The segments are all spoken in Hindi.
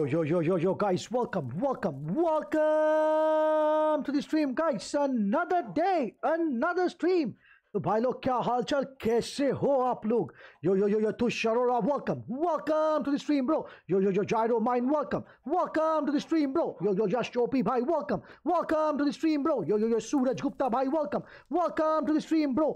Yo, yo, yo, yo, yo, guys, welcome, welcome, welcome to the stream, guys. Another day, another stream. तो भाई लोग क्या हालचाल? कैसे हो आप लोग? Yo yo yo yo Tush Arora welcome welcome to the stream bro yo yo yo Zyro mind welcome welcome to the stream bro yo yo Yash Chopi भाई welcome welcome to the stream bro yo yo yo Suraj Gupta भाई welcome welcome to the stream bro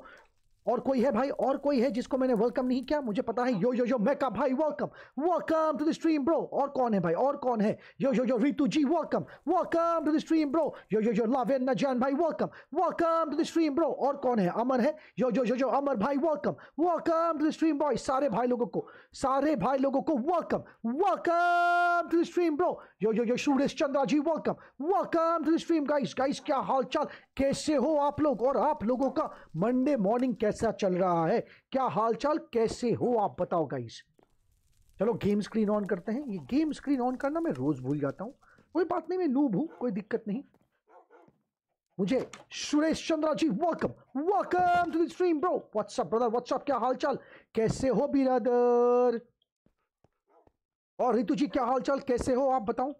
और कोई है भाई, और कोई है जिसको मैंने वेलकम नहीं किया? मुझे पता है। यो यो यो मेका भाई welcome welcome to the stream bro और कौन है भाई? और कौन है? Yo yo yo Ritu ji welcome welcome to the stream bro yo yo yo लावेन नजान भाई welcome welcome to the stream bro और कौन है? अमर है? यो यो यो यो अमर भाई welcome welcome to the stream boy सारे भाई लोगों को, सारे भाई लोगों को welcome welcome to the stream bro yo yo yo Suresh Chandra ji welcome welcome to the stream guys guys क्या हाल चाल कैसे हो आप लोग? और आप लोगों का मंडे मॉर्निंग कैसा चल रहा है? क्या हालचाल? कैसे हो आप बताओ गाइस चलो गेम स्क्रीन ऑन करते हैं। ये गेम स्क्रीन ऑन करना मैं रोज भूल जाता हूँ। कोई बात नहीं, मैं नूब हूँ, कोई दिक्कत नहीं। मुझे Suresh Chandra ji welcome welcome to stream bro what's up brother what's up क्या हालचाल? कैसे हो बिरादर? और रितु जी, क्या हालचाल? कैसे हो आप बताओ?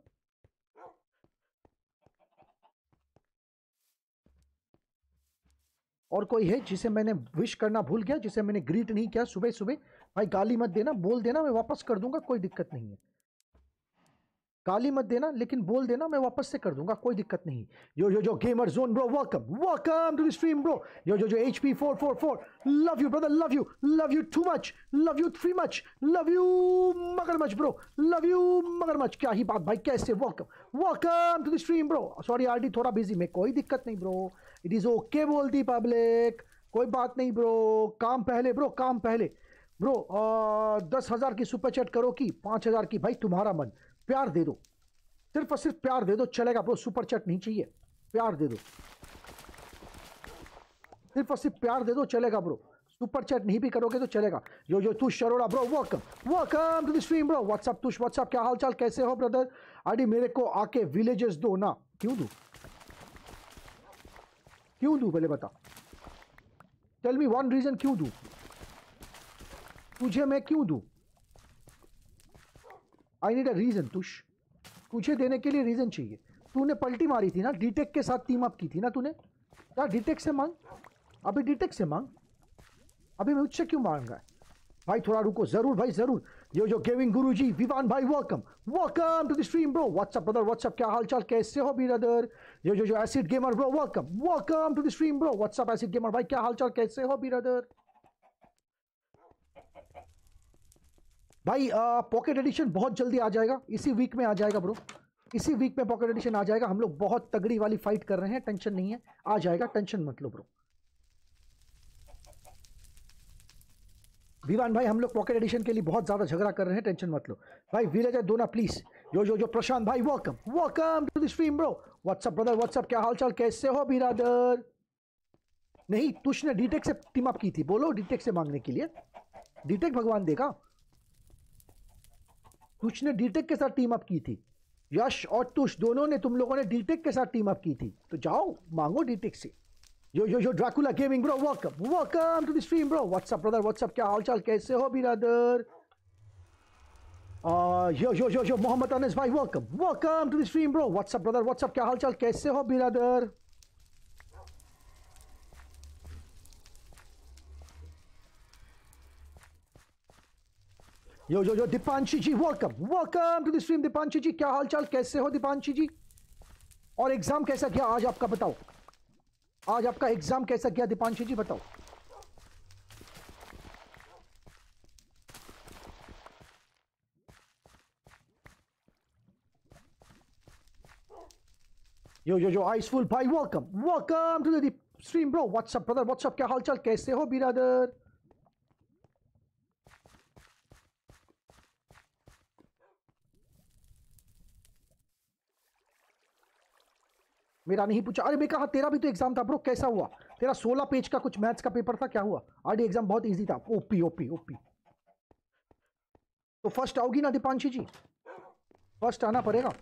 और कोई है जिसे मैंने विश करना भूल गया, जिसे मैंने ग्रीट नहीं किया सुबह सुबह भाई गाली मत देना, बोल देना, मैं वापस कर दूँगा, कोई दिक्कत नहीं है। गाली मत देना, लेकिन बोल देना, मैं वापस से कर दूँगा, कोई दिक्कत नहीं। Yo yo yo gamer zone bro welcome welcome to the stream bro yo yo yo H P four four four love you brother love you love you too much love you three much love you मगरमच bro love you मगरमच क्या ही बात भाई, कैसे? Welcome welcome to the stream bro sorry RD थोड़ा बिज़ी में कोई दिक्कत नहीं ब्रो इट इज़ ओके बोल दी पब्लिक कोई बात नहीं ब्रो काम पहले ब्रो काम पहले। ब्रो दस हज़ार की सुपर चैट करो कि पाँच हज़ार की? भाई, तुम्हारा मन। प्यार दे दो। सिर्फ़ और सिर्फ़ प्यार दे दो, चलेगा ब्रो, सुपर चैट नहीं चाहिए। प्यार दे दो। सिर्फ़ और सिर्फ़ प्यार दे दो, चलेगा ब्रो। सुपर चैट नहीं भी करोगे तो चलेगा। Yo yo, Tush Sharoda bro welcome welcome to the stream bro. What's up Tush what's up क्या हालचाल, कैसे हो ब्रदर आडी मेरे को आके विलेजेस दो ना। क्यों दो? क्यों दू, पहले बता। टेल मी वन रीजन क्यों दू? तुझे मैं क्यों दू? आई नीड अ रीजन तुष तुझे देने के लिए रीजन चाहिए। तूने पलटी मारी थी ना डीटेक के साथ टीम अप की थी ना तूने? क्या डीटेक से मांग। अभी डीटेक से मांग। अभी मैं उससे क्यों मांगा? भाई, थोड़ा रुको। ज़रूर भाई, ज़रूर। यो जो गेविंग गुरु जी विवान भाई welcome welcome to the stream bro what's up brother what's up क्या हाल चाल कैसे हो brother yo yo yo acid gamer bro welcome welcome to the stream bro what's up acid gamer भाई, क्या हाल चाल कैसे हो ब्रदर भाई पॉकेट एडिशन बहुत जल्दी आ जाएगा। इसी वीक में आ जाएगा ब्रो इसी वीक में पॉकेट एडिशन आ जाएगा। हम लोग बहुत तगड़ी वाली फाइट कर रहे हैं। टेंशन नहीं है। आ जाएगा। टेंशन मत लो ब्रो विवान भाई, हम लोग पॉकेट एडिशन के लिए बहुत ज़्यादा झगड़ा कर रहे हैं। टेंशन मत लो। भाई विलेज दोना प्लीज़ जो जो जो प्रशांत भाई welcome welcome to the stream bro what's up brother what's up क्या हालचाल? कैसे हो बिरादर नहीं तुष ने डीटेक से टीम अप की थी। बोलो डीटेक से मांगने के लिए। डीटेक भगवान देगा। तुष ने डीटेक के साथ टीम अप की थी। यश और तुष दोनों ने तुम लोगों ने डीटेक के साथ टीम अप की थी। तो जाओ, मांगो डीटेक से। Yo yo yo Dracula gaming bro welcome welcome to the stream bro what's up brother what's up क्या हालचाल? कैसे हो, बिरादर? यो यो यो यो मोहम्मद अनस भाई welcome welcome to the stream bro what's up brother what's up क्या हालचाल? कैसे हो, बिरादर? Yo yo yo Deepanshi ji welcome welcome to the stream Deepanshi ji क्या हालचाल? कैसे हो दीपांशी जी और एग्ज़ाम कैसा गया? आज आपका बताओ। आज आपका एग्ज़ाम कैसा गया दीपांशी जी बताओ। यो यो यो आइसफुल भाई welcome welcome to the stream bro what's up brother what's up क्या हालचाल? कैसे हो बिरादर? मेरा नहीं पूछा। अरे मैं कहा, तेरा भी तो एग्ज़ाम था ब्रो कैसा हुआ? तेरा सोलह पेज का कुछ मैथ्स का पेपर था, क्या हुआ? आरडी एग्ज़ाम बहुत ईजी था। ओपी ओपी ओपी तो फ़र्स्ट आओगी ना दीपांशी जी? फ़र्स्ट आना पड़ेगा।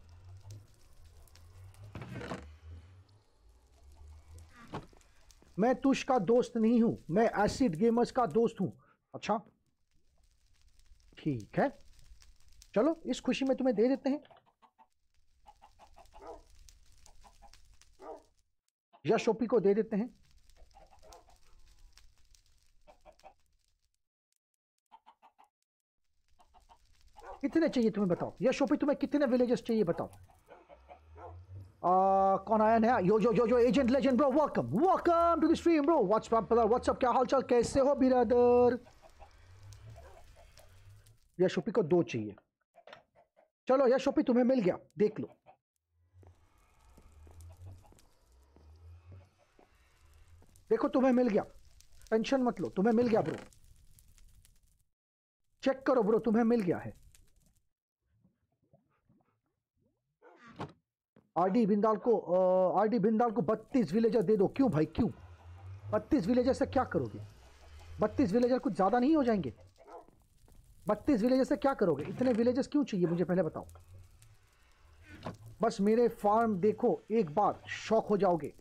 मैं तुष का दोस्त नहीं हूँ, मैं एसिड गेमर्स का दोस्त हूँ। अच्छा? ठीक है। चलो, इस खुशी में तुम्हें दे देते हैं। यश ओपी को दे देते हैं। कितने चाहिए तुम्हें बताओ? यश ओपी तुम्हें कितने विलेजेस चाहिए बताओ? आ, कौन आया नया? Yo yo yo yo agent legend bro welcome welcome to the stream bro what's up what's up क्या हालचाल? कैसे हो बिरादर यश ओपी को दो चाहिए। चलो यश ओपी तुम्हें मिल गया देख लो। देखो तुम्हें मिल गया। टेंशन मत लो, तुम्हें मिल गया ब्रो। चेक करो ब्रो, तुम्हें मिल गया है। आरडी बिंदाल को आरडी बिंदाल को बत्तीस विलेजर दे दो। क्यों भाई, क्यों? बत्तीस विलेजर से क्या करोगे? बत्तीस विलेजर कुछ ज़्यादा नहीं हो जाएँगे? बत्तीस विलेजर से क्या करोगे? इतने विलेजर्स क्यों चाहिए, मुझे पहले बताओ। बस मेरे फार्म देखो, एक बार शौक हो जाओगे।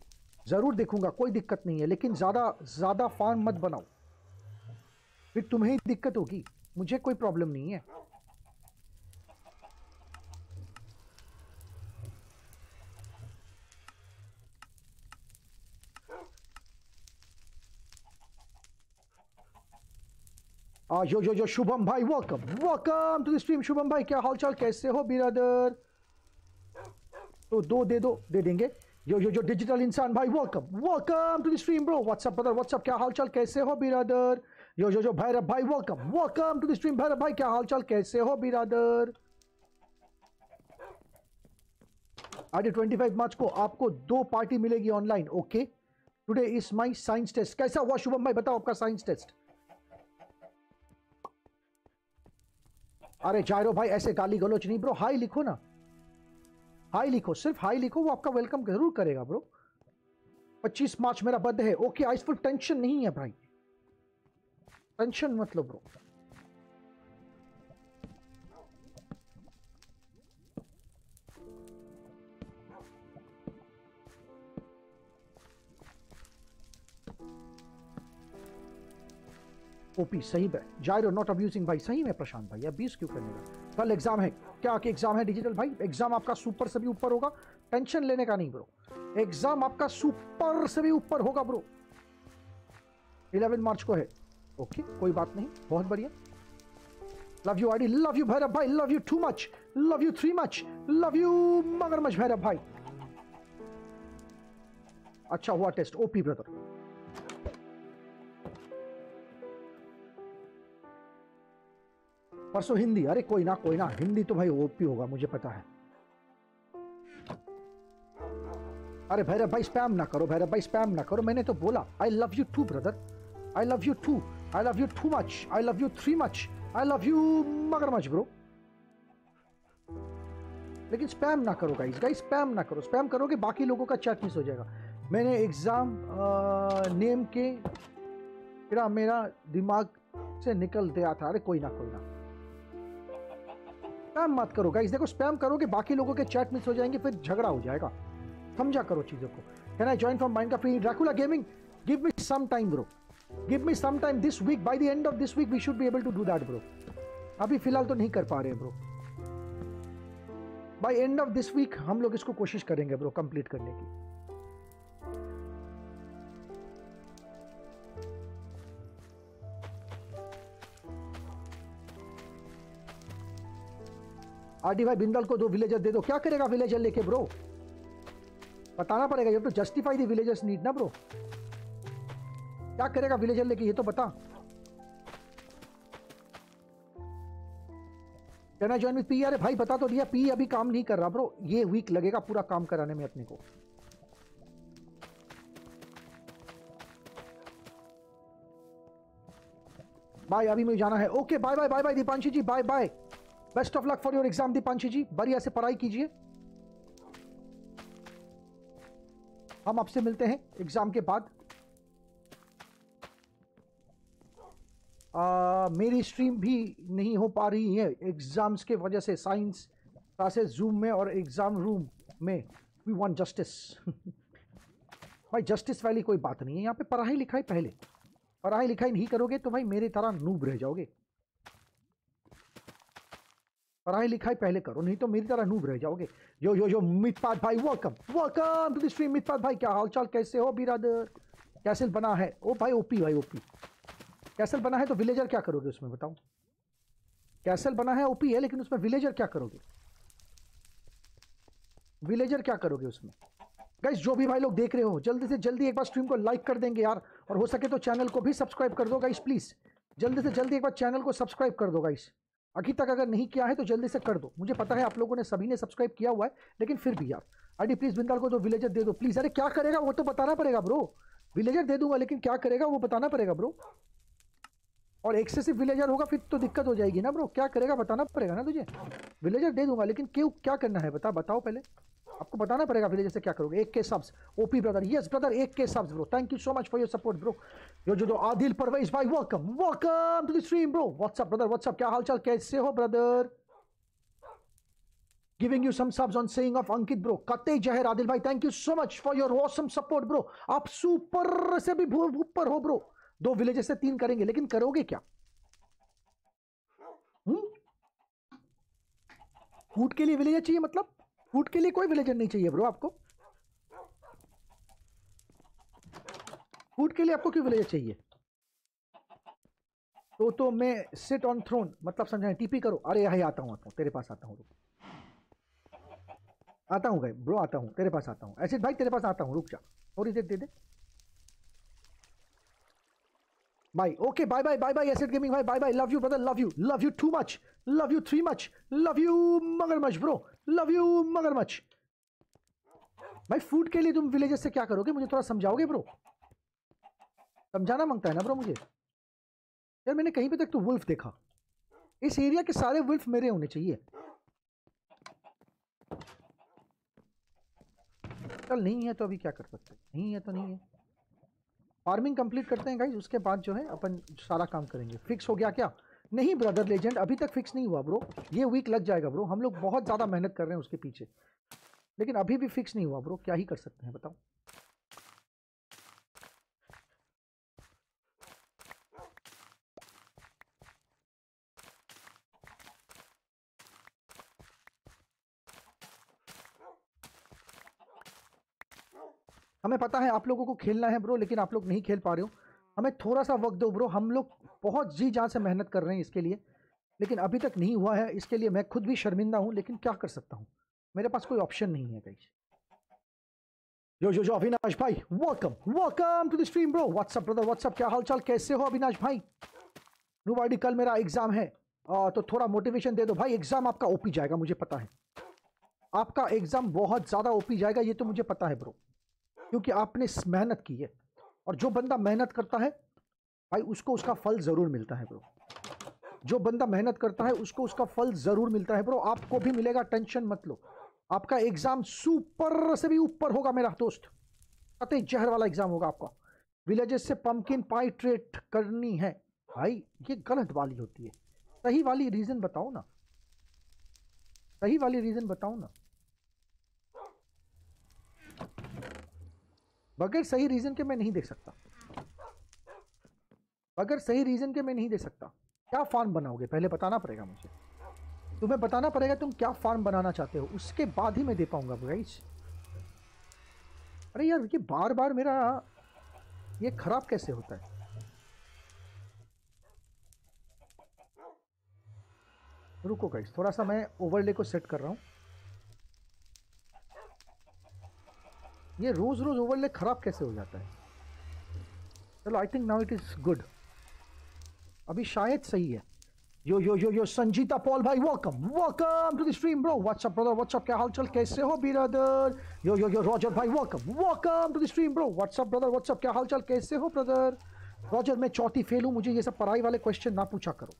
ज़रूर देखूँगा कोई दिक्कत नहीं है लेकिन ज़्यादा ज़्यादा फार्म मत बनाओ। फिर तुम्हें ही दिक्कत होगी मुझे कोई प्रॉब्लम नहीं है। आ, यो यो यो शुभम भाई welcome welcome to the stream Shubham भाई क्या हालचाल? कैसे हो बिरादर? तो दो दे दो दे देंगे। यो यो जो डिजिटल इंसान भाई welcome welcome to the stream bro what's up brother what's up क्या हालचाल कैसे हो बिरादर यो यो जो भैरव भाई welcome welcome to the stream Bhairav भाई क्या हालचाल कैसे हो बिरादर आज 25 मार्च को आपको दो पार्टी मिलेगी online okay today is my science test कैसा हुआ, शुभम भाई? बताओ आपका साइंस टेस्ट अरे जायरो भाई, ऐसे गाली गलोच नहीं ब्रो हाई लिखो ना। हाई लिखो, सिर्फ़ हाई लिखो, वो आपका वेलकम ज़रूर करेगा ब्रो 25 मार्च मेरा बर्थडे है। ओके आइस पर टेंशन नहीं है भाई। टेंशन मतलब ब्रो ओपी सही है। जायरो नॉट अब्यूजिंग भाई, सही में प्रशांत भाई। अब्यूज क्यों करने का कल एग्ज़ाम है। क्या कि एग्ज़ाम है डिजिटल भाई? एग्ज़ाम आपका सुपर से भी ऊपर होगा। टेंशन लेने का नहीं ब्रो एग्ज़ाम आपका सुपर से भी ऊपर होगा ब्रो 11 मार्च को है। ओके कोई बात नहीं। बहुत बढ़िया। Love you ID. Love you Bhairav भाई। Love you too much love you three much love you मगरमच्छ भैरव भाई। अच्छा हुआ टेस्ट ओपी ब्रदर परसों हिंदी। अरे कोई ना कोई ना, हिंदी तो भाई ओपी होगा, मुझे पता है। अरे भैरव भाई स्पैम ना करो, भैरव भाई स्पैम ना करो। मैंने तो बोला I love you too brother I love you too I love you too much I love you three much I love you मगरमच bro लेकिन स्पैम ना करो गाइस गाइस स्पैम ना करो. स्पैम करोगे, बाकी लोगों का चैट मिस हो जाएगा। मैंने एग्ज़ाम नेम के, मेरा दिमाग से निकल दिया था। अरे कोई ना कोई ना। स्पैम मत करो गाइस देखो स्पैम करोगे, बाकी लोगों के चैट मिस हो जाएँगे, फिर झगड़ा हो जाएगा। समझा करो चीज़ों को। Can I join from mind का free Dracula gaming give me some time bro give me some time this week by the end of this week we should be able to do that bro अभी फ़िलहाल तो नहीं कर पा रहे bro by end of this week हम लोग इसको कोशिश करेंगे ब्रो कंप्लीट करने की। आरडी भाई बिंदल को दो विलेजर दे दो। क्या करेगा विलेजर लेके ब्रो बताना पड़ेगा, ये तो जस्टिफाई दी विलेजर्स नीड ना ब्रो क्या करेगा विलेजर लेके, ये तो बता। कहना ज्वाइन विद पी अरे भाई, बता तो दिया पी अभी काम नहीं कर रहा ब्रो ये वीक लगेगा पूरा काम कराने में अपने को। बाय अभी मुझे जाना है। Okay bye bye bye bye Deepanshi ji bye bye best of luck for your exam Deepanshi ji बढ़िया से पढ़ाई कीजिए। हम आपसे मिलते हैं एग्ज़ाम के बाद। आ, मेरी स्ट्रीम भी नहीं हो पा रही है एग्ज़ाम्स के वजह से साइंस क्लासेस जूम में और एग्ज़ाम रूम में। वी वांट जस्टिस भाई जस्टिस वाली कोई बात नहीं है। यहाँ पे पढ़ाई लिखाई पहले। पढ़ाई लिखाई नहीं करोगे तो भाई मेरी तरह नूब रह जाओगे। पढ़ाई लिखाई पहले करो, नहीं तो मेरी तरह नूब रह जाओगे। यो यो यो मितपात भाई welcome welcome to the stream मितपात भाई, क्या हालचाल, कैसे हो बिरादर? कैसल बना है? ओ भाई, ओपी भाई, ओपी। कैसल बना है तो विलेजर क्या करोगे उसमें, बताओ। कैसल बना है, ओपी है, लेकिन उसमें विलेजर क्या करोगे? विलेजर क्या करोगे उसमें? गाइस जो भी भाई लोग देख रहे हो, जल्दी से जल्दी एक बार स्ट्रीम को लाइक कर देंगे यार, और हो सके तो चैनल को भी सब्सक्राइब कर दो गाइस प्लीज़ जल्दी से जल्दी एक बार चैनल को सब्सक्राइब कर दो गाइस अभी तक अगर नहीं किया है तो जल्दी से कर दो। मुझे पता है आप लोगों ने सभी ने सब्सक्राइब किया हुआ है, लेकिन फिर भी यार। अरे प्लीज़ बिंदाल को दो विलेजर दे दो। प्लीज़ अरे क्या करेगा? वो तो बताना पड़ेगा ब्रो विलेजर दे दूँगा, लेकिन क्या करेगा? वो बताना पड़ेगा ब्रो और एक्सेसिव विलेजर होगा फिर तो दिक्कत हो जाएगी ना ब्रो क्या करेगा बताना पड़ेगा ना तुझे। विलेजर दे दूँगा लेकिन क्यों क्या करना है बता बताओ पहले। आपको बताना पड़ेगा विलेजर से क्या करोगे। एक K subs OP brother yes brother एक K subs bro thank you so much for your support bro yo yo Adil Parvez भाई welcome welcome to the stream bro what's up brother what's up क्या हालचाल? कैसे हो brother giving you some subs on saying of Ankit bro. Kate Jahir Adil bhai, thank you so much for your awesome support bro. आप सुपर से भी ऊपर हो ब्रो दो विलेजेस से तीन करेंगे, लेकिन करोगे क्या? फ़ूड के लिए विलेजर चाहिए मतलब? फ़ूड के लिए कोई विलेजर नहीं चाहिए ब्रो आपको। फ़ूड के लिए आपको क्यों विलेजर चाहिए? तो तो मैं सिट ऑन थ्रोन मतलब समझाएँ टीपी करो। अरे यही आता हूँ आता हूँ, तेरे पास आता हूँ आता हूँ गए ब्रो आता हूँ, तेरे पास आता हूँ। ऐसे भाई, तेरे पास आता हूँ, रुक जा। थोड़ी देर दे दे। Bye okay bye bye bye bye asset gaming भाई bye bye love you brother love you love you too much love you three much love you मगरमच्छ ब्रो लव यू मगरमच्छ भाई फ़ूड के लिए तुम विलेजेस से क्या करोगे? मुझे थोड़ा समझाओगे ब्रो समझाना माँगता है ना ब्रो मुझे? यार, मैंने कहीं पे तक तो वुल्फ देखा। इस एरिया के सारे वुल्फ मेरे होने चाहिए। चल, नहीं है तो अभी क्या कर सकते? नहीं है तो नहीं है। फ़ार्मिंग कंप्लीट करते हैं गाइज़ उसके बाद जो है अपन सारा काम करेंगे। फिक्स हो गया क्या? नहीं ब्रदर लेजेंड अभी तक फिक्स नहीं हुआ ब्रो ये वीक लग जाएगा ब्रो हम लोग बहुत ज़्यादा मेहनत कर रहे हैं उसके पीछे। लेकिन अभी भी फिक्स नहीं हुआ ब्रो क्या ही कर सकते हैं, बताओ। हमें पता है आप लोगों को खेलना है ब्रो लेकिन आप लोग नहीं खेल पा रहे हो। हमें थोड़ा सा वक्त दो ब्रो हम लोग बहुत जी जान से मेहनत कर रहे हैं इसके लिए लेकिन अभी तक नहीं हुआ है इसके लिए मैं खुद भी शर्मिंदा हूँ लेकिन क्या कर सकता हूँ? मेरे पास कोई ऑप्शन नहीं है कहीं जो जो जो अविनाश भाई welcome welcome to the stream bro what's up brother what's up क्या हालचाल? कैसे हो अविनाश भाई? नो कल मेरा एग्ज़ाम है। आ, तो थोड़ा मोटिवेशन दे दो भाई। एग्ज़ाम आपका ओपी जाएगा मुझे पता है। आपका एग्ज़ाम बहुत ज़्यादा ओपी जाएगा ये तो मुझे पता है ब्रो। क्योंकि आपने मेहनत की है। और जो बंदा मेहनत करता है, भाई, उसको उसका फल ज़रूर मिलता है, ब्रो। जो बंदा मेहनत करता है, उसको उसका फल ज़रूर मिलता है, ब्रो। आपको भी मिलेगा, टेंशन मत लो। आपका एग्ज़ाम सुपर से भी ऊपर होगा, मेरा दोस्त। कतई जहर वाला एग्ज़ाम होगा आपका। विलेजेस से पंपकिन पाई ट्रेट करनी है। भाई, ये गलत वाली होती है। सही वाली रीज़न बताओ ना। सही वाली रीज़न बताओ ना। बगैर सही रीजन के मैं नहीं देख सकता। बगैर सही रीजन के मैं नहीं दे सकता। क्या फार्म बनाओगे? पहले बताना पड़ेगा मुझे। तुम्हें बताना पड़ेगा तुम क्या फार्म बनाना चाहते हो। उसके बाद ही मैं दे पाऊँगा गाइस अरे यार, ये बार बार मेरा ये खराब कैसे होता है? रुको गाइस थोड़ा सा मैं ओवरले को सेट कर रहा हूँ। ये रोज रोज ओवरले खराब कैसे हो जाता है? चलो I think now it is good अभी शायद सही है। Yo yo yo yo, Sanjeeta Paul भाई welcome welcome to the stream bro what's up brother what's up क्या हालचाल? कैसे हो, brother? Yo yo yo, Roger भाई welcome welcome to the stream bro what's up brother what's up क्या हालचाल? कैसे हो ब्रदर रॉजर, मैं चौथी फेल हूँ, मुझे ये सब पढ़ाई वाले क्वेश्चन ना पूछा करो।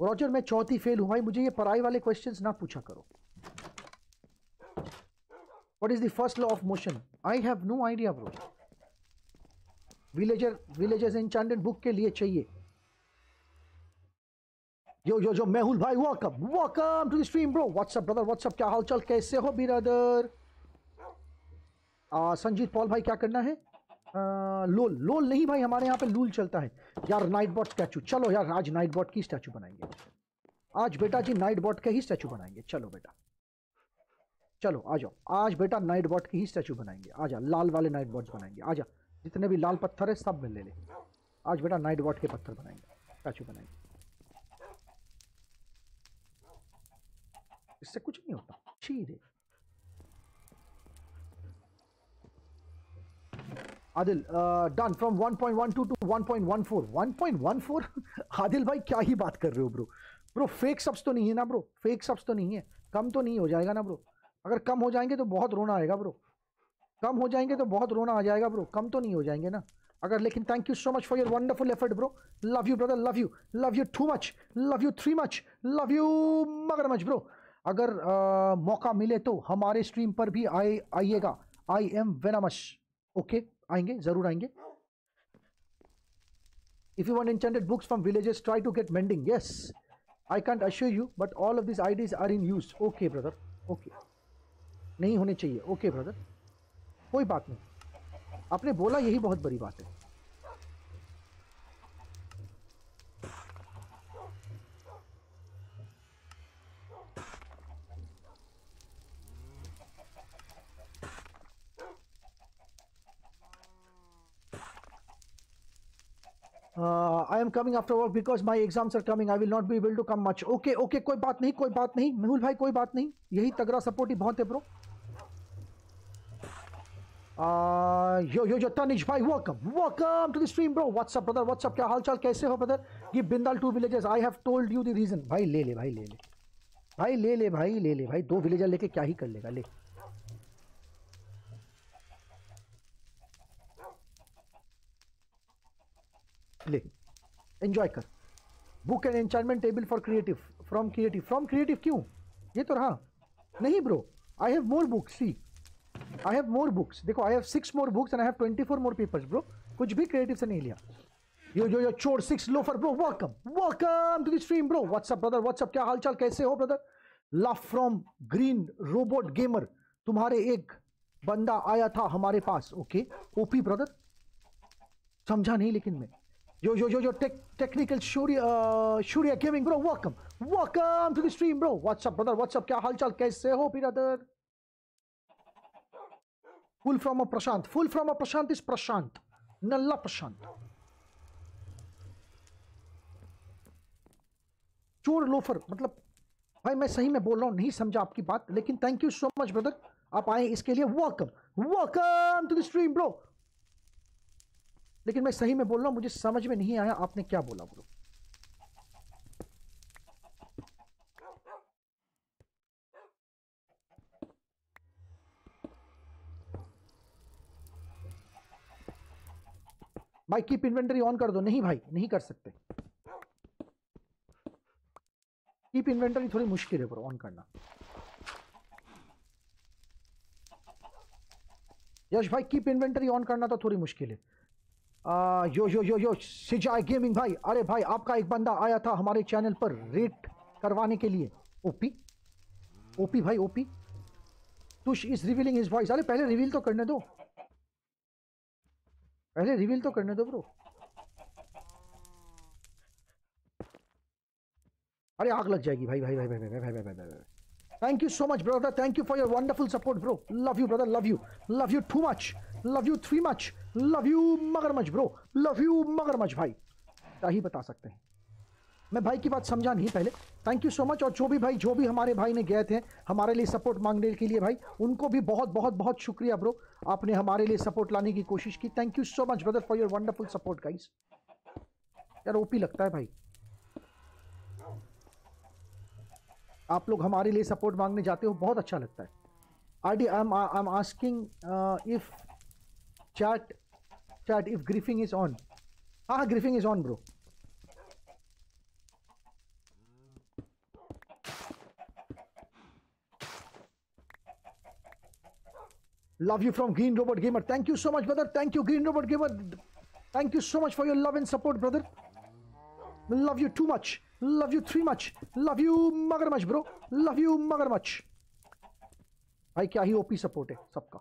रॉजर, मैं चौथी फेल हूँ, भाई, मुझे ये पढ़ाई वाले क्वेश्चंस ना पूछा करो। What is the first law of motion? I have no idea, bro. Villager, villagers enchanted book के लिए चाहिए. Yo, मेहुल भाई, welcome, welcome to the stream, bro. What's up, brother? What's up? क्या हाल चाल कैसे हो brother? संजीत पॉल भाई क्या करना है लोल लोल नहीं भाई हमारे यहाँ पे लूल चलता है यार नाइट बॉट स्टैचू चलो यार आज नाइट बॉट की स्टैचू बनाएँगे आज बेटा जी नाइट बॉट के ही स्टैचू बनाएँगे चलो बेटा चलो, आ जाओ। आज बेटा नाइट बॉट की ही स्टैचू बनाएँगे। आ जा, लाल वाले नाइट बॉट्स बनाएँगे। आ जा, जितने भी लाल पत्थर है, सब में ले ले आज बेटा नाइट बॉट के पत्थर बनाएँगे स्टैचू बनाएँगे। इससे कुछ नहीं होता। छी रे Adil done from 1.12 to 1.14 1.14 Adil भाई, क्या ही बात कर रहे हो ब्रो ब्रो फेक सब्स तो नहीं है ना ब्रो फेक सब्स तो नहीं है। कम तो नहीं हो जाएगा ना ब्रो अगर कम हो जाएँगे तो बहुत रोना आएगा ब्रो कम हो जाएँगे तो बहुत रोना आ जाएगा ब्रो कम तो नहीं हो जाएँगे ना। अगर लेकिन thank you so much for your wonderful effort bro love you brother love you love you too much love you three much love you मगर मच ब्रो अगर आ, मौका मिले तो हमारे स्ट्रीम पर भी आए आइएगा। आई एम वेनामस ओके आएँगे? ज़रूर आएँगे। If you want enchanted books from villages try to get mending yes i can't assure you but all of these ideas are in use okay brother okay नहीं होने चाहिए ओके ब्रदर कोई बात नहीं आपने बोला यही बहुत बड़ी बात है uh, I am coming after work because my exams are coming. I will not be able to come much. Okay, okay, कोई बात नहीं, कोई बात नहीं, मेहुल भाई कोई बात नहीं. यही तगड़ा सपोर्ट ही बहुत है bro. Uh, yo yo yo Tanish bhai welcome. Welcome to the stream bro. What's up brother? What's क्या हाल चाल कैसे हो brother? ये Bindal two villages I have told you the reason. भाई ले ले भाई ले ले भाई ले ले भाई ले ले भाई दो विलेजर लेके क्या ही कर लेगा ले ले एंजॉय कर book and enchantment table for creative from creative from creative क्यों ये तो रहा नहीं bro I have more books see I have more books देखो I have six more books and I have twenty four more papers bro कुछ भी क्रिएटिव से नहीं लिया। यो यो यो चोर six loafer bro welcome welcome to the stream bro what's up brother what's up क्या हालचाल? कैसे हो brother love from green robot gamer तुम्हारे एक बंदा आया था हमारे पास ओके ओपी ब्रदर समझा नहीं लेकिन मैं। yo, yo, tech, technical Shuriya, uh, Shuriya Gaming, bro. Welcome. Welcome to the stream, bro. What's up, brother? What's क्या हाल चाल कैसे हो brother? Full from a Prashant. Full from a Prashant is Prashant. Nalla Prashant. चोर लोफर मतलब भाई, मैं सही में बोल रहा हूँ, नहीं समझा आपकी बात, लेकिन thank you so much brother आप आए इसके लिए welcome welcome to the stream bro लेकिन मैं सही में बोल रहा हूँ, मुझे समझ में नहीं आया आपने क्या बोला ब्रो भाई कीप इन्वेंटरी ऑन कर दो। नहीं भाई नहीं कर सकते। कीप इन्वेंटरी थोड़ी मुश्किल है ऑन करना। यश भाई कीप इन्वेंटरी ऑन करना तो थोड़ी मुश्किल है। आ, यो यो यो यो सिजाई गेमिंग भाई अरे भाई आपका एक बंदा आया था हमारे चैनल पर रेट करवाने के लिए। ओपी ओपी भाई OP Tush is revealing his voice अरे पहले रिवील तो करने दो। पहले रिवील तो करने दो ब्रो अरे आग लग जाएगी। भाई भाई भाई भाई भाई भाई भाई भाई thank you so much brother thank you for your wonderful support bro love you brother love you love you too much love you three much love you मगर मच ब्रो लव यू मगर मच भाई। क्या ही बता सकते हैं। मैं भाई की बात समझा नहीं पहले। थैंक यू सो मच और जो भी भाई, जो भी हमारे भाई ने गए थे, हमारे लिए सपोर्ट मांगने के लिए भाई, उनको भी बहुत बहुत बहुत शुक्रिया ब्रो आपने हमारे लिए सपोर्ट लाने की कोशिश की। Thank you so much brother for your wonderful support guys यार ओपी लगता है भाई। आप लोग हमारे लिए सपोर्ट मांगने जाते हो, बहुत अच्छा लगता है। I'd I'm asking if chat chat if griefing is on हाँ हाँ griefing is on bro love you from green robot gamer thank you so much brother thank you green robot gamer thank you so much for your love and support brother love you too much love you three much love you मगर मच ब्रो लव यू मगर मच भाई क्या ही ओपी सपोर्ट है सबका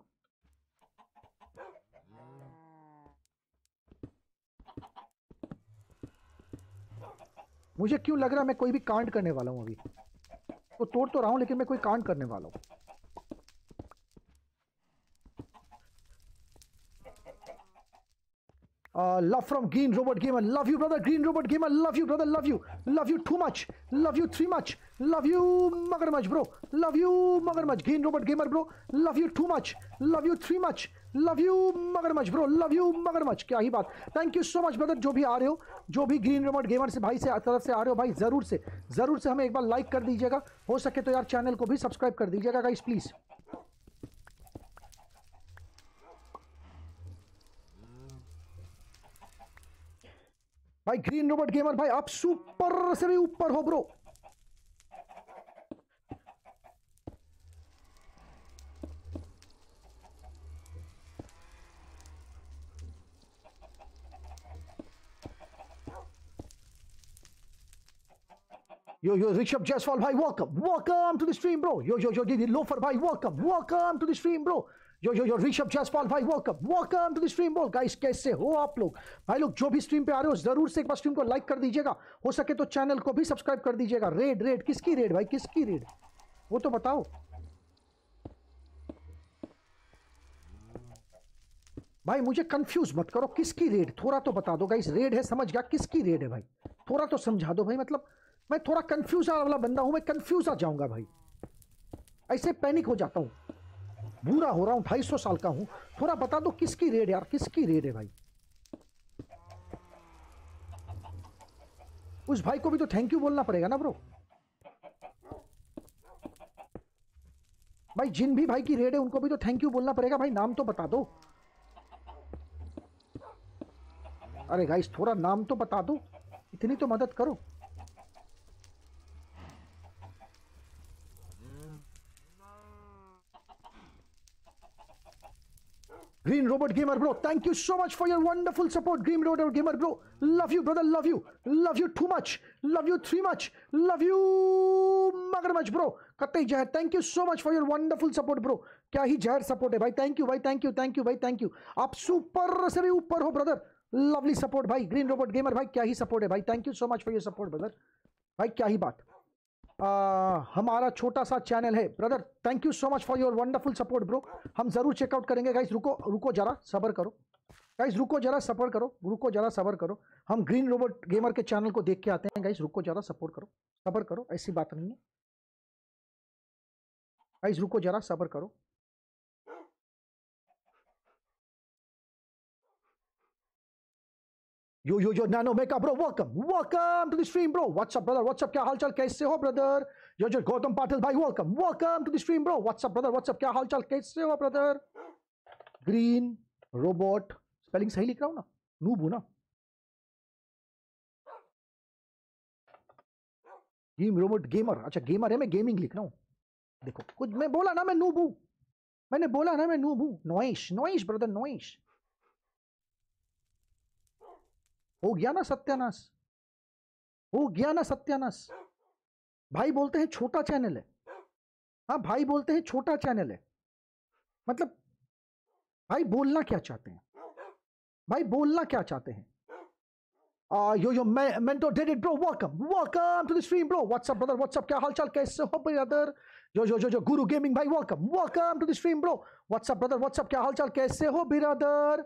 मुझे क्यों लग रहा है मैं कोई भी कांड करने वाला हूँ अभी? तो तोड़ तो रहा हूँ, लेकिन मैं कोई कांड करने वाला हूँ। Uh, love from Green Robot Gamer. Love you, brother. Green Robot Gamer. Love you, brother. Love you. Love you too much. Love you three much. Love you, Magarmach, bro. Love you, Magarmach. Green Robot Gamer, bro. Love you too much. Love you three much. Love you, Magarmach, bro. Love you, Magarmach. क्या ही बात thank you so much brother जो भी आ रहे हो जो भी ग्रीन रोबोट गेमर से भाई से तरफ़ से आ रहे हो भाई ज़रूर से ज़रूर से हमें एक बार लाइक कर दीजिएगा हो सके तो यार चैनल को भी सब्सक्राइब कर दीजिएगा गाइस प्लीज़ भाई ग्रीन रोबोट गेमर भाई, आप सुपर से भी ऊपर हो bro yo yo Rishabh Jaiswal भाई welcome welcome to the stream bro yo yo yo दीदी लोफर भाई welcome welcome to the stream bro yo yo yo Rishabh Jaiswal भाई welcome welcome to the stream बोल गाइस कैसे हो आप लोग? भाई लोग, जो भी स्ट्रीम पे आ रहे हो, ज़रूर से एक बार स्ट्रीम को लाइक कर दीजिएगा। हो सके तो चैनल को भी सब्सक्राइब कर दीजिएगा। रेड रेड किसकी रेड भाई, किसकी रेड वो तो बताओ। भाई, मुझे कंफ्यूज मत करो, किसकी रेड थोड़ा तो बता दो गाइस रेड है, समझ गया? किसकी रेड है भाई? थोड़ा तो समझा दो भाई मतलब मैं थोड़ा कंफ्यूज वाला बंदा हूँ, मैं कंफ्यूज आ जाऊँगा भाई। ऐसे पैनिक हो जाता हूँ। बूढ़ा हो रहा हूँ, ढाई सौ साल का हूँ। थोड़ा बता दो, किसकी रेड यार, किसकी रेड है भाई? उस भाई को भी तो थैंक यू बोलना पड़ेगा ना ब्रो भाई, जिन भी भाई की रेड है, उनको भी तो थैंक यू बोलना पड़ेगा। भाई, नाम तो बता दो। अरे गाइस थोड़ा नाम तो बता दो। इतनी तो मदद करो। Green Robot Gamer Bro, thank you so much for your wonderful support, Green Robot Gamer Bro. Love you, brother. Love you. Love you too much. Love you three much. Love you मगरमच्छ bro. कतई जहर thank you so much for your wonderful support bro क्या ही जहर सपोर्ट है भाई थैंक यू भाई थैंक यू थैंक यू भाई थैंक यू आप सुपर से भी ऊपर हो ब्रदर लवली सपोर्ट भाई ग्रीन रोबोट गेमर भाई क्या ही सपोर्ट है भाई thank you so much for your support brother भाई क्या ही बात हमारा छोटा सा चैनल है। Brother thank you so much for your wonderful support bro हम ज़रूर चेकआउट करेंगे। गाइस रुको रुको जरा, सबर करो। गाइस रुको जरा, सबर करो। रुको जरा, सबर करो। हम ग्रीन रोबोट गेमर के चैनल को देख के आते हैं। गाइस रुको जरा सपोर्ट करो। सबर करो, ऐसी बात नहीं है। गाइस रुको जरा, सबर करो। Yo yo yo nano mecha bro welcome welcome to the stream bro what's up brother what's up क्या हालचाल? कैसे हो ब्रदर यो जो गौतम पाटिल भाई welcome welcome to the stream bro what's up brother what's up क्या हालचाल? कैसे हो ब्रदर ग्रीन रोबोट स्पेलिंग सही लिख रहा हूँ ना? नूबू ना? गेम रोबोट गेमर अच्छा गेमर है, मैं गेमिंग लिख रहा हूँ। देखो, कुछ मैं बोला ना, मैं नूबू मैंने बोला ना, मैं नूबू नोइश नोइश ब्रदर नोइश हो गया ना सत्यानाश? हो गया ना सत्यानाश? भाई बोलते हैं छोटा चैनल है। हाँ भाई बोलते हैं छोटा चैनल है। मतलब भाई बोलना क्या चाहते हैं? भाई बोलना क्या चाहते हैं? यो यो, मैं ब्रो ब्रो कैसे हो brother welcome welcome to the stream bro what's up brother what's up क्या हालचाल? कैसे हो ब्रदर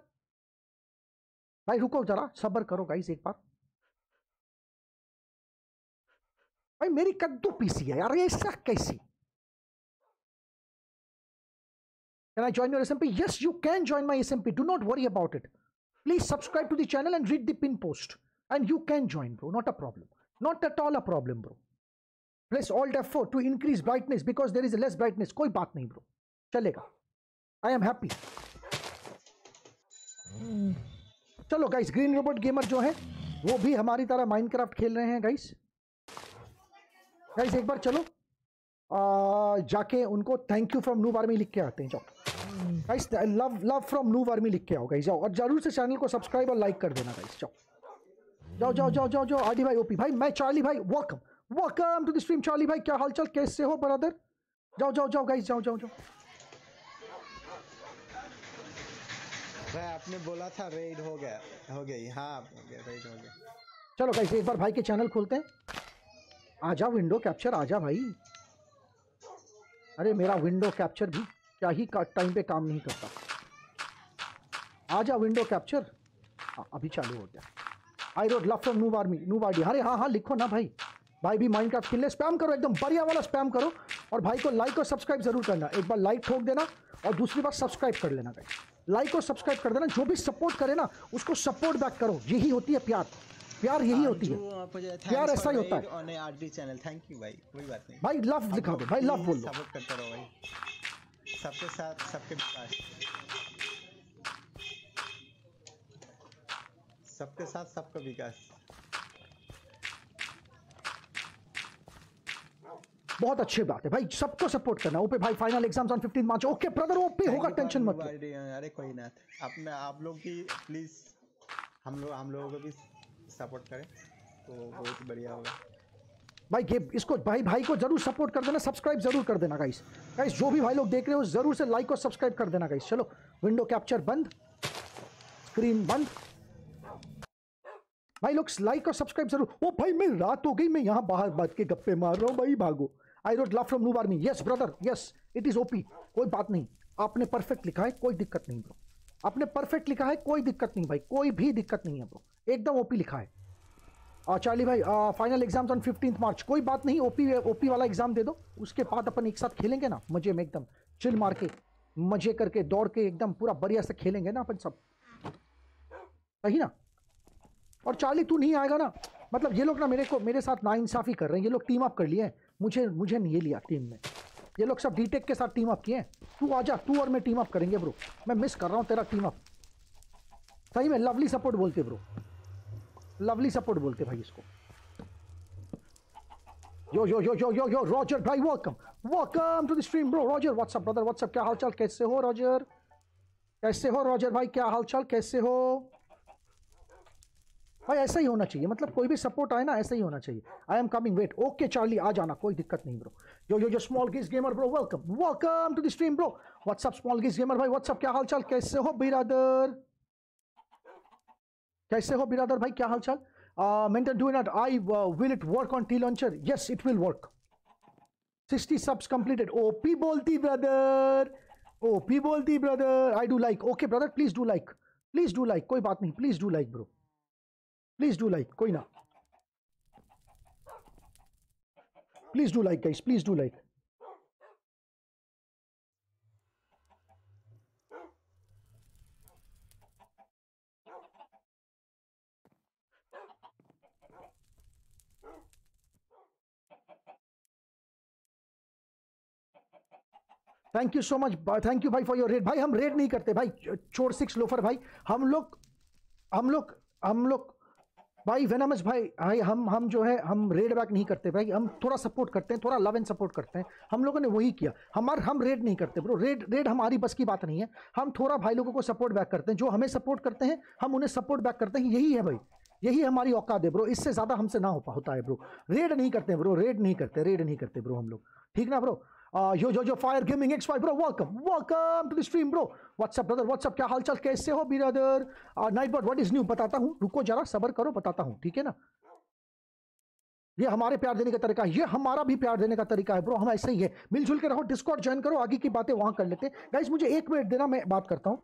भाई रुको जरा, सबर करो गाइस एक बार। भाई मेरी कद्दू पीसी है यार, ये सख कैसी? Can I join your SMP yes you can join my SMP do not worry about it please subscribe to the channel and read the pin post and you can join bro not a problem not at all a problem bro place old effort to increase brightness because there is less brightness कोई बात नहीं ब्रो चलेगा. आई एम हैप्पी चलो गाइस ग्रीन रोबोट गेमर जो है वो भी हमारी तरह माइनक्राफ्ट खेल रहे हैं गाइस गाइस एक बार चलो। आ, जाके उनको thank you from noob army लिख के आते हैं जाओ। Guys love love from noob army लिख के आओ गाइस जाओ। और ज़रूर से चैनल को सब्सक्राइब और लाइक कर देना गाइस जाओ। जाओ जाओ जाओ जाओ जाओ। आडी भाई ओपी भाई मैं चार्ली भाई welcome welcome to the stream Charlie भाई क्या हालचाल? कैसे हो ब्रदर जाओ जाओ जाओ गाइस जाओ जाओ जाओ। भाई, आपने बोला था रेड हो गया, हो गई हाँ रेड हो गया। चलो गाइस एक बार भाई के चैनल खोलते हैं। आजा विंडो कैप्चर आजा भाई। अरे, मेरा विंडो कैप्चर भी क्या ही टाइम पे काम नहीं करता। आजा विंडो कैप्चर हाँ अभी चालू हो गया। I wrote love from noob army noob army अरे हाँ हाँ लिखो ना भाई। भाई भी माइंड क्राफ्ट खेलने स्पैम करो, एकदम बढ़िया वाला स्पैम करो। और भाई को लाइक और सब्सक्राइब ज़रूर करना। एक बार लाइक ठोक देना और दूसरी बार सब्सक्राइब कर लेना भाई लाइक और सब्सक्राइब कर देना जो भी सपोर्ट करे ना उसको सपोर्ट बैक करो। यही होती है प्यार। प्यार यही होती है। प्यार ऐसा ही होता है चैनल थैंक यू भाई कोई बात नहीं। भाई लव लिखा दो भाई लव बोल दो। सपोर्ट करते रहो भाई। सबके साथ सबके विकास सबके साथ सबका विकास। बहुत अच्छी बात है। भाई सबको सपोर्ट करना। ओपे भाई final exams on 15 March okay brother OP होगा टेंशन मत लो। अरे कोई ना। अपने आप लोग की प्लीज़ हम लोग हम लोगों को भी सपोर्ट करें। तो बहुत बढ़िया होगा। भाई ये इसको भाई भाई को ज़रूर सपोर्ट कर देना। सब्सक्राइब ज़रूर कर देना गाइस गाइस जो भी भाई लोग देख रहे हो ज़रूर से लाइक और सब्सक्राइब कर देना गाइस चलो विंडो कैप्चर बंद। स्क्रीन बंद। भाई लोग लाइक और सब्सक्राइब ज़रूर। ओ भाई मैं रात हो गई मैं यहाँ बाहर बात के गप्पे मार रहा हूँ। भाई भागो। I wrote love from noob army yes brother yes it is OP कोई बात नहीं। आपने परफेक्ट लिखा है, कोई दिक्कत नहीं ब्रो आपने परफेक्ट लिखा है, कोई दिक्कत नहीं, भाई। कोई भी दिक्कत नहीं है ब्रो एकदम ओपी लिखा है। चार्ली भाई final exams on fifteenth March कोई बात नहीं ओपी ओपी वाला एग्ज़ाम दे दो। उसके बाद अपन एक साथ खेलेंगे ना। मज़े में एकदम चिल मार के, मज़े करके, दौड़ के एकदम पूरा बढ़िया से खेलेंगे ना अपन सब। सही ना? और चार्ली, तू नहीं आएगा ना? मतलब ये लोग ना मेरे को, मेरे साथ नाइंसाफ़ी कर रहे हैं। ये लोग टीम अप कर लिए हैं। मुझे मुझे नहीं लिया टीम में। ये लोग सब डीटेक के साथ टीम अप किए हैं। तू आजा तू और मैं टीम अप करेंगे ब्रो मैं मिस कर रहा हूँ तेरा टीम अप सही में लवली सपोर्ट बोलते ब्रो लवली सपोर्ट बोलते भाई इसको। Yo yo yo yo yo yo Roger भाई welcome welcome to the stream bro Roger what's up brother what's up क्या हालचाल? कैसे हो रॉजर कैसे हो रॉजर भाई? क्या हालचाल? कैसे हो? भाई ऐसा ही होना चाहिए। मतलब कोई भी सपोर्ट आए ना, ऐसा ही होना चाहिए। I am coming wait okay Charlie आ जाना, कोई दिक्कत नहीं bro yo yo yo small giz gamer bro welcome welcome to the stream bro what's up small giz gamer भाई व्हाट्सअप क्या हालचाल? कैसे हो, बिरादर? कैसे हो, बिरादर भाई, क्या हालचाल? Maintain do not I will it work on T launcher yes it will work 60 subs completed OP बोलती ब्रदर ओपी बोलती brother I do like okay brother please do like please do like कोई बात नहीं please do like bro please do like कोई ना। Please do like guys please do like thank you so much thank you भाई फॉर योर रेड भाई, हम रेड नहीं करते, भाई चोर सिक्स लोफर भाई। हम लोग हम लोग हम लोग भाई वेनमस भाई भाई, हम हम जो है, हम रेड बैक नहीं करते भाई, हम थोड़ा सपोर्ट करते हैं, थोड़ा लव एंड सपोर्ट करते हैं। हम लोगों ने वही किया। हमार, हम रेड नहीं करते ब्रो रेड रेड हमारी बस की बात नहीं है। हम थोड़ा भाई लोगों को सपोर्ट बैक करते हैं। जो हमें सपोर्ट करते हैं, हम उन्हें सपोर्ट बैक करते हैं। यही है भाई। यही हमारी औकात है ब्रो इससे ज़्यादा हमसे ना हो पा, होता है ब्रो रेड नहीं करते ब्रो रेड नहीं करते रेड नहीं करते ब्रो हम लोग। ठीक ना ब्रो यो जो जो fire gaming X five bro welcome welcome to the stream bro what's up brother what's up क्या हालचाल? कैसे हो brother night bot what is new बताता हूँ। रुको जरा, सबर करो, बताता हूँ, ठीक है ना? ये हमारे प्यार देने का तरीका है ये हमारा भी प्यार देने का तरीका है ब्रो हम ऐसे ही है। मिलजुल के रहो डिस्कॉर्ड ज्वाइन करो, आगे की बातें वहाँ कर लेते हैं। गाइस मुझे एक मिनट देना, मैं बात करता हूँ।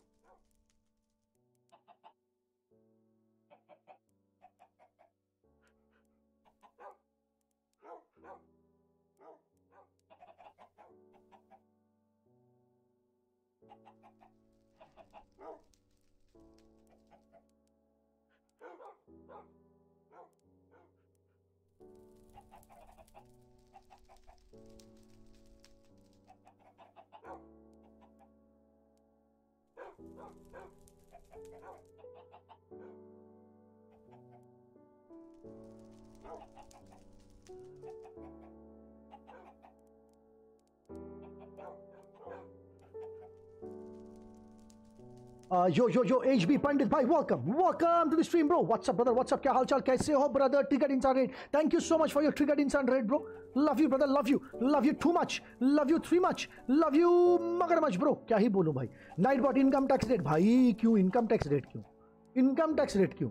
No. Yo yo yo H B Pandit भाई welcome welcome to the stream bro what's up brother what's up क्या हालचाल कैसे हो ब्रदर ट्रिगर्ड इंसान raid thank you so much for your triggered इंसान raid bro love you brother love you love you too much love you three much love you मगर मच ब्रो क्या ही बोलूँ भाई night bot income tax raid भाई क्यों? इनकम टैक्स रेट क्यों? इनकम टैक्स रेट क्यों?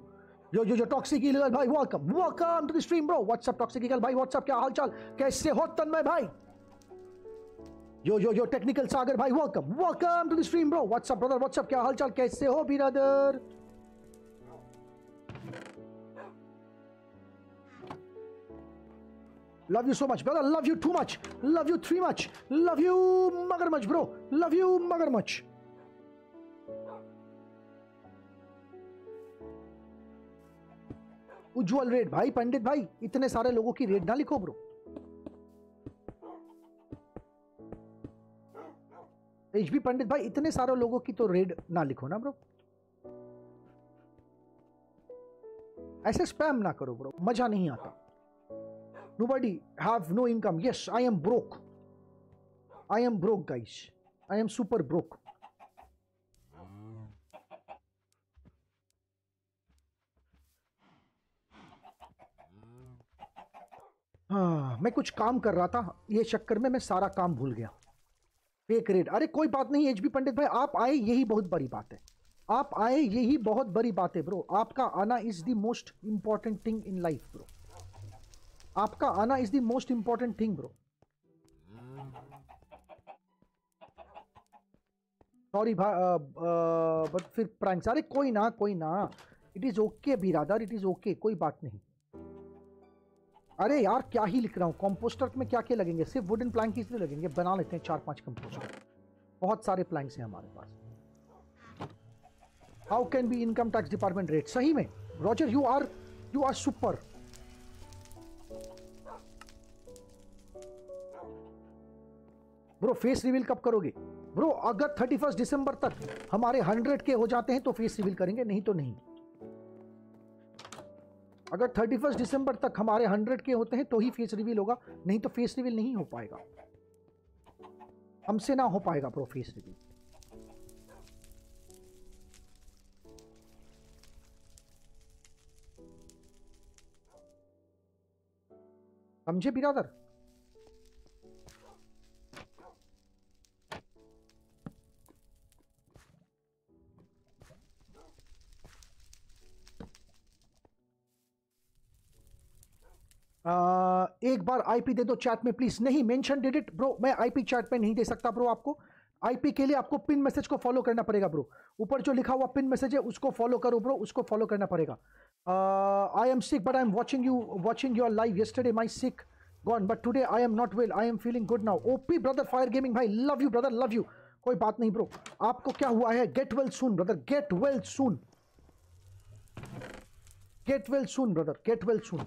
यो यो जो टॉक्सिक ईगल भाई welcome welcome to the stream bro what's up toxic eagle भाई व्हाट्सअप क्या हालचाल कैसे हो तन्मय भाई यो यो यो टेक्निकल सागर भाई welcome welcome to the stream bro what's up brother what's up क्या हालचाल कैसे हो brother Love you so much, brother. Love you too much. Love you three much. Love you magarmach, bro. Love you magarmach. Ujjwal raid भाई पंडित भाई इतने सारे लोगों की रेड ना लिखो ब्रो एच बी पंडित भाई, इतने सारे लोगों की तो रेड ना लिखो ना ब्रो ऐसे स्पैम ना करो ब्रो मज़ा नहीं आता। Nobody have no income. Yes, i am broke. I am broke, guys. I am super broke. हाँ मैं कुछ काम कर रहा था। ये चक्कर में मैं सारा काम भूल गया। फेक रेट अरे, कोई बात नहीं एच बी पंडित भाई, आप आए, यही बहुत बड़ी बात है। आप आए, यही बहुत बड़ी बात है ब्रो आपका आना is the most important thing in life bro आपका आना is the most important thing bro sorry but फिर प्रैंक्स अरे, कोई ना कोई ना। इट इज़ ओके बिरादर इट इज़ ओके कोई बात नहीं। अरे यार, क्या ही लिख रहा हूँ। कॉम्पोस्टर में क्या क्या लगेंगे? सिर्फ़ वुडन प्लैंक इसलिए लगेंगे। बना लेते हैं चार पाँच कंपोस्टर बहुत सारे प्लैंक्स हैं हमारे पास। How can be income tax department raid सही में? Roger you are you are super bro face reveal कब करोगे? ब्रो अगर थर्टी फ़र्स्ट दिसंबर तक हमारे हंड्रेड के हो जाते हैं तो फेस रिवील करेंगे, नहीं तो नहीं। अगर थर्टी फ़र्स्ट दिसंबर तक हमारे हंड्रेड के होते हैं तो ही फेस रिवील होगा। नहीं तो फेस रिवील नहीं हो पाएगा। हमसे ना हो पाएगा प्रो फेस रिवील। समझे बिरादर? आ, एक बार आईपी दे दो चैट में प्लीज़ नहीं मेंशन डिड इट ब्रो मैं आईपी चैट में नहीं दे सकता ब्रो आपको। आईपी के लिए आपको पिन मैसेज को फॉलो करना पड़ेगा ब्रो ऊपर जो लिखा हुआ पिन मैसेज है उसको फॉलो करो ब्रो उसको फॉलो करना पड़ेगा। I am sick but I am watching you watching your live yesterday my sick gone but today I am not well I am feeling good now OP brother fire gaming भाई love you brother love you कोई बात नहीं ब्रो आपको क्या हुआ है? Get well soon brother get well soon get well soon brother get well soon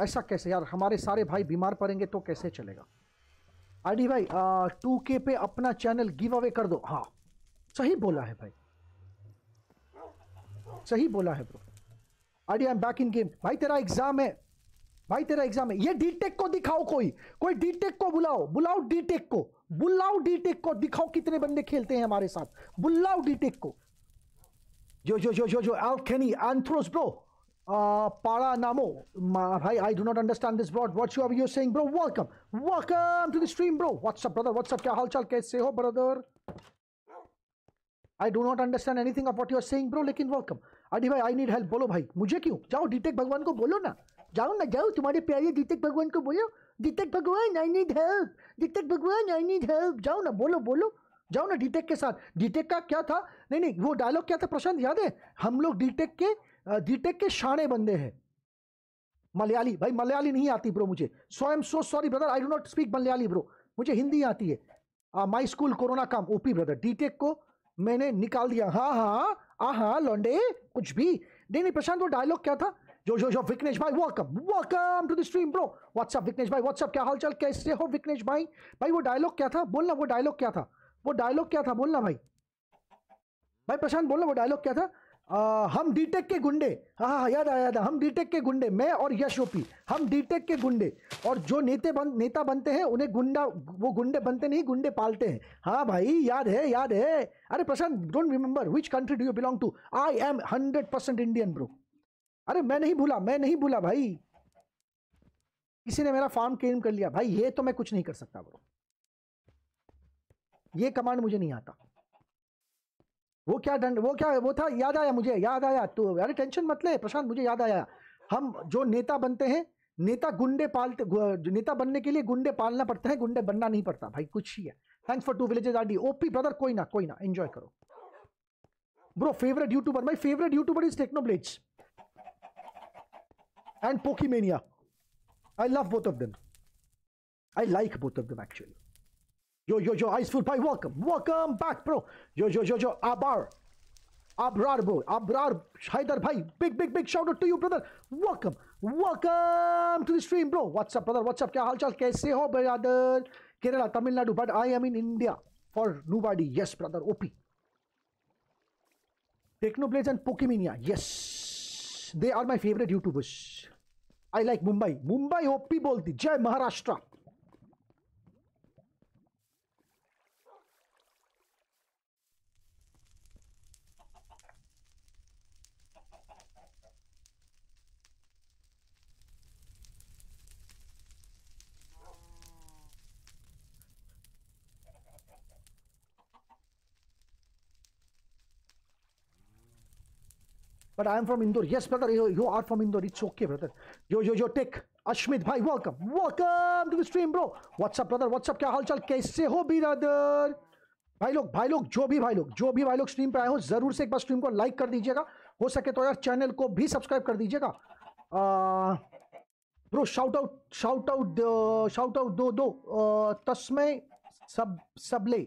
ऐसा कैसे यार? हमारे सारे भाई बीमार पड़ेंगे तो कैसे चलेगा? आईडी भाई टू के पे अपना चैनल गिव अवे कर दो। हाँ। सही बोला है भाई। सही बोला है bro. ID I am back in game भाई तेरा एग्ज़ाम है। भाई तेरा एग्ज़ाम है। ये डीटेक को दिखाओ कोई। कोई डीटेक को बुलाओ। बुलाओ डीटेक को। बुलाओ डीटेक को। दिखाओ कितने बंदे खेलते हैं हमारे साथ। बुलाओ डीटेक को। जो जो जो जो जो एल्केनी एंथ्रोस bro uh, Para Namo. Ma, hi, I do not understand this broad. What you are you saying, bro? Welcome. Welcome to the stream, bro. What's up, brother? What's up? हाल चाल कैसे हो, brother? I do not understand anything of what you are saying, bro. लेकिन welcome. आदि भाई, I need help. बोलो भाई, मुझे क्यों? जाओ डीटेक भगवान को बोलो ना. जाओ ना जाओ तुम्हारे प्यारे डीटेक भगवान को बोलो. डीटेक भगवान, I need help. डीटेक भगवान, I need help. जाओ ना बोलो बोलो. जाओ ना डीटेक के साथ डीटेक का क्या था नहीं नहीं वो डायलॉग क्या था प्रशांत याद है हम लोग डीटेक के डीटेक के शाणे बंदे हैं। मलयाली, भाई मलयाली नहीं आती ब्रो मुझे। So I am so sorry brother I do not speak Malayali bro. मुझे हिंदी आती है। माई स्कूल कोरोना काम ओपी ब्रदर डीटेक को मैंने निकाल दिया। हाँ हाँ हाँ लौंडे, कुछ भी। नहीं नहीं, प्रशांत, वो डायलॉग क्या था? जो जो जो विघ्नेश भाई welcome welcome to the stream bro. What's up Vighnesh भाई व्हाट्सअप क्या हालचाल, कैसे हो विघ्नेश भाई? भाई, वो डायलॉग क्या था? बोलना, वो डायलॉग क्या था? वो डायलॉग क्या था? बोलना भाई। भाई, प्रशांत, बोलना, वो डायलॉग क्या था? आ, हम डीटेक के गुंडे। हाँ हाँ याद आया याद हम डीटेक के गुंडे मैं और यश ओपी हम डीटेक के गुंडे। और जो नेते बन नेता बनते हैं उन्हें गुंडा वो गुंडे बनते नहीं गुंडे पालते हैं। हाँ भाई याद है याद है। अरे Prashant don't remember which country do you belong to I am hundred percent Indian bro अरे मैं नहीं भूला मैं नहीं भूला भाई। किसी ने मेरा फार्म क्लेम कर लिया। भाई ये तो मैं कुछ नहीं कर सकता ब्रो ये कमांड मुझे नहीं आता। वो क्या डंड वो क्या, वो था, याद आया मुझे, याद आया। तो अरे टेंशन मत ले, प्रशांत, मुझे याद आया। हम जो नेता बनते हैं, नेता गुंडे पालते नेता बनने के लिए गुंडे पालना पड़ता है, गुंडे बनना नहीं पड़ता। भाई, कुछ ही है। Thanks for two villages RD OP brother कोई ना कोई ना एंजॉय करो। Bro favourite YouTuber my favourite YouTuber is Technoblades and Pokimane I love both of them I like both of them, actually. Yo, yo, yo, Iceful Pie, welcome. Welcome back, bro. Yo, yo, yo, yo, Abar. Abrar, bro. Abrar, Haidar Bhai. Big, big, big shout out to you, brother. Welcome. Welcome to the stream, bro. What's up, brother? What's up? क्या हाल चाल कैसे हो brother? Kerala, Tamil Nadu, but I am in India for nobody. Yes, brother. OP. Technoblades and Pokemania. Yes. They are my favorite YouTubers. I like Mumbai. Mumbai OP बोलती जय Maharashtra But I am from Indore. Yes, brother, you, you are from Indore. It's okay, brother. Yo, yo, yo, take. Ashmit bhai, welcome. Welcome to the stream, bro. What's up, brother? What's up? क्या हाल चाल कैसे हो ब्रदर भाई लोग भाई लोग जो भी भाई लोग जो भी भाई लोग स्ट्रीम पे आए हो ज़रूर से एक बार स्ट्रीम को लाइक कर दीजिएगा हो सके तो यार चैनल को भी सब्सक्राइब कर दीजिएगा bro shout out shout out shout out दो दो uh, तस्मै सब सबले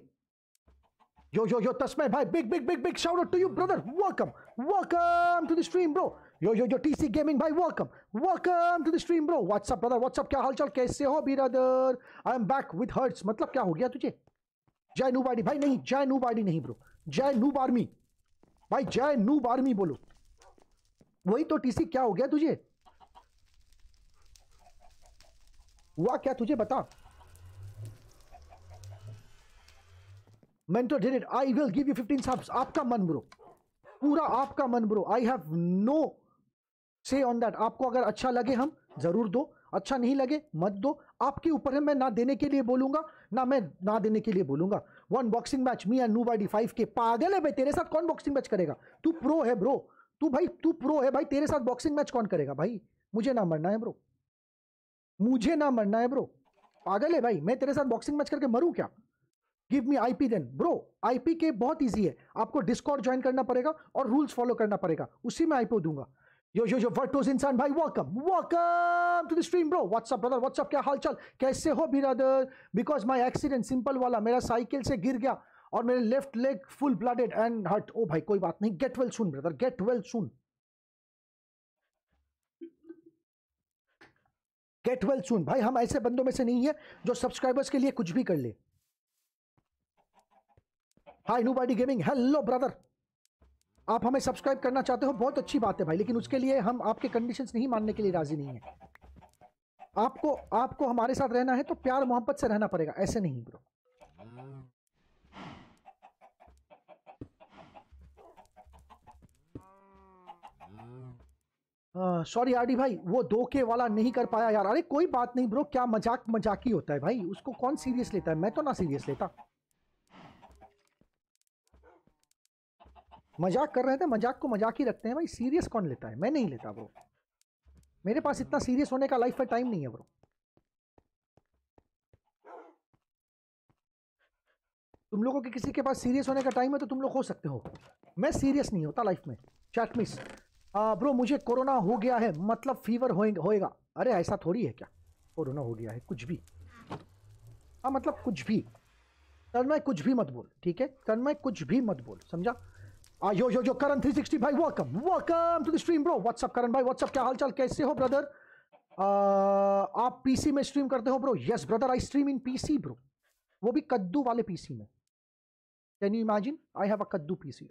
Yo, yo, yo, Tasmay, bhai, big, big, big, big shout out to you, brother. Welcome. Welcome to the stream, bro. Yo, TC Gaming, bhai, welcome. Welcome to the stream, bro. What's up, brother? What's up? क्या हाल चाल कैसे हो brother? I am back with Hertz. मतलब क्या हो गया तुझे? जय नूब आर्मी भाई नहीं जय नूब आर्मी नहीं ब्रो जय नूब आर्मी भाई जय नूब आर्मी बोलो वही तो टीसी क्या हो गया तुझे हुआ क्या तुझे बता mentor did it i will give you 15 subs. आपका मन ब्रो। पूरा आपका मन bro. I have no say on that आपको अगर अच्छा लगे हम, ज़रूर दो। अच्छा नहीं लगे, मत दो। आपके ऊपर है, मैं ना देने के लिए बोलूँगा, ना मैं ना देने के लिए बोलूँगा। One boxing match me and no body five के पागल है भाई, तेरे साथ कौन बॉक्सिंग मैच करेगा? तू प्रो है ब्रो। तू भाई, तू प्रो है भाई, तेरे साथ बॉक्सिंग मैच कौन करेगा भाई? मुझे ना मरना है ब्रो। मुझे ना मरना है ब्रो। पागल है भाई, मैं तेरे साथ बॉक्सिंग मैच करके मरूं क्या? Give me IP then bro IP के बहुत इजी है. आपको डिस्कॉर्ड ज्वाइन करना पड़ेगा और रूल्स फॉलो करना पड़ेगा. उसी में आईपी दूँगा. यो यो यो वर्टोस इंसान भाई welcome welcome to the stream bro what's up brother what's up क्या हाल चाल कैसे हो, brother? Because my accident simple वाला, मेरा साइकिल से गिर गया और मेरे left leg full blooded and hurt oh भाई, कोई बात नहीं. Get well soon brother get well soon get well soon भाई, हम ऐसे बंदों में से नहीं है जो सब्सक्राइबर्स के लिए कुछ भी कर ले। Hi no body gaming hello brother आप हमें सब्सक्राइब करना चाहते हो, बहुत अच्छी बात है भाई, लेकिन उसके लिए हम आपके कंडीशंस नहीं मानने के लिए राज़ी नहीं है। आपको आपको हमारे साथ रहना है तो प्यार मोहब्बत से रहना पड़ेगा, ऐसे नहीं ब्रो सॉरी आरडी भाई, वो दो के वाला नहीं कर पाया यार। अरे, कोई बात नहीं ब्रो क्या मज़ाक मजाकी होता है भाई, उसको कौन सीरियस लेता है? मैं तो ना सीरियस लेता। मज़ाक कर रहे थे, मज़ाक को मज़ाक ही रखते हैं भाई सीरियस कौन लेता है? मैं नहीं लेता ब्रो मेरे पास इतना सीरियस होने का लाइफ में टाइम नहीं है ब्रो तुम लोगों के किसी के पास सीरियस होने का टाइम है तो तुम लोग हो सकते हो। मैं सीरियस नहीं होता लाइफ में। चैट मिस ब्रो मुझे कोरोना हो गया है मतलब फीवर होएगा। अरे, ऐसा थोड़ी है क्या? कोरोना हो गया है, कुछ भी। हाँ मतलब कुछ भी। तन्मय, कुछ भी मत बोल, ठीक है? तन्मय, कुछ भी मत बोल, समझा? आ, यो यो यो करण 360 भाई welcome welcome to the stream bro what's up Karan भाई व्हाट्सअप क्या हालचाल? कैसे हो ब्रदर आप पीसी में स्ट्रीम करते हो bro yes brother I stream in PC bro वो भी कद्दू वाले पीसी में। Can you imagine I have a कद्दू पीसी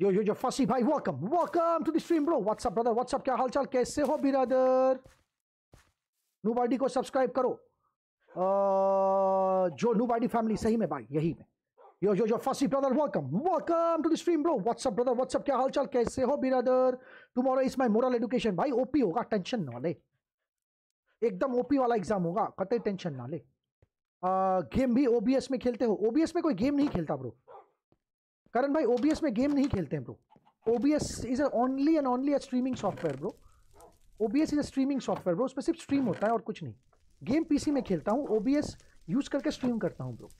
यो यो यो फसी भाई welcome welcome to the stream bro what's up brother what's up क्या हालचाल? कैसे हो ब्रदर? नूबाडी को सब्सक्राइब करो। uh, जो नूबाडी फैमिली सही में भाई यही में। यो यो यो फसी brother welcome welcome to the stream bro what's up brother what's up क्या हालचाल? कैसे हो brother? Tomorrow is my moral education भाई ओपी होगा टेंशन ना ले। एकदम ओपी वाला एग्ज़ाम होगा कतई टेंशन ना ले। गेम भी ओबीएस में खेलते हो? ओबीएस में कोई गेम नहीं खेलता ब्रो करण भाई ओबीएस में गेम नहीं खेलते हैं bro OBS is only and only a streaming software bro OBS is a streaming software bro उसमें सिर्फ़ स्ट्रीम होता है और कुछ नहीं। गेम पीसी में खेलता हूँ ओबीएस यूज़ करके स्ट्रीम करता हूँ ब्रो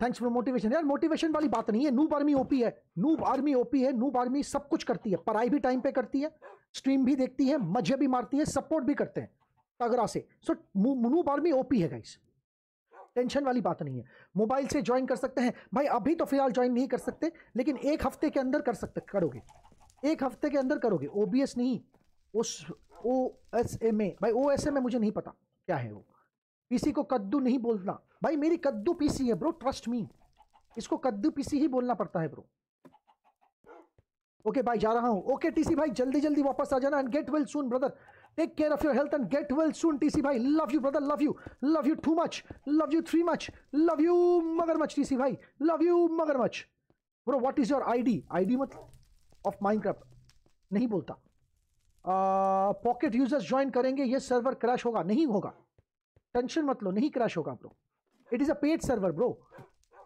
थैंक्स फॉर मोटिवेशन यार मोटिवेशन वाली बात नहीं है। नूब आर्मी ओपी है। नूब आर्मी ओपी है। नूब आर्मी सब कुछ करती है। पढ़ाई भी टाइम पे करती है। स्ट्रीम भी देखती है। मज़े भी मारती है। सपोर्ट भी करते हैं। तगड़ा से। सो नूब आर्मी ओपी है गाइस टेंशन वाली बात नहीं है। मोबाइल से ज्वाइन कर सकते हैं। भाई, अभी तो फ़िलहाल ज्वाइन नहीं कर सकते, लेकिन एक हफ़्ते के अंदर कर सकते, करोगे। एक हफ़्ते के अंदर करोगे। ओबीएस नहीं, उस ओ एस एम ए भाई ओ एस एम ए मुझे नहीं पता क्या है वो। पीसी को कद्दू नहीं बोलना। भाई, मेरी कद्दू पीसी है ब्रो ट्रस्ट मी इसको कद्दू पीसी ही बोलना पड़ता है ब्रो ओके भाई जा रहा हूँ। ओके टीसी भाई जल्दी जल्दी वापस आ जाना and get well soon brother take care of your health and get well soon TC भाई love you brother love you love you too much love you three much love you मगर मच टीसी भाई लव यू मगर much bro what is your ID ID मतलब ऑफ़ माइनक्राफ्ट नहीं बोलता। पॉकेट यूज़र्स ज्वाइन करेंगे ये सर्वर क्रैश होगा। नहीं होगा। टेंशन मत लो, नहीं क्रैश होगा bro it is a paid server bro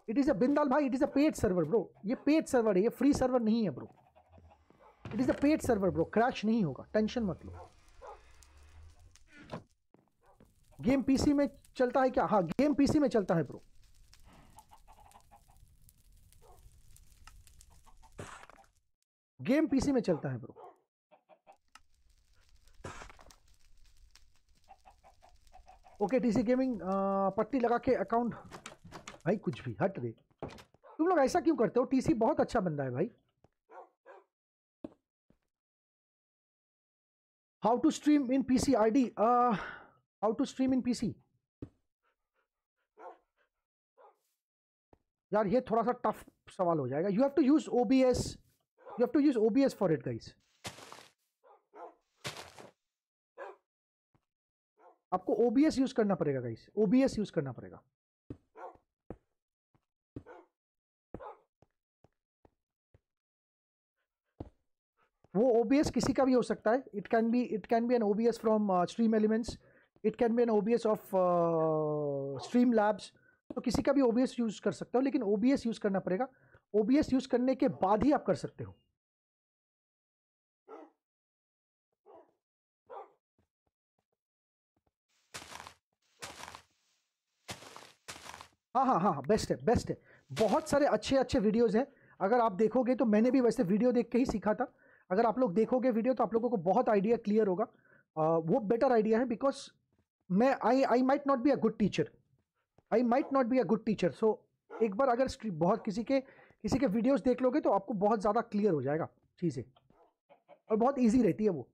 it is a Bindal भाई it is a paid server bro ये पेड सर्वर है, ये फ्री सर्वर नहीं है bro it is a paid server bro crash नहीं होगा। टेंशन मत लो। गेम पीसी में चलता है क्या? हाँ गेम पीसी में चलता है प्रो गेम पीसी में चलता है प्रो ओके, टीसी गेमिंग पट्टी लगा के अकाउंट। भाई, कुछ भी, हट रे। तुम लोग ऐसा क्यों करते हो? टीसी बहुत अच्छा बंदा है, भाई। How to stream in PC ID how to stream in PC यार, ये थोड़ा सा टफ सवाल हो जाएगा। You have to use OBS you have to use OBS for it guys आपको ओबीएस यूज़ करना पड़ेगा गाइस ओबीएस यूज़ करना पड़ेगा। वो ओबीएस किसी का भी हो सकता है। It can be it can be an OBS from stream elements it can be an OBS of stream labs तो किसी का भी ओबीएस यूज़ कर सकते हो लेकिन ओबीएस यूज़ करना पड़ेगा। ओ बी एस यूज़ करने के बाद ही आप कर सकते हो। हाँ हाँ हाँ हाँ बेस्ट है बेस्ट है। बहुत सारे अच्छे अच्छे वीडियोस हैं। अगर आप देखोगे तो मैंने भी वैसे वीडियो देख के ही सीखा था। अगर आप लोग देखोगे वीडियो तो आप लोगों को बहुत आइडिया क्लियर होगा। आ, वो बेटर आइडिया है बिकॉज़ मैं I I might not be a good teacher I might not be a good teacher so एक बार अगर बहुत किसी के किसी के वीडियोस देख लोगे तो आपको बहुत ज़्यादा क्लियर हो जाएगा चीज़ें। और बहुत ईजी रहती है वो।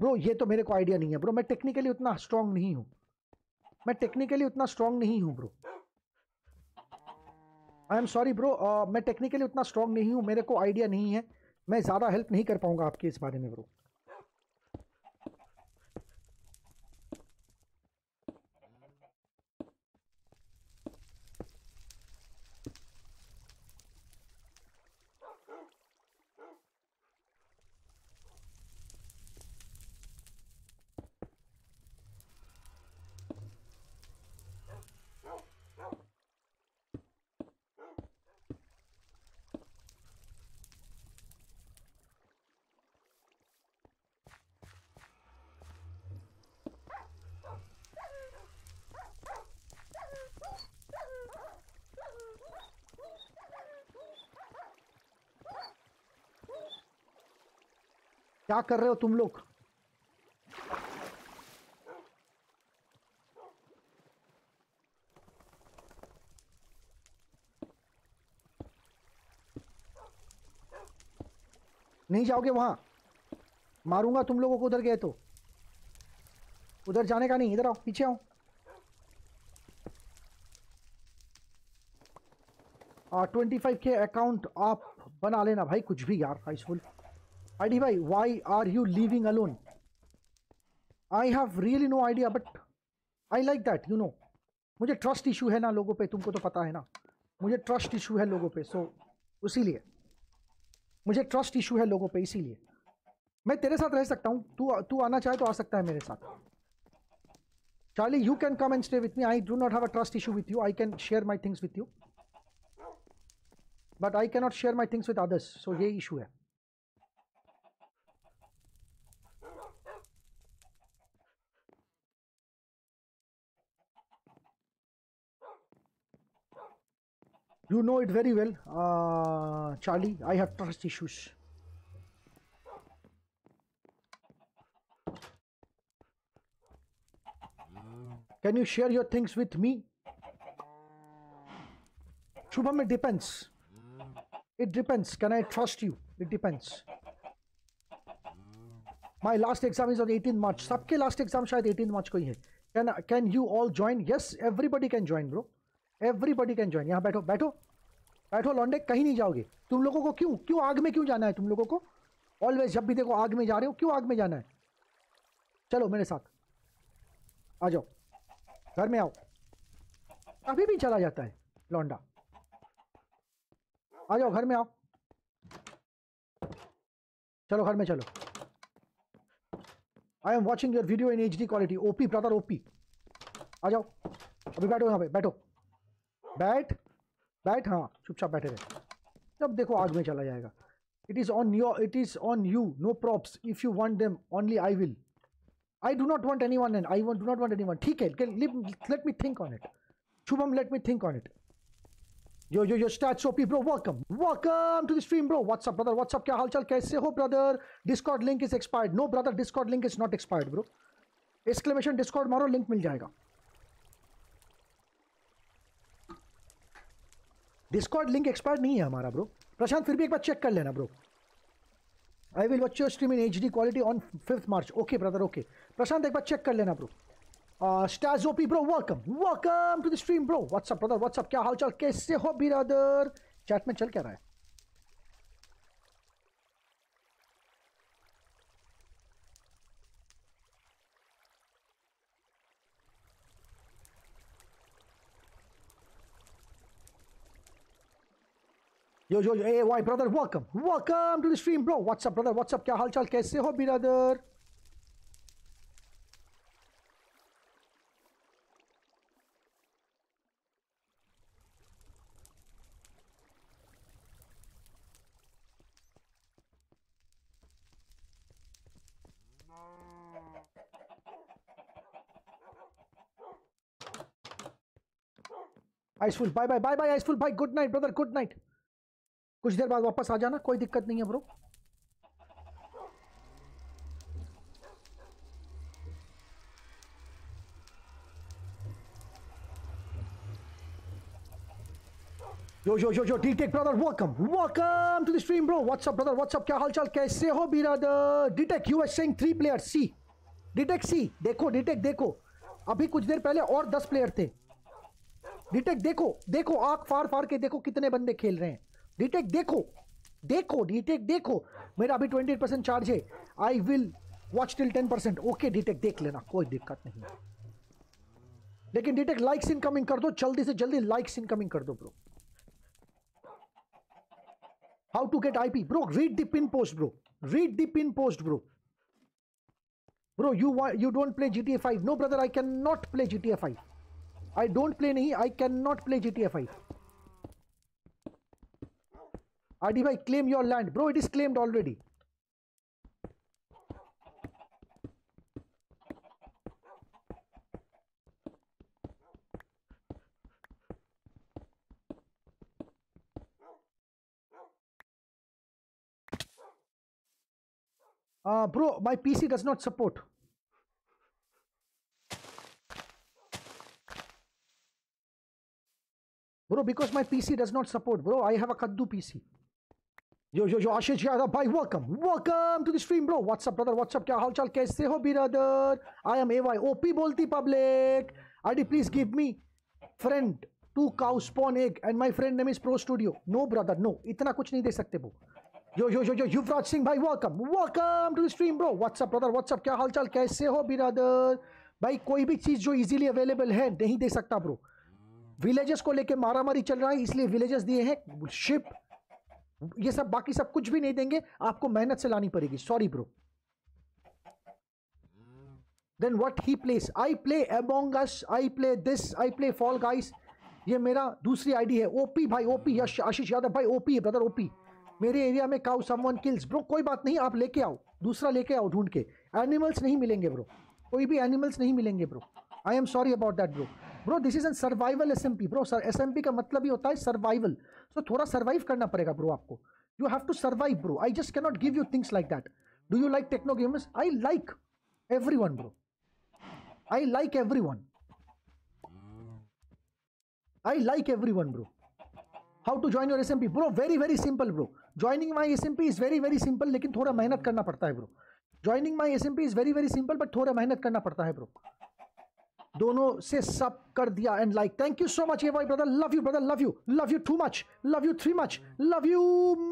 ब्रो ये तो मेरे को आइडिया नहीं है। ब्रो मैं टेक्निकली उतना स्ट्रांग नहीं हूँ। मैं टेक्निकली उतना स्ट्रांग नहीं हूँ bro I am sorry bro मैं टेक्निकली उतना स्ट्रांग नहीं हूँ. मेरे को आइडिया नहीं है. मैं ज़्यादा हेल्प नहीं कर पाऊँगा आपके इस बारे में ब्रो क्या कर रहे हो तुम लोग? नहीं जाओगे वहाँ? मारूँगा तुम लोगों को उधर गए तो। उधर जाने का नहीं, इधर आओ, पीछे आओ। ट्वेंटी फाइव के अकाउंट आप बना लेना भाई, कुछ भी यार हाई स्कूल ID भाई why are you living alone I have really no idea, but I like that you know मुझे ट्रस्ट इशू है ना लोगों पे तुमको तो पता है ना। मुझे ट्रस्ट इशू है लोगों पे सो so, इसीलिए मुझे ट्रस्ट इशू है लोगों पे इसीलिए। मैं तेरे साथ रह सकता हूँ तू तू आना चाहे तो आ सकता है मेरे साथ। Charlie you can come and stay with me I do not have a trust issue with you I can share my things with you but I cannot share my things with others so ये इशू है। You know it very well, uh, Charlie. I have trust issues. Can you share your things with me? Shubham, it depends. It depends. Can I trust you? It depends. My last exam is on 18 March. सबके last exam शायद 18 March को ही है. Can can you all join? Yes, everybody can join, bro. Everybody can join यहाँ बैठो बैठो। बैठो लॉन्डे कहीं नहीं जाओगे। तुम लोगों को क्यों क्यों आग में क्यों जाना है तुम लोगों को? ऑलवेज जब भी देखो आग में जा रहे हो, क्यों आग में जाना है? चलो, मेरे साथ। आ जाओ। घर में आओ। अभी भी चला जाता है, लौंडा। आ जाओ, घर में आओ। चलो, घर में चलो। I am watching your video in H D quality OP brother OP आ जाओ। अभी बैठो यहाँ पे, बैठो। बैठ बैठ हाँ चुपचाप बैठे रहे। जब देखो आग में चला जाएगा। It is on your it is on you know props if you want them only I will I do not want anyone and I won't do not want anyone ठीक है let me think on it Shubham let me think on it yo yo yo start सोपी bro welcome welcome to the stream bro what's up brother what's up क्या हालचाल? कैसे हो brother Discord link is expired no brother Discord link is not expired bro exclamation Discord मारो लिंक मिल जाएगा। डिस्कॉर्ड लिंक एक्सपायर नहीं है हमारा ब्रो प्रशांत, फिर भी एक बार चेक कर लेना bro I will watch your stream in H D quality on fifth March okay brother okay Prashant, एक बार चेक कर लेना bro स्टैजोपी bro welcome welcome to the stream bro what's up brother what's up क्या हालचाल? कैसे हो ब्रदर चैट में चल क्या रहा है? Yo yo A Y brother welcome welcome to the stream bro what's up brother what's up क्या हालचाल कैसे हो brother आइसफुल bye bye bye bye आइसफुल bye good night brother good night कुछ देर बाद वापस आ जाना, कोई दिक्कत नहीं है bro. Yo yo yo yo डीटेक brother welcome welcome to the stream bro what's up brother what's up क्या हालचाल? कैसे हो, brother? डीटेक you are saying three player see डीटेक see देखो डिटेक देखो। अभी कुछ देर पहले और दस प्लेयर थे। डीटेक देखो देखो आग फाड़ फाड़ के देखो कितने बंदे खेल रहे हैं। डीटेक देखो देखो डीटेक देखो। मेरा अभी ट्वेंटी परसेंट चार्ज है। I will watch till ten percent okay डीटेक देख लेना, कोई दिक्कत नहीं। लेकिन डीटेक लाइक्स इनकमिंग कर दो, जल्दी से जल्दी लाइक्स इनकमिंग कर दो bro how to get IP bro read the pin post bro read the pin post bro bro you want you don't play gta 5 no, brother, i cannot play gta 5 i don't play nahi, i cannot play gta 5 RD bhai, claim your land. Bro, it is claimed already. Uh, bro, my PC does not support. Bro, because my PC does not support, bro. I have a Kaddu PC. Yo yo yo Ashish क्या था भाई welcome welcome to the stream bro what's up brother what's up क्या हालचाल कैसे हो brother I am A Y OP बोलती public I please give me friend to cow spawn egg and my friend name is pro studio no brother no इतना कुछ नहीं दे सकते वो यो यो यो यो युवराज सिंह भाई welcome welcome to the stream bro what's up brother what's up क्या हालचाल कैसे हो ब्रदर भाई कोई भी चीज़ जो इजीली अवेलेबल है नहीं दे सकता ब्रो विलेजेस को लेके मारामारी चल रहा है इसलिए विलेजेस दिए हैं शिप ये सब, बाकी सब कुछ भी नहीं देंगे, आपको मेहनत से लानी पड़ेगी। Sorry bro then what he place I play us I play this I play fall guys ये मेरा दूसरी आईडी है। ओपी भाई ओपी यश, आशीष यादव, भाई ओपी है ब्रदर ओपी मेरे एरिया में काउ समवन किल्स ब्रो कोई बात नहीं, आप लेके आओ। दूसरा लेके आओ ढूंढ के। एनिमल्स नहीं मिलेंगे ब्रो कोई भी एनिमल्स नहीं मिलेंगे bro I am sorry about that bro bro this is an survival S M P bro sir S M P का मतलब ही होता है सर्वाइवल सो थोड़ा सर्वाइव करना पड़ेगा ब्रो आपको you have to survive bro I just cannot give you things like that do you like Techno Gamers I like everyone bro I like everyone I like everyone bro how to join your S M P bro very very simple bro joining my S M P is very very simple लेकिन थोड़ा मेहनत करना पड़ता है bro joining my S M P is very very simple but थोड़ा मेहनत करना पड़ता है ब्रो दोनों से सब कर दिया and like thank you so much ये भाई brother love you brother love you love you too much love you three much love you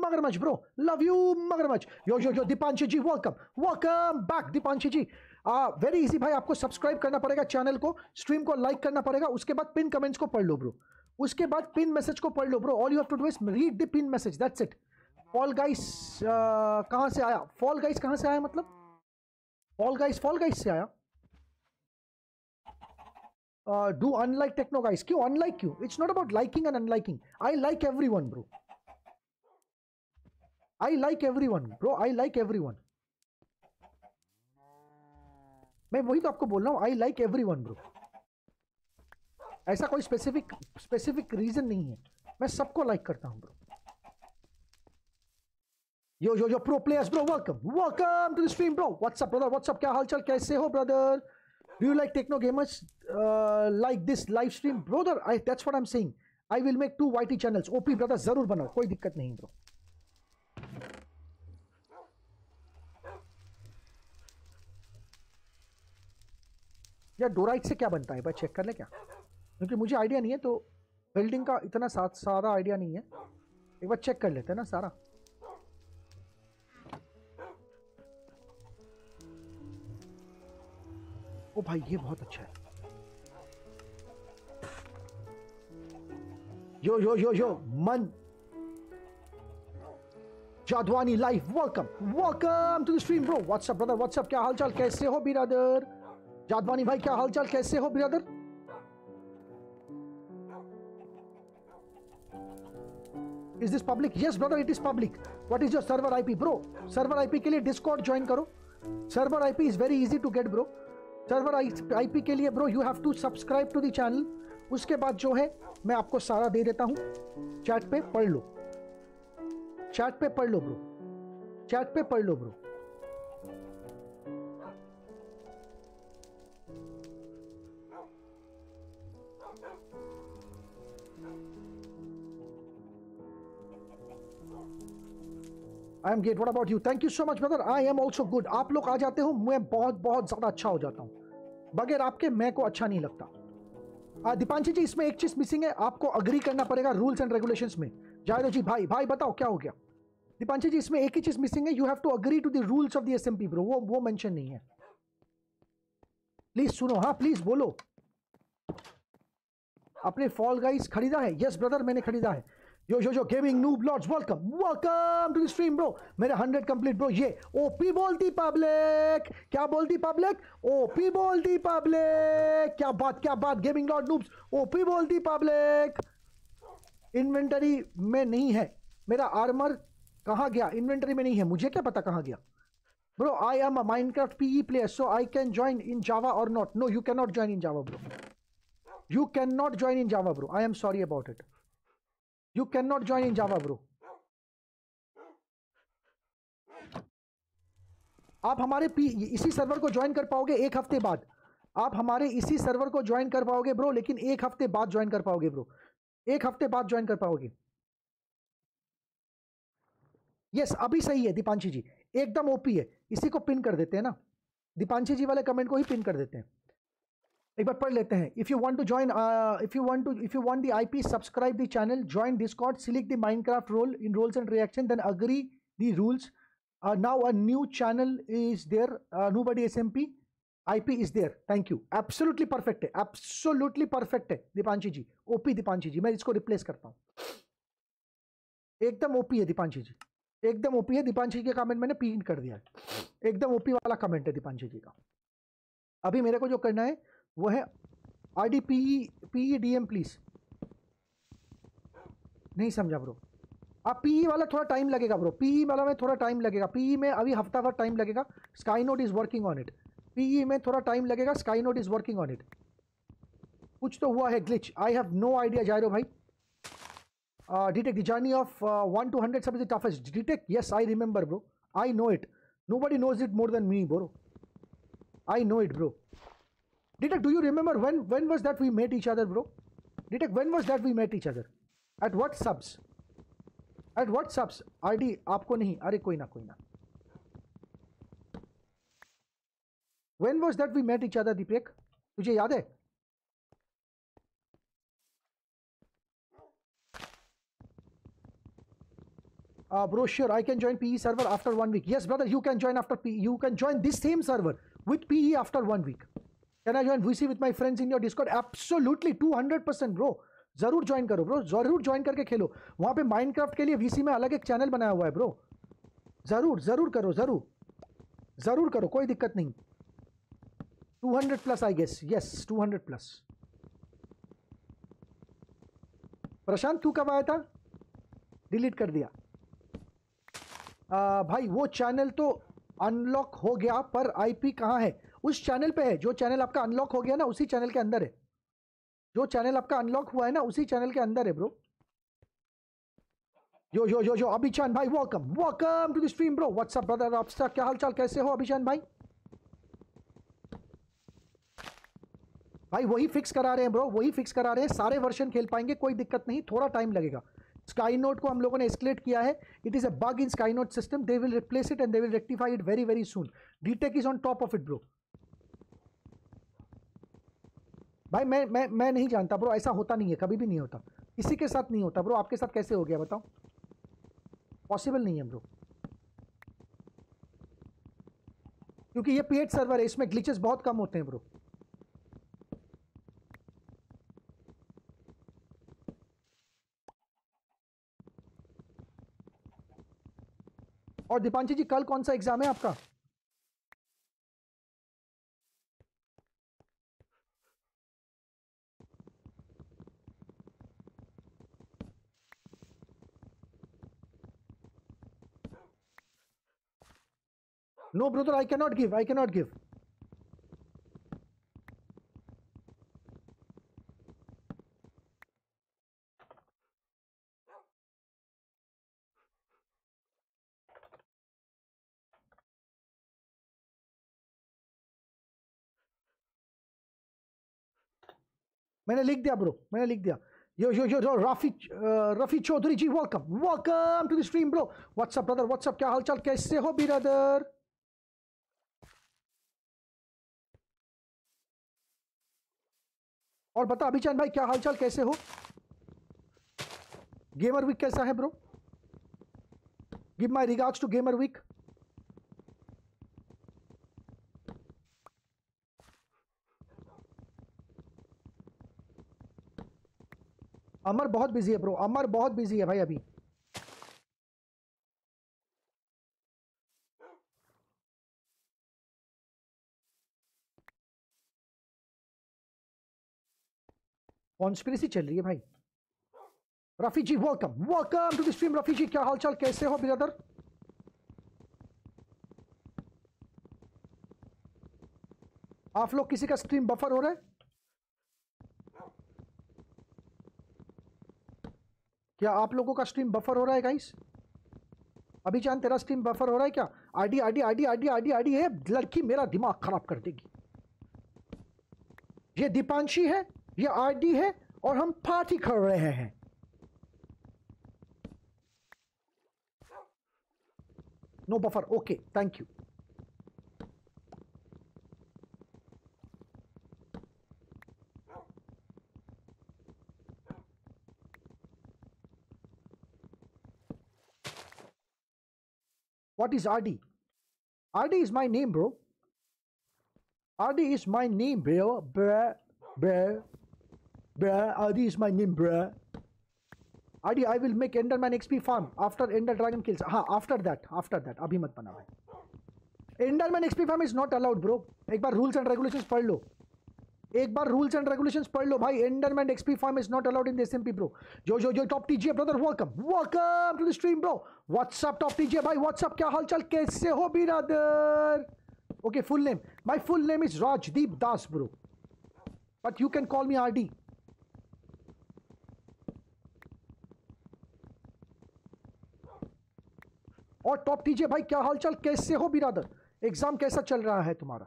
मगरमच bro love you मगरमच yo yo yo Deepanshi ji welcome welcome back Deepanshi ji very easy भाई आपको सब्सक्राइब करना पड़ेगा चैनल को स्ट्रीम को लाइक करना पड़ेगा उसके बाद पिन कमेंट्स को पढ़ लो ब्रो उसके बाद पिन मैसेज को पढ़ लो bro all you have to do is read the pin message that's it fall guys कहाँ से आया फॉल गाइस कहाँ से आया मतलब फॉल गाइस फॉल गाइस से आया डू अनलाइक टेक्नो गाइस क्यों अनलाइक क्यों it's not about liking and unliking I like everyone bro I like everyone bro I like everyone मैं वही तो आपको बोल रहा हूँ I like every one bro ऐसा कोई स्पेसिफिक स्पेसिफिक रीजन नहीं है। मैं सबको लाइक करता हूँ bro yo yo yo pro players bro welcome welcome to the stream bro what's up brother what's up क्या हालचाल? कैसे हो brother do you like Techno Gamers like this live stream brother I that's what I am saying I will make two YT channels OP brother ज़रूर बनाओ कोई दिक्कत नहीं ब्रो यार डोराइट से क्या बनता है? भाई चेक कर ले क्या? क्योंकि मुझे आइडिया नहीं है तो बिल्डिंग का इतना सारा आइडिया नहीं है। एक बार चेक कर लेते हैं ना, सारा। ओ भाई, ये बहुत अच्छा है। यो yo yo yo, man. Jadwani life welcome welcome to the stream bro what's up brother what's up क्या हालचाल? कैसे हो, बिरादर? जादवानी भाई, क्या हालचाल? कैसे हो, बिरादर? Is this public yes brother it is public what is your server IP bro server IP के लिए डिस्कॉर्ड ज्वाइन करो। Server IP is very easy to get bro server IP के लिए bro you have to subscribe to the channel उसके बाद जो है, मैं आपको सारा दे देता हूँ। चैट पे पढ़ लो। चैट पे पढ़ लो ब्रो चैट पे पढ़ लो bro I am get what about you thank you so much brother I am also good आप लोग आ जाते हो, मैं बहुत बहुत ज़्यादा अच्छा हो जाता हूँ। बगैर आपके, मैं को अच्छा नहीं लगता। दीपांशी जी, इसमें एक चीज़ मिसिंग है। आपको अग्री करना पड़ेगा रूल्स एंड रेगुलेशन में। जायदो जी, भाई भाई, बताओ, क्या हो गया? दीपांशी जी, इसमें एक ही चीज़ मिसिंग है। You have to agree to the rules of the S bro वो वो मैंशन नहीं है। प्लीज़ सुनो हाँ प्लीज़ बोलो। अपने फॉल गाइस खरीदा है? यस ब्रदर मैंने खरीदा है। Yo yo yo gaming noob lords welcome welcome to the stream bro मेरे 100 कंप्लीट ब्रो ये ओपी बोलती पब्लिक क्या बोलती पब्लिक ओपी बोलती पब्लिक क्या बात क्या बात गेमिंग लॉर्ड नूब्स ओपी बोलती पब्लिक इन्वेंटरी में नहीं है। मेरा आर्मर कहाँ गया? इन्वेंटरी में नहीं है। मुझे क्या पता कहाँ गया? Bro I am a Minecraft PE player so I can join in Java और not no you can not join in Java bro you can not join in Java bro I am sorry about it You cannot join in Java, bro. आप हमारे पी इसी सर्वर को ज्वाइन कर पाओगे एक हफ़्ते बाद। आप हमारे इसी सर्वर को ज्वाइन कर पाओगे ब्रो लेकिन एक हफ़्ते बाद ज्वाइन कर पाओगे ब्रो एक हफ़्ते बाद ज्वाइन कर पाओगे। यस अभी सही है दीपांशी जी। एकदम ओपी है। इसी को पिन कर देते हैं ना। दीपांशी जी वाले कमेंट को ही पिन कर देते हैं। एक बार पढ़ लेते हैं if you want to join if you want to if you want the IP subscribe the channel join Discord select the Minecraft role in roles and reaction then agree the rules. Uh, now a new channel is there. Uh, nobody SMP. IP is there. Thank you. Absolutely perfect है. Absolutely perfect है. दीपांशी जी. OP दीपांशी जी. मैं इसको रिप्लेस करता हूँ. एकदम ओपी है दीपांशी जी एकदम ओपी है दीपांशी जी का कमेंट मैंने पिन कर दिया है एकदम ओपी वाला कमेंट है दीपांशी जी का अभी मेरे को जो करना है वो है R D P P E D M please नहीं समझा ब्रो अब पीई वाला थोड़ा टाइम लगेगा ब्रो पीई वाला में थोड़ा टाइम लगेगा. पीई में अभी हफ़्ता भर टाइम लगेगा. Sky Note is working on it PE में थोड़ा टाइम लगेगा. Sky Note is working on it कुछ तो हुआ है glitch I have no idea जायरो भाई. DTech the journey of uh, 1 to 100 sub is the toughest. Detect yes i remember bro. I know it. Nobody knows it more than me bro. I know it bro detect do you remember when when was that we met each other bro detect when was that we met each other at what subs at what subs id आपको नहीं अरे कोई ना कोई ना when was that we met each other दीपेक तुझे याद है Uh, bro, sure, I can join PE server after one week. Yes, brother, you can join after PE. You can join this same server with PE after one week. Can I join VC with my friends in your Discord? Absolutely, 200% bro. ज़रूर ज्वाइन करो ब्रो ज़रूर ज्वाइन करके खेलो. वहाँ पे माइनक्राफ्ट के लिए वीसी में अलग एक चैनल बनाया हुआ है ब्रो ज़रूर ज़रूर करो ज़रूर. ज़रूर करो कोई दिक्कत नहीं. 200 plus I guess yes 200 plus Prashant तू कब आया था? डिलीट कर दिया. आ, भाई वो चैनल तो अनलॉक हो गया पर आईपी कहाँ है? उस चैनल पे है, जो चैनल आपका अनलॉक हो गया ना, उसी चैनल के अंदर है। जो चैनल आपका अनलॉक हुआ है ना, उसी चैनल के अंदर है ब्रो यो यो यो यो अभिचान भाई welcome welcome to the stream bro what's up brother आपका क्या हाल चाल कैसे हो अभिचान भाई? भाई, वही फिक्स करा रहे हैं ब्रो वही फिक्स करा रहे हैं। सारे वर्जन खेल पाएँगे, कोई दिक्कत नहीं, थोड़ा टाइम लगेगा। स्काई नोट को हम लोगों ने एस्केलेट किया है। It is a bug in Sky Note system they will replace it and they will rectify it very very soon DTech is on top of it bro भाई, मैं मैं मैं नहीं जानता ब्रो ऐसा होता नहीं है, कभी भी नहीं होता। किसी के साथ नहीं होता ब्रो आपके साथ कैसे हो गया, बताओ। पॉसिबल नहीं है ब्रो क्योंकि ये पेड सर्वर है, इसमें ग्लिचेस बहुत कम होते हैं ब्रो और दीपांशी जी, कल कौन सा एग्ज़ाम है आपका? No, brother, I cannot give. I cannot give. मैंने लिख दिया ब्रो मैंने लिख दिया। Yo yo yo Rafi Rafi Chaudhary ji welcome welcome to the stream bro what's up brother what's up क्या हालचाल? कैसे हो ब्रदर और बता अभिचंद भाई, क्या हालचाल, कैसे हो? गेमर वीक कैसा है bro give my regards to gamer week Amar बहुत बिज़ी है ब्रो अमर बहुत बिज़ी है भाई अभी। कॉन्स्पिरेसी चल रही है भाई। Rafi ji welcome welcome to the stream Rafi ji, क्या हालचाल, कैसे हो ब्रदर आप लोग किसी का स्ट्रीम बफर हो रहा है? क्या आप लोगों का स्ट्रीम बफर हो रहा है गाइस अभी जान, तेरा स्ट्रीम बफर हो रहा है क्या? ID ID ID ID ID ID है, लड़की मेरा दिमाग खराब कर देगी। ये दीपांशी है? ये आईडी है और हम पार्टी कर रहे हैं no buffer okay thank you What is RD? RD is my name, bro. RD is my name, bro. Bruh, bruh, bruh. RD is my name, bruh. RD, I will make Enderman XP farm after Ender Dragon kills. हाँ, after that, after that. अभी मत बना भाई. Enderman XP farm is not allowed, bro. एक बार rules and regulations पढ़ लो. एक बार रूल्स एंड रेगुलेशंस पढ़ लो भाई Enderman XP farm is not allowed in this MP bro जो जो जो top TJ brother welcome welcome to the stream bro what's up top TJ भाई व्हाट्सअप क्या हालचाल कैसे हो बिरादर okay full name my full name is Rajdeep Das bro but you can call me RD और टॉप टीजे भाई, क्या हालचाल? कैसे हो बिरादर? एग्ज़ाम कैसा चल रहा है तुम्हारा?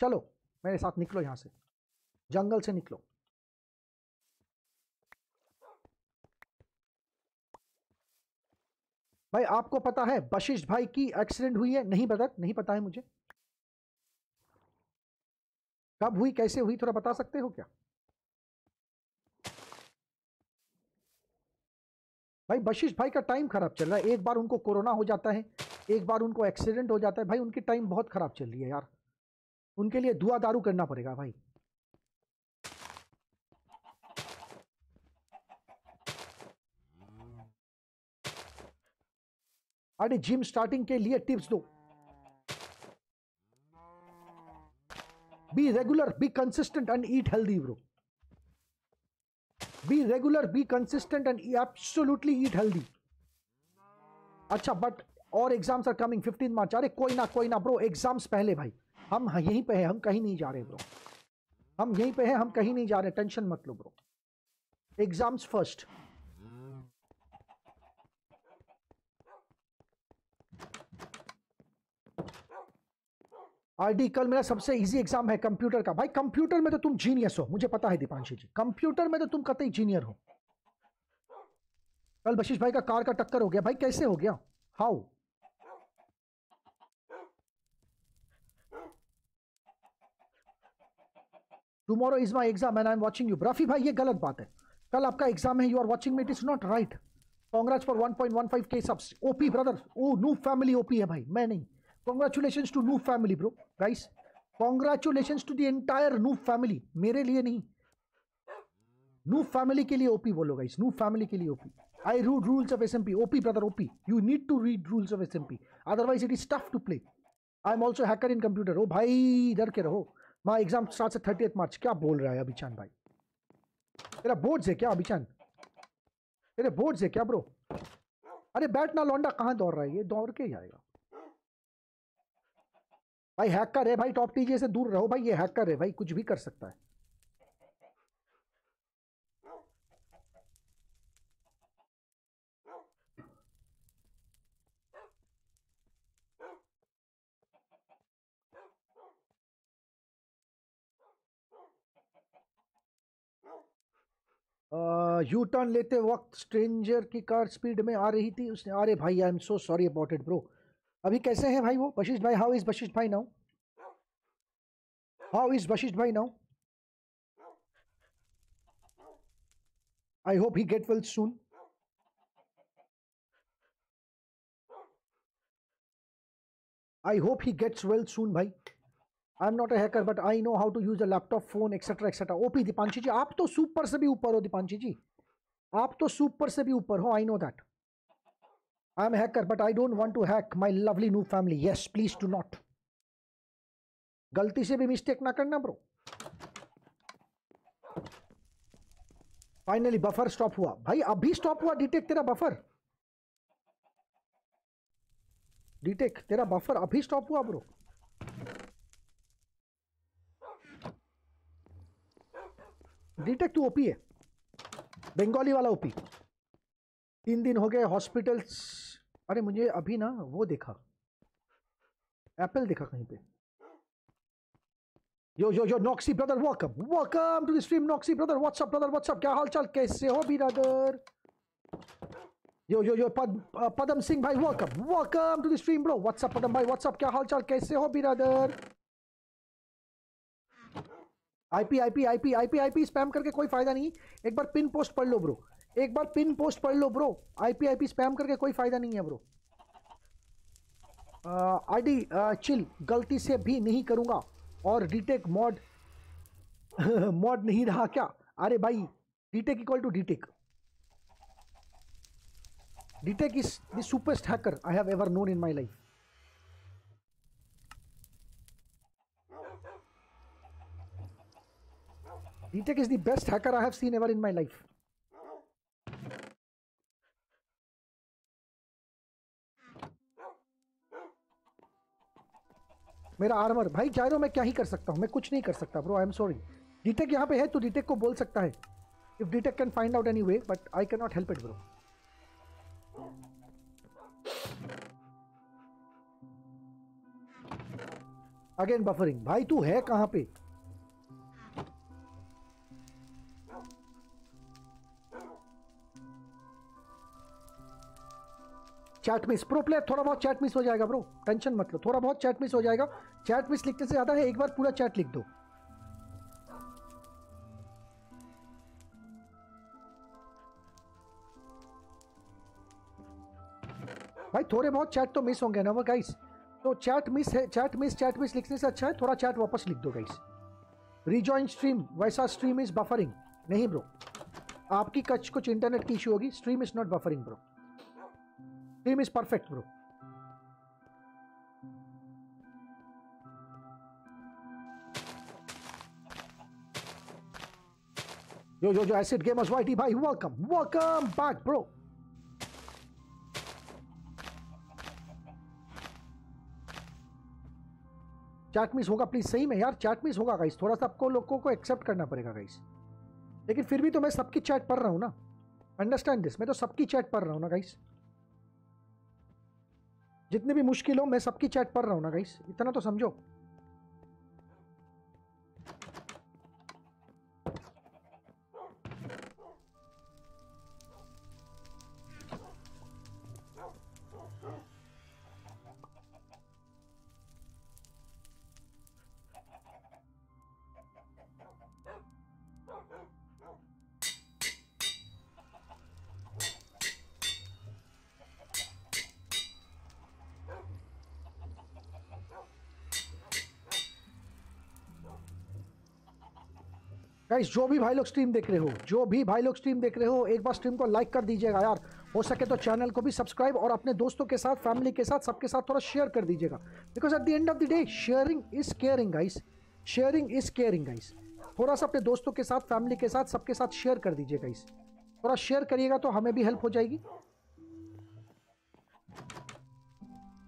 चलो, मेरे साथ निकलो यहाँ से। जंगल से निकलो। भाई, आपको पता है बशिष्ठ भाई की एक्सीडेंट हुई है? नहीं पता नहीं पता है मुझे। कब हुई, कैसे हुई, थोड़ा बता सकते हो क्या? भाई बशिष्ठ भाई का टाइम खराब चल रहा है। एक बार उनको कोरोना हो जाता है, एक बार उनको एक्सीडेंट हो जाता है। भाई उनकी टाइम बहुत खराब चल रही है यार। उनके लिए दुआ दारू करना पड़ेगा भाई। अरे जिम स्टार्टिंग के लिए टिप्स दो। Be regular be consistent and eat healthy bro be regular be consistent and absolutely eat healthy अच्छा बट और एग्ज़ाम्स आर कमिंग 15 मार्च अरे कोई ना कोई ना ब्रो एग्ज़ाम्स पहले भाई हम यहीं पे हैं हम कहीं नहीं जा रहे ब्रो हम यहीं पे हैं हम कहीं नहीं जा रहे टेंशन मत लो ब्रो एग्ज़ाम्स फ़र्स्ट आरडी कल मेरा सबसे इजी एग्ज़ाम है कंप्यूटर का। भाई कंप्यूटर में तो तुम जीनियस हो, मुझे पता है दीपांशी जी। कंप्यूटर में तो तुम कतई जीनियर हो। कल बशीष भाई का कार का टक्कर हो गया। भाई, कैसे हो गया? How tomorrow is my exam and I am watching you ब्रफी भाई, ये गलत बात है। कल आपका एग्ज़ाम है you are watching me it is not right congrats for 1.15 के subs OP brother oh noob family OP है भाई, मैं नहीं। Congratulation to new family bro guys congratulation to the entire new family मेरे लिए नहीं। नू फैमिली के लिए ओपी बोलो गाइस नू फैमिली के लिए OP I rude rules of S M P OP brother OP you need to read rules of S M P otherwise it is tough to play I am also hacker in computer ओ भाई डर के रहो। माँ एग्ज़ाम स्टार्ट से थर्टी मार्च क्या बोल रहा है, अभिचान भाई? तेरा बोर्ड से क्या, अभिचान? तेरे बोर्ड से क्या ब्रो अरे बैठ ना लौंडा, कहाँ दौड़ रहा है? ये दौड़ के ही आएगा। भाई हैकर है भाई टॉप टीजे से दूर रहो भाई, ये हैकर है भाई, कुछ भी कर सकता है। यू टर्न लेते वक्त स्ट्रेंजर की कार स्पीड में आ रही थी, उसने, अरे भाई I am so sorry about it bro अभी कैसे हैं भाई वो? बशिश भाई हाउ इज़ बशिश भाई नाउ हाउ इज़ बशिश भाई now I hope he get well soon I hope he gets well soon, भाई। I am not a hacker but I know how to use a laptop phone etcetera etcetera OP Deepanshi ji आप तो सुपर से भी ऊपर हो दीपांशी जी। आप तो सुपर से भी ऊपर हो I know that I am hacker but I don't want to hack my lovely new family yes please to not गलती से भी मिस्टेक ना करना ब्रो फाइनली बफर स्टॉप हुआ। भाई, अभी स्टॉप हुआ डिटेक तेरा बफर डिटेक तेरा बफर अभी स्टॉप हुआ ब्रो डिटेक तू ओपी है। बंगाली वाला ओपी तीन दिन हो गए हॉस्पिटल्स। अरे, मुझे अभी ना वो देखा। एप्पल देखा कहीं पे। Yo yo yo Noxy brother welcome welcome to the stream Noxy brother what's up brother what's up क्या हाल चाल कैसे हो ब्रदर यो यो यो पद पदम सिंह भाई welcome welcome to the stream bro what's up Padam भाई? व्हाट्सअप क्या हाल चाल कैसे हो brother IP IP IP IP IP spam करके कोई फ़ायदा नहीं। एक बार पिन पोस्ट पढ़ लो ब्रो एक बार पिन पोस्ट पढ़ लो ब्रो आईपी आईपी स्पैम करके कोई फ़ायदा नहीं है ब्रो आईडी चिल गलती से भी नहीं करूँगा. और डीटेक मॉड मॉड नहीं रहा क्या? अरे भाई DTech equal to DTech DTech is the superest hacker I have ever known in my life DTech is the best hacker I have seen ever in my life. मेरा आर्मर भाई जायरो मैं क्या ही कर सकता हूँ, मैं कुछ नहीं कर सकता bro I am sorry DTech यहाँ पे है तो डीटेक को बोल सकता है. If DTech can find out any way but I can not help it bro again buffering भाई तू है कहाँ पे? चैट मिस प्रो प्लेयर थोड़ा बहुत चैट मिस हो जाएगा ब्रो टेंशन मत लो. थोड़ा बहुत चैट मिस हो जाएगा. चैट मिस लिखने से ज़्यादा है, एक बार पूरा चैट लिख दो। भाई, थोड़े बहुत चैट तो मिस होंगे ना वो गाइस तो चैट मिस है चैट मिस चैट मिस लिखने से अच्छा है, थोड़ा चैट वापस लिख दो गाइस रिजॉइन स्ट्रीम वैसा स्ट्रीम इज़ बफरिंग नहीं ब्रो आपकी कच कुछ इंटरनेट की इशू होगी stream is not buffering bro stream is perfect bro. Yo, yo, yo, Acid Gamers YT, bhai, welcome. Welcome back, bro. Chat miss होगा प्लीज़ सही में यार चैट मिस होगा गाइस थोड़ा सा आपको लोगों को एक्सेप्ट करना पड़ेगा गाइस लेकिन फिर भी तो मैं सबकी चैट पढ़ रहा हूँ ना? अंडरस्टैंड दिस मैं तो सबकी चैट पढ़ रहा हूँ ना गाइस जितनी भी मुश्किल हो मैं सबकी चैट पढ़ रहा हूँ ना गाइस इतना तो समझो। गाइस, जो भी भाई लोग स्ट्रीम देख रहे हो, जो भी भाई लोग स्ट्रीम देख रहे हो, एक बार स्ट्रीम को लाइक कर दीजिएगा यार। हो सके तो चैनल को भी सब्सक्राइब और अपने दोस्तों के साथ फैमिली के साथ, सबके साथ थोड़ा शेयर कर दीजिएगा। Because at the end of the day sharing is caring guys sharing is caring guys थोड़ा सा अपने दोस्तों के साथ फैमिली के साथ, सबके साथ शेयर कर दीजिएगा इस थोड़ा शेयर करिएगा तो हमें भी हेल्प हो जाएगी।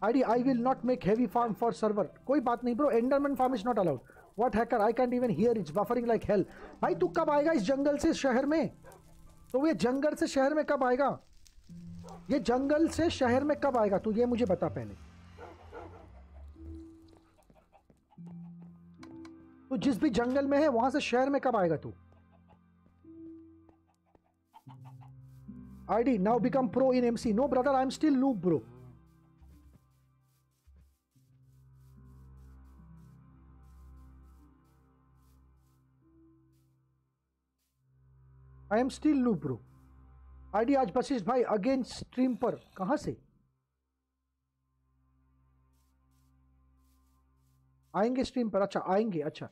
ID I will not make heavy farm for server कोई बात नहीं bro Enderman farm is not allowed what hacker I can't even hear it's buffering like hell भाई, तू कब आएगा इस जंगल से शहर में? तो ये जंगल से शहर में कब आएगा? ये जंगल से शहर में कब आएगा? तू ये मुझे बता पहले। तू जिस भी जंगल में है, वहाँ से शहर में कब आएगा तू? ID now become pro in MC no brother I am still loop bro I am still loo bro ID आज बसिस भाई अगेन स्ट्रीम पर। कहाँ से? आएँगे स्ट्रीम पर? अच्छा आएँगे अच्छा।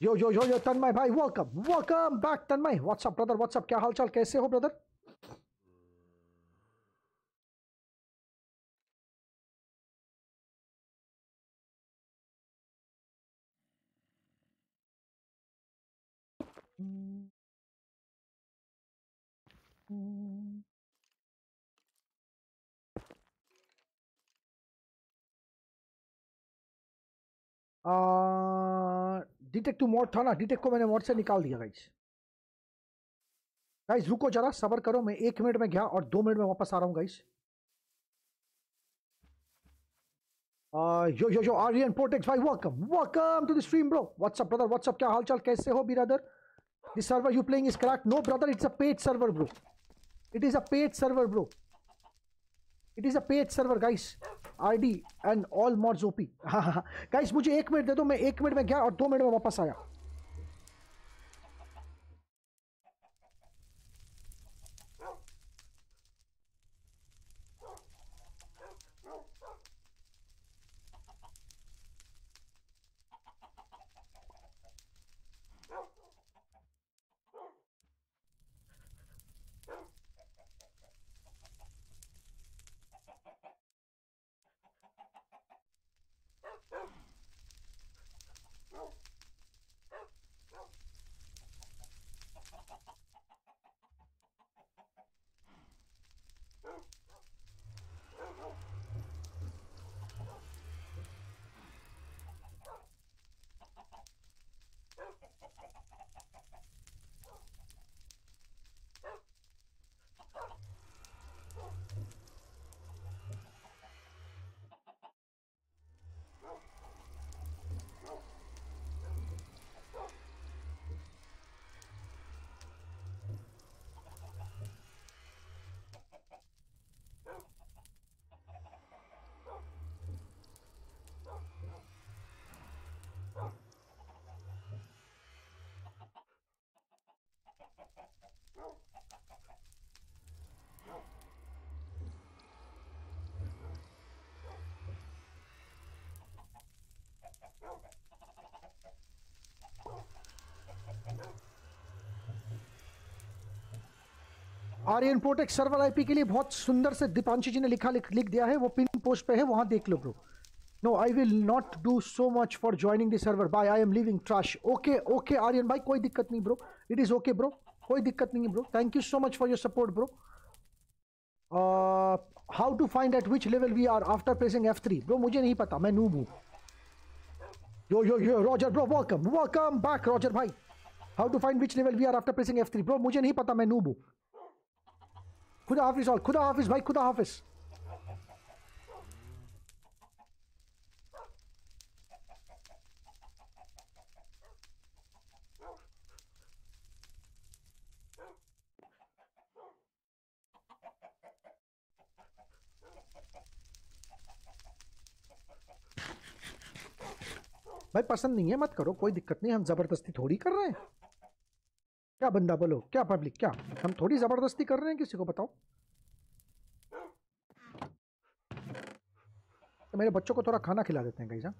यो यो यो यो तन्मय भाई welcome welcome back Tanmay what's up brother what's up क्या हालचाल? कैसे हो ब्रदर डिटेक्टिव मोड था ना डिटेक्ट को मैंने मोड से निकाल दिया गाइस गाइस रुको जरा, सबर करो, मैं एक मिनट में गया और दो मिनट में वापस आ रहा हूँ गाइस यो यो यो आर्यन पोटेक्स भाई welcome welcome to the stream bro what's up brother what's up क्या हालचाल? कैसे हो brother the server you playing is crack no brother it's a paid server bro it is a paid server bro it is a page server guys I D and all mods OP हाँ हाँ गाइस मुझे एक मिनट दे दो, मैं एक मिनट में गया और दो मिनट में वापस आया। आर्यन प्रोटेक्ट सर्वर आईपी के लिए बहुत सुंदर से दीपांशी जी ने लिखा लिख, लिख दिया है। वो पिन पोस्ट पे है वहाँ देख लो bro no I will not do so much for joining the server bye I am living trash okay okay Aryan भाई कोई दिक्कत नहीं bro it is okay bro कोई दिक्कत नहीं है bro thank you so much for your support bro how to find at which level we are after pressing F three bro मुझे नहीं पता मैं नूब हूँ। Yo yo yo Roger bro welcome welcome back Roger भाई how to find which level we are after pressing F three bro मुझे नहीं पता, मैं नूब हूँ। खुदा हाफिज ऑल खुदा हाफिज भाई, खुदा हाफिज। भाई, पसंद नहीं है, मत करो। कोई दिक्कत नहीं, हम ज़बरदस्ती थोड़ी कर रहे हैं। क्या बंदा बोलो, क्या पब्लिक क्या? हम थोड़ी ज़बरदस्ती कर रहे हैं, किसी को बताओ। तो मेरे बच्चों को थोड़ा खाना खिला देते हैं कैसा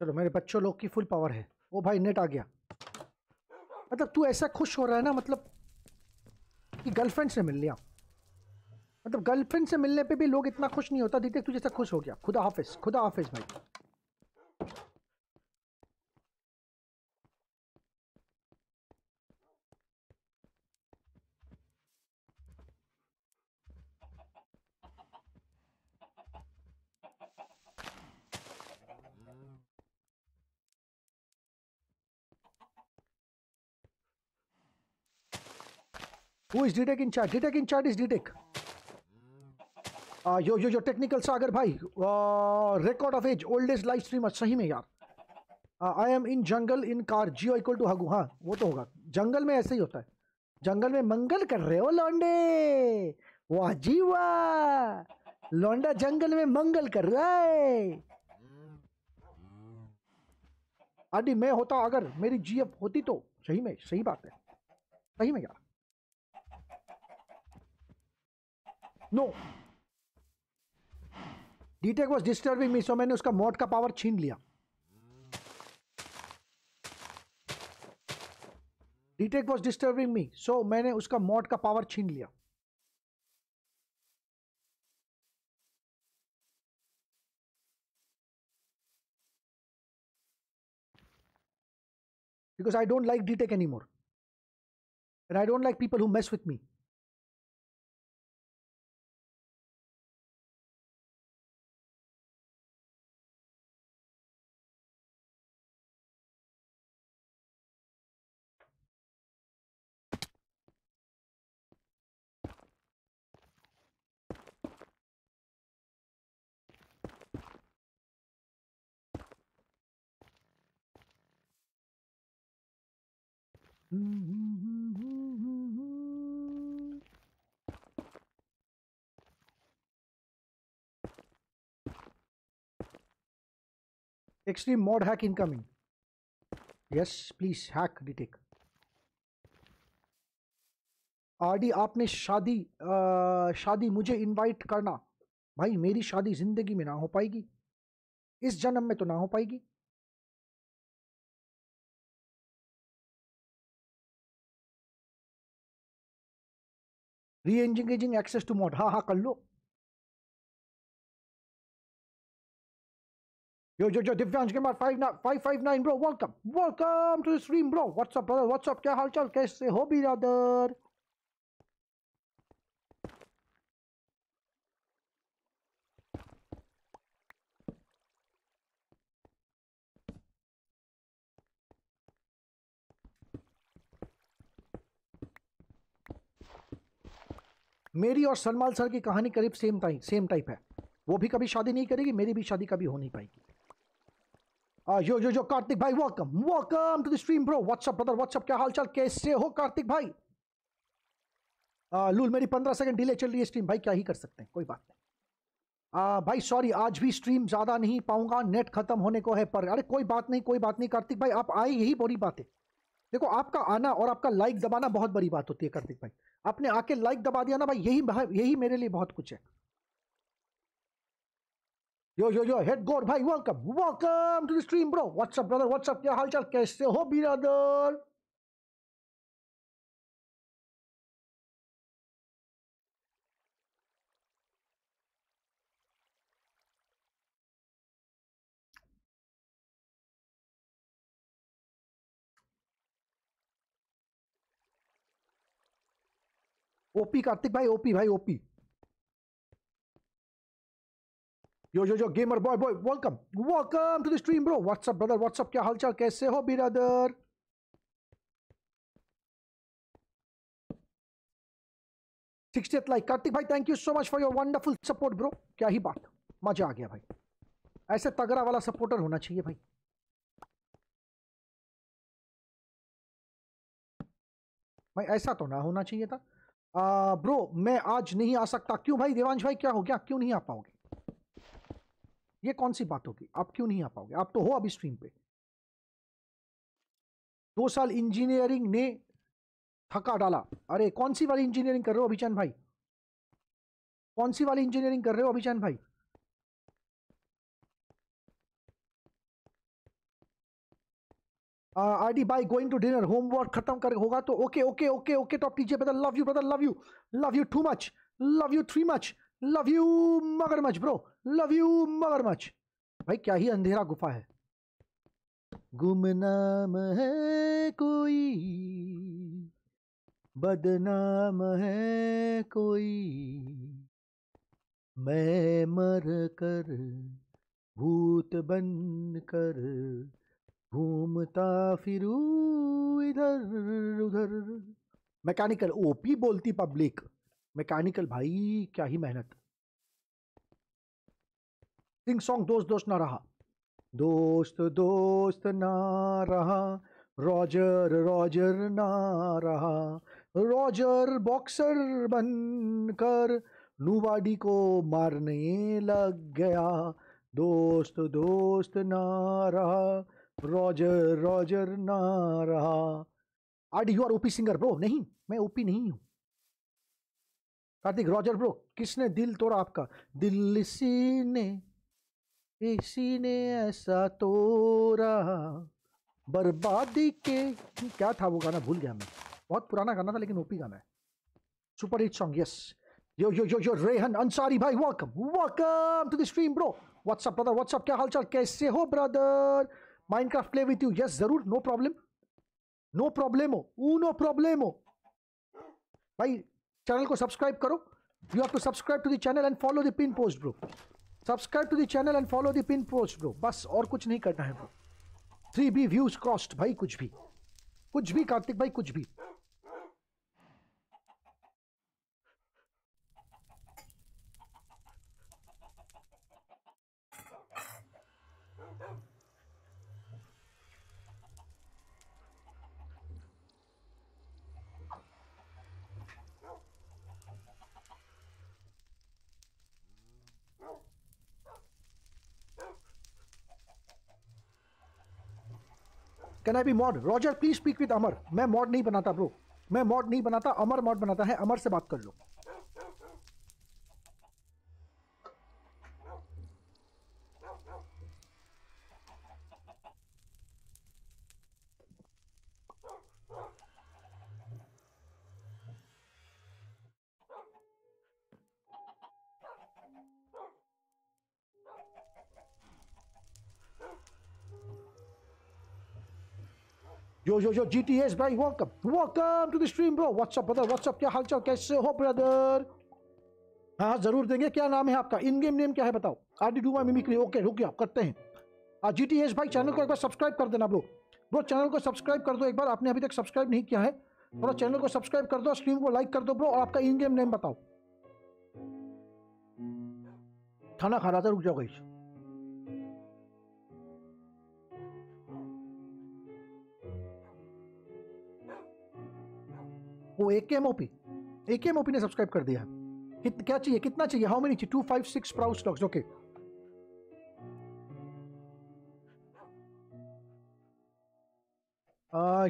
चलो, मेरे बच्चों लोग की फुल पावर है। वो भाई नेट आ गया। मतलब तू ऐसा खुश हो रहा है ना मतलब कि गर्लफ्रेंड से मिल लिया। मतलब गर्लफ्रेंड से मिलने पे भी लोग इतना खुश नहीं होता। दीदी तू जैसा खुश हो गया। खुदा हाफिज खुदा हाफिज भाई। Who is DTech in chat? DTech in chat is DTech. Uh, yo, yo, yo, technical सागर भाई record of age oldest live सही में यार I am in jungle in car Jio equal to हगू हाँ वो तो होगा जंगल में ऐसे ही होता है जंगल में मंगल कर रहे हो लौंडे वाह जी वाह लौंडा जंगल में मंगल कर रहा है आदि मैं होता अगर मेरी जीएफ होती तो सही में सही बात है सही में यार no DTech was disturbing me so मैंने उसका मोट का पावर छीन लिया। डीटेक वॉज़ डिस्टर्बिंग मी सो मैंने उसका मोट का पावर छीन लिया। Because I don't like DTech any more and I don't like people who mess with me Extreme mod hack incoming. Yes, please hack detect. RD आपने शादी आ, शादी मुझे इनवाइट करना भाई मेरी शादी ज़िंदगी में ना हो पाएगी इस जन्म में तो ना हो पाएगी re engaging access to mode हाँ हाँ कर लो Yo, जो yo, दिव्यांश के मार five five five nine bro welcome welcome to stream bro what's up brother what's up क्या हालचाल कैसे हो बी ब्रदर मेरी और सलमान सर की कहानी करीब सेम टाइम सेम टाइप है। वो भी कभी शादी नहीं करेगी मेरी भी शादी कभी हो नहीं पाएगी। आ, यो यो यो कार्तिक भाई welcome welcome to the stream bro what's up brother what's up क्या हालचाल? कैसे हो कार्तिक भाई? आ, लूल मेरी पंद्रह सेकंड डिले चल रही है स्ट्रीम भाई क्या ही कर सकते हैं? कोई बात नहीं। आ, भाई सॉरी आज भी स्ट्रीम ज़्यादा नहीं पाऊँगा। नेट खत्म होने को है पर। अरे कोई बात नहीं कोई बात नहीं कार्तिक भाई आप आए यही बड़ी बात। है देखो, आपका आना और आपका लाइक दबाना बहुत बड़ी बात होती है, कार्तिक भाई। आपने आके लाइक दबा दिया ना भाई, यही यही मेरे लिए बहुत कुछ है। यो यो यो हेड गोर भाई welcome welcome to the stream bro what's up brother what's up क्या हालचाल? कैसे हो, बिरादर? ओपी कार्तिक भाई ओपी भाई OP yo yo yo gamer boy boy welcome welcome to the stream bro what's up brother what's up क्या हालचाल कैसे हो ब्रदर लाइक कार्तिक भाई thank you so much for your wonderful support bro क्या ही बात मज़ा आ गया भाई ऐसे तगड़ा वाला सपोर्टर होना चाहिए भाई भाई, ऐसा तो ना होना चाहिए था। आ, ब्रो मैं आज नहीं आ सकता। क्यों भाई? देवांश भाई क्या हो गया? क्यों नहीं आ पाओगे? ये कौन सी बात होगी? आप क्यों नहीं आ पाओगे? आप तो हो अभी स्ट्रीम पे। दो साल इंजीनियरिंग ने थका डाला। अरे कौन सी वाली इंजीनियरिंग कर रहे हो अभिचंद भाई? कौन सी वाली इंजीनियरिंग कर रहे हो अभिचंद भाई? ID bye going to dinner homework खत्म कर होगा तो okay okay okay okay top TJ brother love you brother love you love you too much love you three much love you मगरमच्छ ब्रो लव यू मगरमच्छ भाई क्या ही अंधेरा गुफा है गुमनाम है कोई बदनाम है कोई मैं मर कर भूत बन कर घूमता फिरू इधर, उधर। मैकेनिकल ओपी बोलती पब्लिक मैकेनिकल, भाई, क्या ही मेहनत। सिंग सॉन्ग दोस्त दोस्त, ना रहा। दोस्त दोस्त, ना रहा। रॉजर रॉजर ना रहा। रॉजर बॉक्सर बनकर नुवाडी को मारने लग गया। दोस्त दोस्त, ना रहा। रॉजर रॉजर ना रहा। R you R OP singer bro नहीं, मैं ओपी नहीं हूँ। कार्तिक रॉजर ब्रो किसने दिल तोड़ा आपका? दिल इसी ने इसी ने ऐसा तोड़ा। बर्बादी के, क्या था वो गाना? भूल गया मैं। बहुत पुराना गाना था, लेकिन ओपी गाना है। Super hit song yes yo yo yo yo Rehan Ansari भाई welcome welcome to the stream bro what's up brother what's up क्या हालचाल? कैसे हो brother Minecraft play with you yes ज़रूर नो प्रॉब्लम नो प्रॉब्लम हो ऊ नो प्रॉब्लम हो भाई चैनल को सब्सक्राइब करो you have to subscribe to the channel and follow the pin post bro subscribe to the channel and follow the pin post bro बस और कुछ नहीं करना है bro three B views cost भाई कुछ भी कुछ भी कार्तिक भाई कुछ भी can I be mod Roger please speak with Amar मैं मॉड नहीं बनाता ब्रो मैं मॉड नहीं बनाता अमर मॉड बनाता है. अमर से बात कर लो. Yo, yo, yo, GTS, भाई, welcome. Welcome to the stream, bro. What's up, brother? What's up? क्या हालचाल? कैसे हो ब्रदर हाँ, हाँ ज़रूर देंगे। क्या नाम है आपका? इन गेम नेम क्या है बताओ? R D do my mimicry okay रुक गया करते हैं। जी टी एस भाई चैनल को एक बार सब्सक्राइब कर देना ब्रो ब्रो चैनल को सब्सक्राइब कर दो एक बार। आपने अभी तक सब्सक्राइब नहीं किया है। थोड़ा hmm. चैनल को सब्सक्राइब कर दो स्ट्रीम को लाइक कर दो ब्रो और आपका इन गेम नेम बताओ। खाना खा रहा था रुक जाओ गई वो A K M OP A K M OP ने सब्सक्राइब कर दिया कित, क्या चाहिए? कितना चाहिए? हाउ मेनी चाहिए? Two five six proud stocks okay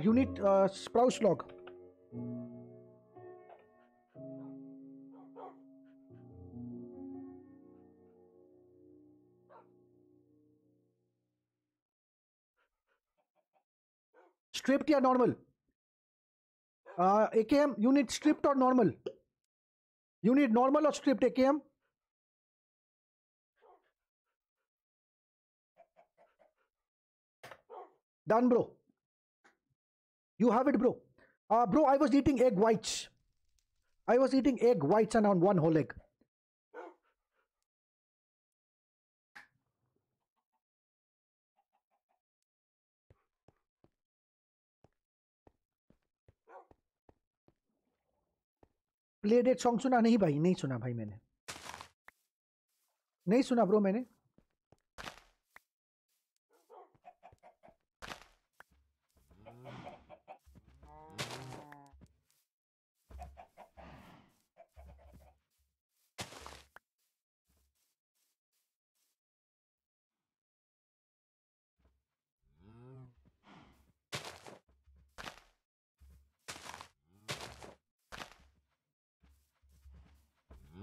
unit spruce log stripped या normal Uh, AKM, you need stripped or normal? You need normal or stripped AKM? Done, bro. You have it, bro. Uh, bro, I was eating egg whites. I was eating egg whites and on one whole egg. Play that song सुना नहीं भाई नहीं सुना भाई मैंने। नहीं सुना ब्रो मैंने।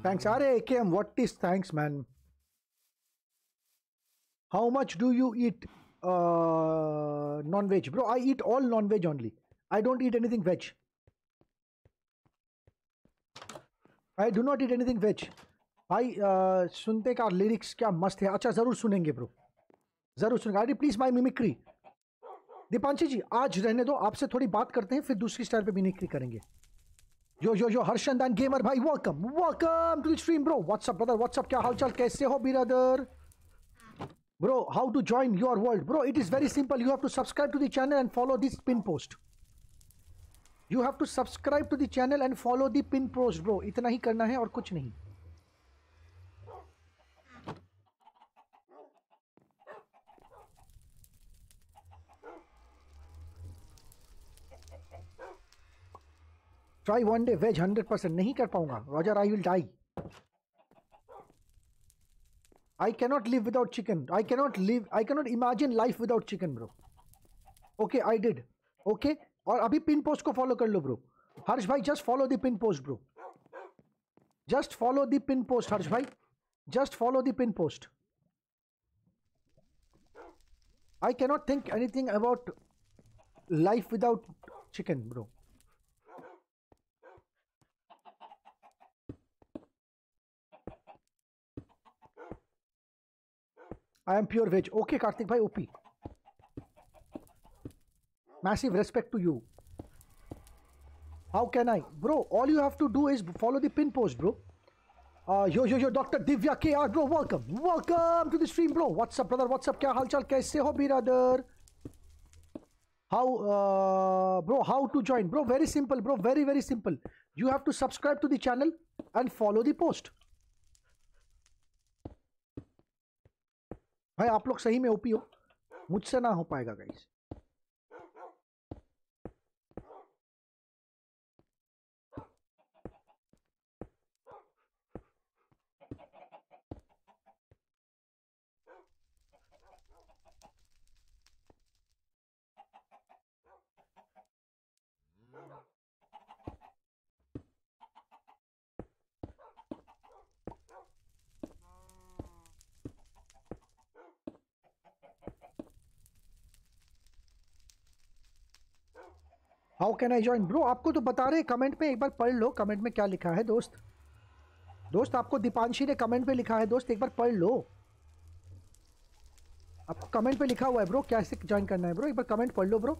Thanks. Are AKM, what is thanks, man? How much do you eat uh, non veg? Bro, I eat all non veg only. I don't eat anything veg. I do not eat anything veg. भाई uh, सुनते का लिरिक्स क्या मस्त है अच्छा ज़रूर सुनेंगे ब्रो ज़रूर सुनेंगे ID please my mimicry Deepanshi ji आज रहने दो आपसे थोड़ी बात करते हैं फिर दूसरी स्टाइल पे मिमिक्री करेंगे yo yo yo Harshan gamer भाई welcome welcome to stream bro what's up brother what's up क्या हालचाल कैसे हो brother bro how to join your world bro it is very simple you have to subscribe to the channel and follow this pin post you have to subscribe to the channel and follow the pin post bro इतना ही करना है और कुछ नहीं try one day veg hundred percent नहीं कर पाऊँगा। Roger I will die I cannot live without chicken I cannot live I cannot imagine life without chicken bro okay I did okay और अभी पिन पोस्ट को फॉलो कर लो ब्रो हर्ष भाई just follow the pin post bro just follow the pin post Harsh भाई. Just follow the pin post I cannot think anything about life without chicken bro I am pure veg. Okay, Karthik bhai, OP. Massive respect to you. How can I? Bro, all you have to do is follow the pin post, bro. Uh, yo, yo, yo, Dr. Divya KR, bro, welcome. Welcome to the stream, bro. What's up, brother? What's up? Kya halchal? Kaise ho, brother? How, uh, bro, how to join? Bro, very simple, bro. Very, very simple. You have to subscribe to the channel and follow the post. भाई आप लोग सही में ओपी हो। मुझसे ना हो पाएगा guys how can I join bro आपको तो बता रहे कमेंट में एक बार पढ़ लो। कमेंट में क्या लिखा है, दोस्त? दोस्त, आपको दीपांशी ने कमेंट पे लिखा है, दोस्त, एक बार पढ़ लो। आपको कमेंट पे लिखा हुआ है ब्रो कैसे ज्वाइन करना है ब्रो एक बार कमेंट पढ़ लो bro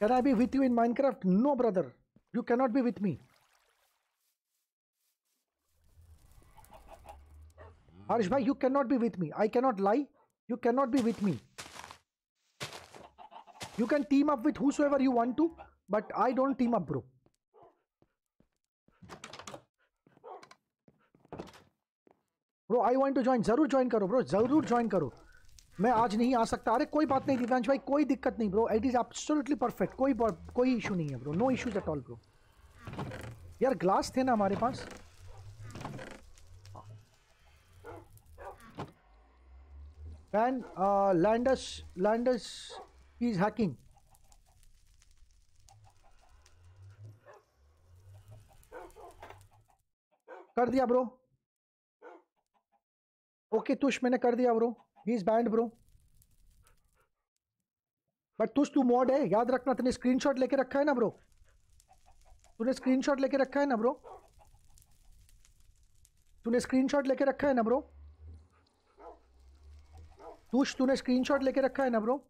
can I be with you in Minecraft no brother you cannot be with me Harsh भाई you can not be with me I cannot lie you can not be with me you can team up with whosoever you want to. But i don't team up bro. Bro I want to join ज़रूर ज्वाइन करो ब्रो ज़रूर ज्वाइन करो. मैं आज नहीं आ सकता। अरे कोई बात नहीं दिव्यांश भाई कोई दिक्कत नहीं bro it is absolutely perfect कोई कोई इशू नहीं है bro no issues at all bro यार ग्लास थे ना हमारे पास। And uh, Landis Landis is कर दिया ब्रो। ओके, तुष, मैंने कर दिया bro. He is banned bro. But Tush, तू मॉड है, याद रखना, तूने स्क्रीनशॉट लेके रखा है ना, ब्रो? तूने स्क्रीनशॉट लेके रखा है ना, ब्रो? तूने स्क्रीनशॉट लेके रखा है ना, ब्रो? तुष, तूने स्क्रीनशॉट लेके रखा है ना, ब्रो?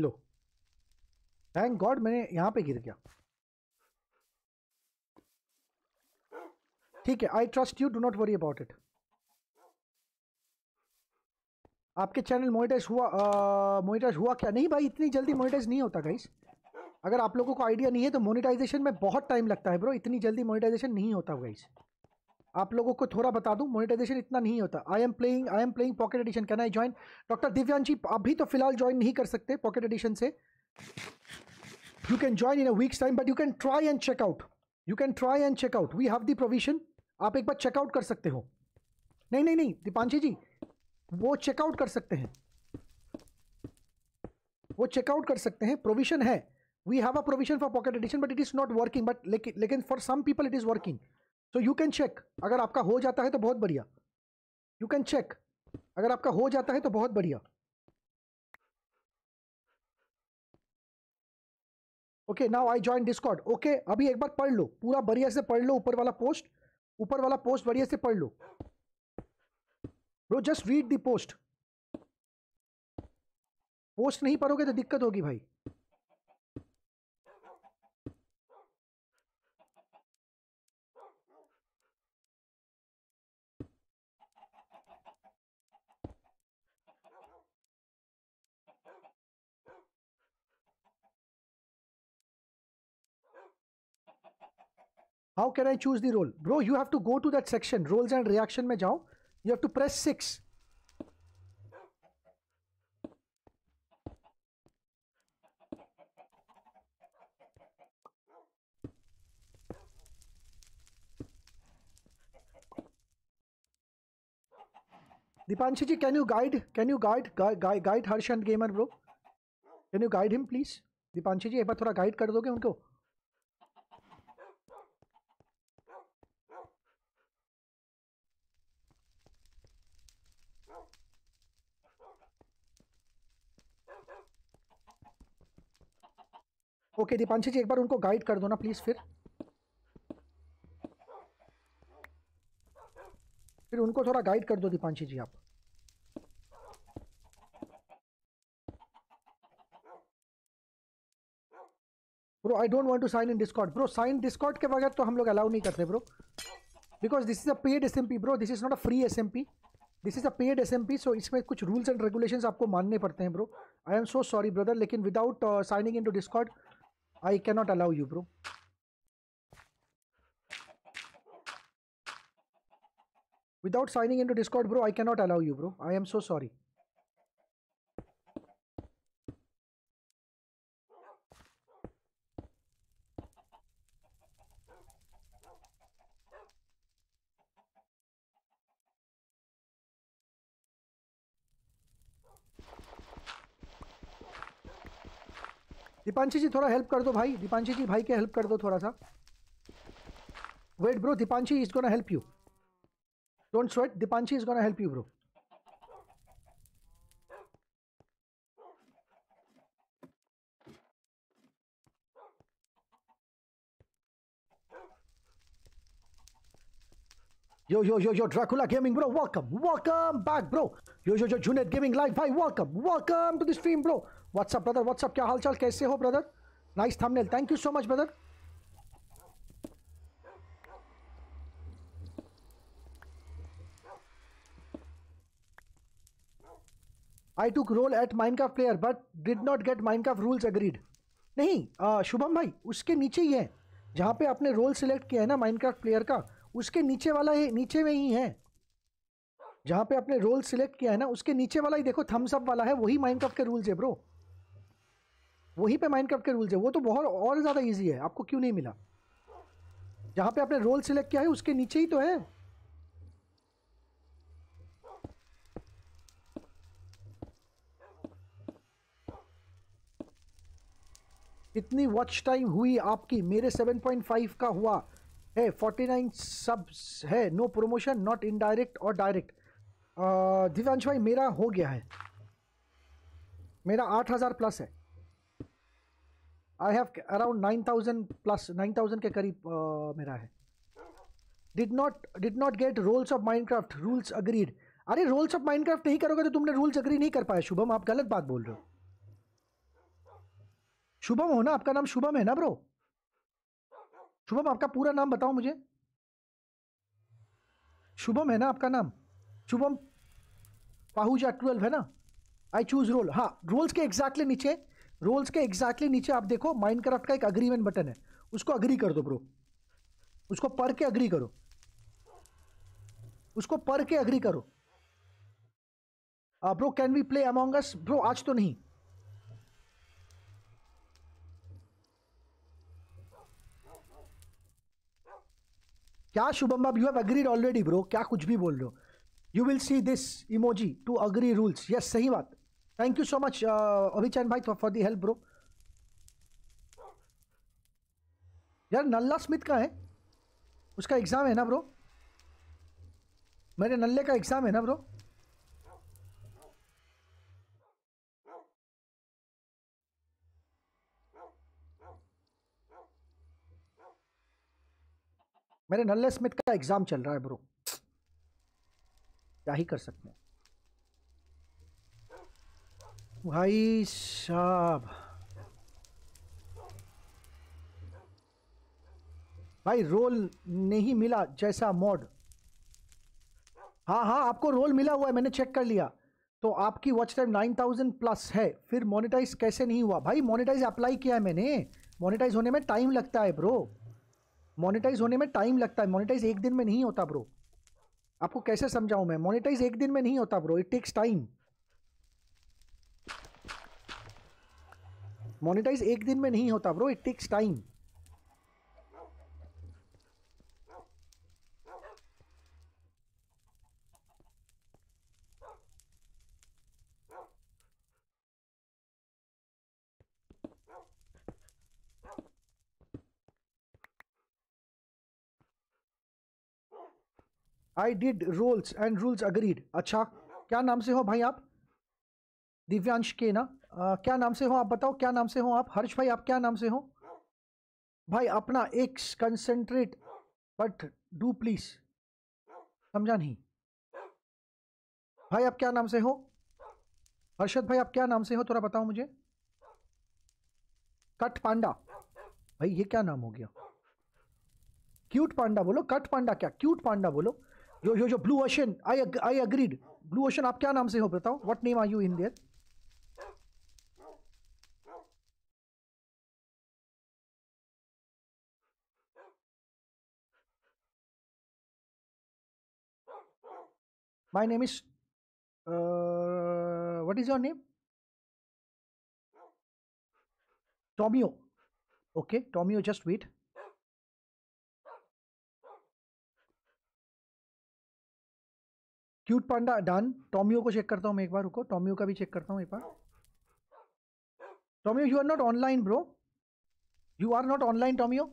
लो। थैंक गॉड मैंने यहाँ पे गिर गया। ठीक है I trust you do not worry about it आपके चैनल मोनिटाइज हुआ मोनिटाइज हुआ क्या? नहीं भाई, इतनी जल्दी मोनिटाइज नहीं होता गाइस अगर आप लोगों को आइडिया नहीं है तो मोनिटाइजेशन में बहुत टाइम लगता है ब्रो इतनी जल्दी मोनिटाइजेशन नहीं होता गाइस आप लोगों को थोड़ा बता दूँ मोनेटाइजेशन इतना नहीं होता। I am playing I am playing pocket edition can I join doctor Divyanshi अभी तो फ़िलहाल ज्वाइन नहीं कर सकते पॉकेट एडिशन से। You can join in a week's time but you can try and check out you can try and check out we have the provision आप एक बार चेकआउट कर सकते हो। नहीं नहीं नहीं, दीपांशी जी, वो चेकआउट कर सकते हैं। वो चेकआउट कर सकते हैं। प्रोविज़न है। We have a provision for pocket edition but it is not working but लेकिन for some people it is working so you can check अगर आपका हो जाता है तो बहुत बढ़िया। यू कैन चेक अगर आपका हो जाता है तो बहुत बढ़िया। Okay now I join Discord okay अभी एक बार पढ़ लो। पूरा बढ़िया से पढ़ लो ऊपर वाला पोस्ट ऊपर वाला पोस्ट बढ़िया से पढ़ लो। Bro just read the post post नहीं पढ़ोगे तो दिक्कत होगी भाई। How can I choose the role bro you have to go to that section roles and reaction में जाओ you have to press six Deepanshi ji can you guide can you guide guide Harsh and gamer bro can you guide him please Deepanshi ji एक बार थोड़ा गाइड कर दोगे उनको ओके, दीपांशी जी, एक बार उनको गाइड कर दो ना प्लीज़ फिर। फिर उनको थोड़ा गाइड कर दो, दीपांशी जी, आप। Bro I don't want to sign in Discord bro sign Discord के बगैर तो हम लोग अलाउ नहीं करते bro because this is a paid S bro this is not a free S this is a paid S so इसमें कुछ रूल्स एंड रेगुलेशंस आपको मानने पड़ते हैं bro I am so sorry brother लेकिन without signing into Discord I cannot allow you, bro. Without signing into Discord, bro, I cannot allow you, bro. I am so sorry. Deepanshi ji, थोड़ा हेल्प कर दो भाई। दीपांशी जी भाई के हेल्प कर दो थोड़ा सा। Wait bro Deepanshi is gonna help you don't sweat Deepanshi is gonna help you bro yo yo yo yo Dracula gaming bro welcome welcome back bro yo yo yo junior gaming live भाई welcome welcome to the stream bro what's up brother what's up क्या हालचाल? कैसे हो brother nice thumbnail thank you so much brother I took roll at mind calf player but did not get mind calf rules agreed नहीं आ, शुभम भाई उसके नीचे ही है। जहाँ पे आपने रोल सिलेक्ट किया है ना माइंड माइनक्राफ्ट प्लेयर का उसके नीचे वाला ही नीचे में ही है। जहाँ पे आपने रोल सिलेक्ट किया है ना उसके नीचे वाला ही देखो थम्सअप वाला है वही माइंड माइनक्राफ्ट के रूल्स है ब्रो वहीं पे माइनक्राफ्ट के रूल्स है वो तो बहुत और ज़्यादा ईजी है। आपको क्यों नहीं मिला? जहाँ पे आपने रोल सिलेक्ट किया है, उसके नीचे ही तो है। कितनी वॉच टाइम हुई आपकी। मेरे 7.5 का हुआ। है 49 सब्स है। नो प्रमोशन नॉट इनडायरेक्ट और डायरेक्ट दिव्यांश भाई, मेरा हो गया है। मेरा 8000 प्लस है। आई हैव अराउंड 9000 प्लस 9000 के करीब uh, मेरा है। Did not did not get roles of Minecraft rules agreed अरे रोल्स ऑफ़ माइनक्राफ्ट नहीं करोगे तो तुमने रूल्स अग्री नहीं कर पाए शुभम आप गलत बात बोल रहे हो। शुभम हो ना? आपका नाम शुभम है ना ब्रो शुभम आपका पूरा नाम बताओ मुझे। शुभम है ना आपका नाम? शुभम पाहुजा ट्वेल्व है ना? आई चूज़ रोल हाँ रोल्स के एग्जैक्टली नीचे रोल्स के एग्जैक्टली नीचे आप देखो माइनक्राफ्ट का एक अग्रीमेंट बटन है। उसको अग्री कर दो ब्रो उसको पढ़ के अग्री करो। उसको पढ़ के अग्री करो। Bro can we play among us bro आज तो नहीं। क्या शुभम बाब you have agreed already bro क्या कुछ भी बोल रहे हो। You will see this emoji to agree rules yes सही बात। Thank you so much Abhichand भाई फॉर दी हेल्प ब्रो यार, नल्ला स्मिथ का है? उसका एग्ज़ाम है ना ब्रो मेरे नल्ले का एग्ज़ाम है ना ब्रो मेरे नल्ले स्मिथ का एग्ज़ाम चल रहा है ब्रो क्या ही कर सकते हैं? भाई साहब। भाई रोल नहीं मिला जैसा मॉड। हाँ हाँ आपको रोल मिला हुआ है, मैंने चेक कर लिया। तो आपकी watch time nine thousand plus है, फिर मोनेटाइज कैसे नहीं हुआ? भाई मोनेटाइज अप्लाई किया है मैंने। मोनेटाइज होने में टाइम लगता है ब्रो मोनेटाइज होने में टाइम लगता है। मोनेटाइज एक दिन में नहीं होता ब्रो आपको कैसे समझाऊं मैं? मोनेटाइज एक दिन में नहीं होता bro it takes time monetize एक दिन में नहीं होता bro it takes time I did roles and rules agreed अच्छा क्या नाम से हो भाई आप? दिव्यांश के ना? आ, क्या नाम से हो? आप बताओ क्या नाम से हो आप? हर्ष भाई आप क्या नाम से हो? भाई अपना एक कंसेंट्रेट बट डू प्लीज़ समझा नहीं? भाई आप क्या नाम से हो? हर्षद भाई आप क्या नाम से हो? थोड़ा बताओ मुझे। Cut panda. भाई ये क्या नाम हो गया? क्यूट पांडा बोलो। कट पांडा क्या? क्यूट पांडा बोलो। यो यो जो blue ocean I I agreed blue ocean आप क्या नाम से हो? बताओ। What name are you in there My name is. Uh, what is your name? Tomio. Okay, Tomio, just wait. Cute panda done Tomio को चेक करता हूँ मैं एक बार रुको टॉमियो का भी चेक करता हूँ एक बार Tomio you are not online bro you are not online Tomio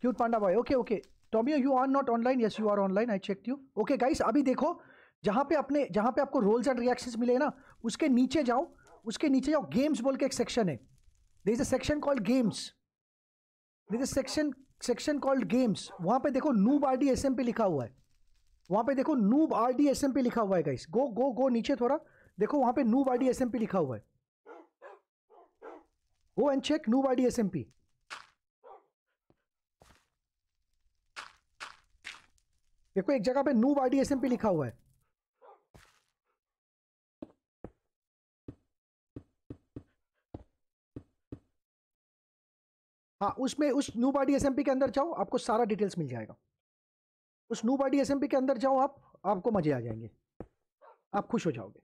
cute panda boy okay okay Tomio you are not online yes you are online I check you okay guys अभी देखो, जहाँ पे अपने, जहाँ पे आपको रोल्स एंड रिएक्शंस मिले ना, उसके नीचे जाओ, उसके नीचे जाओ गेम्स बोल के एक सेक्शन है। There is a section called games there is a section section called games वहाँ पे देखो noob R D S M पे लिखा हुआ है। वहाँ पे देखो noob R D S M पे लिखा हुआ है गाइस गो गो गो नीचे थोड़ा। देखो, वहाँ पे noob R D S M पे लिखा हुआ है। Go and check noob R D S M P देखो, एक जगह पे noob R D S M पे लिखा हुआ है। हाँ उसमें, उस न्यू बॉडी एसएमपी के अंदर जाओ, आपको सारा डिटेल्स मिल जाएगा। उस न्यू बॉडी एस के अंदर जाओ आप, आपको मज़े आ जाएँगे। आप खुश हो जाओगे।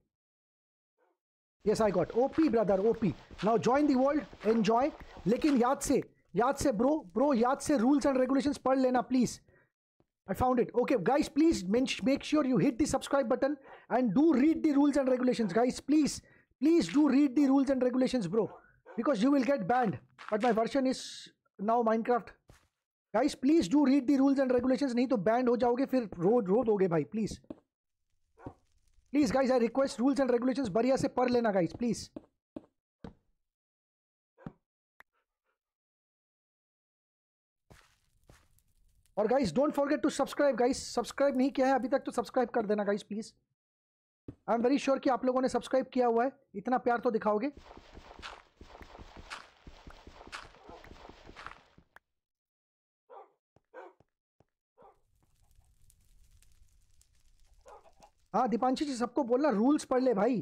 Yes I got OP brother OP now join the world enjoy लेकिन याद से याद से ब्रो ब्रो याद से रूल्स एंड रेगुलेशंस पढ़ लेना please I found it. Okay, guys, please make sure you hit the subscribe button and do read the rules and regulations. Guys, please, please do read the rules and regulations, bro. because you will get banned but my version is now minecraft guys please do read the rules and regulations नहीं तो banned हो जाओगे फिर रो रो दोगे भाई please please guys I request rules and regulations बढ़िया से पढ़ लेना guys please और guys don't forget to subscribe guys subscribe नहीं किया है अभी तक तो सब्सक्राइब कर देना guys please I am very sure कि आप लोगों ने सब्सक्राइब किया हुआ है। इतना प्यार तो दिखाओगे। हाँ दीपांशी जी, सबको बोलना रूल्स पढ़ ले भाई।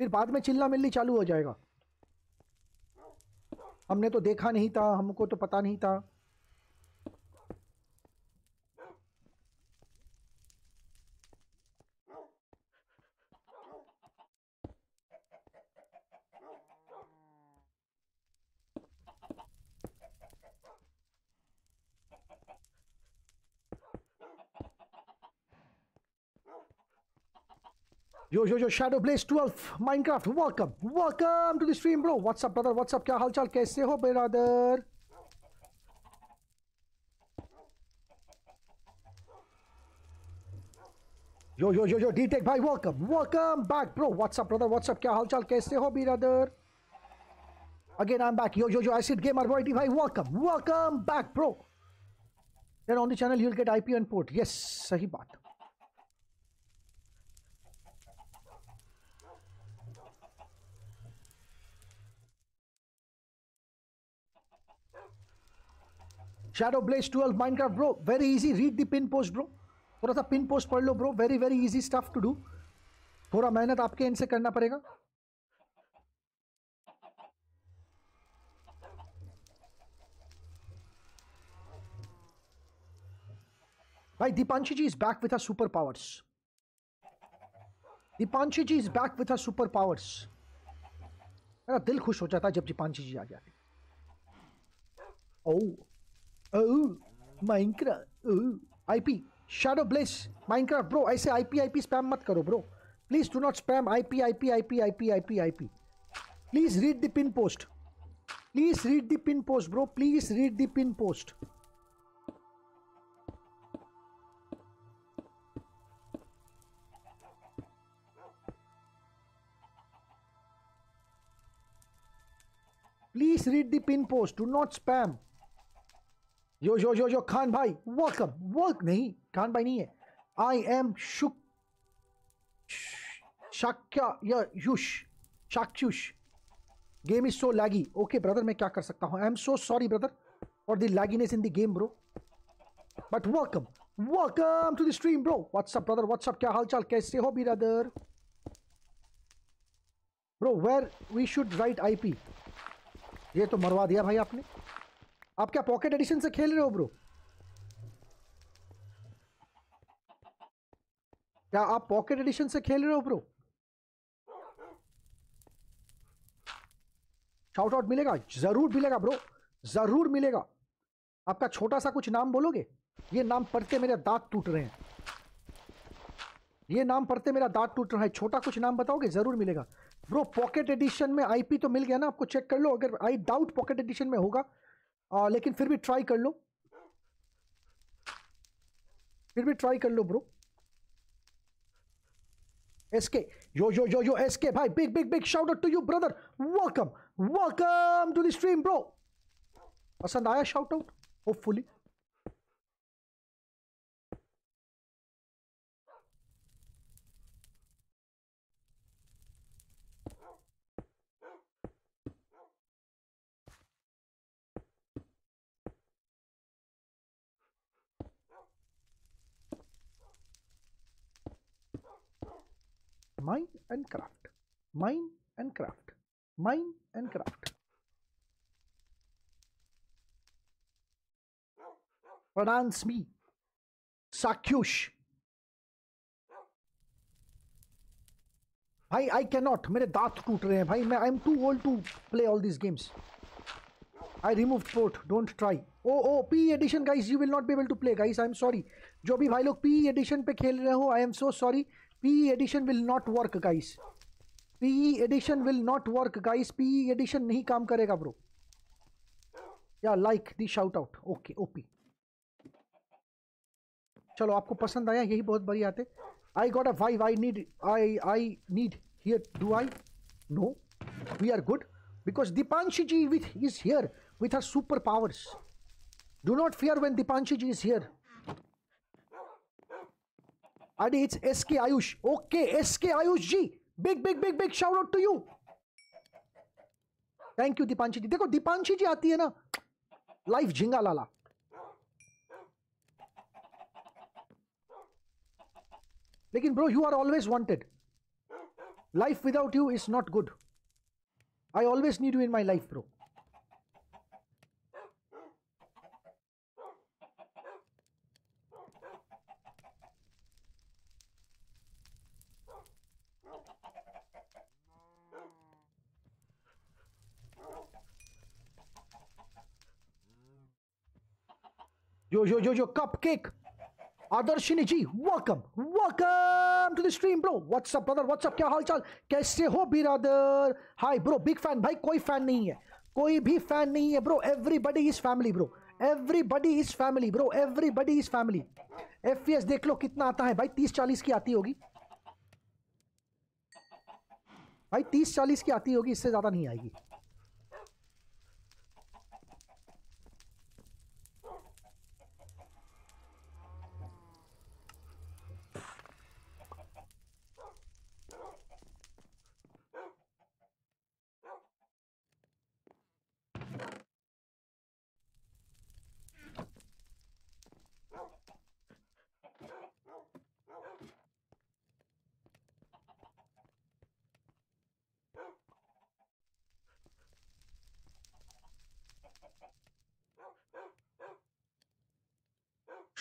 फिर बाद में चिल्ला मिल्ली चालू हो जाएगा। हमने तो देखा नहीं था, हमको तो पता नहीं था। Yo, yo, yo, Shadow Blaze 12, Minecraft, welcome, welcome to the stream, bro. What's up, brother? What's up? क्या हालचाल कैसे हो? Yo, yo, yo, yo, D-Tech bhai, welcome, welcome back, bro. What's up, brother? What's up? क्या हालचाल कैसे हो brother? Again, I'm back. Yo, yo, yo, Acid Gamer Boy bhai, welcome, welcome back, bro. Then on the channel, you'll get IP and port. Yes, सही बात. Shadow Blaze 12 Minecraft, bro. Very easy. Read the pin post, bro. थोड़ा सा पिन पोस्ट पढ़ लो bro very very easy stuff to do थोड़ा मेहनत आपके इनसे करना पड़ेगा। भाई, Deepanshi ji is back with super powers Deepanshi ji is back with super powers मेरा दिल खुश हो जाता है जब दीपांशी जी आ जाते ओ Oh, Minecraft. Oh. Shadow Bliss. Minecraft, bro. I say IP, IP spam mat karo, bro. Please do not spam IP, IP, IP, IP, IP, IP. Please read the pin post. Please read the pin post, bro. Please read the pin post. Please read the pin post. Do not spam. Yo yo yo yo Khan भाई वेलकम वर्क नहीं खान भाई नहीं है. आई एम शुक शाक्या या युश शाक्युश game is so laggy okay brother मैं क्या कर सकता हूँ? I am so sorry brother for the lagginess in the game bro but welcome welcome to the stream bro what's up brother what's up क्या हालचाल? कैसे हो B brother bro where we should write IP ये तो मरवा दिया भाई आपने। आप क्या पॉकेट एडिशन से खेल रहे हो ब्रो क्या आप पॉकेट एडिशन से खेल रहे हो ब्रो शाउट आउट मिलेगा? ज़रूर मिलेगा ब्रो ज़रूर मिलेगा. आपका छोटा सा कुछ नाम बोलोगे? ये नाम पढ़ते मेरे दांत टूट रहे हैं. ये नाम पढ़ते मेरा दांत टूट रहा है. छोटा कुछ नाम बताओगे? ज़रूर मिलेगा. ब्रो पॉकेट एडिशन में आईपी तो मिल गया ना? आपको चेक कर लो. अगर आई डाउट पॉकेट एडिशन में होगा आ, लेकिन फिर भी ट्राई कर लो। फिर भी ट्राई कर लो bro SK yo yo yo yo SK भाई big big big shout to you brother welcome welcome to the stream bro पसंद आया shout out hopefully mine and craft. Mine and craft. Mine and craft. Pronounce me. Sakyush. भाई आई कैन नॉट मेरे दांत टूट रहे हैं भाई। मैं I am too old to play all this games I remove port don't try O O P edition guys you will not be able to play guys I am sorry जो भी भाई लोग पी एडिशन पे खेल रहे हो I am so sorry P edition will not work guys P edition will not work guys P edition नहीं काम करेगा ब्रो या like the shout out okay OP चलो आपको पसंद आया यही बहुत बड़ी आते I got a five. I need. I I need here. Do I? No. We are good because Dipanshi ji with is here with her superpowers. Do not fear when Dipanshi ji is here. Adi, it's SK Ayush. Okay, SK Ayush ji. Big, big, big, big shout out to you. Thank you Deepanshi ji देखो दीपांशी जी आती है ना लाइफ झिंगा लाला लेकिन bro you are always wanted life without you is not good I always need you in my life bro Yo, yo, yo, yo, cupcake. Adarshini ji welcome welcome to the stream bro what's up brother what's up क्या हाल चाल कैसे हो बिरादर? हाय ब्रो बिग फ़ैन भाई कोई फ़ैन नहीं है। कोई भी फ़ैन नहीं है bro everybody is family bro everybody is family bro everybody is family F देख लो कितना आता है। भाई तीस चालीस की आती होगी। भाई तीस चालीस की आती होगी इससे ज़्यादा नहीं आएगी।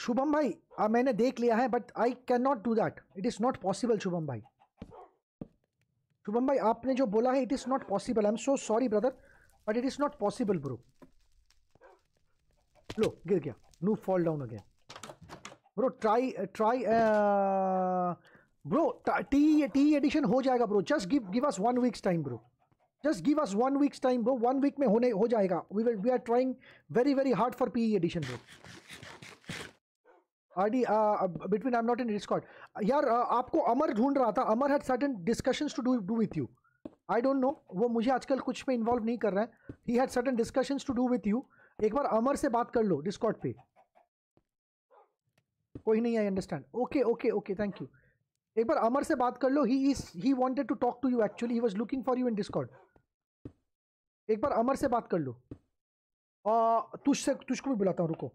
शुभम भाई आ, मैंने देख लिया है but I can not do that it is not possible Shubham भाई। शुभम भाई आपने जो बोला है it is not possible I am so sorry brother but it is not possible bro लो गिर गया। No fall down again bro try try bro T T edition हो जाएगा bro just give give us one weeks time bro just give us one weeks time bro one week में होने हो जाएगा. We we are trying very very hard for P edition bro RD between I am not in Discord यार आपको अमर ढूंढ रहा था, Amar had certain discussions to do do with you I don't know वो मुझे आजकल कुछ में इन्वॉल्व नहीं कर रहा है. He had certain discussions to do with you एक बार अमर से बात कर लो डिस्कॉर्ड पे. कोई नहीं I understand okay okay okay thank you एक बार अमर से बात कर लो he is he wanted to talk to you actually he was looking for you in Discord एक बार अमर से बात कर लो. तुझसे, तुझको भी बुलाता हूँ, रुको.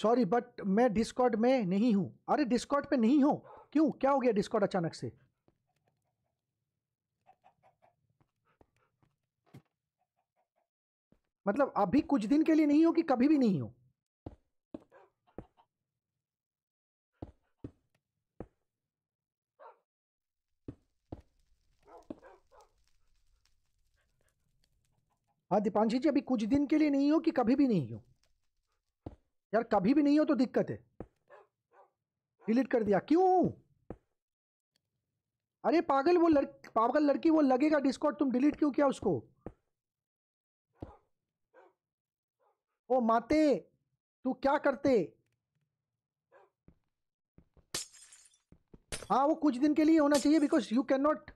सॉरी बट मैं डिस्कॉर्ड में नहीं हूँ। अरे डिस्कॉर्ड पे नहीं हो? क्यों? क्या हो गया डिस्कॉर्ड अचानक से? मतलब अभी कुछ दिन के लिए नहीं हो कि कभी भी नहीं हो? हाँ दीपांशी जी, अभी कुछ दिन के लिए नहीं हो कि कभी भी नहीं हो? यार, कभी भी नहीं हो तो दिक्कत है। डिलीट कर दिया। क्यों? अरे, पागल वो लड़, पागल लड़की वो लगेगा डिस्कॉर्ड तुम डिलीट क्यों किया उसको? ओ, माते, तू क्या करते? हाँ वो कुछ दिन के लिए होना चाहिए because you can not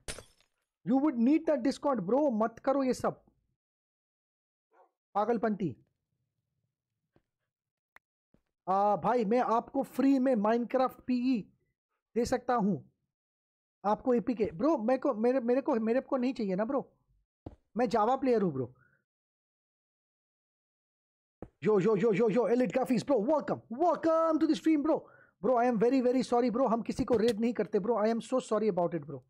you would need the Discord bro मत करो ये सब। पागलपंती। आ, भाई मैं आपको फ्री में माइनक्राफ्ट पीई दे सकता हूँ। आपको एपी के ब्रो मेरे को मेरे मेरे को मेरे को नहीं चाहिए ना ब्रो मैं जावा प्लेयर हूँ bro yo yo yo yo yo elite graphics bro welcome welcome to the stream bro bro I am very very sorry bro हम किसी को रेड नहीं करते bro I am so sorry about it bro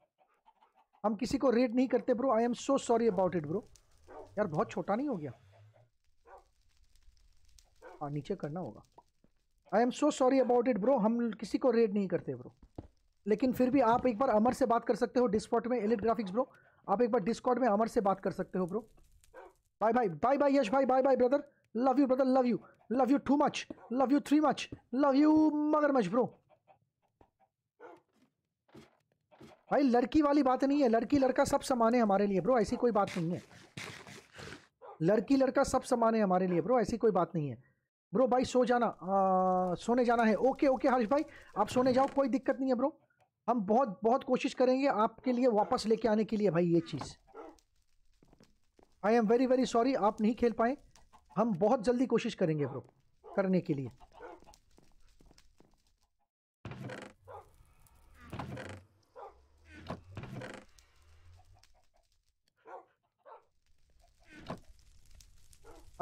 हम किसी को रेड नहीं करते bro I am so sorry about it bro यार बहुत छोटा नहीं हो गया? हाँ नीचे करना होगा। I am so sorry about it bro हम किसी को रेड नहीं करते ब्रो लेकिन फिर भी आप एक बार अमर से बात कर सकते हो डिस्कॉर्ड में एलिट ग्राफिक्स ब्रो आप एक बार डिस्कॉर्ड में अमर से बात कर सकते हो bro bye bye bye bye Yash भाई. Bye bye brother love you brother love you love you too much love you three much love you मगर मच ब्रो भाई, लड़की वाली बात नहीं है. लड़की लड़का सब समान है हमारे लिए ब्रो ऐसी कोई बात नहीं है. लड़की लड़का सब समान है हमारे लिए ब्रो ऐसी कोई बात नहीं है. ब्रो भाई सो जाना। आ, सोने जाना है। ओके ओके हर्ष भाई आप सोने जाओ कोई दिक्कत नहीं है ब्रो। हम बहुत बहुत कोशिश करेंगे आपके लिए वापस लेके आने के लिए भाई ये चीज़। I am very very sorry आप नहीं खेल पाए। हम बहुत जल्दी कोशिश करेंगे ब्रो करने के लिए।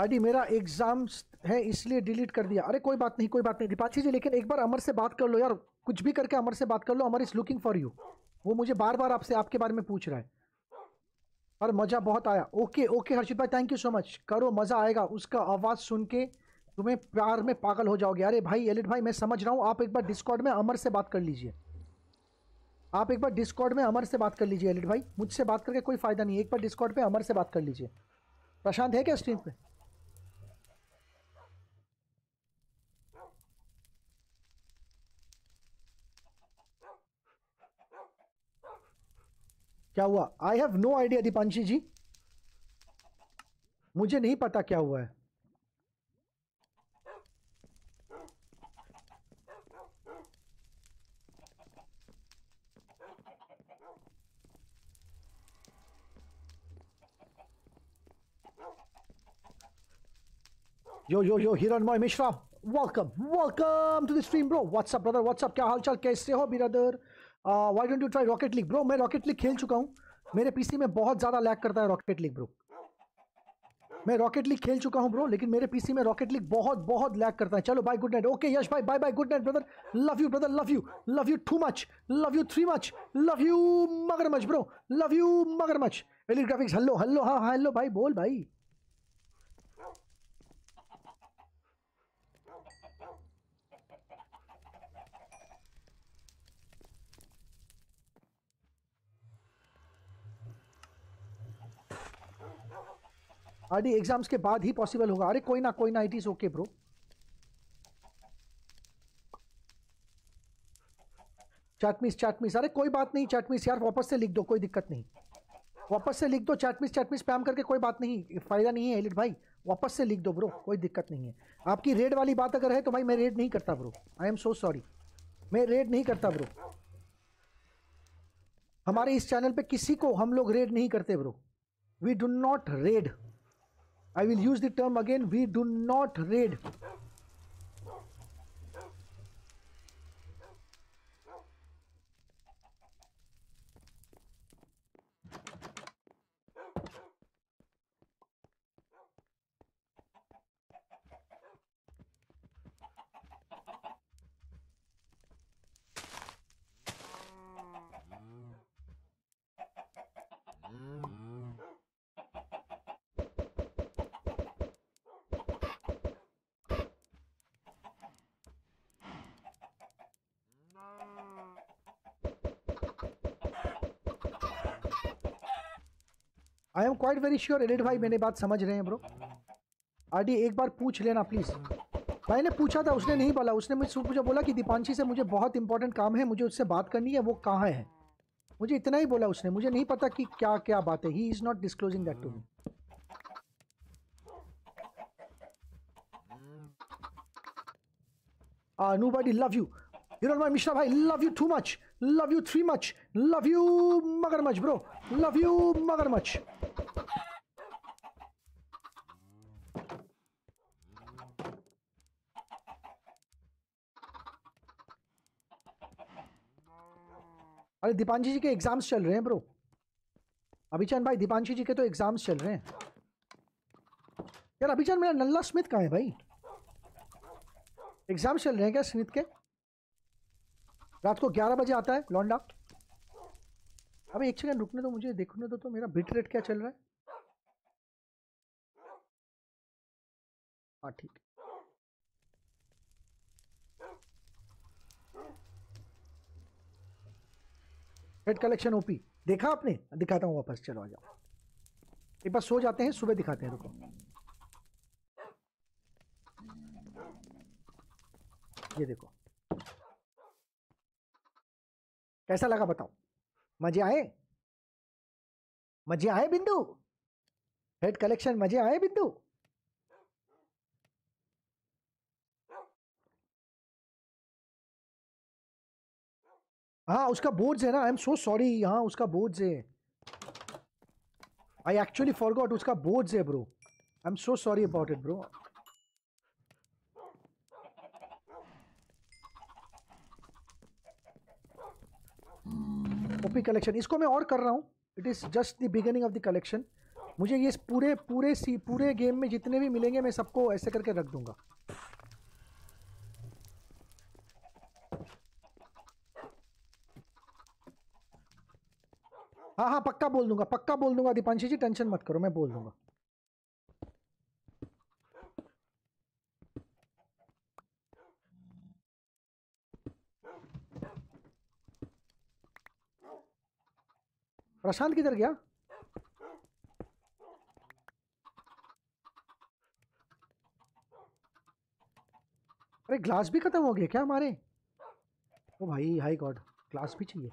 आडी मेरा एग्ज़ाम है, इसलिए डिलीट कर दिया। अरे, कोई बात नहीं, कोई बात नहीं दीपाची जी, लेकिन एक बार अमर से बात कर लो यार, कुछ भी करके अमर से बात कर लो, Amar is looking for you वो मुझे बार बार आपसे, आपके बारे में पूछ रहा है। और मज़ा बहुत आया। ओके ओके हर्षित भाई थैंक यू सो मच करो, मज़ा आएगा। उसका आवाज़ सुन के तुम्हें प्यार में पागल हो जाओगे। अरे भाई एलिट भाई, मैं समझ रहा हूँ, आप एक बार डिस्कॉर्ड में अमर से बात कर लीजिए। आप एक बार डिस्कॉर्ड में अमर से बात कर लीजिए एलिट भाई। मुझसे बात करके कोई फ़ायदा नहीं एक बार डिस्कॉर्ड पे अमर से बात कर लीजिए। प्रशांत है क्या स्ट्रीम पे? क्या हुआ? I have no idea Deepanshi ji. मुझे नहीं पता क्या हुआ है। Yo yo yo Hiranmoy Mishra welcome welcome to the stream bro what's up brother what's up क्या हालचाल? कैसे हो brother why don't you try Rocket League bro मैं रॉकेट लीग खेल चुका हूँ। मेरे पीसी में बहुत ज़्यादा लैक करता है रॉकेट लीग ब्रो मैं रॉकेट लीग खेल चुका हूँ ब्रो लेकिन मेरे पीसी में रॉकेट लीग बहुत बहुत लैक करता है। चलो bye good night okay Yash भाई bye bye good night brother love you brother love you love you too much love you three much love you मगर मच ब्रो लव यू मगर मच ग्राफिक्स हेलो हेलो हाँ हाँ हेलो भाई बोल भाई आरडी एग्ज़ाम्स के बाद ही पॉसिबल होगा। अरे, कोई ना कोई ना इट इज़ ओके ब्रो चैटमिस चैटमिस अरे, कोई बात नहीं चैटमिस यार, वापस से लिख दो, कोई दिक्कत नहीं। वापस से लिख दो चैटमिस चैटमिस स्पैम करके कोई बात नहीं, फ़ायदा नहीं है एलिट भाई। वापस से लिख दो ब्रो कोई दिक्कत नहीं है। आपकी रेड वाली बात अगर है तो भाई मैं रेड नहीं करता bro I am so sorry मैं रेड नहीं करता ब्रो हमारे इस चैनल पे किसी को हम लोग रेड नहीं करते bro we do not raid I will use the term again. We do not raid. I am quite very sure elite भाई मैंने बात समझ रहे हैं ब्रो आरडी एक बार पूछ लेना प्लीज़ भाई ने पूछा था उसने नहीं बोला उसने मुझसे मुझे बोला कि दीपांशी से मुझे बहुत इंपॉर्टेंट काम है मुझे उससे बात करनी है वो कहाँ है मुझे इतना ही बोला उसने मुझे नहीं पता कि क्या क्या बात है he is not disclosing that to me Uh, nobody love you. You know my Mishra bhai, love you too much. Love you three much. Love you magar much. Love you much. अरे दीपांशी जी के एग्ज़ाम्स चल रहे हैं ब्रो अभिचंद भाई, दीपांशी जी के तो एग्ज़ाम्स चल रहे हैं। यार अभिचंद, मेरा नल्ला स्मिथ कहाँ है भाई? एग्ज़ाम चल रहे हैं क्या स्मिथ के? रात को 11 बजे आता है लौंडा अभी एक सेकंड, रुकने दो मुझे, देखने दो तो मेरा बिट रेट क्या चल रहा है? हाँ ठीक। हेड कलेक्शन ओपी देखा आपने? दिखाता हूँ वापस, चलो आ जाओ। एक बार सो जाते हैं, सुबह दिखाते हैं, रुको। ये देखो। कैसा लगा बताओ? मज़े आए? मज़े आए बिंदु? हेड कलेक्शन मज़े आए बिंदु? हाँ उसका बोर्ड्स है ना। आई एम सो सॉरी हाँ उसका बोर्ड्स है। आई एक्चुअली फॉरगॉट उसका बोर्ड्स है bro I am so sorry about it bro OP collection इसको मैं और कर रहा हूँ। It is just the beginning of the collection मुझे ये पूरे पूरे सी, पूरे गेम में जितने भी मिलेंगे, मैं सबको ऐसे करके रख दूँगा। हाँ हाँ पक्का बोल दूँगा, पक्का बोल दूँगा, दीपांशी जी, टेंशन मत करो, मैं बोल दूँगा। प्रशांत किधर गया? अरे ग्लास भी खत्म हो गया क्या हमारे? ओ भाई हाई गॉड ग्लास भी चाहिए।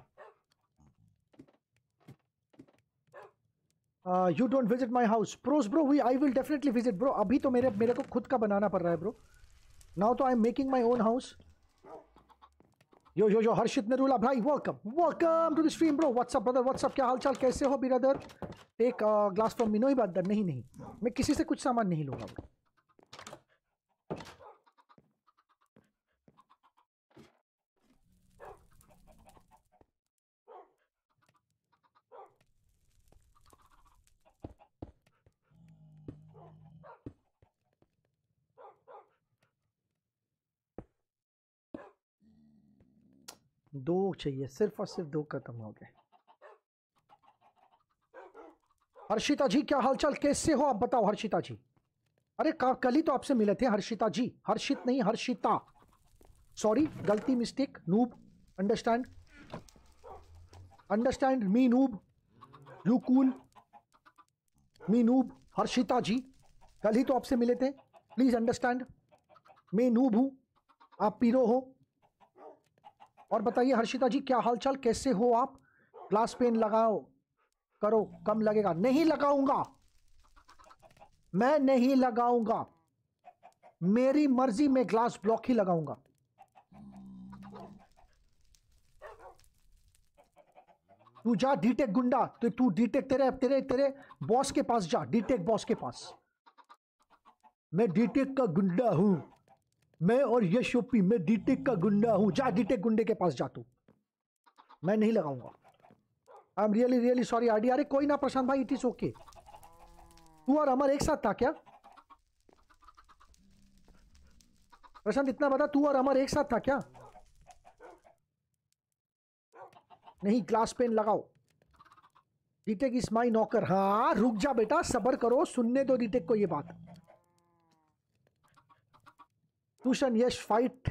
You don't visit my house pros bro we I will definitely visit bro अभी तो मेरे मेरे को खुद का बनाना पड़ रहा है ब्रो नाउ तो I am making my own house yo yo yo Harshit Narula भाई welcome welcome to the stream bro what's up brother what's up क्या हालचाल? कैसे हो ब्रदर एक ग्लास फ्रॉम मिनो ही बात नहीं नहीं। मैं किसी से कुछ सामान नहीं लूँगा दो चाहिए, सिर्फ़ और सिर्फ़ दो खत्म हो गए। हर्षिता जी, क्या हालचाल? कैसे हो आप बताओ हर्षिता जी। अरे कल ही तो आपसे मिले थे हर्षिता जी। हर्षित नहीं, हर्षिता। सॉरी गलती mistake noob understand understand me noob you cool me noob Harshita ji, कल ही तो आपसे मिले थे। प्लीज़ अंडरस्टैंड मैं नूब हूँ। आप पीरो हो। और बताइए, हर्षिता जी, क्या हालचाल? कैसे हो आप? ग्लास पेन लगाओ, करो, कम लगेगा। नहीं लगाऊँगा। मैं नहीं लगाऊँगा। मेरी मर्ज़ी, में ग्लास ब्लॉक ही लगाऊँगा। तू जा डीटेक गुंडा तो तू डीटेक तेरे तेरे तेरे बॉस के पास जा डीटेक बॉस के पास। मैं डीटेक का गुंडा हूँ। मैं और यश ओपी मैं डीटेक का गुंडा हूँ। जा डीटेक गुंडे के पास जा तू। मैं नहीं लगाऊँगा। I am really really sorry RD अरे कोई ना, प्रशांत भाई इट इज़ ओके तू और अमर एक साथ था क्या? प्रशांत, इतना बता, तू और अमर एक साथ था क्या? नहीं ग्लास पेन लगाओ। डीटेक इज़ माई नौकर हाँ रुक जा बेटा, सबर करो, सुनने दो डीटेक को ये बात। ट्यूशन यश फाइट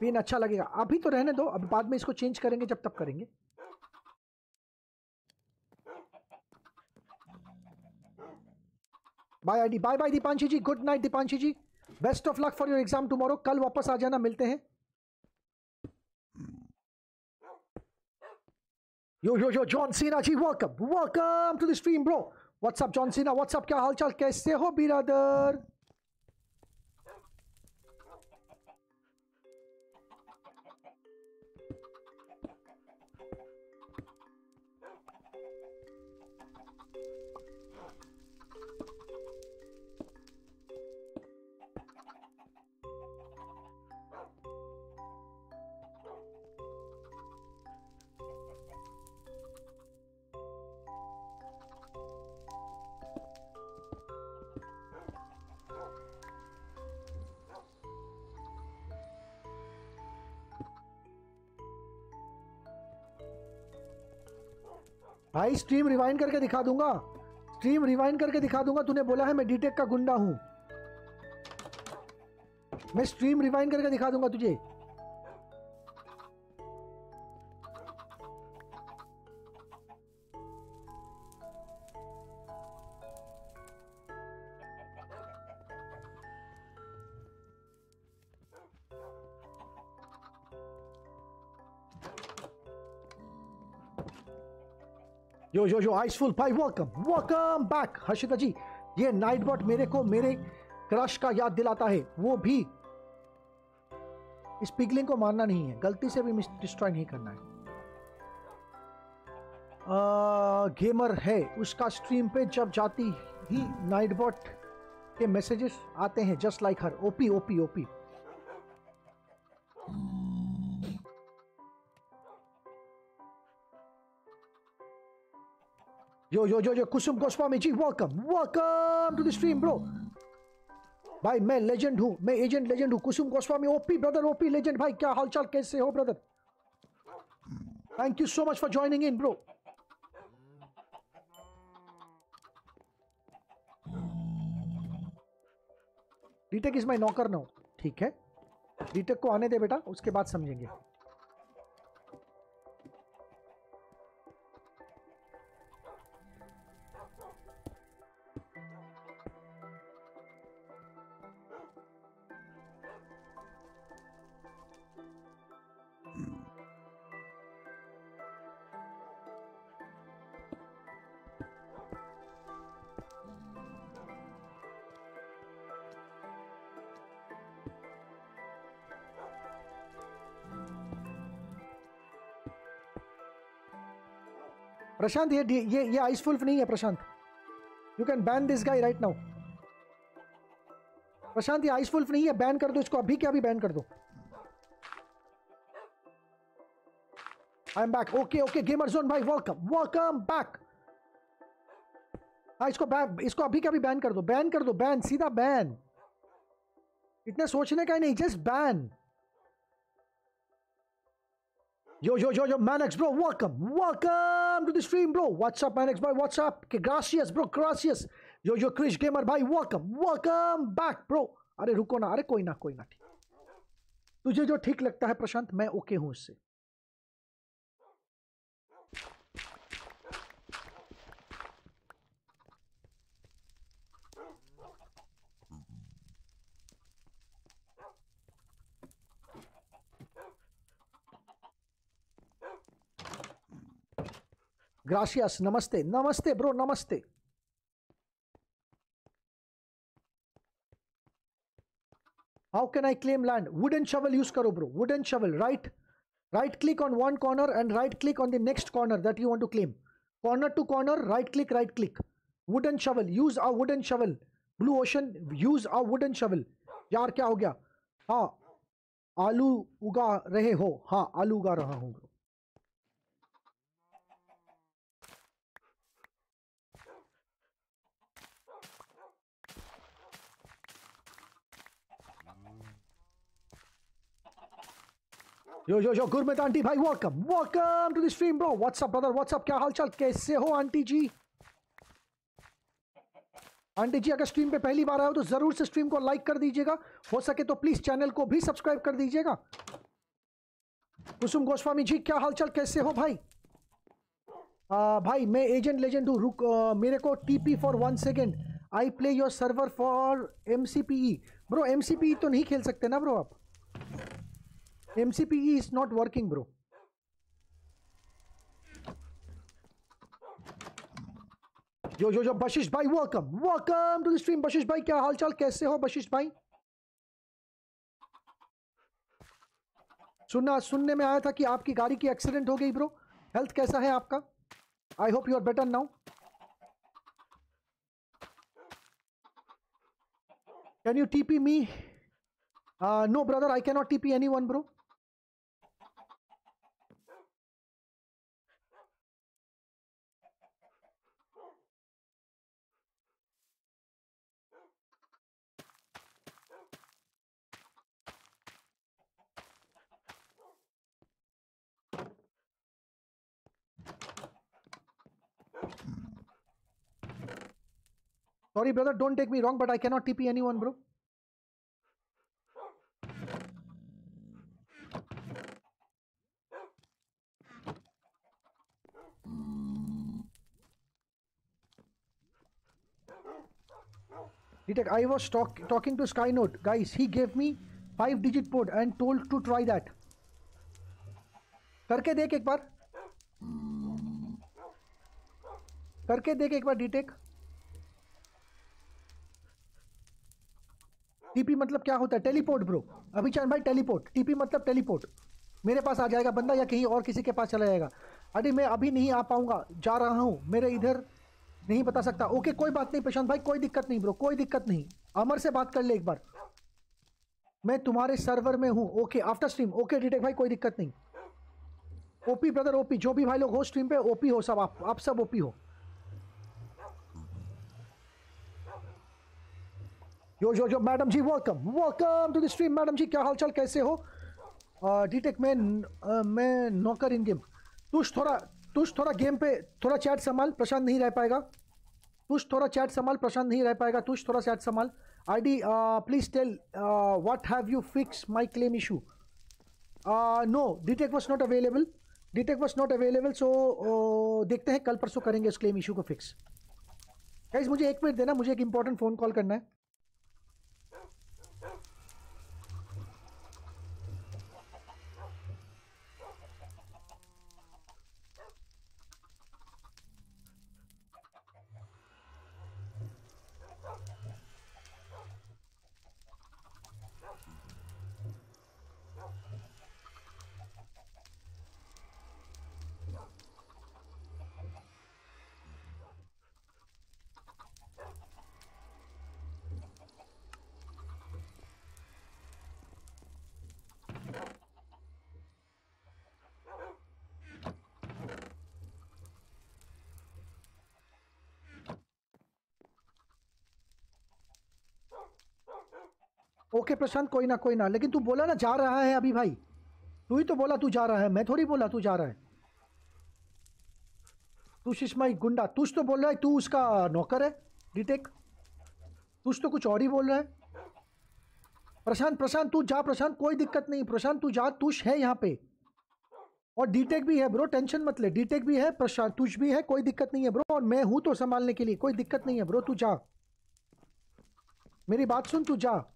पेन अच्छा लगेगा। अभी तो रहने दो, अब बाद में इसको चेंज करेंगे, जब तब करेंगे। Bye ID bye bye Deepanshi ji good night Deepanshi ji best of luck for your exam tomorrow कल वापस आ जाना मिलते हैं यो yo yo John Cena ji welcome welcome to the stream bro what's up John Cena what's up क्या हालचाल? कैसे हो बिरादर? भाई स्ट्रीम रिवाइंड करके दिखा दूँगा। स्ट्रीम रिवाइंड करके दिखा दूँगा। तूने बोला है मैं डीटेक का गुंडा हूँ। मैं स्ट्रीम रिवाइंड करके दिखा दूँगा तुझे। यो यो यो आइसफुल भाई welcome welcome back Harshita ji ये नाइट बॉट मेरे को मेरे क्रश का याद दिलाता है। वो भी इस पिगलिंग को मारना नहीं है। गलती से भी डिस्ट्रॉय नहीं करना है। आ, गेमर है। उसका स्ट्रीम पे जब जाती ही नाइट बॉट के मैसेजेस आते हैं just like her OP OP OP Yo, yo, yo, yo, Kusum Goswami ji welcome welcome to the stream bro भाई मैं लेजेंड हूँ मैं एजेंट लेजेंड हूँ Kusum Goswami OP brother OP legend भाई क्या हालचाल कैसे हो brother thank you so much for joining in bro डीटेक is my नौकर नो ठीक है? डीटेक को आने दे बेटा उसके बाद समझेंगे। प्रशांत, ये ये ये आइस फुल्फ नहीं है, Prashant. You can ban this guy right now Prashant, ये आइस फुल्फ नहीं है बैन कर दो इसको, अभी क्या अभी बैन कर दो। I am back okay okay gamer zone भाई वेलकम वेलकम बैक हाँ इसको बैन इसको अभी क्या अभी बैन कर दो बैन कर दो बैन सीधा बैन इतने सोचने का ही नहीं just ban Yo, yo, yo, yo, Manex, bro, welcome. Welcome to the stream, bro. What's up, Manex, bro? What's up? Okay, gracias, bro, gracias. Yo, yo, Krish Gamer, भाई, welcome. Welcome back, bro. अरे रुको ना अरे कोई ना कोई ना ठीक तुझे जो ठीक लगता है प्रशांत मैं ओके हूँ इससे ग्रासियास नमस्ते नमस्ते ब्रो नमस्ते how can I claim land wood wooden shovel use करो bro wooden shovel right right click on one corner and right click on the next corner that you want to claim corner to corner right click right click wood wooden shovel use a wooden shovel blue ocean use a wooden shovel यार क्या हो गया हाँ आलू उगा रहे हो हाँ आलू उगा रहा होगा yo yo yo Gurmit aunty भाई welcome welcome to the stream bro what's up brother what's up क्या हालचाल? कैसे हो आंटी जी? आंटी जी अगर स्ट्रीम पे पहली बार आए हो तो ज़रूर से स्ट्रीम को लाइक कर दीजिएगा। हो सके तो प्लीज़ चैनल को भी सब्सक्राइब कर दीजिएगा। कुसुम गोस्वामी जी क्या हालचाल? कैसे हो भाई? आ, भाई मैं एजेंट लेजेंड हूँ। रुक आ, मेरे को TP for one second I play your server for MCP bro M तो नहीं खेल सकते ना ब्रो आप? MCPE is not working, bro. जो जो जो बशिश भाई welcome welcome to the stream Bashish भाई क्या हालचाल कैसे हो बशिश भाई सुनना सुनने में आया था कि आपकी गाड़ी की एक्सीडेंट हो गई ब्रो हेल्थ कैसा है आपका? I hope you are better now can you TP me no brother I cannot TP anyone bro Sorry, brother, don't take me wrong, but I cannot TP anyone, bro. Detect, I was talk, talking to Skynote. Guys, he gave me 5 digit code and told to try that. करके देख एक बार करके देख एक बार डीटेक टीपी मतलब क्या होता है? टेलीपोर्ट ब्रो अभिचान भाई टेलीपोर्ट टीपी मतलब टेलीपोर्ट मेरे पास आ जाएगा बंदा या कहीं और किसी के पास चला जाएगा। अरे, मैं अभी नहीं आ पाऊँगा। जा रहा हूँ। मेरे इधर नहीं बता सकता। ओके कोई बात नहीं, प्रशांत भाई, कोई दिक्कत नहीं ब्रो कोई दिक्कत नहीं। अमर से बात कर ले एक बार। मैं तुम्हारे सर्वर में हूँ। Okay after stream okay DTech भाई, कोई दिक्कत नहीं। ओपी ब्रदर ओपी जो भी भाई लोग हो स्ट्रीम पे ओपी हो सब आप। आप सब ओपी हो। यो जो जो madam ji welcome welcome to the stream madam ji क्या हालचाल? कैसे हो? डीटेक में मैं नौकर इन गेम तुष थोड़ा तुष थोड़ा गेम पे थोड़ा चैट संभाल, प्रशांत नहीं रह पाएगा। तुष थोड़ा चैट संभाल, प्रशांत नहीं रह पाएगा। तुष थोड़ा चैट संभाल। ID please tell what have you fix my claim issue no Detek was not available Detek was not available so देखते हैं, कल परसों करेंगे उस क्लेम इशू को फिक्स गाइस मुझे एक मिनट देना, मुझे एक इंपॉर्टेंट फ़ोन कॉल करना है। ओके, प्रशांत, कोई ना कोई ना। लेकिन तू बोला ना, जा रहा है अभी भाई। तू ही तो बोला तू जा रहा है। मैं थोड़ी बोला तू जा रहा है। तू शिशमाई गुंडा। तुझ तो बोल रहा है, तू उसका नौकर है डिटेक तुझ तो कुछ और ही बोल रहा है। प्रशांत प्रशांत, तू जा, प्रशांत, कोई दिक्कत नहीं। प्रशांत, तू जा तुष है यहाँ पे। और डीटेक भी है ब्रो टेंशन मत ले। डीटेक भी है, प्रशांत तुझ भी है, कोई दिक्कत नहीं है ब्रो और मैं हूँ तो संभालने के लिए, कोई दिक्कत नहीं है ब्रो तू जा। मेरी बात सुन, तू जा।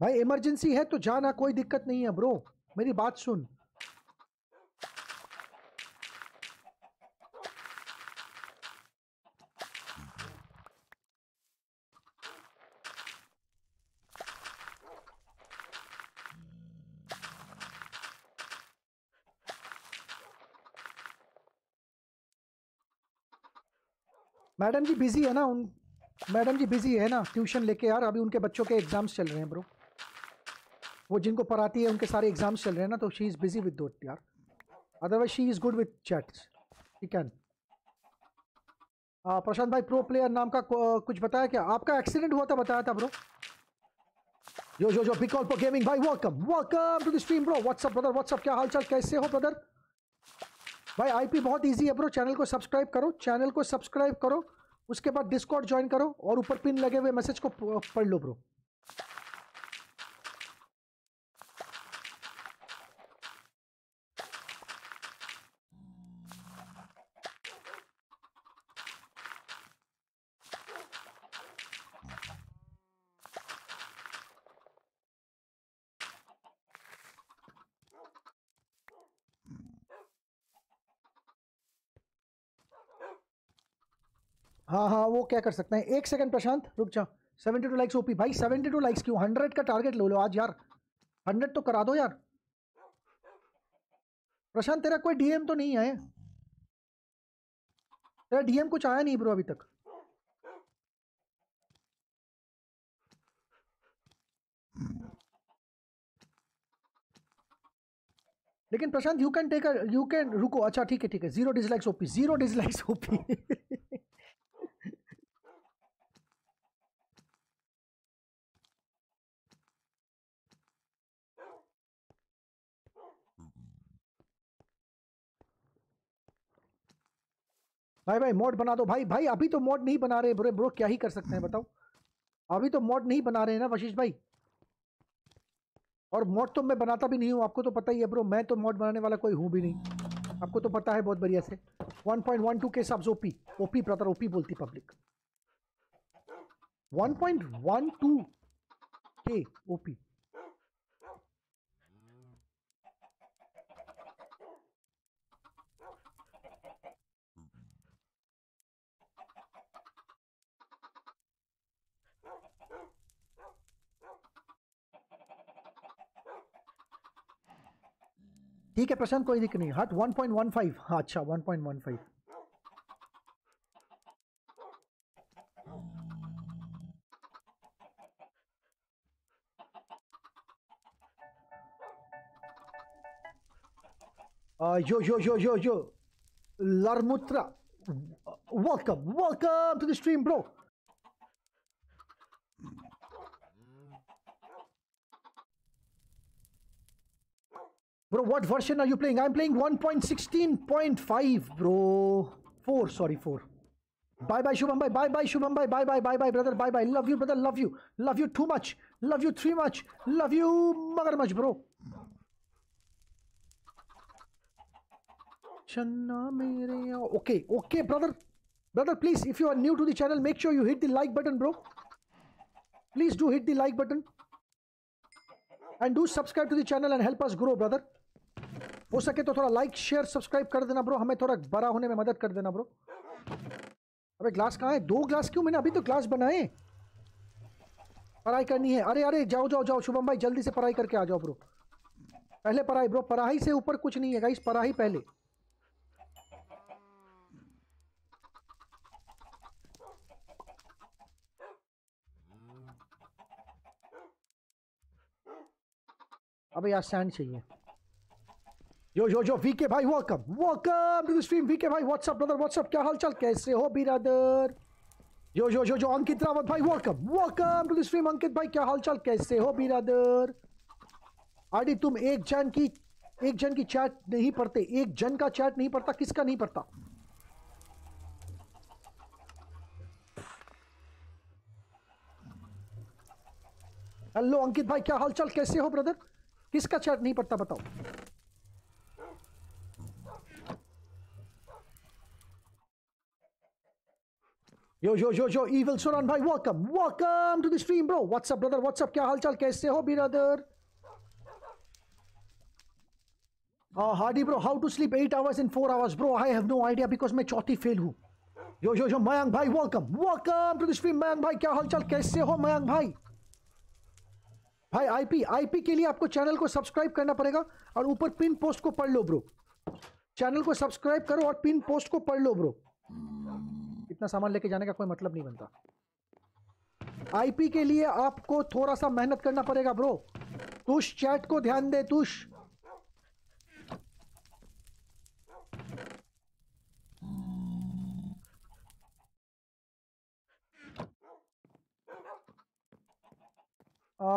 भाई इमरजेंसी है तो जाना, कोई दिक्कत नहीं है ब्रो मेरी बात सुन। मैडम जी बिज़ी है ना उन मैडम जी बिज़ी है ना? ट्यूशन लेके यार, अभी उनके बच्चों के एग्ज़ाम्स चल रहे हैं ब्रो वो जिनको पढ़ाती है, उनके सारे एग्ज़ाम्स चल रहे हैं ना तो she is busy with that यार। Otherwise she is good with chats he? Can Prashant भाई प्रो प्लेयर नाम का कुछ बताया क्या? आपका एक्सीडेंट हुआ था, बताया था ब्रो यो जो जो बिकॉल पर गेमिंग भाई welcome welcome to the stream bro what's up brother what's up क्या हालचाल? कैसे हो ब्रदर भाई आईपी बहुत इजी है ब्रो चैनल को सब्सक्राइब करो चैनल को सब्सक्राइब करो, उसके बाद डिस्कॉर्ड ज्वाइन करो और ऊपर पिन लगे हुए मैसेज को पढ़ लो ब्रो हाँ हाँ वो क्या कर सकते हैं? एक सेकंड प्रशांत, रुक जा। सेवेंटी टू लाइक्स ओपी भाई, सेवेंटी टू लाइक्स क्यों? हंड्रेड का टारगेट लो लो आज यार। हंड्रेड तो करा दो यार। प्रशांत, तेरा कोई डीएम तो नहीं है तेरा डीएम कुछ आया नहीं ब्रो अभी तक? लेकिन Prashant you can take you can रुको अच्छा ठीक है ठीक है। Zero dislikes OP zero dislikes OP भाई भाई, मोड बना दो। भाई भाई, अभी तो मोड नहीं बना रहे ब्रो ब्रो, क्या ही कर सकते हैं बताओ। अभी तो मोड नहीं बना रहे हैं ना वशिष भाई। और मोड तो मैं बनाता भी नहीं हूँ, आपको तो पता ही है ब्रो मैं तो मोड बनाने वाला कोई हूँ भी नहीं। आपको तो पता है बहुत बढ़िया से। 1.12 के हिसाब से ओपी ओपी ब्रदर ओपी बोलती पब्लिक 1.12 के ओपी। ठीक है प्रशांत कोई दिक्कत नहीं। हट वन पॉइंट हाँ अच्छा 1.15 point one five yo yo yo yo yo. लरमुत्रा। Welcome welcome to the stream bro Bro, what version are you playing? I'm playing 1.16.5, bro. 4, sorry, 4. Bye bye, Shubham bye. Bye bye, Shubham bye. Bye bye, bye bye, brother. Bye bye. Love you, brother. Love you. Love you too much. Love you three much. Love you, magarmach, bro. Okay, okay, brother. Brother, please, if you are new to the channel, make sure you hit the like button, bro. Please do hit the like button. And do subscribe to the channel and help us grow, brother. हो सके तो थोड़ा लाइक शेयर सब्सक्राइब कर देना ब्रो हमें थोड़ा बड़ा होने में मदद कर देना ब्रो अबे ग्लास कहाँ है? दो ग्लास क्यों? मैंने अभी तो ग्लास बनाए। पढ़ाई करनी है। अरे अरे, जाओ जाओ जाओ, शुभम भाई, जल्दी से पढ़ाई करके आ जाओ ब्रो पहले पढ़ाई ब्रो पढ़ाई से ऊपर कुछ नहीं है गाइस पढ़ाई पहले। अबे यार सैंड चाहिए। यो यो यो वीके भाई welcome welcome to the stream VK भाई what's up brother what's up क्या हालचाल? कैसे हो, बिरादर? यो यो यो जो अंकित रावत भाई welcome welcome to the stream Ankit भाई, क्या हालचाल? कैसे हो, बिरादर? आडी तुम एक जन की, एक जन की चैट नहीं पढ़ते। एक जन का चैट नहीं पढ़ता, किसका नहीं पढ़ता? हेलो अंकित भाई, क्या हालचाल? कैसे हो ब्रदर किसका चैट नहीं पढ़ता, बताओ। यो यो यो यो इविल सुरन भाई welcome welcome to the stream bro what's up brother what's up क्या हालचाल कैसे हो ब्रदर हाँ Hardy bro how to sleep 8 hours in 4 hours bro I have no idea because मैं चौथी फेल हूँ। यो यो यो मयंक भाई welcome welcome to the stream Mayank भाई क्या हालचाल कैसे हो मयंक भाई भाई आईपी आईपी के लिए आपको चैनल को सब्सक्राइब करना पड़ेगा और ऊपर पिन पोस्ट को पढ़ लो ब्रो चैनल को सब्सक्राइब करो और पिन पोस्ट को पढ़ लो ब्रो. इतना सामान लेके जाने का कोई मतलब नहीं बनता आईपी के लिए आपको थोड़ा सा मेहनत करना पड़ेगा ब्रो तुष चैट को ध्यान दे तुष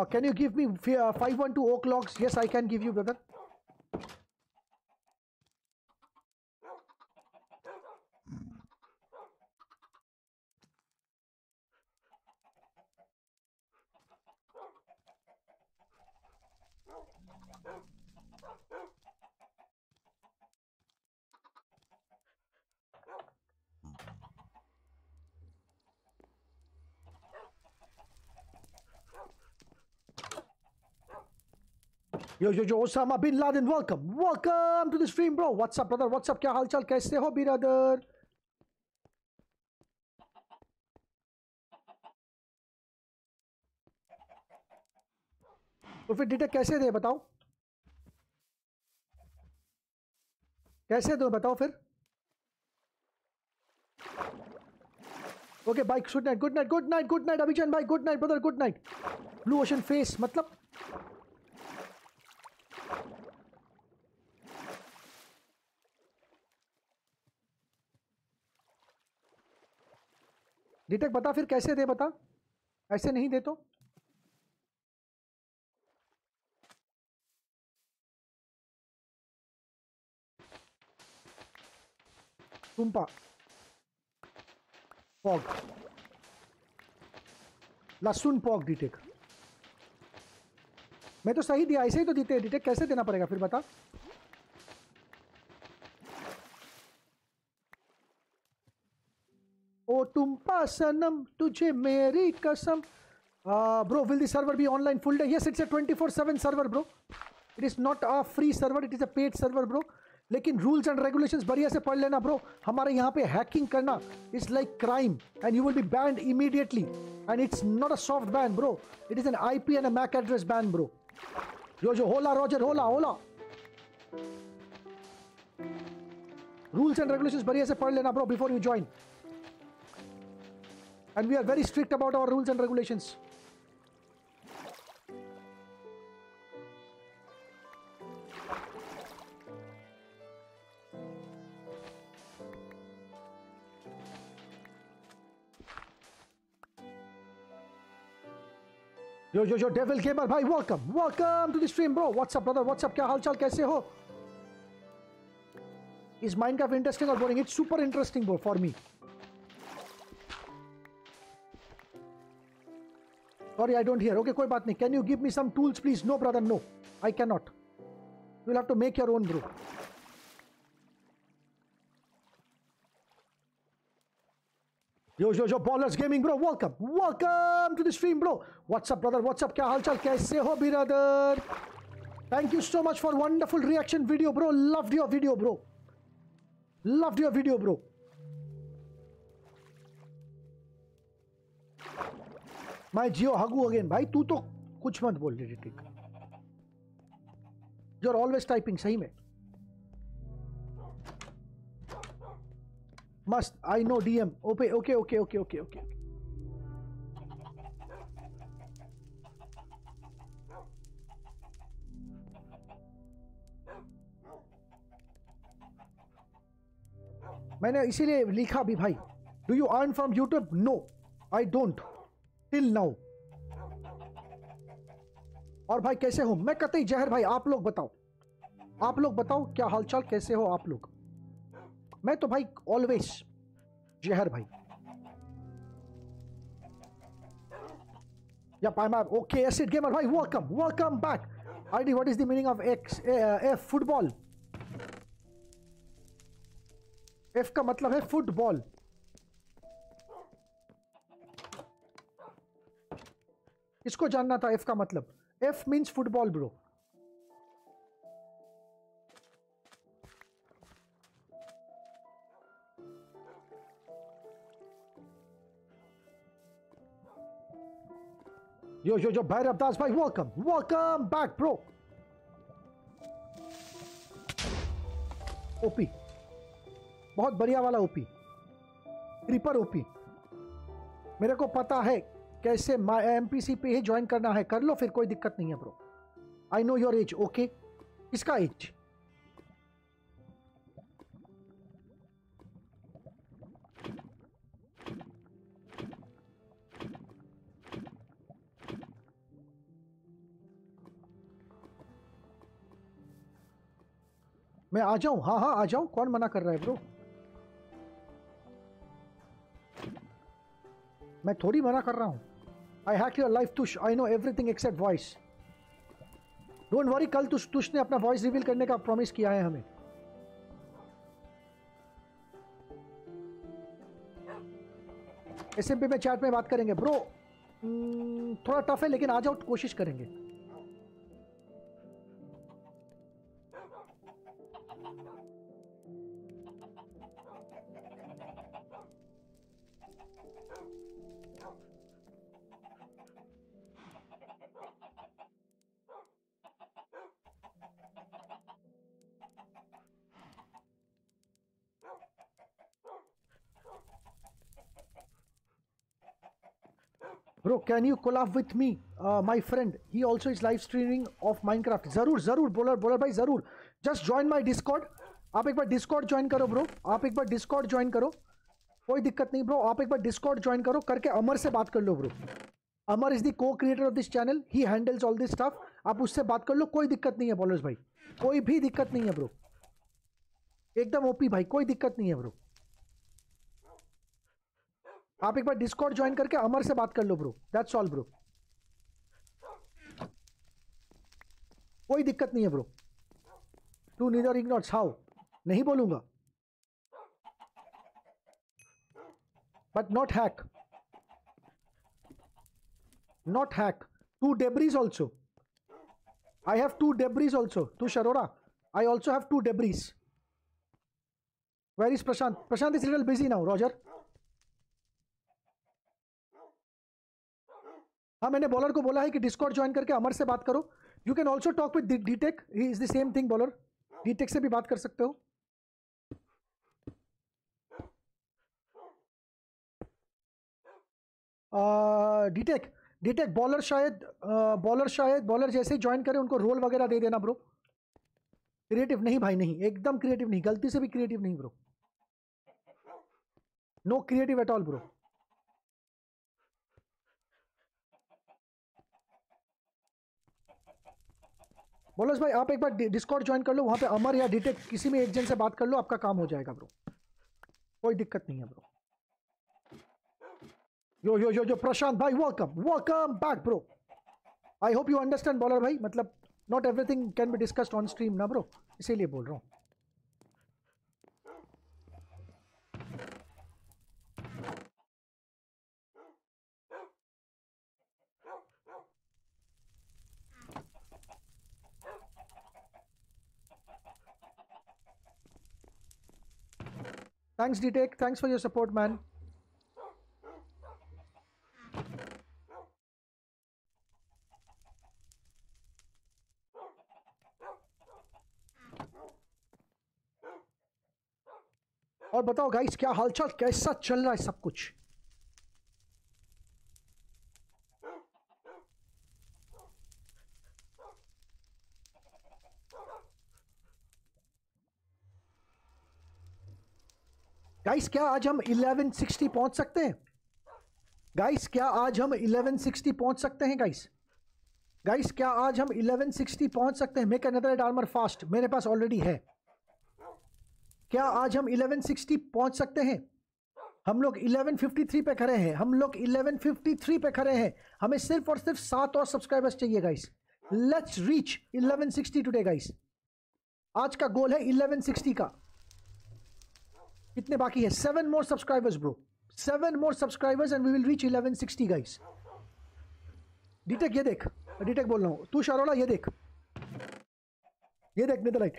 can you give me fi- uh, 512 oak logs? Yes, I can give you, brother. Yo, yo, yo, Osama bin Laden, welcome. Welcome to the stream, bro. What's up, brother? What's up? क्या हालचाल कैसे हो ब्रदर तो फिर डिटेक्ट कैसे दे बताओ कैसे दो बताओ फिर okay bye good night good night good night good night अभिजन भाई good night brother good night blue ocean face मतलब डिटेक्ट बता, फिर कैसे दे बता? ऐसे नहीं दे तो? तुम्पा पॉग। लहसुन पॉग डिटेक। मैं तो सही दिया, ऐसे ही तो देते डिटेक कैसे देना पड़ेगा, फिर बता। तुम पासनम, तुझे मेरी कसम। Bro will the server be online full day yes it's a 24/7 server bro it is not a free server it is a paid server bro लेकिन रूल्स एंड रेगुलेशंस बढ़िया से पढ़ लेना ब्रो हमारे यहाँ पे हैकिंग करना is like crime and you will be banned immediately and it's not a soft ban bro it is an IP and a MAC address ban bro जो जो होला रोजर होला होला रूल्स एंड रेगुलेशंस बढ़िया से पढ़ लेना bro before you join And we are very strict about our rules and regulations. Yo, yo, yo, Devil Gamer, bhai, welcome. Welcome to the stream, bro. What's up, brother? What's up? Kya halchal? Kaise ho? Is Minecraft interesting or boring? It's super interesting, bro, for me. Sorry, I don't hear. Okay, koi baat nahi. Can you give me some tools, please? No, brother, no. I cannot. You'll have to make your own brew. Yo, yo, yo, Ballers Gaming, bro. Welcome. Welcome to the stream, bro. What's up, brother? What's up? Kya halchal? Kaise ho, brother? Thank you so much for wonderful reaction video, bro. Loved your video, bro. Loved your video, bro. My Jio, हगू again भाई तू तो कुछ मत बोल ठीक यू आर ऑलवेज टाइपिंग सही में। मस्त I know DM okay okay okay okay okay okay मैंने इसीलिए लिखा भी, भाई। Do you earn from YouTube no I don't till now और भाई कैसे हो? मैं कतई जहर भाई, आप लोग बताओ। आप लोग बताओ क्या हालचाल, कैसे हो आप लोग? मैं तो भाई ऑलवेज जहर भाई। या पाई मैम ओके एसिड गेमर भाई welcome welcome back ID what is the meaning of X F football F का मतलब है फुटबॉल इसको जानना था एफ़ का मतलब। F means football bro yo yo yo Bhairav Das भाई welcome welcome back bro OP बहुत बढ़िया वाला ओपी क्रीपर ओपी मेरे को पता है कैसे एम पी ही ज्वाइन करना है? कर लो, फिर कोई दिक्कत नहीं है bro I know your age okay इसका एज मैं आ जाऊँ? हाँ हाँ आ जाऊँ। कौन मना कर रहा है ब्रो मैं थोड़ी मना कर रहा हूँ। I hack your life तुश I know everything except voice don't worry कल तुश तुश ने अपना वॉइस रिवील करने का प्रॉमिस किया है हमें। एस में चैट में बात करेंगे। ब्रो थोड़ा टफ है, लेकिन आ जाओ कोशिश करेंगे। Bro, can you collab with me Uh, friend he he is is streaming of Minecraft. ज़रूर ज़रूर बोलर बोलर भाई ज़रूर जस्ट ज्वाइन माय डिस्कॉर्ड आप एक बार डिस्कॉर्ड ज्वाइन करो ब्रो आप एक बार डिस्कॉर्ड ज्वाइन करो. कोई दिक्कत नहीं ब्रो आप एक बार डिस्कॉर्ड ज्वाइन करो करके अमर से बात कर लो bro Amar is the co creator of this channel he handles all this staff आप उससे बात कर लो कोई दिक्कत नहीं है बॉलर्स भाई कोई भी दिक्कत नहीं है ब्रो एकदम ओपी भाई कोई दिक्कत नहीं है ब्रो आप एक बार डिस्कॉर्ड ज्वाइन करके अमर से बात कर लो ब्रो दैट सॉल्व ब्रो कोई दिक्कत नहीं है ब्रो टू नीड और इग्नोर छाओ नहीं बोलूँगा. But not hack not hack to debris also I have to debris also to शरोरा I also have to debris where Prashant Prashant is little busy now Roger हाँ मैंने बॉलर को बोला है कि डिस्कॉर्ड ज्वाइन करके अमर से बात करो। You can also talk with DTech he is the same thing bowler DTech से भी बात कर सकते हो। डीटेक डीटेक बॉलर शायद बॉलर शायद बॉलर जैसे ही ज्वाइन करें, उनको रोल वगैरह दे देना ब्रो क्रिएटिव नहीं, भाई, नहीं. एकदम क्रिएटिव नहीं. गलती से भी क्रिएटिव नहीं bro no creative at all bro bolus भाई, आप एक बार डिस्कॉर्ड ज्वाइन कर लो, वहाँ पे अमर या डिटेक किसी में एक जन से बात कर लो, आपका काम हो जाएगा ब्रो कोई दिक्कत नहीं है ब्रो यो यो यो यो, प्रशांत भाई welcome welcome back bro I hope you understand bowler भाई मतलब not everything can be discussed on stream ना ब्रो इसीलिए बोल रहा हूँ। Thanks, DTech. Thanks for your support, man. और बताओ गाइस क्या हालचाल कैसा चल रहा है सब कुछ गाइस क्या आज हम 1160 पहुँच सकते हैं? गाइस क्या आज हम 1160 पहुँच सकते हैं गाइस गाइस क्या आज हम 1160 पहुँच सकते हैं? मेक अनदर आर्मर फास्ट मेरे पास ऑलरेडी है। क्या आज हम 1160 पहुँच सकते हैं? हम लोग 1153 पे खड़े हैं। हम लोग 1153 पे खड़े हैं। हमें सिर्फ़ और सिर्फ़ सात और सब्सक्राइबर्स चाहिए guys let's reach 1160 today guys आज का गोल है 1160 का। कितने बाकी है? Seven more subscribers bro seven more subscribers and we will reach 1160 guys Detek ये देख. डिटेक बोल रहा हूँ. तू शरोला, ये देख. ये देख नेदरलाइट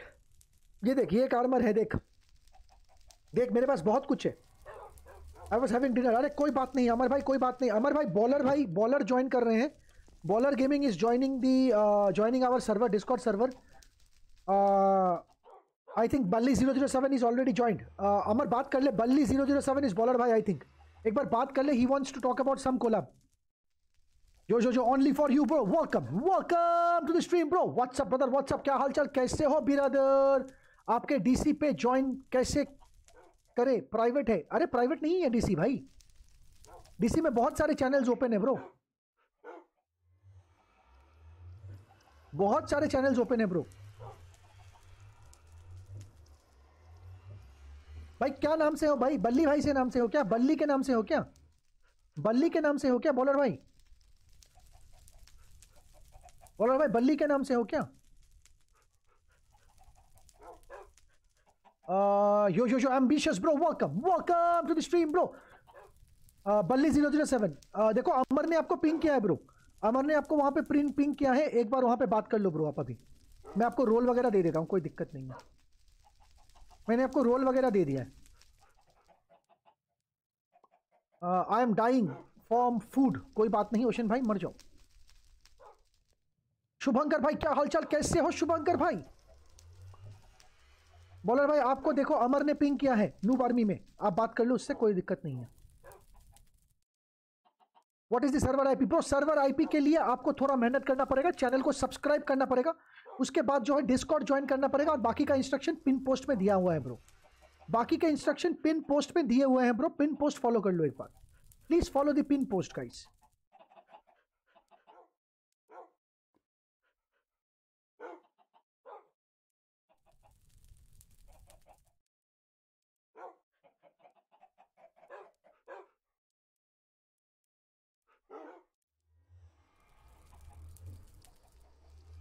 ये देख, ये एक है, देख. देख, मेरे पास बहुत कुछ है. आई वॉज़ हैविंग डिनर अरे, कोई बात नहीं, अमर भाई, कोई बात नहीं. अमर भाई बॉलर भाई बॉलर ज्वाइन कर रहे हैं. Bowler gaming is joining the joining our server discord server I think Balli zero zero seven is already joined Amar बात कर ले Balli zero zero seven is bowler भाई आई थिंक एक बार बात कर ले he wants to talk about some collab जो जो जो only for you bro welcome welcome to the stream bro what's up brother what's up क्या हालचाल कैसे हो बिरादर आपके डीसी पे ज्वाइन कैसे करे प्राइवेट है अरे प्राइवेट नहीं है डीसी भाई डीसी में बहुत सारे चैनल्स ओपन है ब्रो बहुत सारे चैनल्स ओपन है ब्रो भाई क्या नाम से हो? भाई बल्ली भाई से नाम से हो क्या? बल्ली के नाम से हो क्या? बल्ली के नाम से हो क्या बॉलर भाई? बॉलर भाई बल्ली के नाम से हो क्या? Uh, yo, yo, yo, ambitious bro, welcome, welcome to the stream Balli zero zero seven देखो अमर ने आपको पिंक किया है ब्रो अमर ने आपको वहाँ पे प्रिंट पिंक किया है एक बार वहाँ पे बात कर लो ब्रो आप अभी. मैं आपको रोल वगैरह दे देता हूँ कोई दिक्कत नहीं है. मैंने आपको रोल वगैरह दे दिया है। I am dying form food कोई बात नहीं ओशन भाई, मर जाओ। शुभंकर भाई, क्या हालचाल? कैसे हो शुभंकर भाई? बॉलर भाई, आपको देखो, अमर ने पिंग किया है नूब आर्मी में। आप बात कर लो, उससे कोई दिक्कत नहीं है। What is the server IP bro server IP के लिए आपको थोड़ा मेहनत करना पड़ेगा चैनल को सब्सक्राइब करना पड़ेगा, उसके बाद जो है डिस्कॉर्ड ज्वाइन करना पड़ेगा और बाकी का इंस्ट्रक्शन पिन पोस्ट में दिया हुआ है ब्रो बाकी के इंस्ट्रक्शन पिन पोस्ट में दिए हुए हैं ब्रो पिन पोस्ट फॉलो कर लो एक बार. Please follow the pin post guys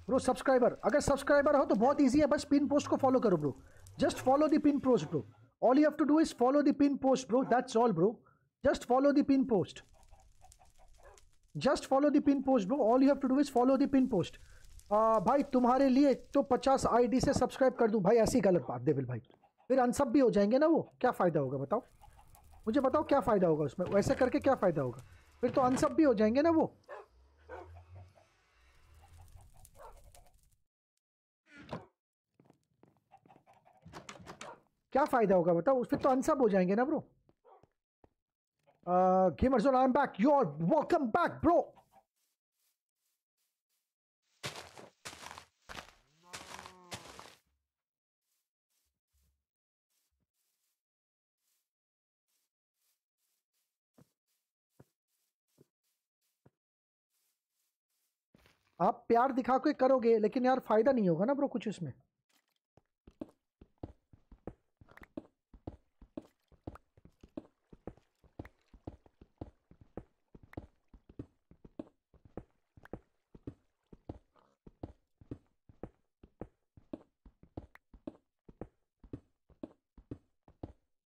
bro subscriber अगर सब्सक्राइबर हो तो बहुत इजी है, बस पिन पोस्ट को फॉलो करो bro just follow the pin post bro all you have to do is follow the pin post bro that's all bro just follow the pin post just follow the pin post bro all you have to do is follow the pin post भाई, तुम्हारे लिए तो 50 आईडी से सब्सक्राइब कर दूँ। भाई, ऐसी गलत बात, देविल भाई। फिर अनसब भी हो जाएँगे ना वो? क्या फ़ायदा होगा, बताओ? मुझे बताओ, क्या फ़ायदा होगा उसमें? वैसे करके क्या फ़ायदा होगा? फिर तो अनसब भी हो जाएँगे ना वो? क्या फ़ायदा होगा बताओ? फिर तो अनसब हो जाएँगे ना bro gamer I am back you are welcome back bro आप प्यार दिखा के करोगे, लेकिन यार फ़ायदा नहीं होगा ना ब्रो कुछ उसमें?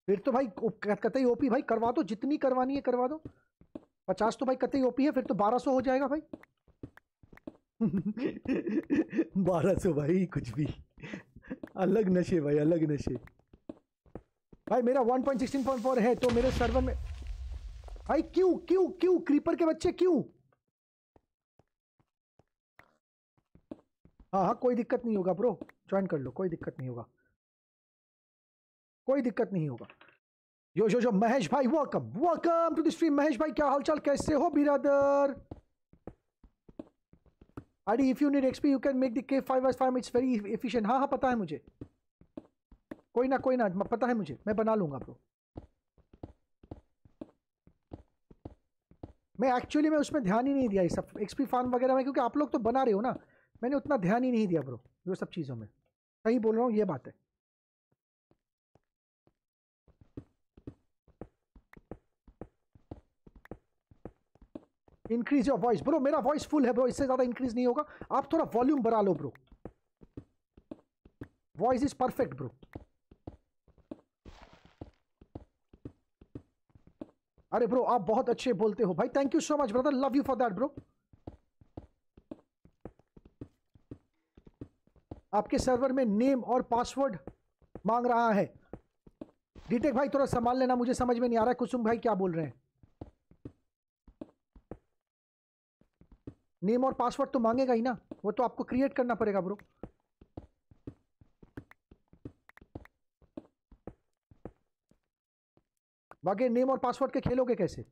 फिर तो भाई कतई ओपी भाई करवा दो, जितनी करवानी है करवा दो। पचास तो भाई कतई ओपी है, फिर तो बारह सौ हो जाएगा भाई। बारह सौ भाई, कुछ भी। अलग नशे भाई, अलग नशे। भाई मेरा 1.16.4 है तो मेरे सर्वर में भाई क्यों क्यों क्यों? क्रीपर के बच्चे क्यों? हाँ हाँ कोई दिक्कत नहीं होगा ब्रो ज्वाइन कर लो, कोई दिक्कत नहीं होगा। कोई दिक्कत नहीं होगा। यो जो जो महेश भाई welcome welcome to the Mahesh भाई, क्या हालचाल? कैसे हो बिरादर? आडी if you need XP you can make the K five farm it's very efficient हाँ हाँ पता है मुझे। कोई ना कोई ना पता है मुझे। मैं बना लूँगा ब्रो मैं एक्चुअली मैं उसमें ध्यान ही नहीं दिया ये सब। एक्सपी फार्म वगैरह में, क्योंकि आप लोग तो बना रहे हो ना। मैंने उतना ध्यान ही नहीं दिया ब्रो ये सब चीज़ों में। सही बोल रहा हूँ, ये बात है। इंक्रीज योर वॉइस ब्रो मेरा वॉइस फुल है ब्रो इससे ज़्यादा इंक्रीज नहीं होगा। आप थोड़ा वॉल्यूम बढ़ा लो bro voice is perfect bro अरे ब्रो आप बहुत अच्छे बोलते हो। भाई thank you so much brother love you for that bro आपके सर्वर में नेम और पासवर्ड मांग रहा है। डीटेक भाई, थोड़ा संभाल लेना, मुझे समझ में नहीं आ रहा है। कुसुम भाई, क्या बोल रहे हैं? नेम और पासवर्ड तो मांगेगा ही ना। वो तो आपको क्रिएट करना पड़ेगा ब्रो बाकी नेम और पासवर्ड के खेलोगे कैसे?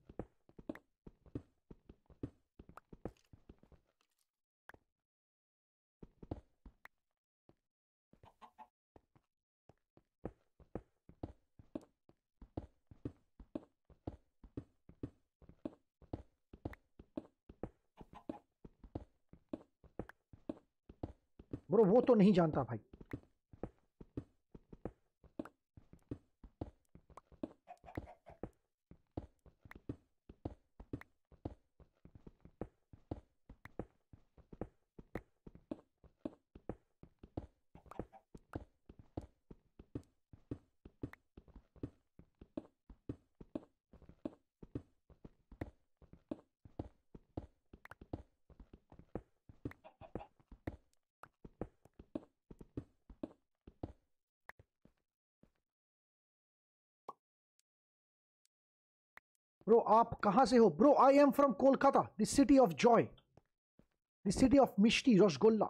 ब्रो वो तो नहीं जानता भाई ब्रो आप कहाँ से हो? Bro I am from Kolkata the city of joy the city of mishti rasgulla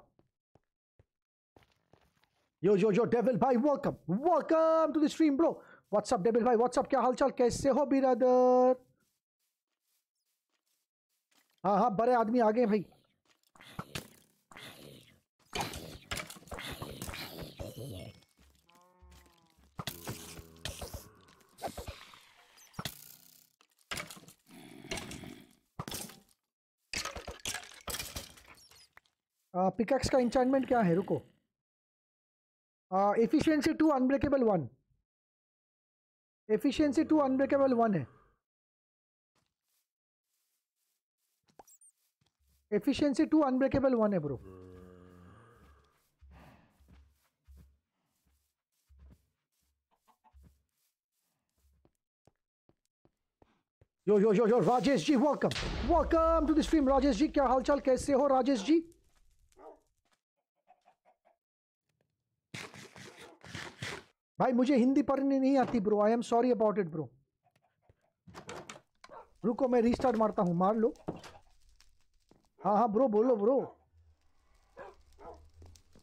yo yo yo devil भाई welcome welcome to the stream bro what's up devil भाई व्हाट्सअप क्या हालचाल? कैसे हो बिरादर हाँ हाँ बड़े आदमी आ गए भाई। पिकैक्स का इंचार्टमेंट क्या है? रुको। Efficiency two unbreakable one efficiency two unbreakable one है। एफिशिएंसी टू अनब्रेकेबल वन है bro yo yo yo yo Rajesh ji welcome welcome to the stream Rajesh ji क्या हालचाल? कैसे हो राजेश जी? भाई, मुझे हिंदी पढ़नी नहीं आती bro I am sorry about it bro रुको, मैं रीस्टार्ट मारता हूँ, मार लो। हाँ हाँ ब्रो बोलो ब्रो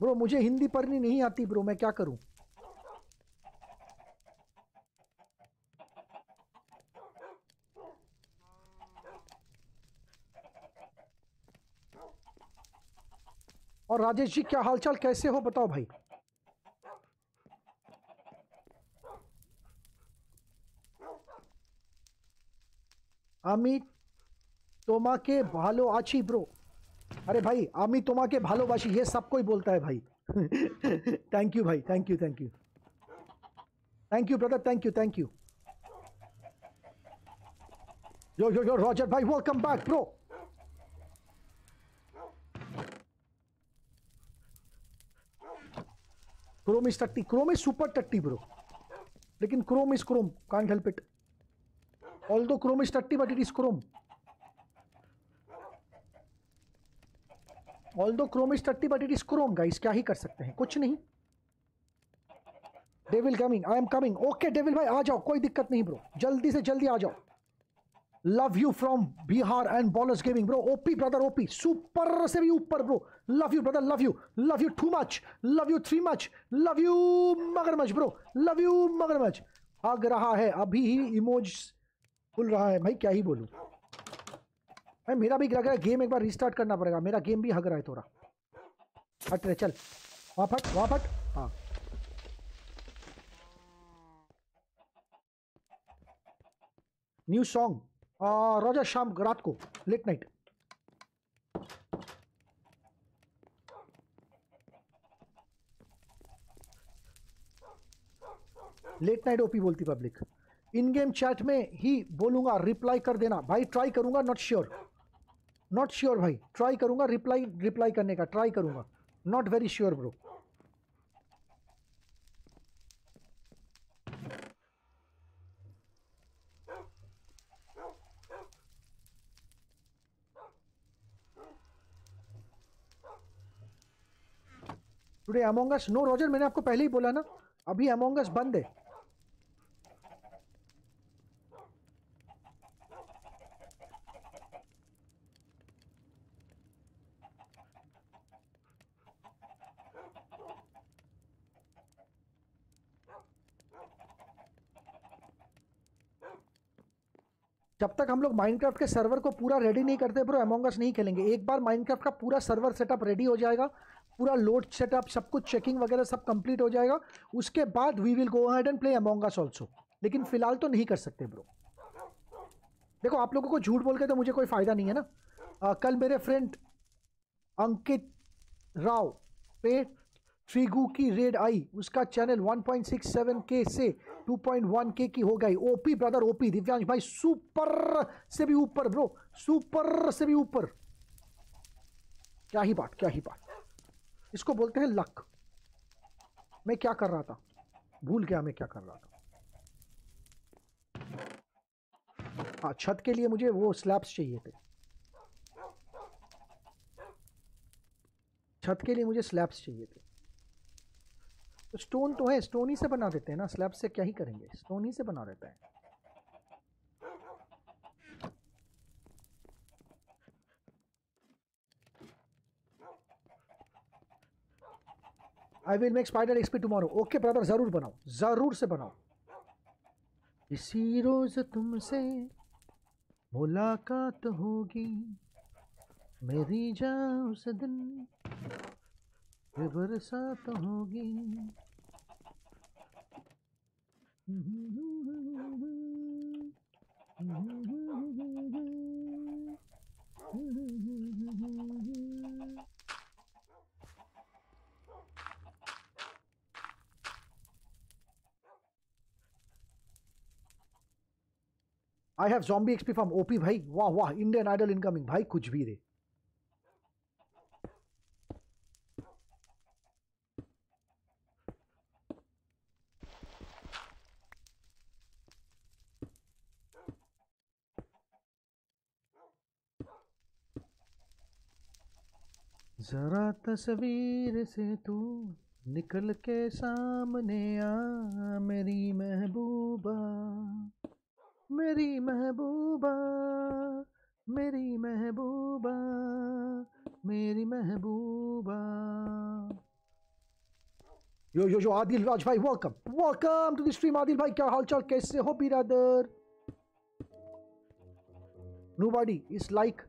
ब्रो मुझे हिंदी पढ़नी नहीं आती ब्रो मैं क्या करूँ? और राजेश जी, क्या हालचाल? कैसे हो? बताओ भाई। আমি তোমাকে ভালো আছি ব্রো अरे भाई আমি তোমাকে ভালোবাসি ये सब कोई बोलता है भाई थैंक यू भाई thank you thank you thank you brother thank you thank you yo yo yo Roger भाई welcome back bro Chrome is टट्टी क्रोम इज सुपर टट्टी ब्रो लेकिन Chrome is Chrome can't help it although chrome is 30 but it is chrome. Although chrome is 30 but it is chrome, guys. क्या ही कर सकते हैं? कुछ नहीं. Devil coming I am coming okay devil भाई, आ जाओ. कोई दिक्कत नहीं ब्रो जल्दी से जल्दी आ जाओ. Love you from Bihar and bowlers gaming bro OP brother OP super से भी ऊपर bro love you brother love you love you too much love you three much love you मगरमच्छ ब्रो लव यू मगरमच्छ. आग रहा है. अभी ही इमोज खुल रहा है। भाई, क्या ही बोलूँ। भाई, मेरा भी लग रहा है गेम एक बार रिस्टार्ट करना पड़ेगा। मेरा गेम भी हग रहा है थोड़ा। हट रे, चल। वहाँ फट वहाँ फट हाँ न्यू सॉन्ग रोजा शाम, रात को। Late night late night OP बोलती पब्लिक इन गेम चैट में ही बोलूँगा रिप्लाई कर देना। भाई ट्राई करूँगा नॉट श्योर नॉट श्योर भाई। ट्राई करूँगा रिप्लाई रिप्लाई करने का। ट्राई करूँगा। Not very sure bro today Among Us no Roger मैंने आपको पहले ही बोला ना। अभी अमोंगस बंद है। जब तक हम लोग माइनक्राफ्ट के सर्वर को पूरा रेडी नहीं करते ब्रो अमोंगस नहीं खेलेंगे। एक बार माइनक्राफ्ट का पूरा सर्वर सेटअप रेडी हो जाएगा पूरा लोड सेटअप सब कुछ चेकिंग वगैरह सब कंप्लीट हो जाएगा। उसके बाद we will go head and play Among Us also लेकिन फ़िलहाल तो नहीं कर सकते ब्रो देखो आप लोगों को झूठ बोल के तो मुझे कोई फ़ायदा नहीं है ना। आ, कल मेरे फ्रेंड अंकित राव पे ट्रिगू की रेड आई, उसका चैनल 1.67 के से 2.1 के की हो गई। ओपी ब्रदर ओपी दिव्यांश भाई सुपर से भी ऊपर ब्रो सुपर से भी ऊपर। क्या ही बात, क्या ही बात। इसको बोलते हैं लक मैं क्या कर रहा था? भूल गया मैं क्या कर रहा था। हाँ छत के लिए मुझे वो स्लैब्स चाहिए थे। छत के लिए मुझे स्लैब्स चाहिए थे। तो स्टोन तो है, स्टोन ही से बना देते हैं ना, स्लैब से क्या ही करेंगे? स्टोन ही से बना देते हैं। I will make spider XP tomorrow okay brother ज़रूर बनाओ, ज़रूर से बनाओ। इसी रोज तुमसे मुलाकात होगी, मेरी जा उस दिन। ये बरसात होगी। I have zombie XP from OP भाई। वाह वाह इंडियन आइडल इनकमिंग भाई, कुछ भी रे जरा तस्वीर से तू निकल के सामने आ, मेरी महबूबा मेरी महबूबा मेरी महबूबा मेरी महबूबा। यो यो यो आदिल राज भाई welcome welcome to the stream Adil भाई, क्या हाल चाल कैसे हो बिरादर? नोबॉडी इज़ लाइक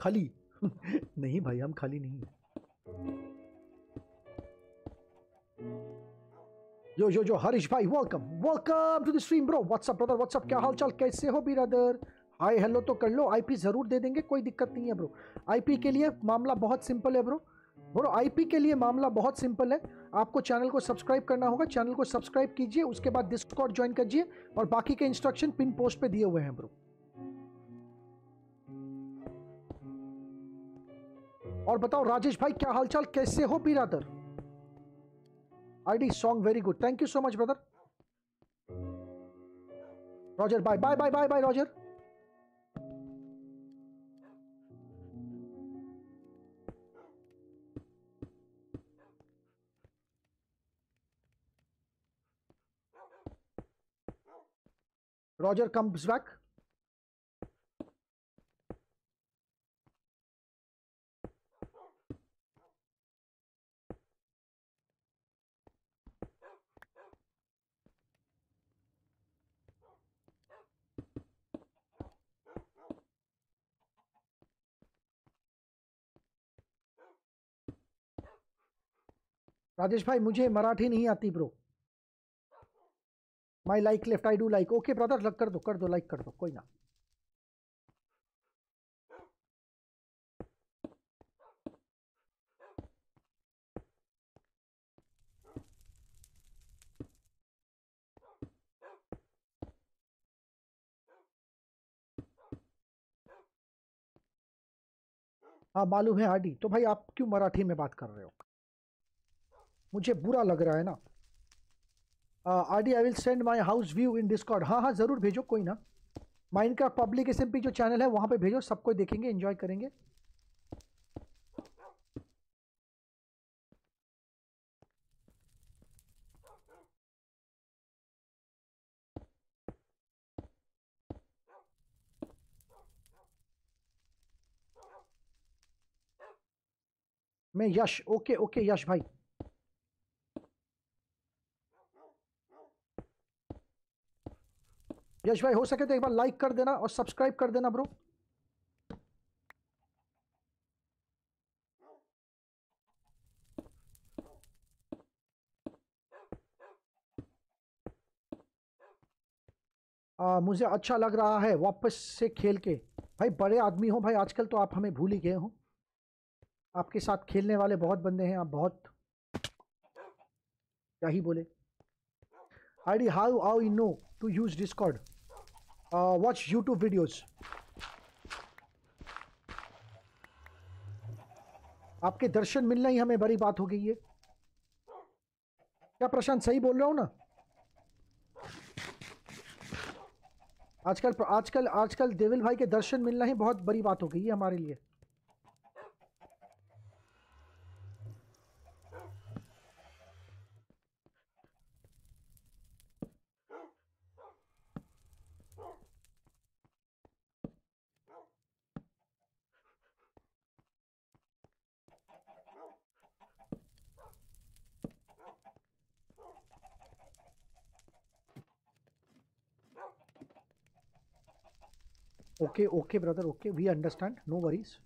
खाली नहीं भाई, हम खाली नहीं यो यो यो हरीश भाई welcome welcome to the stream bro what's up brother what's up क्या हाल चाल कैसे हो बिरादर हाय हेलो तो कर लो। आईपी ज़रूर दे देंगे, कोई दिक्कत नहीं है ब्रो आईपी के लिए मामला बहुत सिंपल है ब्रो ब्रो आईपी के लिए मामला बहुत सिंपल है। आपको चैनल को सब्सक्राइब करना होगा। चैनल को सब्सक्राइब कीजिए, उसके बाद डिस्कॉर्ड ज्वाइन कीजिए और बाकी के इंस्ट्रक्शन पिन पोस्ट पे दिए हुए हैं ब्रो और बताओ, राजेश भाई, क्या हालचाल? कैसे हो बिरादर? ID song very good thank you so much brother Roger bye bye bye bye bye Roger Roger, comes back. Rajesh भाई, मुझे मराठी नहीं आती bro my like left I do like okay brother लग कर दो कर दो लाइक कर दो, कोई ना। हाँ मालूम है आडी तो भाई, आप क्यों मराठी में बात कर रहे हो? मुझे बुरा लग रहा है ना। R D I will send my house view in Discord हाँ हाँ ज़रूर भेजो कोई ना। माइंड का पब्लिक एस जो चैनल है, वहाँ पे भेजो सबको देखेंगे एंजॉय करेंगे। मैं यश, ओके ओके, यश भाई। यश भाई हो सके तो एक बार लाइक कर देना और सब्सक्राइब कर देना ब्रो आ, मुझे अच्छा लग रहा है वापस से खेल के। भाई बड़े आदमी हो भाई आजकल तो आप हमें भूल ही गए हो। आपके साथ खेलने वाले बहुत बंदे हैं आप बहुत क्या ही बोले। I D how how you know to use Discord watch YouTube videos. आपके दर्शन मिलना ही हमें बड़ी बात हो गई है। क्या प्रशांत सही बोल रहा हूँ ना? आजकल आजकल आजकल देविल भाई के दर्शन मिलना ही बहुत बड़ी बात हो गई है हमारे लिए। Okay, okay, brother. Okay, we understand. No worries.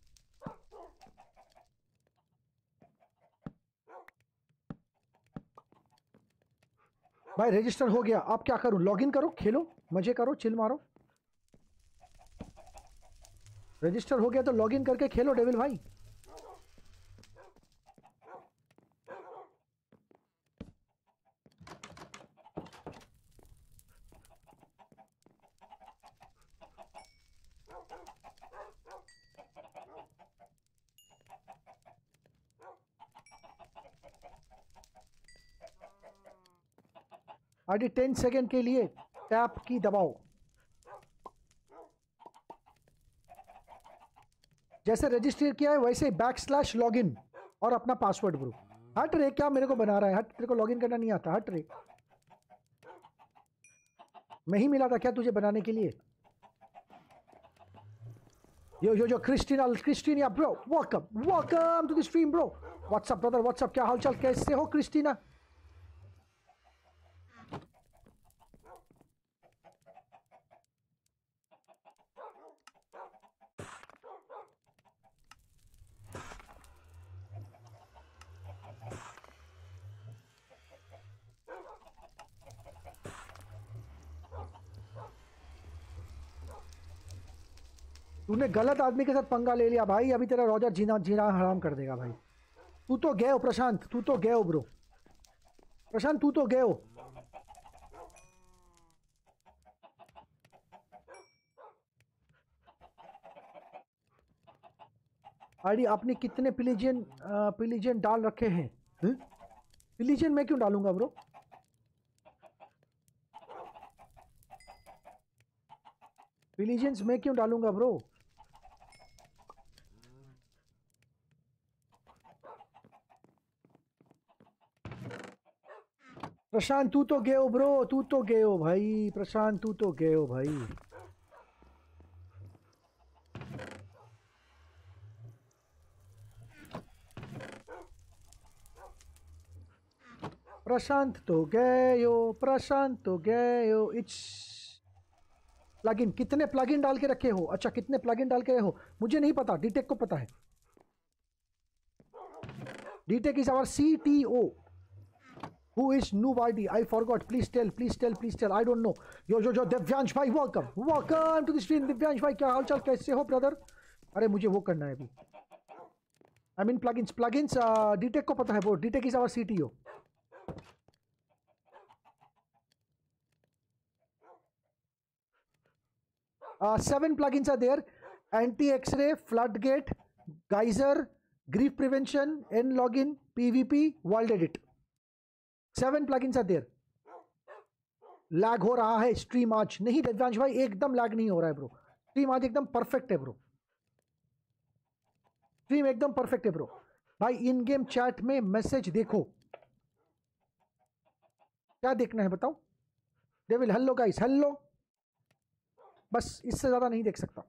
भाई रजिस्टर हो गया आप क्या करो लॉगिन करो खेलो मज़े करो चिल मारो रजिस्टर हो गया तो लॉगिन करके खेलो डेविल भाई आगे टेन सेकेंड के लिए टैप की दबाओ। जैसे रजिस्टर किया है, वैसे बैक स्लैश लॉग इन और अपना पासवर्ड ब्रो हट रे, क्या मेरे को बना रहा है? हट, तेरे को लॉग इन करना नहीं आता। हट रे। मैं ही मिला था क्या तुझे बनाने के लिए? यो यो जो Christina Christinia bro welcome welcome to the stream bro what's up brother what's up क्या हालचाल? कैसे हो क्रिस्टीना तूने गलत आदमी के साथ पंगा ले लिया भाई, अभी तेरा रॉजर जीना जीना हराम कर देगा भाई। तू तो गए हो, प्रशांत, तू तो गए हो, ब्रो। प्रशांत, तू तो गए हो। आईडी आपने कितने पिलीजियन पिलीजियन डाल रखे हैं? पिलीजन मैं क्यों डालूँगा, ब्रो? पिलीजन्स मैं क्यों डालूँगा, ब्रो? प्रशांत, तू तो गए हो ब्रो, तू तो गए हो भाई। प्रशांत, तू तो गए हो भाई। प्रशांत तो गए हो, प्रशांत तो गए हो। इट्स प्लगइन कितने प्लगइन डाल के रखे हो? अच्छा कितने प्लगइन डाल के हो? मुझे नहीं पता डीटेक को पता है। DTech is our C T O Who is nobody? I forgot. Please tell, please tell, please tell. I don't know. Yo, yo, yo, Divyansh भाई welcome. Welcome to the stream. Divyansh भाई क्या हालचाल कैसे हो ब्रदर अरे मुझे वो करना है अभी I mean plugins plugins DTech को पता है वो DTech is our CTO Uh, seven plugins are there anti x-ray floodgate geyser grief prevention n login pvp world edit seven plugins are there lag हो रहा है स्ट्रीम आज नहीं दिव्यांश भाई, एकदम लैग नहीं हो रहा है ब्रो स्ट्रीम आज एकदम परफेक्ट है ब्रो स्ट्रीम एकदम परफेक्ट है ब्रो भाई इन गेम चैट में मैसेज देखो। क्या देखना है, बताओ। डेविल हेलो गाइस हेलो बस, इससे ज़्यादा नहीं देख सकता।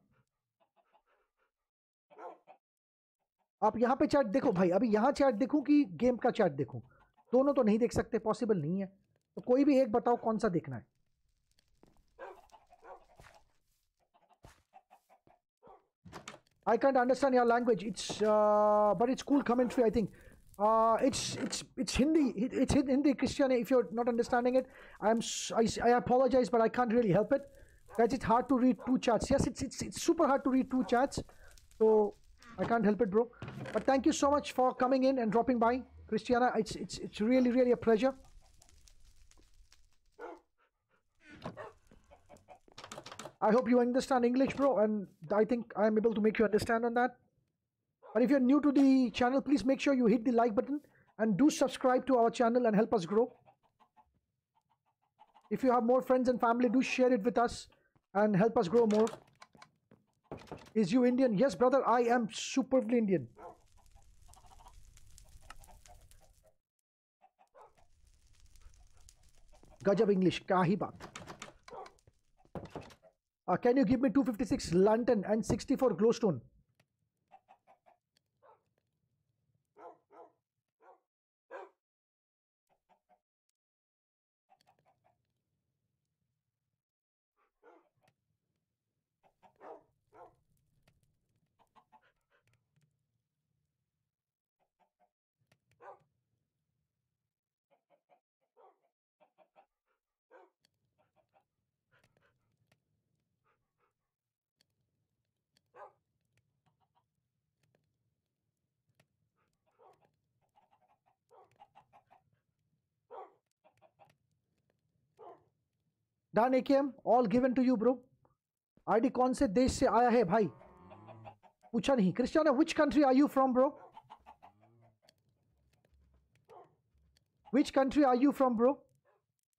आप यहाँ पे चैट देखो। भाई, अभी यहाँ चैट देखूँ कि गेम का चैट देखूँ? दोनों तो नहीं देख सकते पॉसिबल नहीं है। तो कोई भी एक बताओ कौन सा देखना है। I can't understand your language it's but it's cool commentary I think it's it's it's Hindi it's Hindi Christian if you not understanding it I am I apologize but I can't really help it that it's hard to read to chats yes it's it's it's super hard to read to chats तो I can't help it bro but thank you so much for coming in and dropping by Christiana, it's, it's, it's really, really a pleasure. I hope you understand English, bro, and I think I'm able to make you understand on that. But if you're new to the channel, please make sure you hit the like button and do subscribe to our channel and help us grow. If you have more friends and family, do share it with us and help us grow more. Is you Indian? Yes, brother, I am superbly Indian. Gajab English, kahi uh, can you give me 256 lantern and 64 glowstone? Done em all given to you bro ID कौन से देश से आया है, भाई? पूछा नहीं। Cristiano which country are you from bro which country are you from bro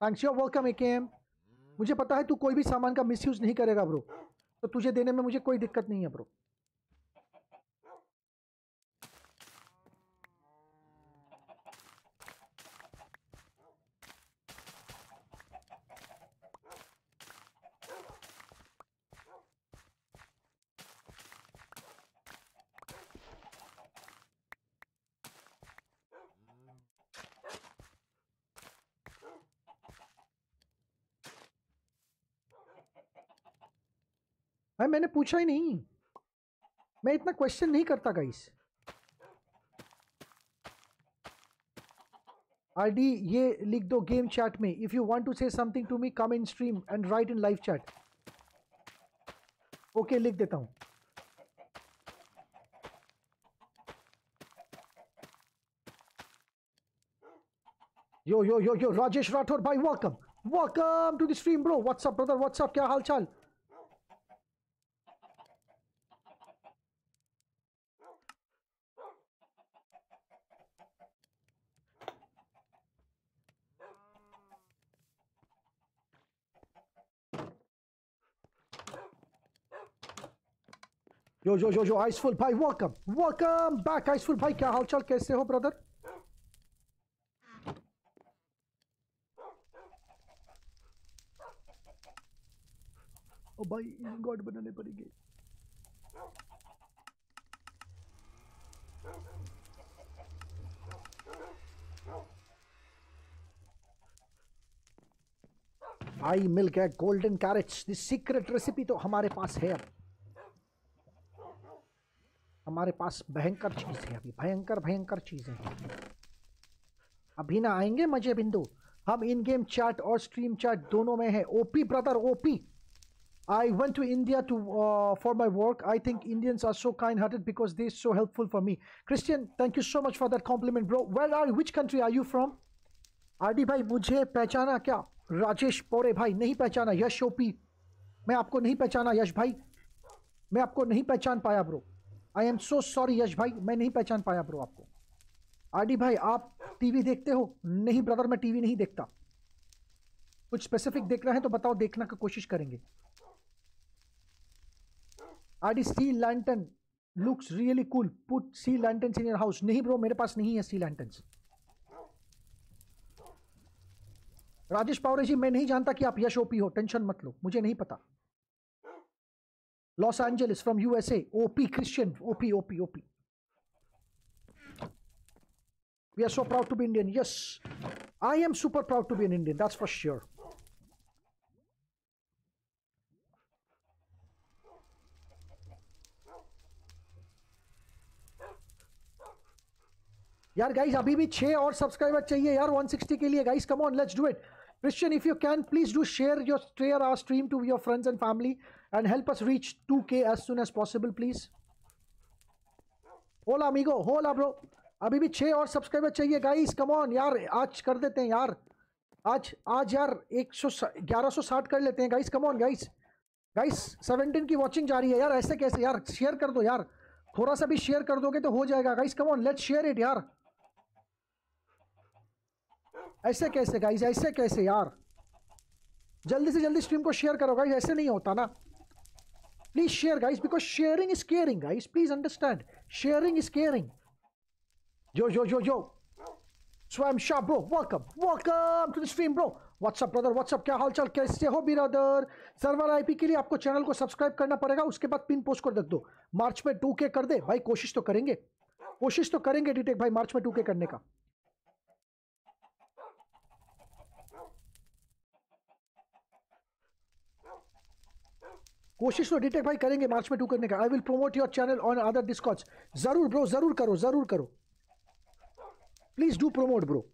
thanks you're welcome A K M मुझे पता है तू कोई भी सामान का मिसयूज नहीं करेगा ब्रो तो तुझे देने में मुझे कोई दिक्कत नहीं है ब्रो भाई मैंने पूछा ही नहीं। मैं इतना क्वेश्चन नहीं करता गाइस आईडी ये लिख दो गेम चैट में। If you want to say something to me come in stream and write in live chat okay लिख देता हूँ। यो यो यो यो राजेश राठौर भाई welcome welcome to the stream bro what's up brother what's up क्या हाल चाल यो यो यो यो आइसफुल भाई वेलकम वेलकम बैक आइसफुल भाई क्या हालचाल, कैसे हो ब्रदर ओ भाई गॉड बनाने पड़ेंगे। आई मिल्क है golden carrots the secret recipe तो हमारे पास है अब। हमारे पास भयंकर चीज़ है अभी, भयंकर भयंकर चीज़ें हैं। अभी ना आएँगे मज़े बिंदु? हम इन गेम चैट और स्ट्रीम चैट दोनों में हैं। OP brother OP I went to India to for my work I think Indians are so kind hearted because they is so helpful for me Christian thank you so much for that compliment bro well R which country are you from R D भाई, मुझे पहचाना क्या? राजेश पोरे भाई, नहीं पहचाना। यश ओपी मैं आपको नहीं पहचाना, यश भाई। मैं आपको नहीं पहचान पाया bro I am so sorry Yash भाई मैं नहीं पहचान पाया ब्रो आपको। आरडी भाई, आप टीवी देखते हो? नहीं ब्रदर मैं टीवी नहीं देखता। कुछ स्पेसिफिक देख रहे हैं तो बताओ, देखना की कोशिश करेंगे। RD sea lantern looks really cool put sea lanterns in your house नहीं ब्रो मेरे पास नहीं है सी लैंटन राजेश पावरे जी, मैं नहीं जानता कि आप यश ओपी हो। टेंशन मत लो, मुझे नहीं पता। Los Angeles from USA OP Christian OP OP OP We are so proud to be Indian. Yes, I am super proud to be an Indian. That's for sure. यार गाइस अभी भी छह और सब्सक्राइबर चाहिए यार 160 के लिए guys come on let's do it Christian, if you can, please do share your share our stream to your friends and family and help us reach 2k as soon as possible, please. Hola amigo, hola bro. अभी भी छह और सब्सक्राइबर चाहिए गाइस कम ऑन यार. आज कर देते हैं यार. आज आज यार एक सौ ग्यारह सौ साठ कर लेते हैं guys come on guys guys seventeen की वॉचिंग जा रही है यार. ऐसे कैसे यार? शेयर कर दो यार. थोड़ा सा भी शेयर कर दोगे तो हो जाएगा guys come on let's share it यार. ऐसे कैसे गाइस ऐसे कैसे यार? जल्दी से जल्दी स्ट्रीम को शेयर करो गाइस ऐसे नहीं होता ना. Please share guys because sharing is caring guys please understand sharing is caring जो जो जो जो Swayam Shah bro welcome welcome to the stream bro what's up brother what's up क्या हाल चाल कैसे हो, ब्रदर? सर्वर आईपी के लिए आपको चैनल को सब्सक्राइब करना पड़ेगा, उसके बाद पिन पोस्ट कर रख दो। मार्च में टू के कर दे। भाई, कोशिश तो करेंगे। कोशिश तो करेंगे डिटेक भाई मार्च में टू के करने का। कोशिश तो डिटेक भाई करेंगे मार्च में टू करने का। I will promote your channel on other Discord ज़रूर ब्रो ज़रूर करो ज़रूर करो। Please do promote bro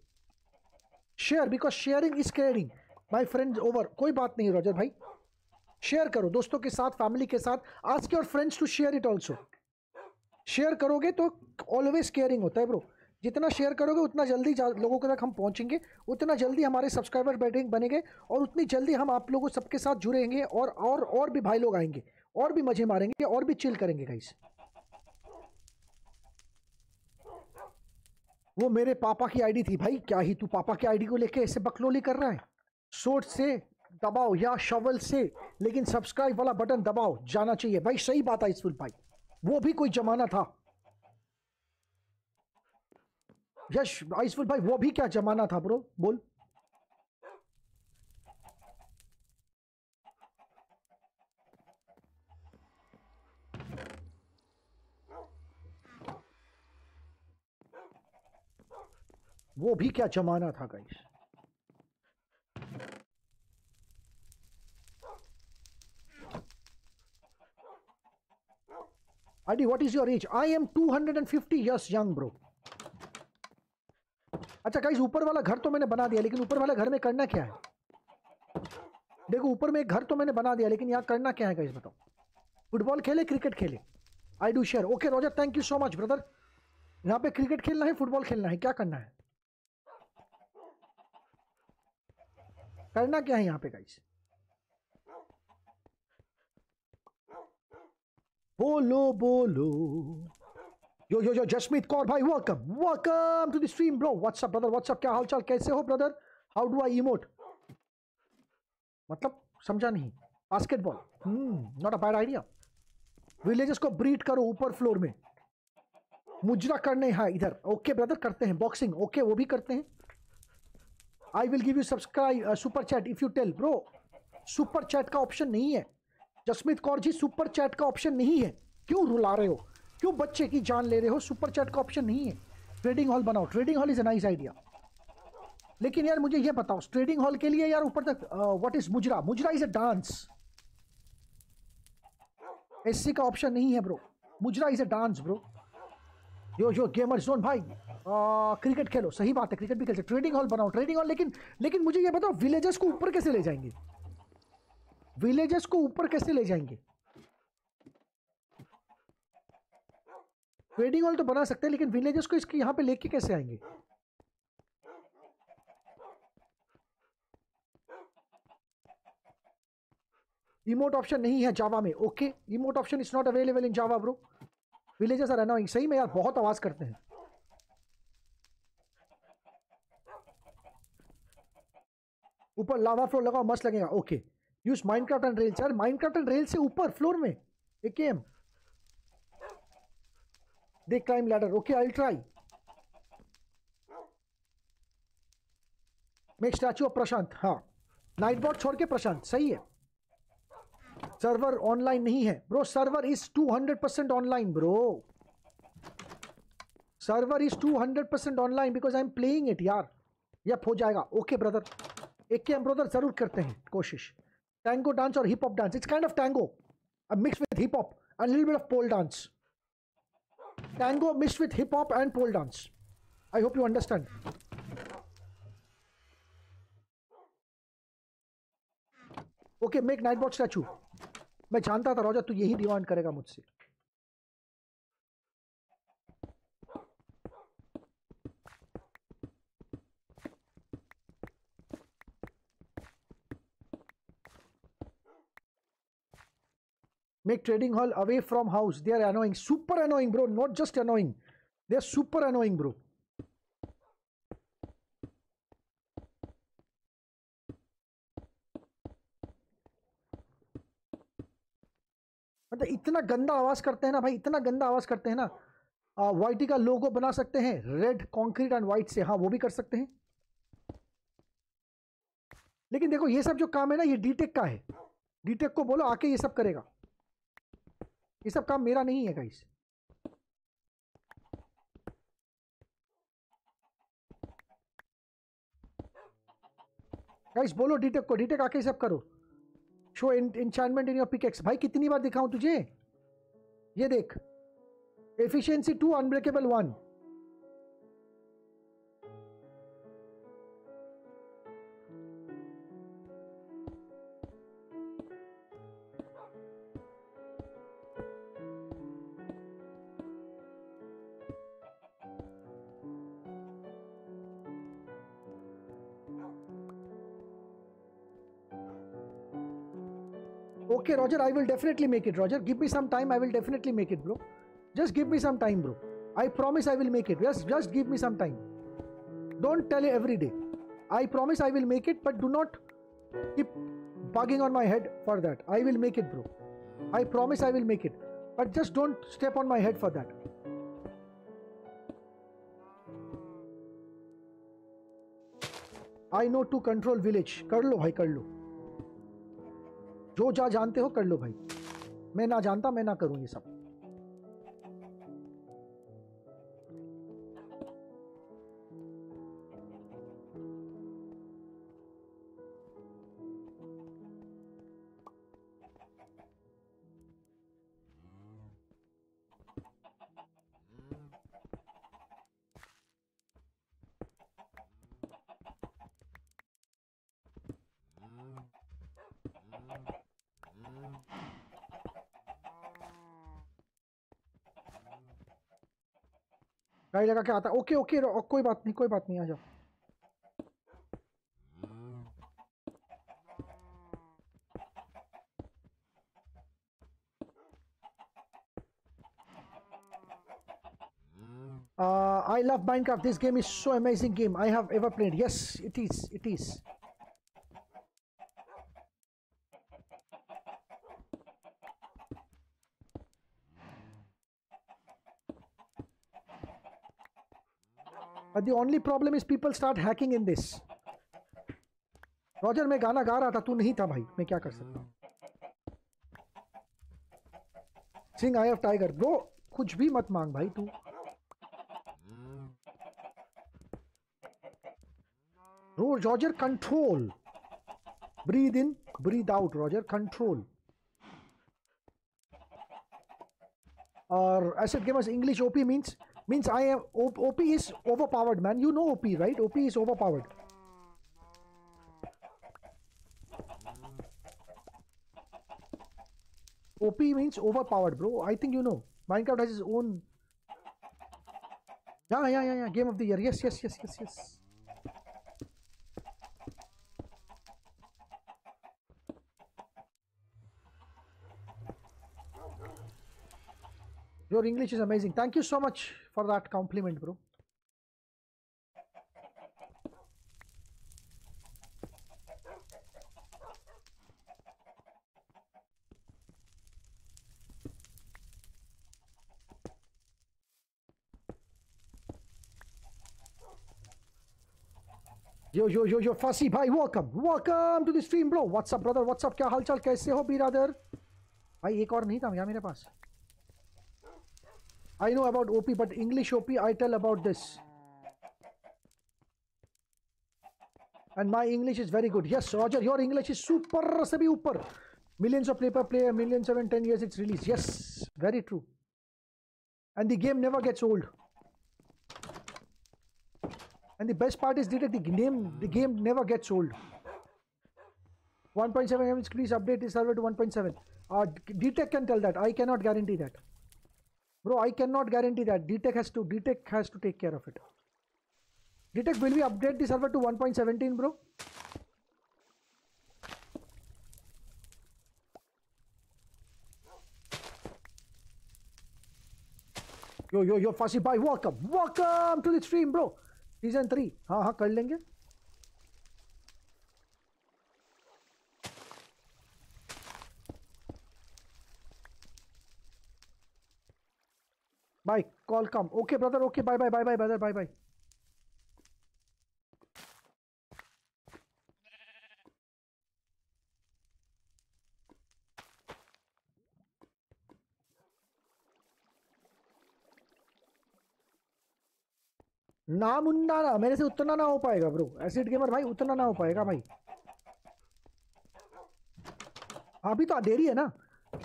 share because sharing is caring my friends over कोई बात नहीं रोजर भाई। शेयर करो, दोस्तों के साथ फैमिली के साथ। आज के और friends to share it also share करोगे तो ऑलवेज केयरिंग होता है ब्रो जितना शेयर करोगे, उतना जल्दी लोगों के तक हम पहुँचेंगे, उतना जल्दी हमारे सब्सक्राइबर बैठेंगे, बनेंगे, और उतनी जल्दी हम आप लोगों सबके साथ जुड़ेंगे और और और भी भाई लोग आएँगे, और भी मज़े मारेंगे, और भी चिल करेंगे गाइस वो मेरे पापा की आईडी थी भाई, क्या ही तू पापा की आईडी को लेके ऐसे बकलोली कर रहा है? सोट से दबाओ या शवल से, लेकिन सब्सक्राइब वाला बटन दबाओ, जाना चाहिए। भाई, सही बात है इसफुल भाई। वो भी कोई जमाना था। यश आइसफुल भाई वो भी क्या जमाना था ब्रो बोल। वो भी क्या जमाना था guys ID what is your age I am 250 years young bro अच्छा गाइस ऊपर वाला घर तो मैंने बना दिया, लेकिन ऊपर वाले घर में करना क्या है? देखो, ऊपर में एक घर तो मैंने बना दिया, लेकिन यहाँ करना क्या है गाइस बताओ? फुटबॉल खेले, क्रिकेट खेले? I do share okay Roger thank you so much brother यहाँ पे क्रिकेट खेलना है, फुटबॉल खेलना है, क्या करना है? करना क्या है यहाँ पे गाइस बोलो बोलो। यो यो यो जसमीत कौर भाई welcome welcome to the stream bro what's up brother what's up क्या हालचाल कैसे हो brother how do I emote मतलब समझा नहीं। Basketball not a bad idea villagers को ब्रीड करो ऊपर फ्लोर में। मुजरा करने हैं इधर। ओके ब्रदर करते हैं। बॉक्सिंग ओके वो भी करते हैं। I will give you subscribe super chat if you tell bro super chat का ऑप्शन नहीं है। जसमीत कौर जी सुपर चैट का ऑप्शन नहीं है। क्यों रुला रहे हो? क्यों बच्चे की जान ले रहे हो? सुपर चैट का ऑप्शन नहीं है। ट्रेडिंग हॉल बनाओ। Trading hall is a nice idea लेकिन यार मुझे ये बताओ ट्रेडिंग हॉल के लिए यार ऊपर तक what is mujra? Mujra is a dance SC का ऑप्शन नहीं है bro mujra is a dance bro yo yo gamer zone भाई। आ, क्रिकेट खेलो। सही बात है क्रिकेट भी खेल सकते। ट्रेडिंग हॉल बनाओ। ट्रेडिंग हॉल लेकिन लेकिन मुझे ये बताओ विलेजेस को ऊपर कैसे ले जाएँगे? विलेजेस को ऊपर कैसे ले जाएँगे? ट्रेडिंग हॉल तो बना सकते हैं, लेकिन विलेजेस को इसके यहाँ पे लेके कैसे आएँगे? इमोट ऑप्शन नहीं है जावा में okay emote option is not available in Java bro villagers are annoying सही में यार, बहुत आवाज़ करते हैं। ऊपर लावा फ्लोर लगाओ, मस्त लगेगा। Okay use Minecraft and rail यार माइनक्राफ्ट एंड रेल से ऊपर फ्लोर में। एक M they climb ladder okay I try make statue of Prashant हाँ नाइट बॉट छोड़ के प्रशांत सही है. सर्वर ऑनलाइन नहीं है. Bro server is 200 percent online bro server is 200 percent online because I am playing it यार यप हो जाएगा. ओके ब्रदर एक के हम ब्रदर ज़रूर करते हैं. कोशिश. टैंगो डांस और hip hop dance it's kind of tango mix with hip hop and little bit of pole dance tango mix with hip hop and pole dance I hope you understand okay make Nightbot statue मैं जानता था, रोजा, तू यही डिमांड करेगा मुझसे। Make trading hall away from house. They are annoying, super annoying, bro. Not just annoying. They are super annoying, bro. मतलब इतना गंदा आवाज़ करते हैं ना भाई, इतना गंदा आवाज़ करते हैं ना। वाइटी का लोगो बना सकते हैं रेड कॉन्क्रीट एंड वाइट से। हाँ वो भी कर सकते हैं। लेकिन देखो, ये सब जो काम है ना, ये डीटेक का है। डीटेक को बोलो, आके ये सब करेगा। ये सब काम मेरा नहीं है गाइस गाइस बोलो डीटेक को डीटेक आके सब करो. Show enchantment in your pickaxe भाई, कितनी बार दिखाऊँ तुझे? ये देख. Efficiency two unbreakable one okay Roger I will definitely make it Roger give me some time I will definitely make it bro just give me some time bro I promise I will make it just just give me some time don't tell every day I promise I will make it but do not keep bugging on my head for that I will make it bro I promise I will make it but just don't step on my head for that I know to control village कर लो भाई कर लो जो जा जानते हो कर लो भाई। मैं ना जानता, मैं ना करूँ ये सब। गाड़ी लगा के आता ओके ओके कोई बात नहीं कोई बात नहीं आ जाओ Uh, I love Minecraft. This game is so amazing game I have ever played. Yes, it is. It is. The only problem is people start hacking in this. Roger मैं गाना गा रहा था तू नहीं था भाई मैं क्या कर सकता हूँ sing I have tiger bro कुछ भी मत मांग भाई तू Ro- Roger, control. Breathe in, breathe out, Roger. Control. Or Asset Gamers English OP means means I am OP is overpowered, man. You know OP, right? OP is overpowered. OP means overpowered, bro. I think you know. Minecraft has its own. Yeah, yeah, yeah, yeah. Game of the year. Yes, yes, yes, yes, yes. Your English is amazing. Thank you so much for that compliment, bro. Yo, yo, yo, yo, Fussy bhai, welcome. Welcome to the stream, bro. What's up, brother? What's up? क्या हालचाल कैसे हो बिरादर भाई एक और नहीं था क्या मेरे पास I know about OP, but English OP I tell about this. And my English is very good. Yes, Roger, your English is super se bhi upar. Millions of paper play, millions of in 10 years it's released. Yes, very true. And the game never gets old. And the best part is that the game, the game never gets old. 1.7 MB please update the server to 1.7. Uh, can tell that. I cannot guarantee that. Bro, I cannot guarantee that. DTech has to DTech has to take care of it. DTech will we update the server to 1.17, bro? Yo, yo, yo, Fasi bhai, welcome. Welcome to the stream, bro. Season 3. हाँ हाँ कर लेंगे bye call come okay brother okay bye bye bye bye brother bye bye ना मुन्ना ना। मेरे से उतना ना हो पाएगा ब्रो एसिड गेमर भाई, उतना ना हो पाएगा, भाई। अभी तो देरी है ना।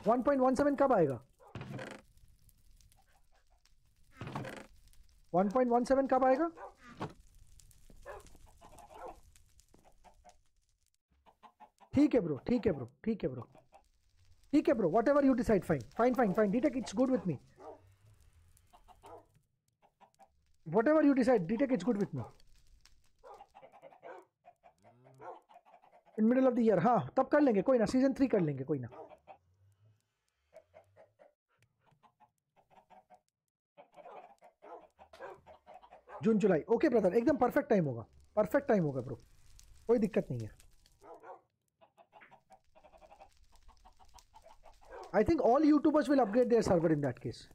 1.17 कब आएगा? 1.17 कब आएगा? ठीक है ब्रो, ठीक है ब्रो, ठीक है ब्रो, ठीक है bro whatever you decide fine fine fine fine DTech it's good with me whatever you decide DTech it's good with me in middle of the year हाँ तब कर लेंगे, कोई ना सीज़न थ्री कर लेंगे, कोई ना। जून, जुलाई। ओके ब्रदर एकदम परफेक्ट टाइम होगा। परफेक्ट टाइम होगा ब्रो कोई दिक्कत नहीं है। I think all YouTubers will upgrade their server in that case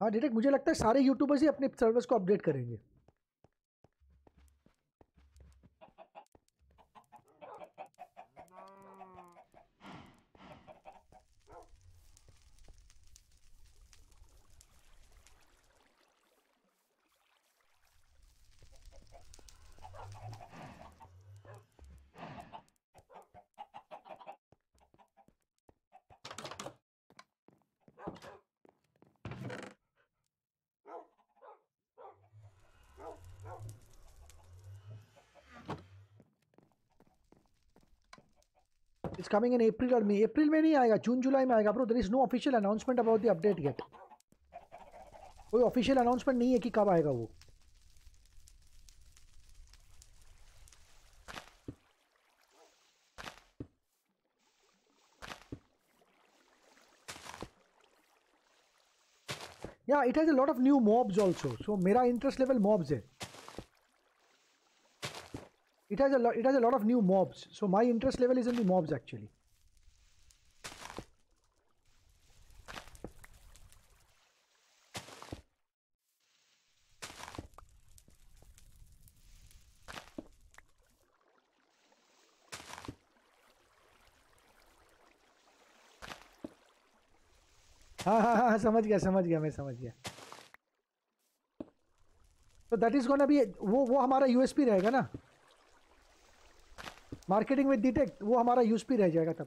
हाँ डिटेक्ट मुझे लगता है सारे यूट्यूबर्स ही अपने सर्वर्स को अपडेट करेंगे। कमिंग इन अप्रैल और मई अप्रैल में नहीं आएगा जून जुलाई में आएगा। Bro there is no official announcement about the update get कोई ऑफिशियल अनाउंसमेंट नहीं है कि कब आएगा वो। Yeah, it has a lot of new mobs also, so mera interest level mobs hai it has a lot it has a lot of new mobs so my interest level is in the mobs actually हाँ हाँ हाँ समझ गया समझ गया मैं समझ गया तो दैट इज गोना बी वो वो हमारा यूएसपी रहेगा ना मार्केटिंग विद डिटेक्ट वो हमारा यूएसपी रह जाएगा तब।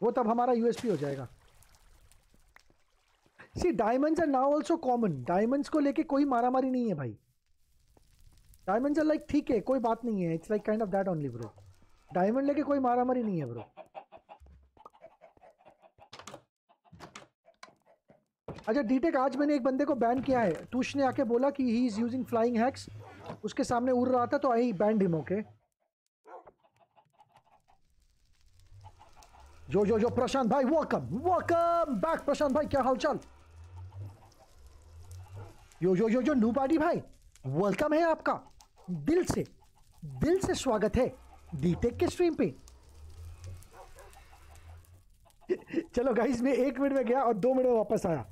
वो तब हमारा यूएसपी हो जाएगा। See diamonds are now also common diamonds को लेके कोई मारामारी नहीं है भाई। डायमंड्स आर लाइक ठीक है, कोई बात नहीं है। It's like kind of that only bro diamond लेके कोई मारामारी नहीं है ब्रो अच्छा डीटेक आज मैंने एक बंदे को बैन किया है। टूश ने आके बोला कि he is using flying hacks उसके सामने उड़ रहा था तो आई बैंड हिम ओके जो जो जो, प्रशांत भाई वेलकम वेलकम बैक प्रशांत भाई, क्या हालचाल? यो जो जो जो नूबाडी भाई वेलकम है आपका। दिल से दिल से स्वागत है डीटेक के स्ट्रीम पे। चलो गाइस मैं एक मिनट में गया और दो मिनट में वापस आया।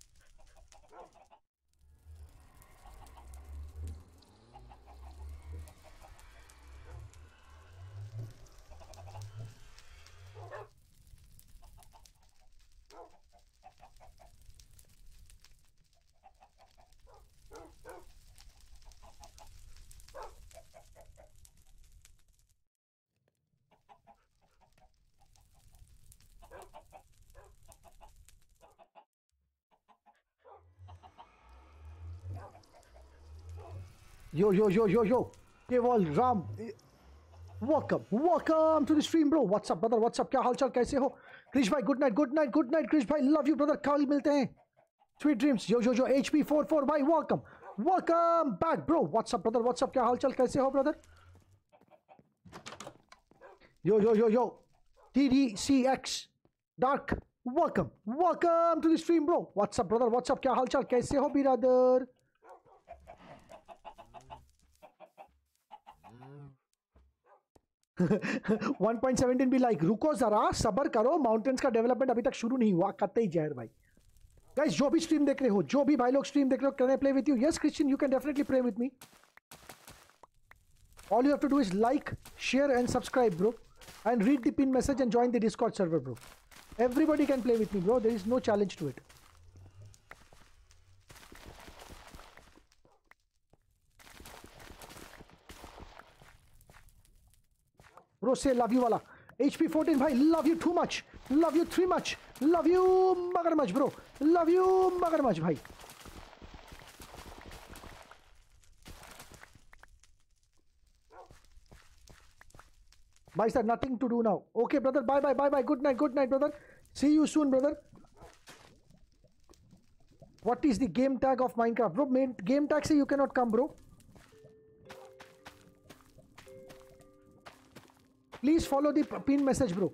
Yo, yo, yo, yo, yo. Keval Ram welcome welcome to the stream bro what's up brother what's up क्या हालचाल? कैसे हो? क्रिश भाई good night good night good night Krish भाई. लव यू ब्रदर कल मिलते हैं. स्वीट ड्रीम्स यो यो जो एच पी फोर फोर भाई welcome welcome back bro what's up brother what's up क्या हालचाल? कैसे हो brother yo yo yo yo T D C X dark welcome welcome to the stream bro what's up brother what's up क्या हालचाल? कैसे हो बिरादर 1.17 भी लाइक रुको जरा, सबर करो माउंटेन्स का डेवलपमेंट अभी तक शुरू नहीं हुआ। कते जहर भाई। गाइस जो भी स्ट्रीम देख रहे हो, जो भी भाई लोग स्ट्रीम देख रहे हो can play with you yes Christian you can definitely play with me all you have to do is like share and subscribe bro and read the pin message and join the discord server bro everybody can play with me bro there is no challenge to it rose love you वाला। एच पी फोर्टीन भाई love you too much love you three much love you मगर मच ब्रो लव यू मगर मच भाई। भाई sir nothing to do now okay brother bye bye bye bye good night good night brother see you soon brother what is the game tag of minecraft bro main game tag से you cannot come bro Please follow the pin message, bro.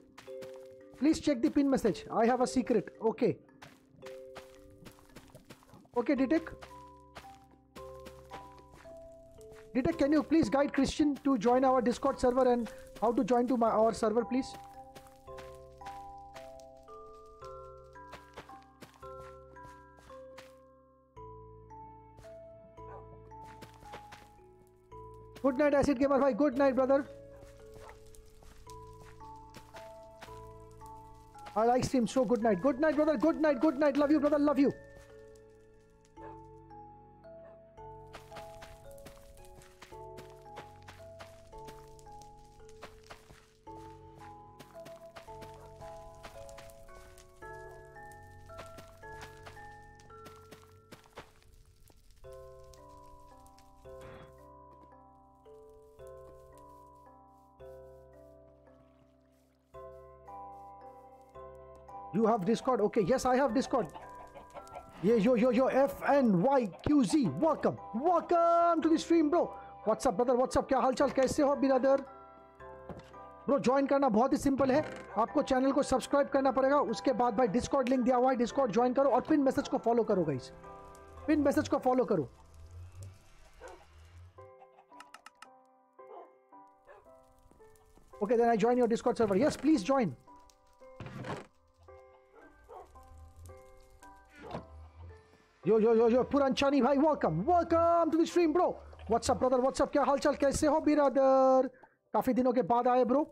Please check the pin message. I have a secret. Okay. Okay, Ditek. Ditek, can you please guide Christian to join our Discord server and how to join to my our server, please? Good night, Acid Gamer. Bhai. Good night, brother. I like stream. So good night. Good night, brother. Good night. Good night. Love you, brother. Love you. Have Discord. Okay, yes, I have Discord. Yeah, yo, yo, yo, F N Y Q Z. Welcome. Welcome to the stream, bro. What's up, brother? What's up? क्या हालचाल कैसे हो ब्रदर ब्रो ज्वाइन करना बहुत ही सिंपल है आपको चैनल को सब्सक्राइब करना पड़ेगा उसके बाद भाई डिस्कॉर्ड लिंक दिया हुआ है डिस्कॉर्ड ज्वाइन करो और पिन मैसेज को फॉलो करो गाइस पिन मैसेज को फॉलो करो Okay, then I join your Discord server. Yes, please join. Yo yo yo yo पुरान चानी भाई welcome welcome to the stream bro what's up brother what's up क्या हालचाल कैसे हो ब्रदर काफ़ी दिनों के बाद आए bro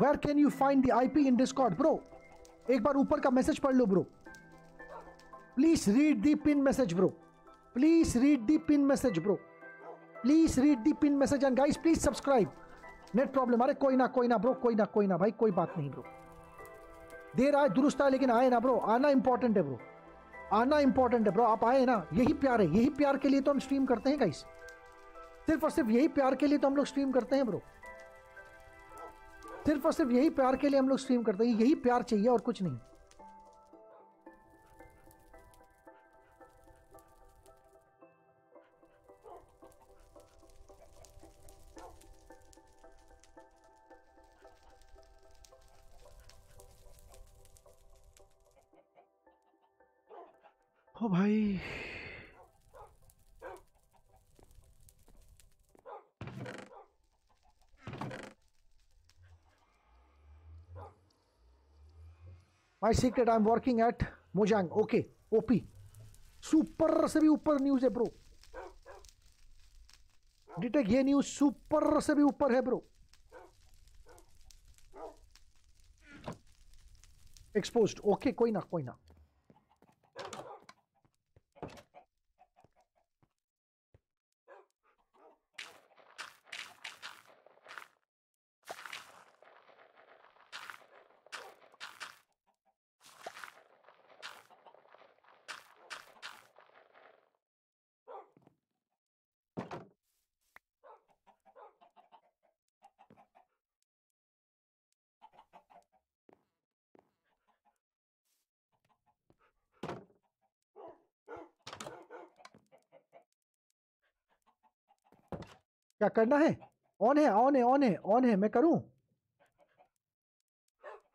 where can you find the IP in discord bro एक बार ऊपर का मैसेज पढ़ लो bro please read the pin message bro please read the pin message bro please read the pin message and guys please subscribe net problem अरे कोई ना कोई ना ब्रो कोई ना कोई ना, भाई, कोई बात नहीं ब्रो देर आए, दुरुस्त आए, लेकिन आए ना ब्रो आना इंपॉर्टेंट है ब्रो आना इंपॉर्टेंट है ब्रो आप आए ना, यही प्यार है. यही प्यार के लिए तो हम स्ट्रीम करते हैं गाइस सिर्फ़ और सिर्फ़ यही प्यार के लिए तो हम लोग स्ट्रीम करते हैं ब्रो सिर्फ़ और सिर्फ़ यही प्यार के लिए हम लोग स्ट्रीम करते हैं. यही प्यार चाहिए और कुछ नहीं. भाई। My secret I am working at Mojang okay OP super से भी ऊपर न्यूज़ है ब्रो डिटेक ये न्यूज़ सुपर से भी ऊपर है ब्रो एक्सपोज्ड ओके कोई ना कोई ना. क्या करना है? ऑन है ऑन है ऑन है ऑन है। मैं करूँ?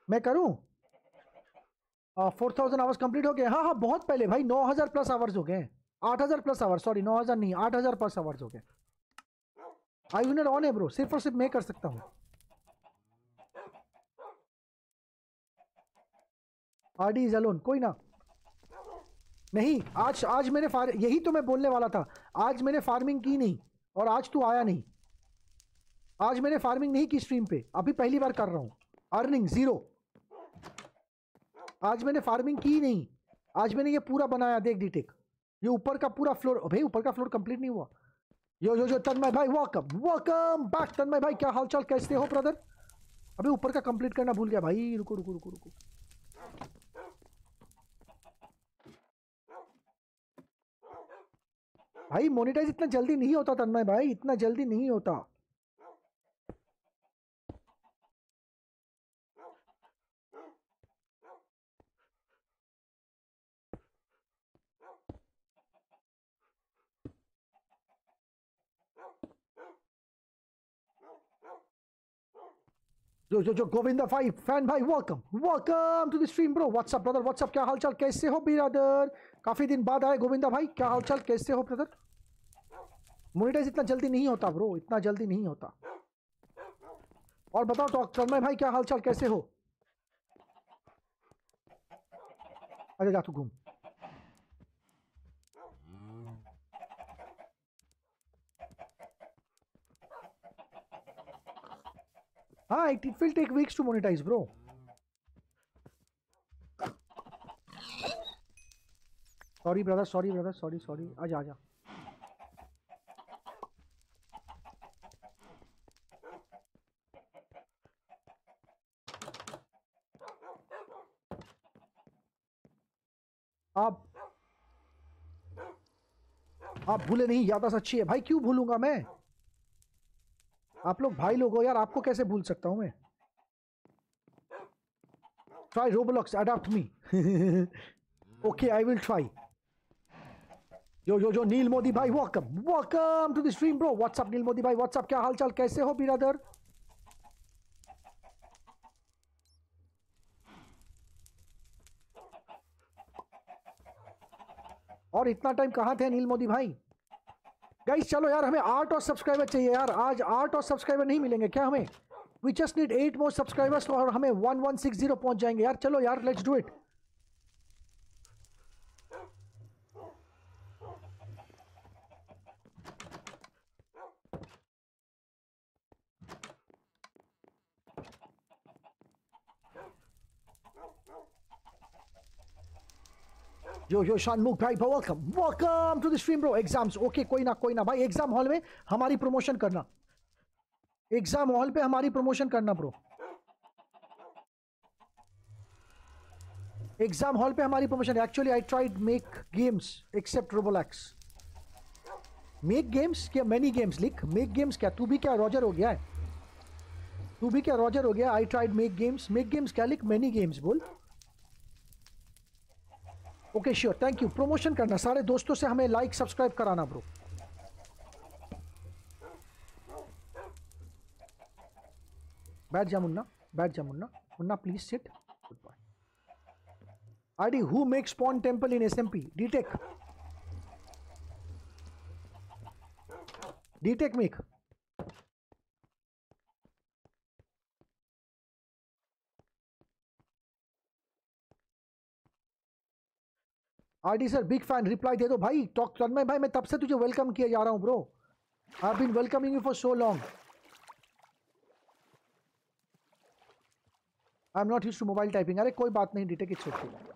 मैं करूँ? फोर थाउज़ेंड आवर्स कंप्लीट हो गए। हाँ हाँ बहुत पहले भाई, नौ हज़ार प्लस आवर्स हो गए। आठ हज़ार प्लस आवर्स सॉरी नौ हज़ार नहीं, आठ हज़ार प्लस आवर्स हो गए। आई यूनिट ऑन है ब्रो सिर्फ़ और सिर्फ़ मैं कर सकता हूँ। आरडी इज़ अलोन कोई ना। नहीं, आज आज मैंने यही तो मैं बोलने वाला था। आज मैंने फ़ार्मिंग की नहीं। और आज तू आया नहीं। आज मैंने फ़ार्मिंग नहीं की स्ट्रीम पे। अभी पहली बार कर रहा हूँ। अर्निंग ज़ीरो आज मैंने फ़ार्मिंग की नहीं। आज मैंने ये पूरा बनाया। देख डीटेक ये ऊपर का पूरा फ्लोर भाई, ऊपर का फ्लोर कंप्लीट नहीं हुआ। यो यो जो तन्मय भाई वेलकम वेलकम बैक तन्मय भाई, क्या हालचाल? कैसे हो ब्रदर अभी ऊपर का कंप्लीट करना भूल गया। भाई, रुको रुको रुको रुको। भाई मोनिटाइज इतना जल्दी नहीं होता तन्मय भाई इतना जल्दी नहीं होता। जो जो जो गोविंदा भाई, फ़ैन भाई welcome welcome to the stream bro what's up brother what's up क्या हालचाल? कैसे हो ब्रदर काफ़ी दिन बाद आए गोविंदा भाई। क्या हालचाल? कैसे हो ब्रदर मोनिटाइज इतना जल्दी नहीं होता ब्रो इतना जल्दी नहीं होता। और बताओ टॉक तन्मय भाई, क्या हालचाल? कैसे हो? अरे, जा तू घूम। हाँ it, it will take weeks to monetize bro. Sorry brother sorry brother sorry sorry आजा आजा आप आप भूले नहीं यादा सच्ची है। भाई क्यों भूलूँगा मैं? आप लोग भाई लोग हो यार, आपको कैसे भूल सकता हूँ मैं? Try Roblox adopt me okay I will try yo yo जो नील मोदी भाई welcome welcome to the stream bro what's up Neel Modi भाई व्हाट्सअप क्या हालचाल कैसे हो बिरादर और इतना टाइम कहाँ थे नील मोदी भाई गाइस चलो यार, हमें आठ और सब्सक्राइबर चाहिए यार। आज आठ और सब्सक्राइबर नहीं मिलेंगे क्या हमें? We just need eight more subscribers और हमें वन वन सिक्स ज़ीरो पहुँच जाएँगे। यार, चलो यार let's do it yo yo Shanmukh भाई welcome welcome to the stream bro exams okay कोई ना कोई ना भाई एग्ज़ाम हॉल में हमारी प्रमोशन करना एग्ज़ाम हॉल पे हमारी प्रमोशन करना ब्रो एग्ज़ाम हॉल पे हमारी promotion actually I tried make games except Roblox make games क्या मैनी गेम्स लिख मेक गेम्स क्या तू भी क्या रॉजर हो गया है तू भी क्या रॉजर हो गया I tried make games make games क्या लिख मैनी गेम्स बोल okay sure thank you promotion करना। सारे दोस्तों से हमें लाइक सब्सक्राइब कराना ब्रो बैठ जा मुन्ना। बैठ जा Munna. Munna please sit good boy ID who makes pawn temple in SMP Detek Detek make RD sir big fan reply दे दो भाई टॉक तन्मय भाई मैं तब से तुझे वेलकम किया जा रहा हूँ bro I been welcoming you for so long I am not use to mobile typing अरे कोई बात नहीं Detek it's okay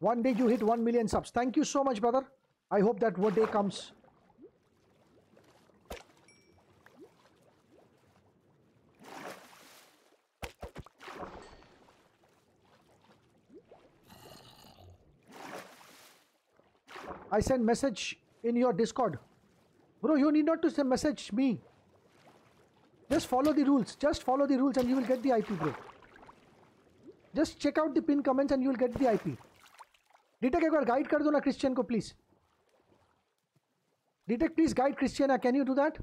One day you hit 1 million subs. Thank you so much, brother. I hope that one day comes. I send message in your Discord. Bro, you need not to send message me. Just follow the rules. Just follow the rules and you will get the IP, bro. Just check out the pin comments and you will get the IP. डिटेक एक बार गाइड कर दो ना क्रिश्चियन को please डिटेक please guide Christian can you do that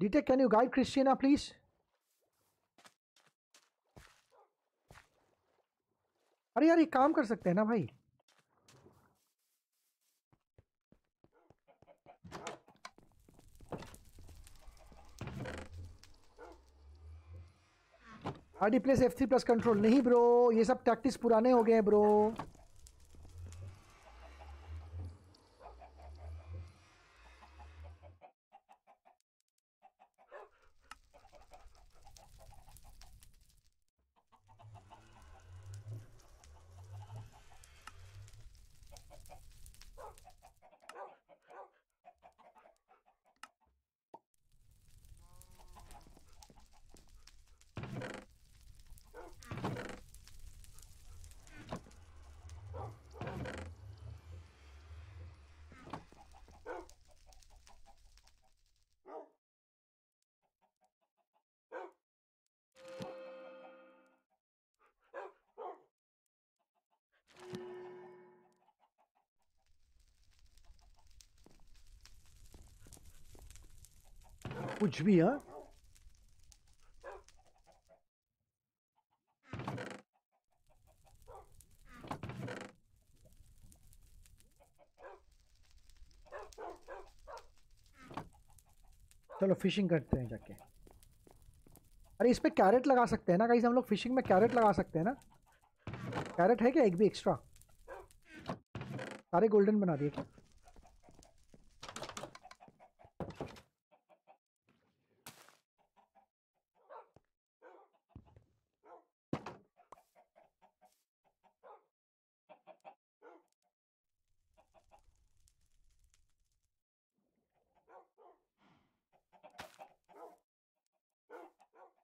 Detect, can you guide Christiana, please? अरे यार ये काम कर सकते हैं ना भाई? RD place F three plus control नहीं ब्रो ये सब टैक्टिस पुराने हो गए हैं ब्रो कुछ भी हाँ? चलो फिशिंग करते हैं जाके। अरे, इस पे कैरेट लगा सकते हैं ना कहीं से हम लोग फिशिंग में कैरेट लगा सकते हैं ना? कैरेट है क्या? एक भी एक्स्ट्रा सारे गोल्डन बना दिए क्या?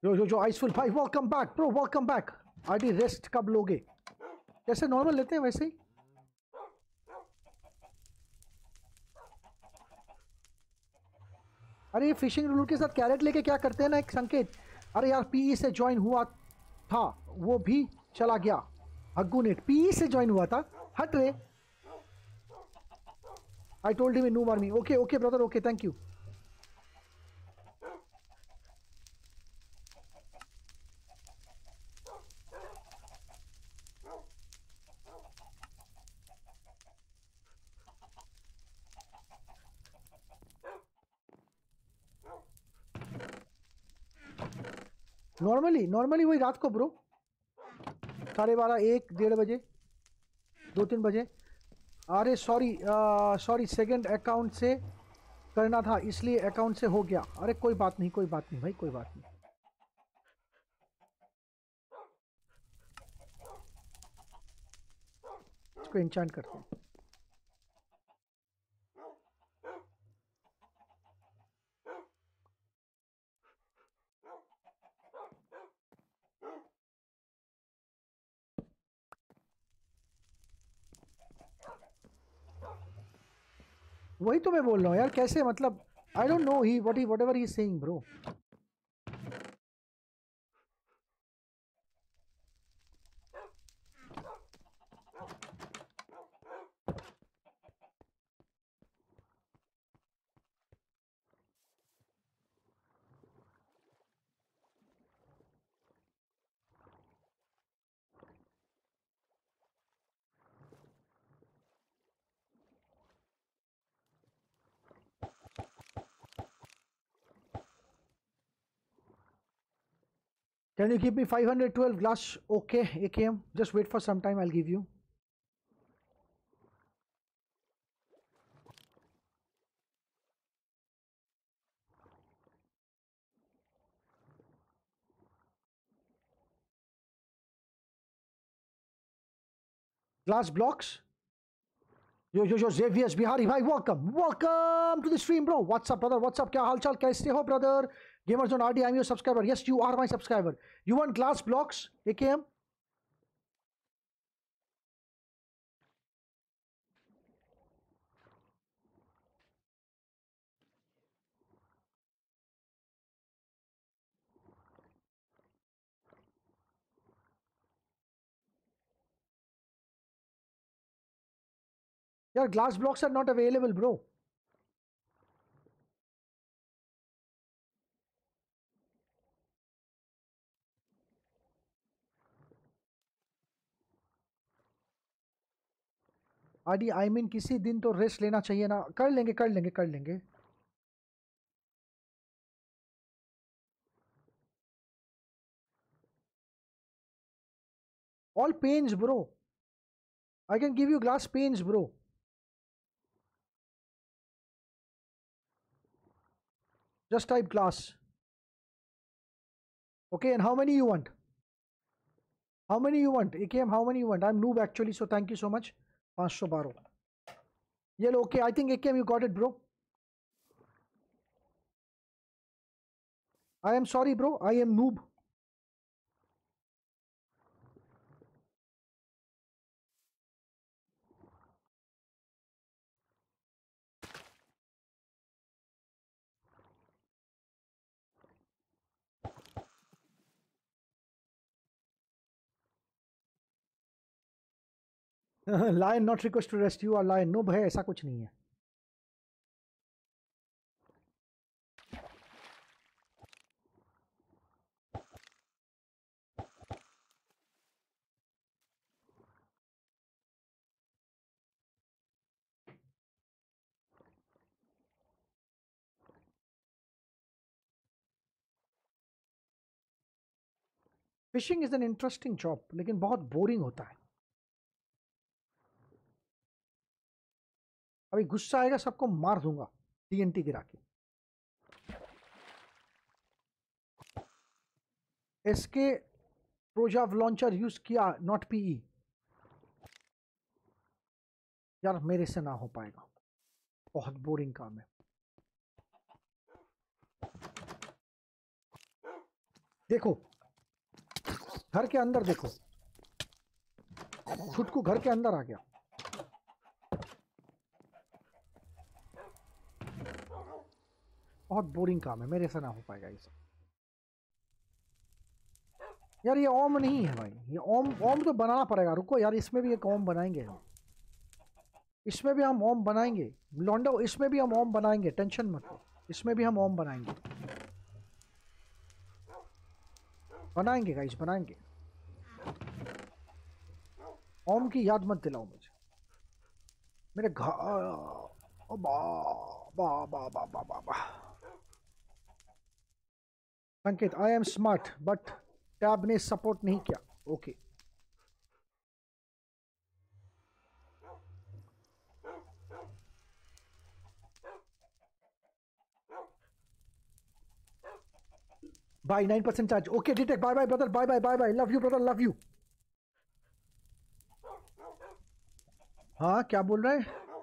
जो जो जो आइसफुल भाई welcome back bro welcome back ID rest कब लोगे? जैसे नॉर्मल लेते हैं वैसे ही? अरे, ये फिशिंग रूल के साथ कैरेट लेके क्या करते हैं ना एक संकेत? अरे यार पीई से ज्वाइन हुआ था, वो भी चला गया। हग्गू नेट पीई से ज्वाइन हुआ था, हट रे। I told him no army okay okay brother okay thank you normally normally वही रात को ब्रो साढ़े बारह, एक, डेढ़ बजे, दो, तीन बजे। अरे सॉरी सॉरी सेकंड अकाउंट से करना था, इसलिए अकाउंट से हो गया। अरे, कोई बात नहीं, कोई बात नहीं, भाई, कोई बात नहीं। इसको इंचांट करते हैं। वही तो मैं बोल रहा हूँ यार, कैसे मतलब I don't know he what he whatever he saying bro Can you give me 512 glass? Okay, AKM. Just wait for some time. I'll give you. Glass blocks. Yo, yo, yo, Xavier's Bihari, bhai, welcome. Welcome to the stream, bro. What's up, brother? What's up? Kya hal chal? Kaise ho, brother? Gamers on RD, I'm your subscriber. Yes, you are my subscriber. You want glass blocks, AKM? Yeah, glass blocks are not available, bro. आडी आई मीन किसी दिन तो रेस्ट लेना चाहिए ना। कर लेंगे कर लेंगे कर लेंगे। All pens bro I can give you glass pens bro just type glass okay and how many you want how many you want A K M how many you want I am noob actually so thank you so much पाँच सौ बारह। ये लो okay I think A K M you got it bro I am sorry bro I am noob lion not request to rescue और लायन नो भय ऐसा कुछ नहीं है fishing is an interesting job लेकिन बहुत बोरिंग होता है। अभी गुस्सा आएगा, सबको मार दूँगा, टीएनटी गिरा के। एसके प्रोजाव लॉन्चर यूज़ किया, नॉट पीई। यार, मेरे से ना हो पाएगा। बहुत बोरिंग काम है। देखो, घर के अंदर देखो। खुद को घर के अंदर आ गया। बहुत बोरिंग काम है, मेरे से ना हो पाएगा ये सब। यार, ये ओम नहीं है भाई। ये ओम ओम तो बनाना पड़ेगा, रुको यार, इसमें भी एक ओम बनाएँगे हम। इसमें भी हम ओम बनाएँगे। लॉन्डो इसमें भी हम ओम बनाएँगे, टेंशन मत लो। इसमें भी हम ओम बनाएँगे। बनाएँगे गाइस बनाएँगे। ओम की याद मत दिलाओ मुझे। मेरे घर बा बा बा बा बा बा। Sanket I am smart but tab ने सपोर्ट नहीं किया। Okay. Bye nine percent charge okay Detek bye bye brother bye bye bye bye love you brother love you हाँ क्या बोल रहे हैं?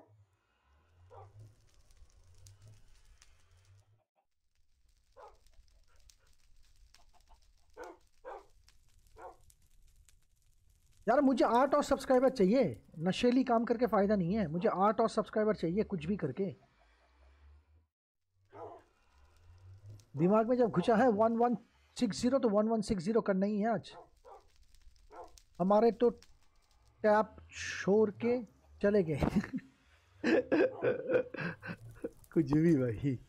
यार मुझे आठ और सब्सक्राइबर चाहिए। नशेली काम करके फ़ायदा नहीं है। मुझे आठ और सब्सक्राइबर चाहिए कुछ भी करके। दिमाग में जब घुसा है वन वन सिक्स ज़ीरो तो वन वन सिक्स ज़ीरो करना ही है आज। हमारे तो टैप छोड़ के चले गए। कुछ भी भाई।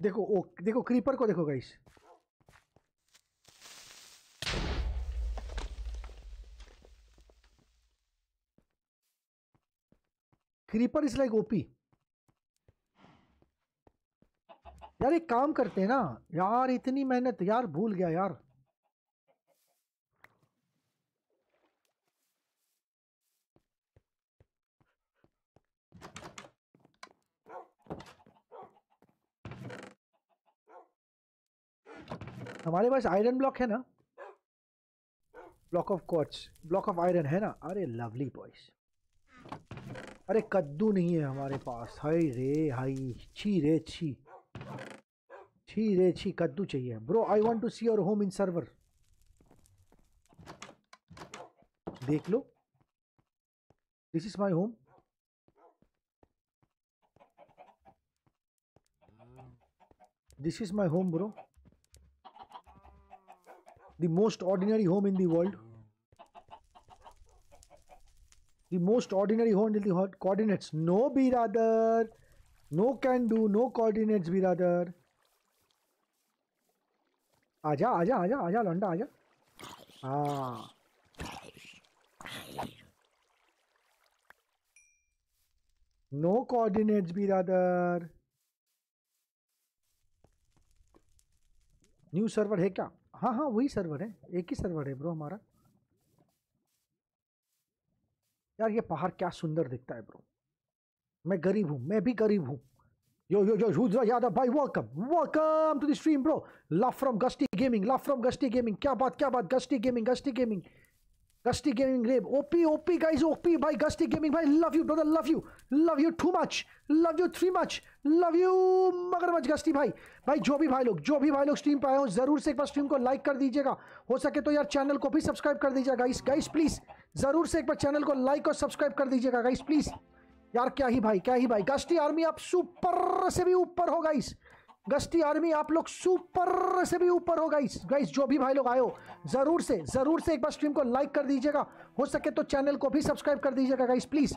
देखो, ओ, देखो क्रीपर को देखो guys creeper is like OP यार, एक काम करते हैं ना। यार, इतनी मेहनत, यार, भूल गया, यार। हमारे पास आयरन ब्लॉक है ना? ब्लॉक ऑफ़ कॉच ब्लॉक ऑफ़ आयरन है ना? अरे लवली बॉयस अरे कद्दू नहीं है हमारे पास। हाय रे, हाय। छी रे, छी। छी रे, छी, कद्दू चाहिए bro I want to see your home in server देख लो। This is my home this is my home bro the most ordinary home in the world the most ordinary home in the world coordinates no brother no can do no coordinates brother आजा आजा आजा आजा लौंडा आजा हाँ no coordinates brother new server है क्या हाँ हाँ वही सर्वर है। एक ही सर्वर है ब्रो हमारा। यार, ये पहाड़ क्या सुंदर दिखता है ब्रो मैं गरीब हूँ, मैं भी गरीब हूँ। यो यो यो रुद्रा यादव भाई welcome welcome to the stream bro love from Gusty Gaming love from Gusty Gaming क्या बात क्या बात Gusty Gaming Gusty Gaming Gusty Gaming Rave. OP, OP, guys, OP by Gusty Gaming. भाई love you, brother, love you. Love you too much. Love you three much. Love you मगरमच्छ गस्ती भाई भाई जो भी भाई लोग जो भी भाई लोग स्ट्रीम पे आए हो ज़रूर से एक बार स्ट्रीम को लाइक कर दीजिएगा हो सके तो यार चैनल को भी सब्सक्राइब कर दीजिएगा गाइस गाइस प्लीज़ ज़रूर से एक बार चैनल को लाइक और सब्सक्राइब कर दीजिएगा गाइस प्लीज़ यार क्या ही भाई क्या ही भाई गस्टी आर्मी आप सुपर से भी ऊपर हो गाइस गस्टी आर्मी, आप लोग सुपर से भी ऊपर हो गाइस गाइस जो भी भाई लोग आए हो, ज़रूर से ज़रूर से एक बार स्ट्रीम को लाइक कर दीजिएगा। हो सके तो चैनल को भी सब्सक्राइब कर दीजिएगा गाइस प्लीज़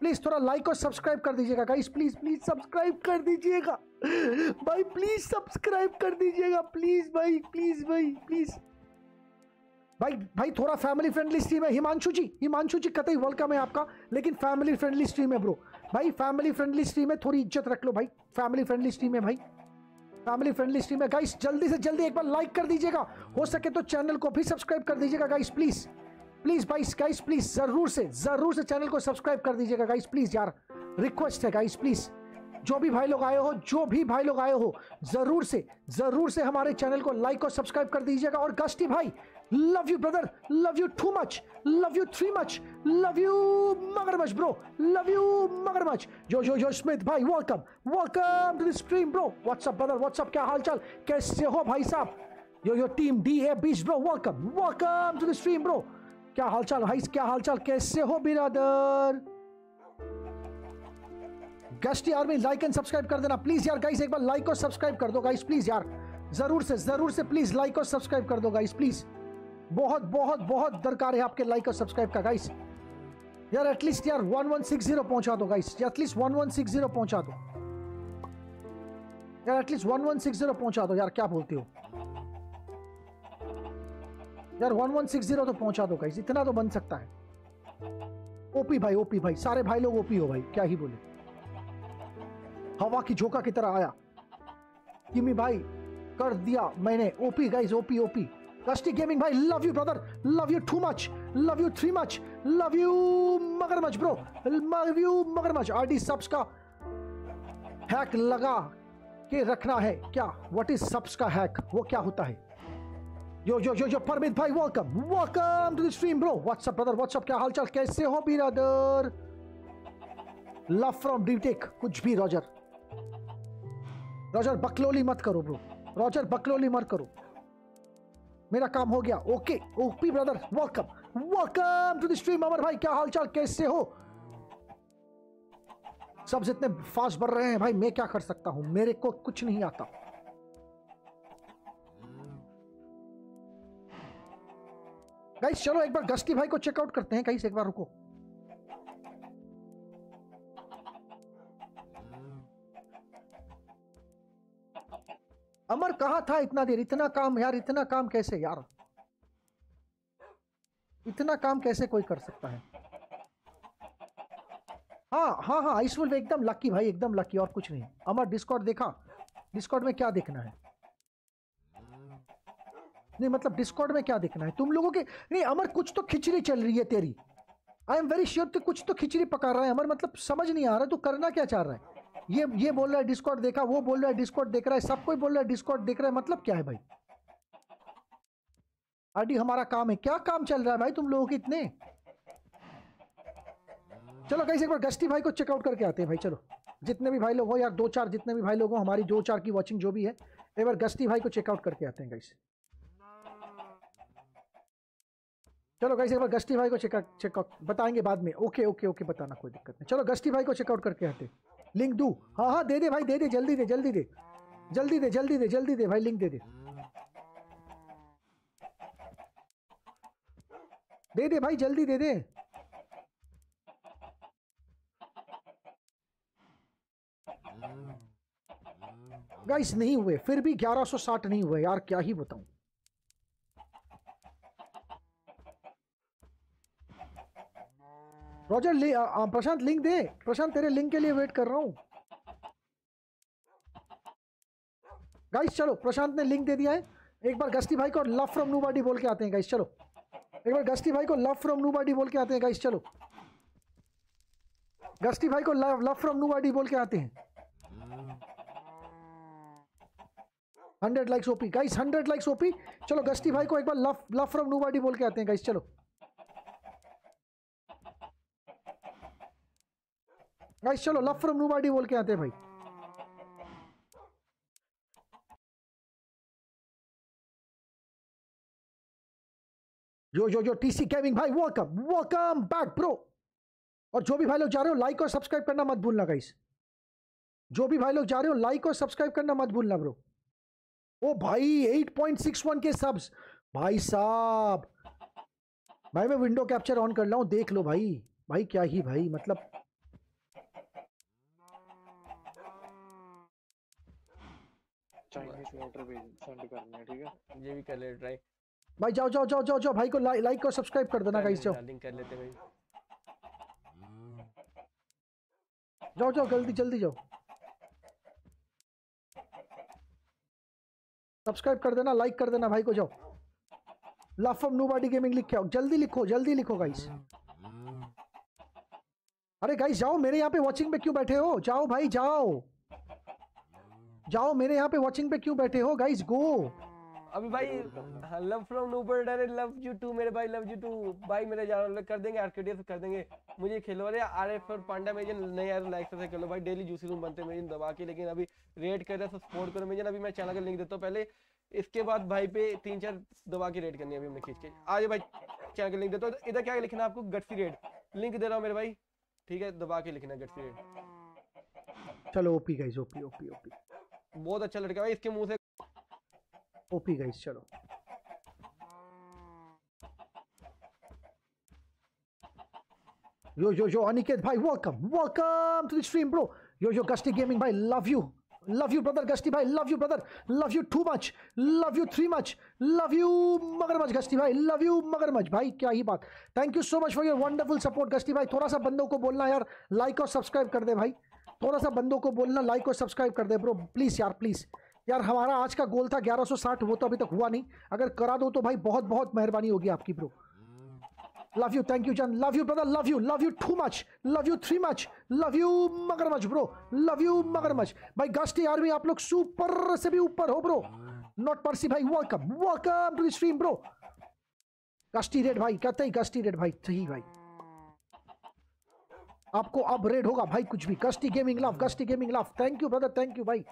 प्लीज़ थोड़ा लाइक और सब्सक्राइब कर दीजिएगा गाइस प्लीज़ प्लीज़ सब्सक्राइब कर दीजिएगा। भाई प्लीज़ सब्सक्राइब कर दीजिएगा प्लीज़ भाई प्लीज़ भाई प्लीज़ भाई भाई, थोड़ा फैमिली फ्रेंडली स्ट्रीम है। हिमांशु जी हिमांशु जी, कतई वेलकम है आपका, लेकिन फैमिली फ्रेंडली स्ट्रीम है ब्रो भाई फैमिली फ्रेंडली स्ट्रीम है, थोड़ी इज़्ज़त रख लो, भाई. फैमिली फ्रेंडली स्ट्रीम है, भाई. फैमिली फ्रेंडली स्ट्रीम है। गाइस जल्दी से जल्दी एक बार लाइक कर दीजिएगा। हो सके तो चैनल को भी सब्सक्राइब कर दीजिएगा। गाइस प्लीज़ प्लीज़ भाई गाइस प्लीज़ ज़रूर से ज़रूर से चैनल को सब्सक्राइब कर दीजिएगा। गाइस प्लीज़ यार रिक्वेस्ट है। गाइस प्लीज़ जो भी भाई लोग आए हो, जो भी भाई लोग आए हो, ज़रूर से ज़रूर से हमारे चैनल को लाइक और सब्सक्राइब कर दीजिएगा। और गस्टी भाई love you brother love you too much love you three much love you मगरमच bro love you मगरमच जो जो जो स्मिथ भाई welcome welcome to the stream bro what's up brother what's up क्या हालचाल कैसे हो भाई साहब? Yo yo team D A beach bro welcome welcome to the stream bro क्या हालचाल भाई? क्या हालचाल कैसे हो, बिरादर? गश्ती आर्मी लाइक एंड सब्सक्राइब कर देना. प्लीज़ यार गाइस एक बार लाइक और सब्सक्राइब कर दो गाइस प्लीज़ यार. ज़रूर से ज़रूर से प्लीज़ लाइक और सब्सक्राइब कर दो गाइस प्लीज़ बहुत बहुत बहुत दरकार है आपके लाइक और सब्सक्राइब का गाइस यार एटलीस्ट यार 1160 पहुँचा दो गाइस एटलीस्ट 1160 पहुँचा दो. यार एटलीस्ट 1160 पहुँचा दो, यार, क्या बोलते हो? यार 1160 तो पहुँचा दो गाइस इतना तो बन सकता है. ओपी भाई ओपी भाई. सारे भाई लोग ओपी हो भाई, क्या ही बोले. हवा की झोंका की तरह आया. किमी भाई, कर दिया मैंने. OP guys OP OP Rusty Gaming भाई love you, brother. Love you too much. Love you three much. Love you मगरमच्छ bro. Love you मगरमच्छ आरडी सब्स का हैक लगा के रखना है क्या व्हाट इज़ सब्स का हैक वो क्या होता है यो यो यो यो परमित भाई welcome welcome to the stream bro what's up brother what's up क्या हालचाल कैसे हो ब्रदर लव फ्रॉम डीटेक कुछ भी रॉजर रॉजर बकलोली मत करो ब्रो रॉजर बकलोली मत करो मेरा काम हो गया। Okay, OP brother welcome welcome to the stream Amar भाई, क्या हालचाल, कैसे हो? सब जितने फास्ट बढ़ रहे हैं भाई, मैं क्या कर सकता हूँ? मेरे को कुछ नहीं आता। गाइस चलो एक बार गस्ती भाई को चेकआउट करते हैं, कहीं से एक बार रुको। अमर कहा था इतना देर? इतना काम यार, इतना काम कैसे यार? इतना काम कैसे कोई कर सकता है? हाँ हाँ हाँ आइसफुल एकदम लकी भाई, एकदम लकी और कुछ नहीं। अमर डिस्कॉर्ड देखा? डिस्कॉर्ड में क्या देखना है? नहीं मतलब डिस्कॉर्ड में क्या देखना है? तुम लोगों के नहीं, अमर, कुछ तो खिचड़ी चल रही है तेरी। आई एम वेरी श्योर कुछ तो खिचड़ी पका रहा है, अमर मतलब समझ नहीं आ रहा है तू करना क्या चाह रहा है? ये ये बोल रहा है डिस्कॉर्ड देखा, वो बोल रहा है डिस्कॉर्ड देख रहा है, सब कोई बोल रहा है डिस्कॉर्ड देख रहा है मतलब क्या है भाई? आडी हमारा काम है। क्या काम चल रहा है भाई तुम लोगों के इतने? चलो कैसे एक बार गश्ती भाई को चेकआउट करके आते हैं भाई, चलो। जितने भी भाई लोग हो यार, दो चार जितने भी भाई लोग हो, हमारी दो चार की वॉचिंग जो भी है, एक बार गश्ती भाई को चेकआउट करके आते हैं गाइस चलो गाइस एक बार गश्ती भाई को चेकआउट चेकआउट बताएँगे बाद में। ओके ओके ओके बताना कोई दिक्कत नहीं। चलो गश्ती भाई को चेकआउट करके आते हैं। लिंक दू। हाँ हाँ दे दे भाई, दे दे, जल्दी दे जल्दी दे। जल्दी दे जल्दी दे जल्दी दे भाई लिंक दे दे। दे दे भाई, जल्दी दे दे। गाइस नहीं हुए, फिर भी 1160 नहीं हुए, यार, क्या ही बताऊँ। रॉजर प्रशांत लिंक दे। प्रशांत तेरे लिंक के लिए वेट कर रहा हूँ। गाइस चलो प्रशांत ने लिंक दे दिया है। एक बार गस्ती भाई को लव फ्रॉम नो बॉडी बोल के आते हैं गाइस चलो। एक बार गस्ती भाई को लव फ्रॉम नो बॉडी बोल के आते हैं गाइस चलो। गस्ती भाई को लव लव फ्रॉम नू बॉडी बोल के आते हैं। Hundred likes OP guys hundred likes OP चलो गस्ती भाई को एक बार love love from know body बोल के आते हैं गाइस चलो। गाइस चलो लव फ्रॉम नोबडी बोल के आते हैं भाई। जो जो जो टीसी गेमिंग भाई वेलकम वेलकम बैक ब्रो और जो भी भाई लोग जा रहे हो लाइक और सब्सक्राइब करना मत भूलना गाइस जो भी भाई लोग जा रहे हो लाइक और सब्सक्राइब करना मत भूलना ब्रो ओ भाई 8.61 के सब्स भाई साहब भाई मैं विंडो कैप्चर ऑन कर रहा हूँ, देख लो भाई। भाई, क्या ही भाई मतलब चाइनीज़ वाटर भेज सेंड करने हैं ठीक है? ये भी कर ले ट्राई भाई जाओ जाओ जाओ जाओ जाओ भाई को लाइक लाइक और सब्सक्राइब कर देना गाइस जाओ। लिंक कर लेते भाई। जाओ जाओ जल्दी जल्दी जाओ। सब्सक्राइब कर देना लाइक कर देना भाई को जाओ। लव फ्रॉम नोबॉडी गेमिंग लिख के आओ। जल्दी लिखो जल्दी लिखो गाइस अरे गाइस जाओ मेरे यहाँ पे वॉचिंग में क्यों बैठे हो? जाओ भाई जाओ। जाओ मेरे यहाँ पे वॉचिंग पे क्यों बैठे हो? गाइस गो अभी भाई लव फ्रॉम नोबल अरे लव यू टू मेरे भाई लव यू टू भाई मेरे जान कर देंगे आर्केडियस कर देंगे। मुझे खेलो अरे आरएफ और पांडा मेजन नहीं यार लाइक से खेलो भाई। डेली जूसी रूम बनते मेजन दबा के लेकिन अभी रेड कर रहे सपोर्ट करो। मेजन अभी मैं चैनल का लिंक देता हूँ पहले। इसके बाद भाई पे तीन चार दबा के रेड करनी है अभी मैं खींच के। आज भाई चैनल का लिंक देता हूँ। इधर क्या लिखना है आपको? गटसी रेड लिंक दे रहा हूँ मेरे भाई। ठीक है दबा के लिखना गटसी रेड चलो OP guys OP OP OP बहुत अच्छा लड़का भाई, इसके मुँह से ओपी गाइस चलो। यो यो यो अनिकेत भाई welcome welcome to the stream bro yo yo Gusty gaming भाई love you love you brother Gusty भाई love you brother love you too much love you three much love you मगरमच Gusty भाई लव यू मगरमच भाई क्या ही बात thank you so much for your wonderful support Gusty भाई थोड़ा सा बंदों को बोलना यार लाइक और सब्सक्राइब कर दे भाई थोड़ा सा बंदों को बोलना लाइक और सब्सक्राइब कर दे ब्रो प्लीज़ यार प्लीज़ यार, हमारा आज का गोल था 1160 वो तो अभी तक हुआ नहीं। अगर करा दो तो भाई बहुत बहुत मेहरबानी होगी आपकी bro love you thank you जन love you brother love you love you too much love you three much love you मगरमच bro love you मगरमच भाई गस्टी आर्मी आप लोग सुपर से भी ऊपर हो ब्रो नॉट परसी भाई welcome welcome to the stream bro Gusty red भाई कहते ही गस्टी रेड भाई सही भाई आपको अब रेड होगा। भाई कुछ भी Gusty gaming love Gusty gaming love thank you brother thank you भाई।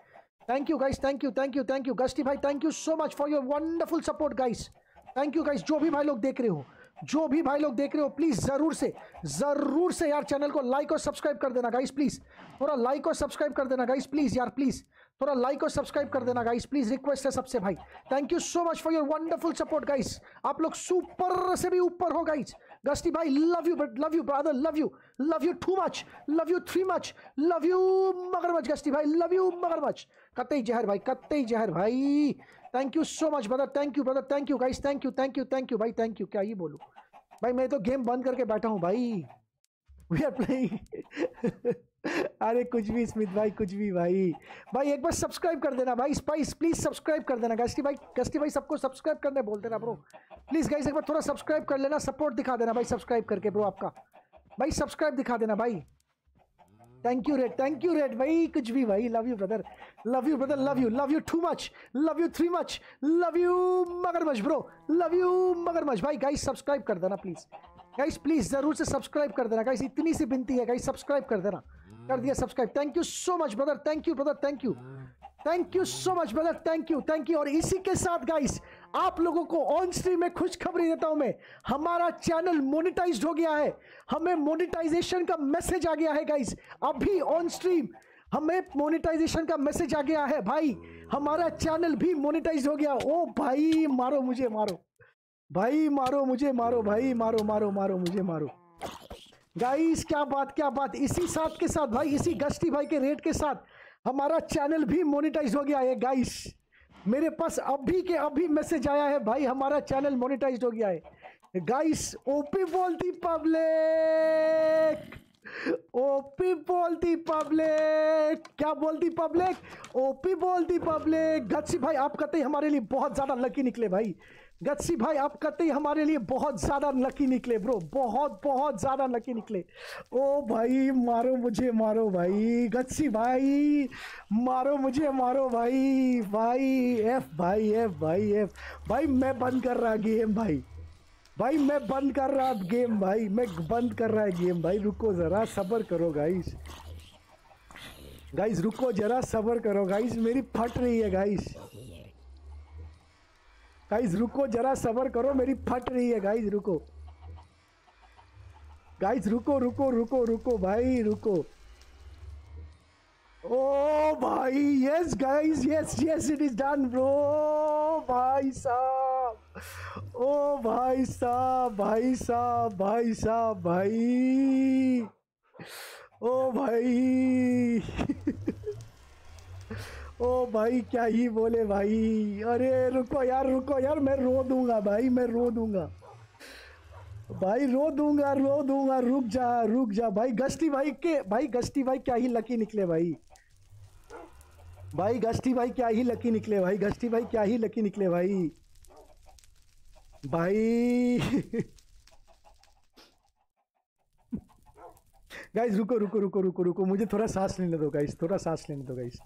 Thank you guys thank you thank you thank you Gusty भाई thank you so much for your wonderful support guys thank you guys जो भी भाई लोग देख रहे हो, जो भी भाई लोग देख रहे हो प्लीज़ ज़रूर से ज़रूर से यार चैनल को लाइक और सब्सक्राइब कर देना गाइस प्लीज़ थोड़ा लाइक और सब्सक्राइब कर देना गाइस प्लीज़ यार प्लीज़ थोड़ा लाइक और सब्सक्राइब कर देना गाइस प्लीज़ रिक्वेस्ट है सबसे, भाई। Thank you so much for your wonderful support guys आप लोग सुपर से भी ऊपर हो गाइस गस्टी भाई love you but love you brother love you love you too much love you three much love you मगरमच Gusty भाई लव यू मगरमच कतई जहर भाई कतई जहर भाई thank you so much brother thank you brother thank you guys thank you thank you thank you भाई थैंक यू क्या ही बोलूँ भाई मैं तो गेम बंद करके बैठा हूँ भाई वी आर प्लेइंग अरे कुछ भी, स्मित भाई, कुछ भी भाई। भाई, एक बार सब्सक्राइब कर देना भाई स्पाइस प्लीज़ सब्सक्राइब कर देना। गस्टी भाई गस्टी भाई सबको सब्सक्राइब करने बोल देना ब्रो प्लीज़ गाइस एक बार थोड़ा सब्सक्राइब कर लेना सपोर्ट दिखा देना भाई सब्सक्राइब करके ब्रो आपका। भाई सब्सक्राइब दिखा देना भाई। Thank you red thank you red भाई, कुछ भी भाई love you brother love you brother love you love you too much love you three much love you मगरमच bro love you मगरमच भाई गाइस सब्सक्राइब कर देना प्लीज़ गाइस प्लीज़ ज़रूर से सब्सक्राइब कर देना। गाइस इतनी सी बिनती है गाइस सब्सक्राइब कर देना। कर दिया subscribe thank you so much brother thank you brother thank you thank you so much brother thank you thank you और इसी के साथ गाइस आप लोगों को ऑन स्ट्रीम में खुशखबरी देता हूँ मैं। हमारा चैनल मोनेटाइज्ड हो गया है। हमें मोनेटाइजेशन का मैसेज आ गया है गाइस अभी ऑन स्ट्रीम हमें मोनेटाइजेशन का मैसेज आ गया है, भाई। हमारा चैनल भी मोनेटाइज हो गया। ओ भाई, मारो मुझे, मारो। भाई, मारो मुझे, मारो, भाई, मारो मारो मारो, मुझे, मारो। गाइस क्या बात क्या बात। इसी साथ के साथ भाई, इसी गश्ती भाई के रेट के साथ हमारा चैनल भी मोनेटाइज हो गया है गाइस मेरे पास अभी के अभी मैसेज आया है भाई, हमारा चैनल मोनेटाइज हो गया है। गाइस ओपी बोलती पब्लिक ओपी बोलती पब्लिक क्या बोलती पब्लिक ओपी बोलती पब्लिक गच्छी भाई, आप कहते हमारे लिए बहुत ज़्यादा लकी निकले भाई। गच्छी भाई, आप कहते हमारे लिए बहुत ज़्यादा लकी निकले ब्रो बहुत बहुत ज़्यादा लकी निकले। ओ भाई, मारो मुझे, मारो भाई। गच्छी भाई, मारो मुझे, मारो भाई। भाई एफ़ भाई एफ़ भाई एफ़ भाई, मैं बंद कर रहा गेम भाई। भाई, मैं बंद कर रहा गेम भाई। मैं बंद कर रहा है गेम भाई। रुको जरा, सबर करो गाइस गाइस रुको जरा, सबर करो गाइस मेरी फट रही है गाइस गाइस रुको, जरा सबर करो, मेरी फट रही है गाइस रुको। गाइस रुको रुको रुको रुको, भाई, रुको। ओ भाई yes guys yes yes it is done bro भाई साहब, ओ भाई साहब भाई साहब भाई साहब, भाई। ओ भाई। ओ भाई, क्या ही बोले भाई। अरे, रुको यार रुको यार, मैं रो दूँगा भाई, मैं रो दूँगा। भाई, रो दूँगा रो दूँगा, रुक जा रुक जा। भाई, गश्ती भाई के, भाई, गश्ती भाई क्या ही लकी निकले भाई। भाई, गश्ती भाई क्या ही लकी निकले भाई, गश्ती भाई क्या ही लकी निकले भाई। भाई। गाइस रुको रुको रुको रुको रुको, मुझे थोड़ा सांस लेने दो गाइस थोड़ा सांस लेने दो guys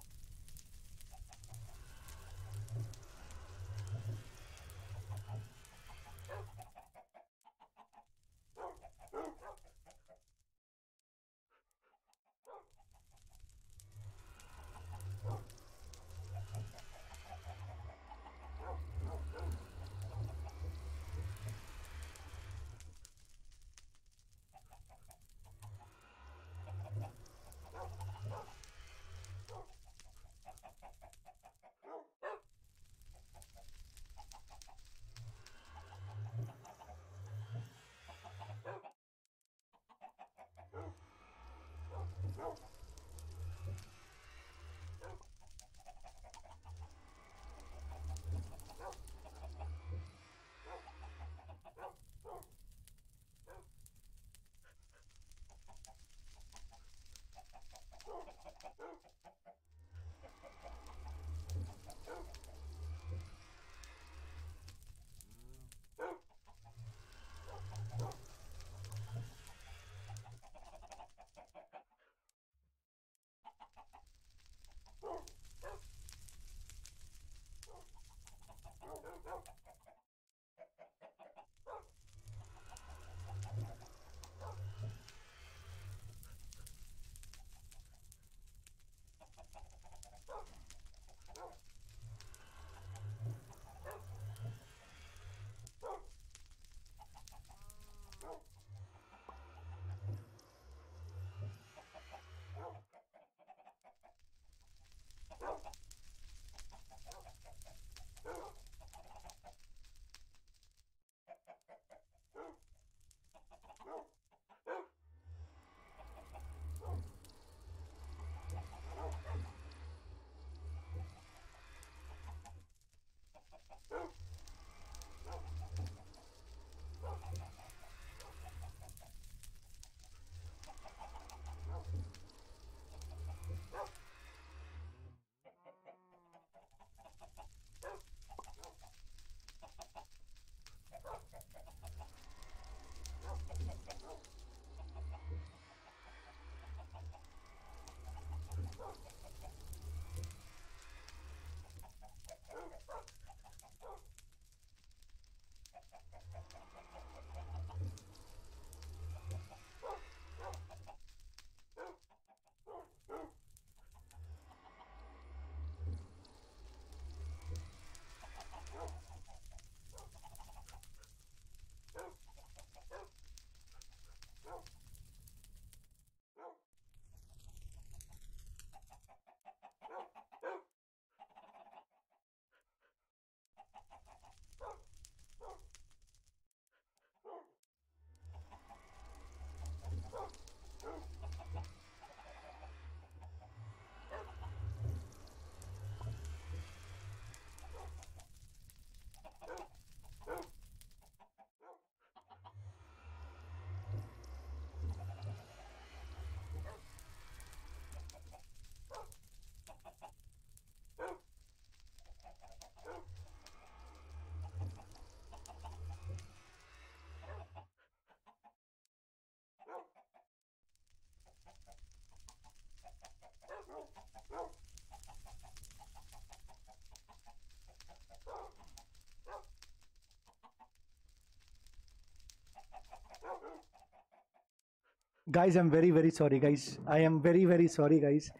guys, i'm very very sorry, guys. I am very very sorry, guys.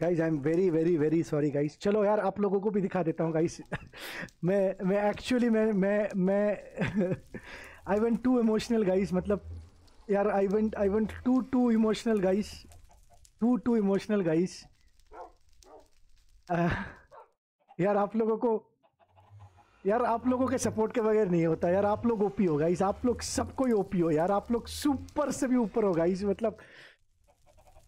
Guys I am very very very sorry guys चलो यार, आप लोगों को भी दिखा देता हूँ गाइज़ मैं मैं एक्चुअली मैं मैं मैं I went to emotional guys मतलब यार I went I went to to emotional guys to to emotional guys यार, आप लोगों को यार, आप लोगों के सपोर्ट के बगैर नहीं होता यार, आप लोग ओपी हो गाइस आप लोग सबको ही ओपी हो यार. आप लोग सुपर से भी ऊपर हो गाइस मतलब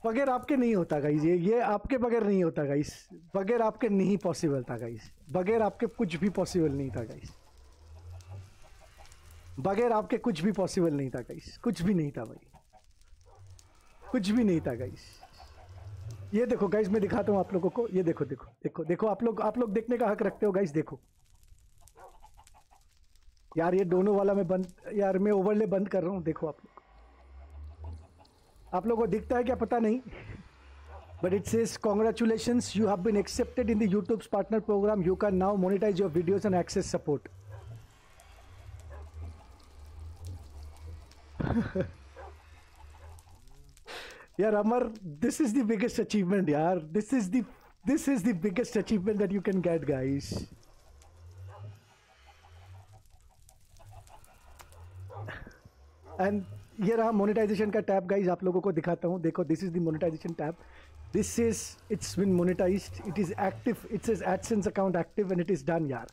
बगैर आपके नहीं होता गाइस ये ये आपके बगैर नहीं होता गाइस बगैर आपके नहीं पॉसिबल था गाइस बगैर आपके कुछ भी पॉसिबल नहीं था गाइस बगैर आपके कुछ भी पॉसिबल नहीं था गाइस कुछ भी नहीं था भाई. कुछ भी नहीं था गाइस ये देखो गाइस मैं दिखाता हूँ आप लोगों को. ये देखो देखो देखो देखो, आप लोग आप लोग देखने का हक रखते हो गाइस देखो. यार, ये दोनों वाला मैं बंद, यार, मैं ओवरले बंद कर रहा हूँ, देखो आप लोग। आप लोगों को दिखता है क्या? पता नहीं। But it's is congratulation you have been accepted in the YouTube partner program you can now monetize your videos and access support यार, Amar this is the biggest achievement यार। This is this is the biggest achievement that you can get guys and ये रहा मोनेटाइजेशन का टैब गाइज़ आप लोगों को दिखाता हूँ। देखो this is the monetization tab this is it's been monetized it is active it's is AdSense account active and it is done यार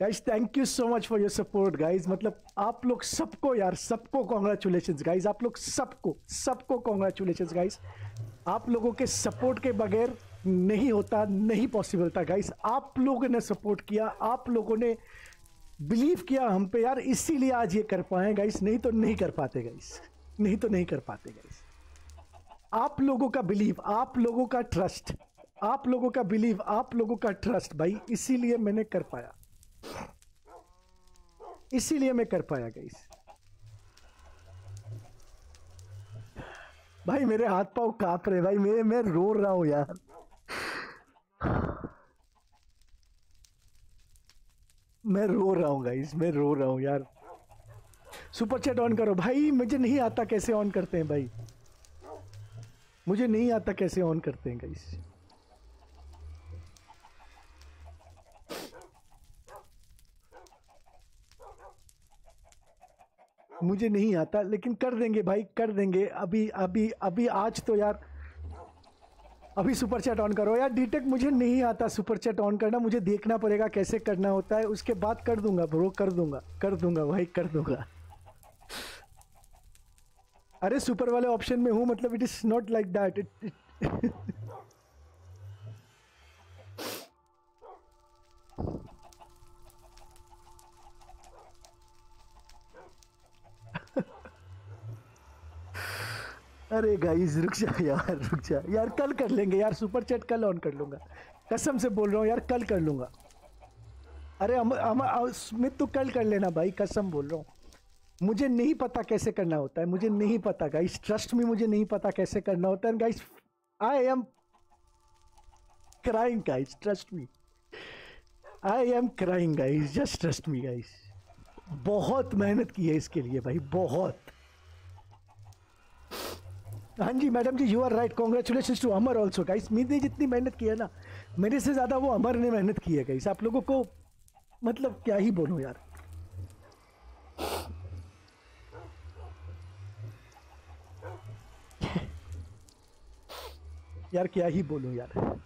guys thank you so much for your support guys मतलब आप लोग सबको, यार, सबको कॉन्ग्रेचुलेशन गाइज़ आप लोग सबको सबको कॉन्ग्रेचुलेशन गाइज़ आप लोगों के सपोर्ट के बगैर नहीं होता, नहीं पॉसिबल था गाइस आप लोगों ने सपोर्ट किया, आप लोगों ने बिलीव किया हम पे, यार, इसीलिए आज ये कर पाए गाइस नहीं तो नहीं कर पाते गाइस नहीं तो नहीं कर पाते गाइस आप लोगों का बिलीव आप लोगों का ट्रस्ट आप लोगों का बिलीव आप लोगों का ट्रस्ट भाई. इसीलिए मैंने कर पाया. इसीलिए मैं कर पाया गाइस भाई, मेरे हाथ पाँव काँप रहे भाई. मैं मैं रो रहा हूँ, यार. मैं रो रहा हूँ गाइस मैं रो रहा हूँ यार। सुपर चैट ऑन करो। भाई, मुझे नहीं आता कैसे ऑन करते हैं भाई। मुझे नहीं आता कैसे ऑन करते हैं गाइस मुझे नहीं आता, लेकिन कर देंगे भाई, कर देंगे। अभी अभी अभी आज तो यार अभी सुपर चैट ऑन करो। यार डीटेक मुझे नहीं आता सुपर चैट ऑन करना। मुझे देखना पड़ेगा कैसे करना होता है। उसके बाद कर दूँगा ब्रो कर दूँगा कर दूँगा भाई, कर दूँगा। अरे सुपर वाले ऑप्शन में हूँ मतलब it is not like that it अरे गाइस रुक जा यार रुक जा। यार कल कर लेंगे यार सुपर चैट कल ऑन कर लूँगा। कसम से बोल रहा हूँ यार कल कर लूँगा। अरे अम, स्मित तो कल कर लेना भाई कसम बोल रहा हूँ। मुझे नहीं पता कैसे करना होता है मुझे नहीं पता गाइस ट्रस्ट में मुझे नहीं पता कैसे करना होता है। Guys I am crying guys trust me I am crying guys just trust me guys बहुत मेहनत की है इसके लिए भाई बहुत। हाँ जी, madam ji you are right congratulation to Amar also guys मैंने जितनी मेहनत की है ना, मेरे से ज़्यादा वो अमर ने मेहनत की है गाइस आप लोगों को मतलब क्या ही बोलो यार। यार, क्या ही बोलो यार।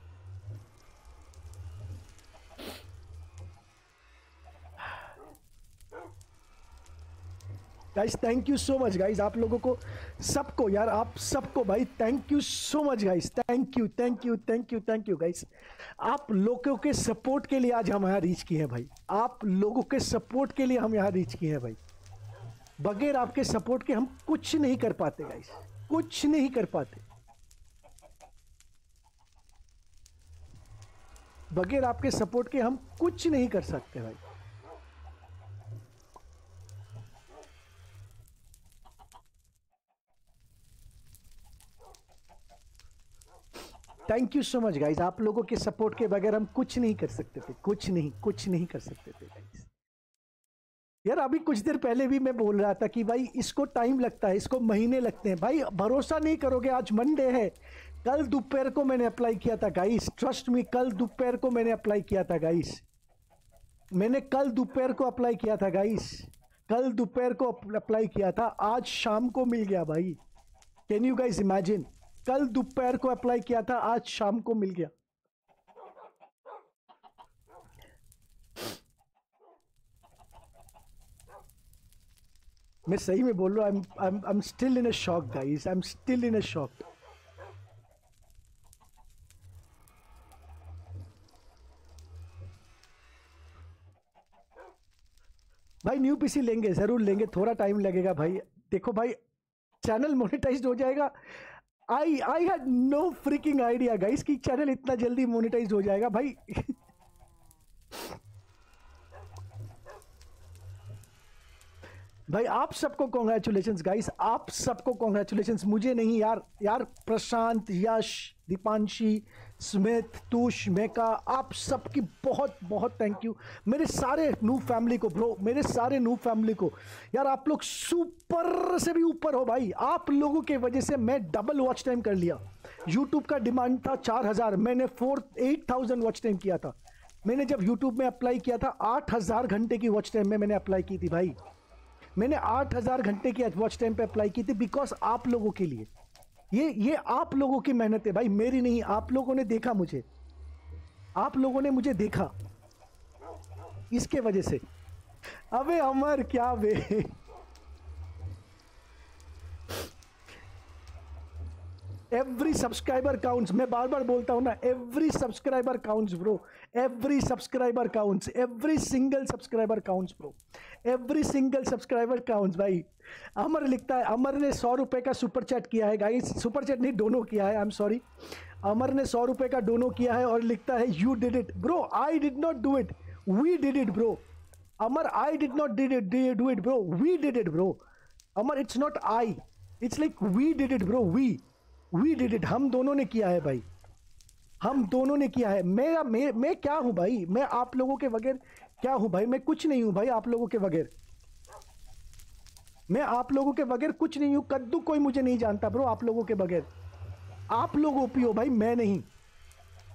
Guys thank you so much guys आप लोगों को, सबको, यार, आप सबको भाई thank you so much guys thank you thank you thank you thank you guys आप लोगों के सपोर्ट के लिए आज हम यहाँ रीच किए हैं भाई। आप लोगों के सपोर्ट के लिए हम यहाँ रीच किए हैं भाई। बगैर आपके सपोर्ट के हम कुछ नहीं कर पाते गाइस कुछ नहीं कर पाते। बगैर आपके सपोर्ट के हम कुछ नहीं कर सकते, भाई। Thank you so much guys आप लोगों के सपोर्ट के बगैर हम कुछ नहीं कर सकते थे। कुछ नहीं कुछ नहीं कर सकते थे गाइज़ यार, अभी कुछ देर पहले भी मैं बोल रहा था कि भाई, इसको टाइम लगता है, इसको महीने लगते हैं। भाई, भरोसा नहीं करोगे, आज मंडे है। कल दोपहर को मैंने अप्लाई किया था गाइस ट्रस्ट मी कल दोपहर को मैंने अप्लाई किया था गाइस मैंने कल दोपहर को अप्लाई किया था गाइस कल दोपहर को अप्लाई किया था। आज शाम को मिल गया, भाई। कैन यू गाइस इमेजिन कल दोपहर को अप्लाई किया था, आज शाम को मिल गया। मैं सही में बोल रहा हूँ I am still in a shock guys I am still in a shock भाई न्यू पीसी लेंगे, ज़रूर लेंगे, थोड़ा टाइम लगेगा भाई। देखो भाई चैनल मोनेटाइज हो जाएगा। I I had no freaking idea guys कि चैनल इतना जल्दी मोनेटाइज हो जाएगा। भाई भाई, आप सबको कॉन्ग्रेचुलेशन गाइस आप सबको कॉन्ग्रेचुलेशन मुझे नहीं यार यार, प्रशांत, यश, दीपांशी, स्मिथ, तुष, मेका, आप सबकी बहुत बहुत थैंक यू मेरे सारे नू फैमिली को ब्रो मेरे सारे नू फैमिली को, यार, आप लोग सुपर से भी ऊपर हो भाई. आप लोगों के वजह से मैं डबल वॉच टाइम कर लिया. यूट्यूब का डिमांड था चार हज़ार. मैंने four eight thousand watch time किया था. मैंने जब यूट्यूब में अप्लाई किया था, आठ हज़ार घंटे की वॉच टाइम में मैंने अप्लाई की थी भाई. मैंने आठ हज़ार घंटे की वॉच टाइम पे अप्लाई की थी बिकॉज़ आप लोगों के लिए। ये ये आप लोगों की मेहनत है भाई, मेरी नहीं, आप लोगों ने देखा मुझे। आप लोगों ने मुझे देखा। इसके वजह से। अबे अमर, क्या बे एवरी सब्सक्राइबर काउंट्स मैं बार बार बोलता हूँ ना every subscriber counts bro every subscriber counts every single subscriber counts bro every single subscriber counts भाई. अमर लिखता है, अमर ने सौ रुपए का सुपर चैट किया है गाइस सुपर चैट नहीं डोनो किया है आई एम सॉरी अमर ने सौ रुपए का डोनो किया है और लिखता है you did it bro I did not do it we did it bro Amar I did not did it do it bro we did it bro Amar it's not I it's like we did it bro we we did it हम दोनों ने किया है भाई। हम दोनों ने किया है। मेरा मैं मैं क्या हूँ भाई? मैं आप लोगों के बगैर क्या हूँ भाई? मैं कुछ नहीं हूँ भाई आप लोगों के बगैर। मैं आप लोगों के बगैर कुछ नहीं हूँ। कद्दू कोई मुझे नहीं जानता ब्रो आप लोगों के बगैर। आप लोग ओपी हो भाई, मैं नहीं।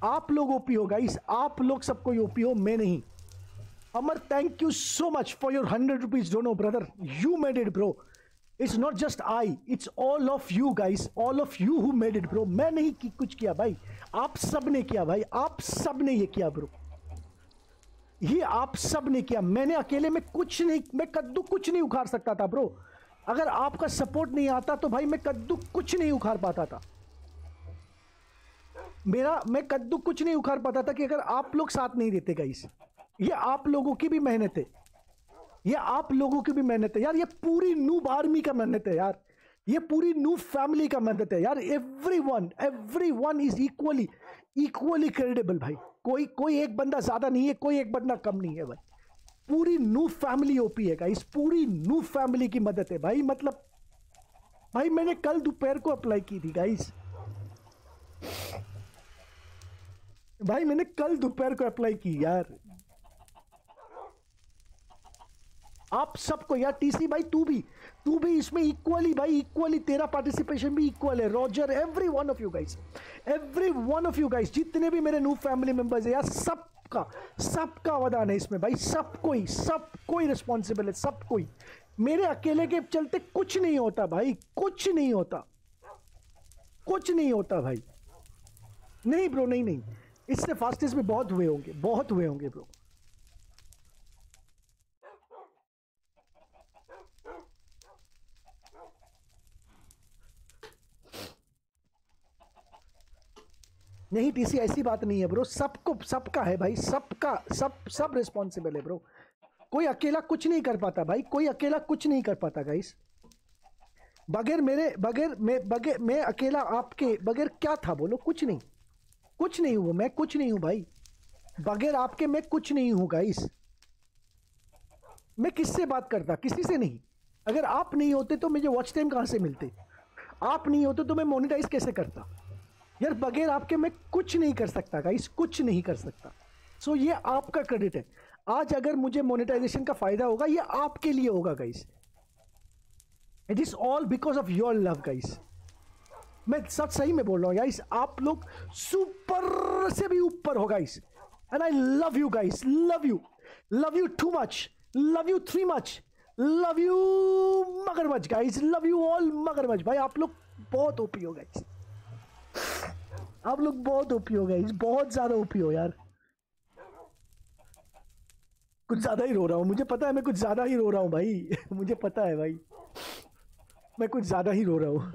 आप लोग ओपी हो गाइस आप लोग सब कोई ओपी हो, मैं नहीं। Amar thank you so much for your hundred rupees Donno brother you made it bro it's not just I it's all of you guys all of you who made it bro मैं नहीं की, कुछ किया भाई। आप सबने किया भाई। आप सबने ये किया ब्रो ये आप सबने किया। मैंने अकेले में कुछ नहीं मैं कद्दू कुछ नहीं उखाड़ सकता था ब्रो अगर आपका सपोर्ट नहीं आता तो भाई मैं कद्दू कुछ नहीं उखाड़ पाता था। मेरा मैं कद्दू कुछ नहीं उखाड़ पाता था कि अगर आप लोग साथ नहीं देते गाइस ये आप लोगों की भी मेहनत है। ये आप लोगों की भी मेहनत है। यार, ये पूरी नूब आर्मी का मेहनत है यार। ये पूरी नू फैमिली का मेहनत है। यार every one every one is equally equally credible भाई। कोई कोई एक बंदा ज़्यादा नहीं है, कोई एक बंदा कम नहीं है भाई। पूरी नू फैमिली ओपी है इस पूरी नू फैमिली की मदद है भाई। मतलब भाई, मैंने कल दोपहर को अप्लाई की थी गाइस भाई, मैंने कल दोपहर को अप्लाई की यार। आप सबको यार टीसी भाई, तू भी तू भी इसमें इक्वली भाई इक्वली तेरा पार्टिसिपेशन भी इक्वल है। Roger every one of you guys every one of you guys जितने भी मेरे न्यू फैमिली मेंबर्स है यार, सबका सबका वदान है इसमें भाई, सब कोई सब कोई रिस्पॉन्सिबल है, सब कोई। मेरे अकेले के चलते कुछ नहीं होता भाई, कुछ नहीं होता, कुछ नहीं होता भाई। नहीं ब्रो, नहीं नहीं, इससे फास्टेस्ट में बहुत हुए होंगे, बहुत हुए होंगे ब्रो। नहीं टीसी ऐसी बात नहीं है ब्रो सबको, सबका है भाई, सबका, सब सब रिस्पॉन्सिबल है ब्रो कोई अकेला कुछ नहीं कर पाता भाई, कोई अकेला कुछ नहीं कर पाता गाइस बगैर मेरे, बगैर मैं बगैर, मैं अकेला आपके बगैर क्या था, बोलो? कुछ नहीं। कुछ नहीं हूँ मैं कुछ नहीं हूँ भाई। बगैर आपके मैं कुछ नहीं हूँ गाइस मैं किससे बात करता? किसी से नहीं। अगर आप नहीं होते तो मुझे वॉच टाइम कहाँ से मिलते? आप नहीं होते तो मैं मोनिटाइज कैसे करता? यार बगैर आपके मैं कुछ नहीं कर सकता गाइस कुछ नहीं कर सकता। सो so, ये आपका क्रेडिट है। आज अगर मुझे मोनेटाइजेशन का फ़ायदा होगा ये आपके लिए होगा guys it is all because of your love guys मैं सच सही में बोल रहा हूँ गाइस आप लोग सुपर से भी ऊपर हो guys and I love you guys love you love you too much love you three much love you मगरमच्छ गाइस लव यू ऑल मगरमच्छ। भाई आप लोग बहुत ओपी हो गाइस आप लोग बहुत ओपी हो गए, बहुत ज़्यादा ओपी हो यार। कुछ ज़्यादा ही रो रहा हूँ, मुझे पता है मैं कुछ ज़्यादा ही रो रहा हूँ भाई। मुझे पता है भाई, मैं कुछ ज़्यादा ही रो रहा हूँ।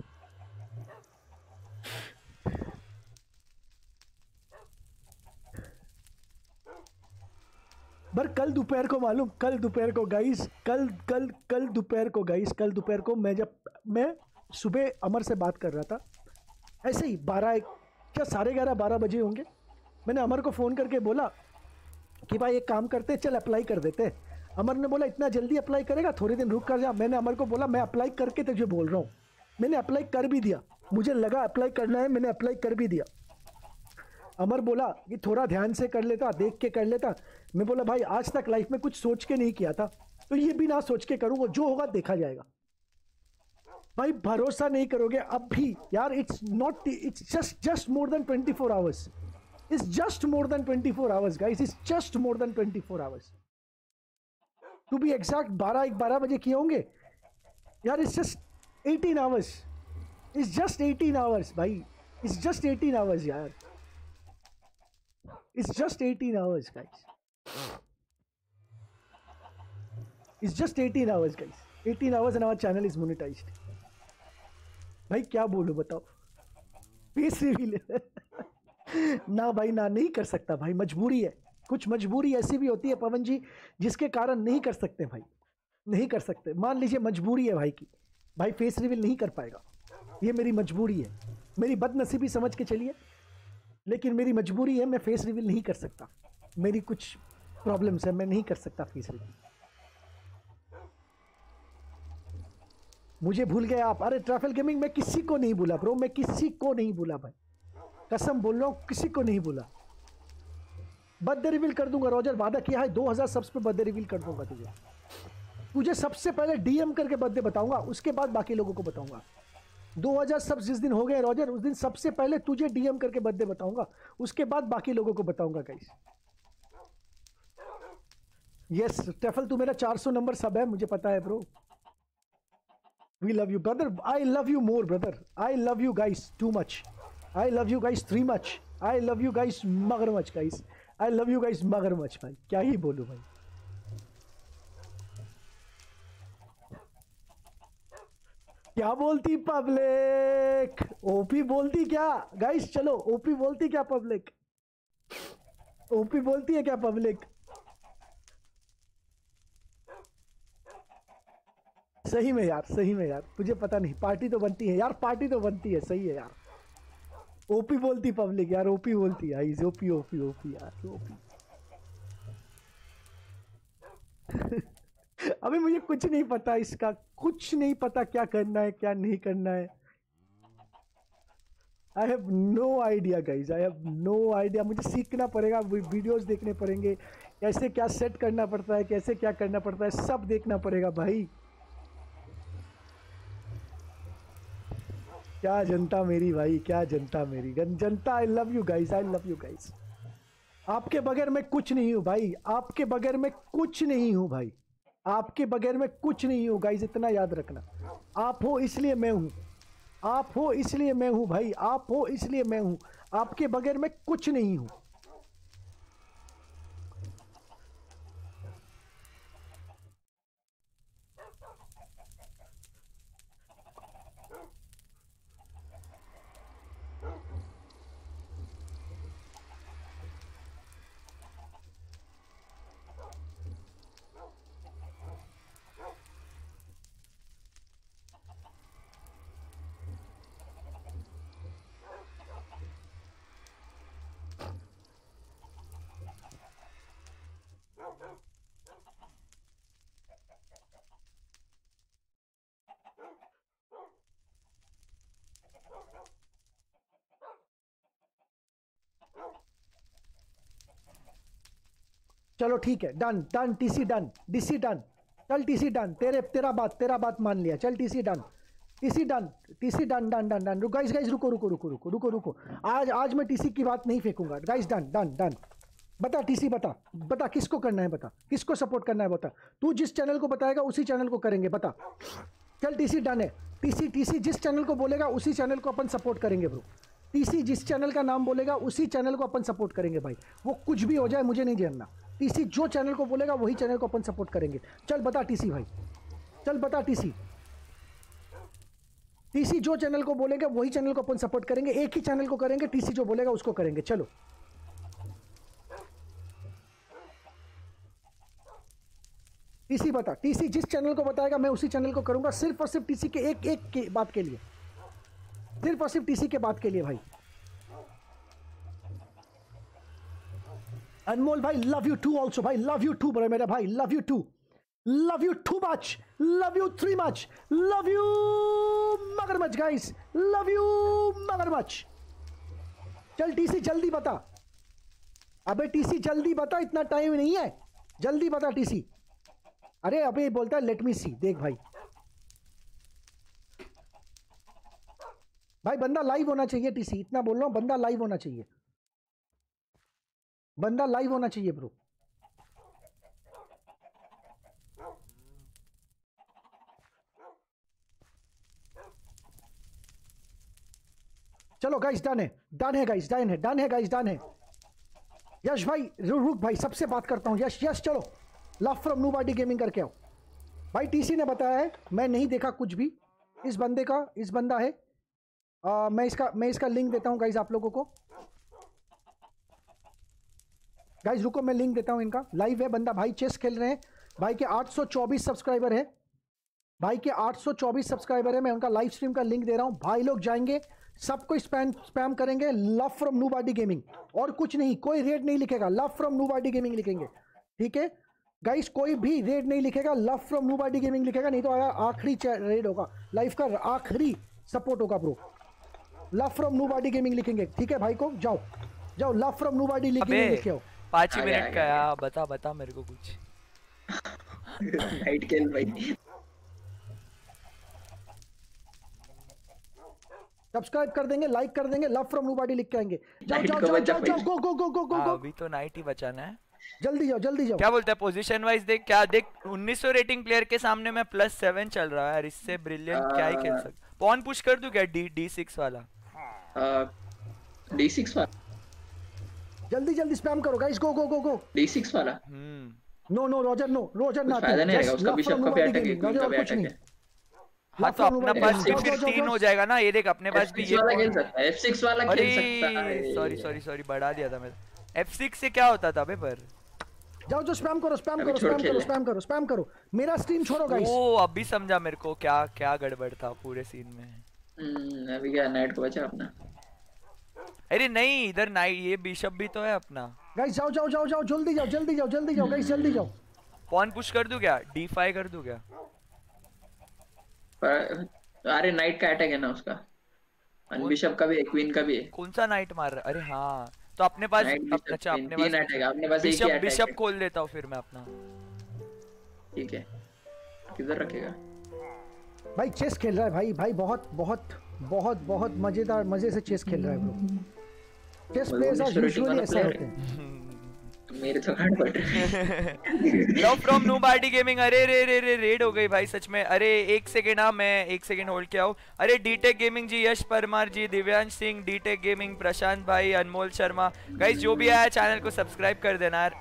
पर कल दोपहर को मालूम, कल दोपहर को गाइस कल कल कल दोपहर को गाइस कल दोपहर को मैं जब, मैं सुबह अमर से बात कर रहा था ऐसे ही, बारह क्या साढ़े ग्यारह, बारह बजे होंगे? मैंने अमर को फ़ोन करके बोला कि भाई एक काम करते, चल अप्लाई कर देते। अमर ने बोला, इतना जल्दी अप्लाई करेगा? थोड़े दिन रुक कर जा। मैंने अमर को बोला, मैं अप्लाई करके तुझे बोल रहा हूँ। मैंने अप्लाई कर भी दिया। मुझे लगा अप्लाई करना है, मैंने अप्लाई कर भी दिया। अमर बोला कि थोड़ा ध्यान से कर लेता, देख के कर लेता। मैं बोला, भाई, आज तक लाइफ में कुछ सोच के नहीं किया था तो ये भी ना सोच के करूँ करूँगा जो होगा देखा जाएगा। भाई भरोसा नहीं करोगे अब भी यार it's not it's just just more than 24 hours it's just more than 24 hours guys it's just more than 24 hours to be exact 12 एक 12 बजे किए होंगे। यार it's just 18 hours it's just 18 hours भाई। इट्स जस्ट 18 आवर्स यार। It's just 18 hours, guys. It's just 18 hours, guys. 18 hours and our channel is monetized. भाई, क्या बोलो बताओ। फेस रिवील ना भाई, ना नहीं कर सकता भाई, मजबूरी है। कुछ मजबूरी ऐसी भी होती है, पवन जी, जिसके कारण नहीं कर सकते भाई। नहीं कर सकते। मान लीजिए मजबूरी है भाई की। भाई फेस रिवील नहीं कर पाएगा। ये मेरी मजबूरी है। मेरी बदनसीबी समझ के चलिए। लेकिन मेरी मजबूरी है, मैं फेस रिवील नहीं कर सकता। मेरी कुछ प्रॉब्लम्स है, मैं नहीं कर सकता फेस रिवील मुझे भूल गए आप। अरे ट्रैफल गेमिंग मैं किसी को नहीं भूला ब्रो मैं किसी को नहीं भूला भाई। कसम बोल रहा हूँ, किसी को नहीं भूला। बर्थडे रिवील कर दूँगा, रोजर, वादा किया है 2000 सब्स पे बर्थडे रिवील कर दूँगा तुझे। तुझे सबसे पहले डीएम करके बर्थडे बताऊँगा, उसके बाद बाकी लोगों को बताऊँगा। 2000 सब्स जिस दिन हो गए, रोजर, उस दिन सबसे पहले तुझे डीएम करके बर्थडे बताऊँगा, उसके बाद बाकी लोगों को बताऊँगा गाइस यस टेफल तू मेरा 400 नंबर सब है, मुझे पता है bro we love you brother I love you more brother I love you guys too much I love you guys three much I love you guys मगर much guys I love you guys मगर मच भाई क्या ही बोलूँ भाई क्या बोलती पब्लिक ओपी बोलती क्या गाइस चलो ओपी बोलती क्या पब्लिक ओपी बोलती है क्या पब्लिक सही में यार, सही में यार। तुझे पता नहीं, पार्टी तो बनती है यार, पार्टी तो बनती है, सही है यार। ओपी बोलती पब्लिक यार ओपी बोलती है आइज़ ओपी ओपी ओपी यार ओपी अभी मुझे कुछ नहीं पता इसका, कुछ नहीं पता क्या करना है, क्या नहीं करना है। I have no idea guys I have no idea मुझे सीखना पड़ेगा वीडियोस देखने पड़ेंगे। कैसे क्या सेट करना पड़ता है, कैसे क्या करना पड़ता है, सब देखना पड़ेगा भाई। क्या जनता मेरी भाई, क्या जनता मेरी? जनता I love you guys I love you guys आपके बगैर मैं कुछ नहीं हूँ भाई, आपके बगैर मैं कुछ नहीं हूँ भाई। आपके बगैर मैं कुछ नहीं हूँ गाइज़ इतना याद रखना। आप हो इसलिए मैं हूँ। आप हो इसलिए मैं हूँ भाई, आप हो इसलिए मैं हूँ। आपके बगैर मैं कुछ नहीं हूँ। चलो ठीक है done done TC done DC done चल टीसी डन तेरे, तेरा बात तेरा बात मान लिया। चल TC done TC done TC done done done done guys guys रुको रुको रुको रुको रुको रुको। आज आज मैं टीसी की बात नहीं फेंकूँगा। गाइस डन डन डन बता टीसी बता बता किसको करना है, बता। किसको सपोर्ट करना है, बता। तू जिस चैनल को बताएगा, उसी चैनल को करेंगे, बता। चल टीसी डन है। टीसी टीसी जिस चैनल को बोलेगा, उसी चैनल को अपन सपोर्ट करेंगे ब्रो टीसी जिस चैनल का नाम बोलेगा, उसी चैनल को अपन सपोर्ट करेंगे, भाई। वो कुछ भी हो जाए, मुझे नहीं जानना। टीसी जो चैनल को बोलेगा, वही चैनल को अपन सपोर्ट करेंगे। चल बता टीसी भाई। चल बता टीसी टीसी जो चैनल को बोलेगा, वही चैनल को अपन सपोर्ट करेंगे। एक ही चैनल को करेंगे टीसी जो बोलेगा, उसको करेंगे। चलो। टीसी बता। टीसी जिस चैनल को बताएगा, मैं उसी चैनल को करूँगा। सिर्फ़ और सिर्फ़ टीसी के एक एक के बात के लिए। सिर्फ़ और सिर्फ़ टीसी के बात के लिए भाई। अनमोल भाई लव यू टू ऑल्सो भाई लव यू टू बड़े मेरा भाई love you too love you too much love you three much love you मगरमच्छ गाइस लव यू मगरमच्छ। चल टीसी जल्दी बता। अबे टीसी जल्दी बता, इतना टाइम नहीं है। जल्दी बता टीसी अरे अबे बोलता है लेट मी सी देख भाई। भाई, बंदा लाइव होना चाहिए टीसी इतना बोल रहा हूँ, बंदा लाइव होना चाहिए। बंदा लाइव होना चाहिए ब्रो। चलो गाइस डन है। डन है गाइस डन है। डन है गाइस डन है। यश भाई रुक भाई सबसे बात करता हूँ। यश यश चलो। Love from know body gaming करके आओ। भाई टीसी ने बताया है मैं नहीं देखा कुछ भी। इस बंदे का इस बंदा है। आ, मैं इसका मैं इसका लिंक देता हूँ गाइस आप लोगों को। गाइस रुको मैं लिंक देता हूँ इनका। लाइव है बंदा भाई चेस खेल रहे हैं। भाई के 824 सब्सक्राइबर है। भाई के 824 सब्सक्राइबर है मैं उनका लाइव स्ट्रीम का लिंक दे रहा हूँ। भाई लोग जाएँगे सबको स्पैम स्पैम करेंगे। Love from know body gaming और कुछ नहीं कोई रेड नहीं लिखेगा। Love from know body gaming लिखेंगे। ठीक है? गाइस कोई भी रेड नहीं लिखेगा। Love from know body gaming लिखेगा नहीं तो आया आखिरी रेड होगा। लाइफ का आखिरी सपोर्ट होगा bro love from no body gaming लिखेंगे। ठीक है भाई को? जाओ। जाओ love from no body gaming लिखे आओ। पाँच ही मिनट का यार बता बता मेरे को कुछ। नाइट खेल भाई। सब्सक्राइब कर देंगे लाइक कर देंगे लव फ्रॉम नो बॉडी लिख के आएँगे। जाओ जाओ जाओ जाओ जाओ गो गो गो गो गो अभी तो नाइट ही बचाना है। जल्दी जाओ जल्दी जाओ। क्या बोलते हैं पोजीशन वाइज देख क्या देख 1900 रेटिंग प्लेयर के सामने में प्लस सेवन चल रहा है यार इससे ब्रिलियंट क्या ही खेल सकता। पॉन पुश कर दूँ क्या? डी डी सिक्स वाला? डी सिक्स वाला। जल्दी जल्दी स्पैम करो guys go go go go D six वाला? हम्म। No no roger no roger ना फ़ायदा नहीं रहेगा उसका बिशप का भी अटैक है भी कुछ अटैक नहीं। है। हाँ तो अपना पास. भी फिर तीन हो जाएगा ना ये देख अपने पास भी ये वाला खेल सकता है F6 वाला खेल सकता है। सॉरी सॉरी सॉरी बढ़ा दिया था मैं F6 से क्या होता था बे पर? जाओ जो स्पैम करो स्पैम करो स्पैम करो स्पैम करो स्पैम करो। मेरा स्ट्रीम छोड़ो गाइस ओ अभी समझा मेरे को क्या क्या गड़बड़ था पूरे सीन में। हम्म, अभी क्या नाइट को बचा अपना। अरे नहीं इधर नाइट ये बिशप भी तो है अपना। गाइस जाओ जाओ जाओ जाओ जल्दी जाओ जल्दी जाओ जल्दी जाओ गाइस जल्दी जाओ। पॉन पुश कर दूँ क्या? D5 कर दूँ क्या? अरे नाइट का अटैक है ना उसका। बिशप का भी है क्वीन का भी है। कौन सा नाइट मार रहा है? अरे हाँ तो अपने पास अच्छा अपने तीन पास अटैक है अपने पास एक ही अटैक बिशप खोल देता हूँ फिर मैं अपना। ठीक है। किधर रखेगा? भाई चेस खेल रहा है भाई भाई बहुत बहुत। बहुत बहुत मज़ेदार मज़े से चेस खेल रहा है bro chess players are usually ऐसे होते हैं। मेरे तो गांड पड़ रही है। Love from no party gaming अरे रे रे रे रेड हो गई भाई सच में। अरे एक सेकेंड हाँ मैं एक सेकेंड होल्ड किया हूँ। अरे DTech gaming ji Yash Parmar ji Divyansh Singh DTech gaming Prashant भाई अनमोल शर्मा। गाइस जो भी आया चैनल को सब्सक्राइब कर देना यार।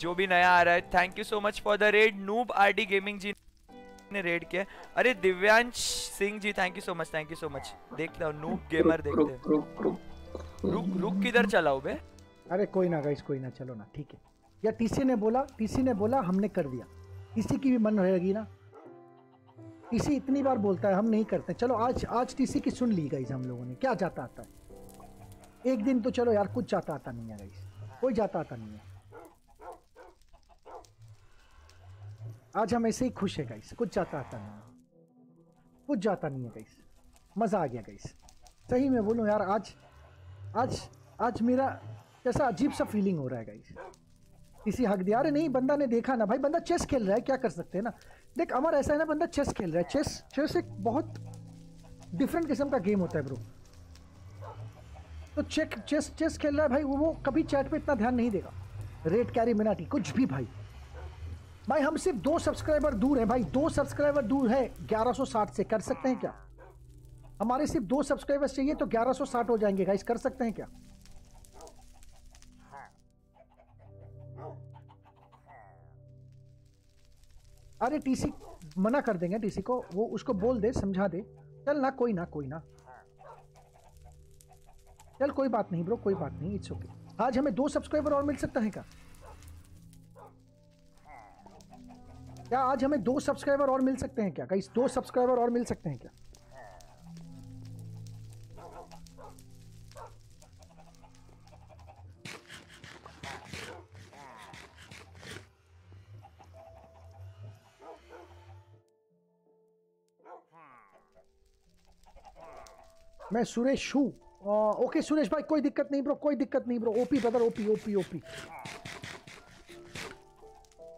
जो भी नया आ रहा है thank you so much for the raid noob RD gaming ji. ने रेड किया अरे Divyansh Singh ji thank you so much thank you so much देखते हो नूब गेमर रुक देखते हैं। रुक रुक रुक। रुक किधर चलाओ बे? अरे कोई ना गाइस कोई ना चलो ना ठीक है। या टीसी ने बोला टीसी ने बोला हमने कर दिया। टीसी की भी मन रहेगी ना। टीसी इतनी बार बोलता है हम नहीं करते। चलो आज आज टीसी की सुन ली गाइस हम लोगों ने क्या जाता आता है। एक दिन तो चलो यार कुछ जाता आता नहीं है गाइस कोई जाता आता नहीं है। आज हम ऐसे ही खुश है गाइस कुछ जाता आता नहीं। कुछ जाता नहीं है गाइस मज़ा आ गया गाइस सही में बोलूँ यार आज आज आज मेरा कैसा अजीब सा फीलिंग हो रहा है गाइस किसी हक दिया अरे नहीं बंदा ने देखा ना भाई बंदा चेस खेल रहा है क्या कर सकते हैं ना? देख अमर ऐसा है ना बंदा चेस खेल रहा है। चेस चेस एक बहुत डिफरेंट किस्म का गेम होता है ब्रो तो चेक चेस चेस खेल रहा है भाई वो, वो कभी चैट पे इतना ध्यान नहीं देगा। रेड कैरी मिनाटी कुछ भी भाई। भाई, हम सिर्फ़ दो सब्सक्राइबर दूर है भाई, दो सब्सक्राइबर दूर है। 1160 से कर सकते हैं क्या? हमारे सिर्फ़ दो सब्सक्राइबर्स चाहिए तो 1160 हो जाएँगे गाइस कर सकते हैं क्या? अरे टीसी मना कर देंगे टीसी को, वो उसको बोल दे, समझा दे। चल ना, कोई ना कोई ना। चल, कोई बात नहीं ब्रो, कोई बात नहीं इट्स ओके okay. आज हमें दो सब्सक्राइबर और मिल सकता है क्या? क्या आज हमें दो सब्सक्राइबर और मिल सकते हैं क्या? कहीं दो सब्सक्राइबर और मिल सकते हैं क्या? मैं सुरेश हूँ। ओके सुरेश भाई, कोई दिक्कत नहीं ब्रो, कोई दिक्कत नहीं bro. OP brother, OP OP OP.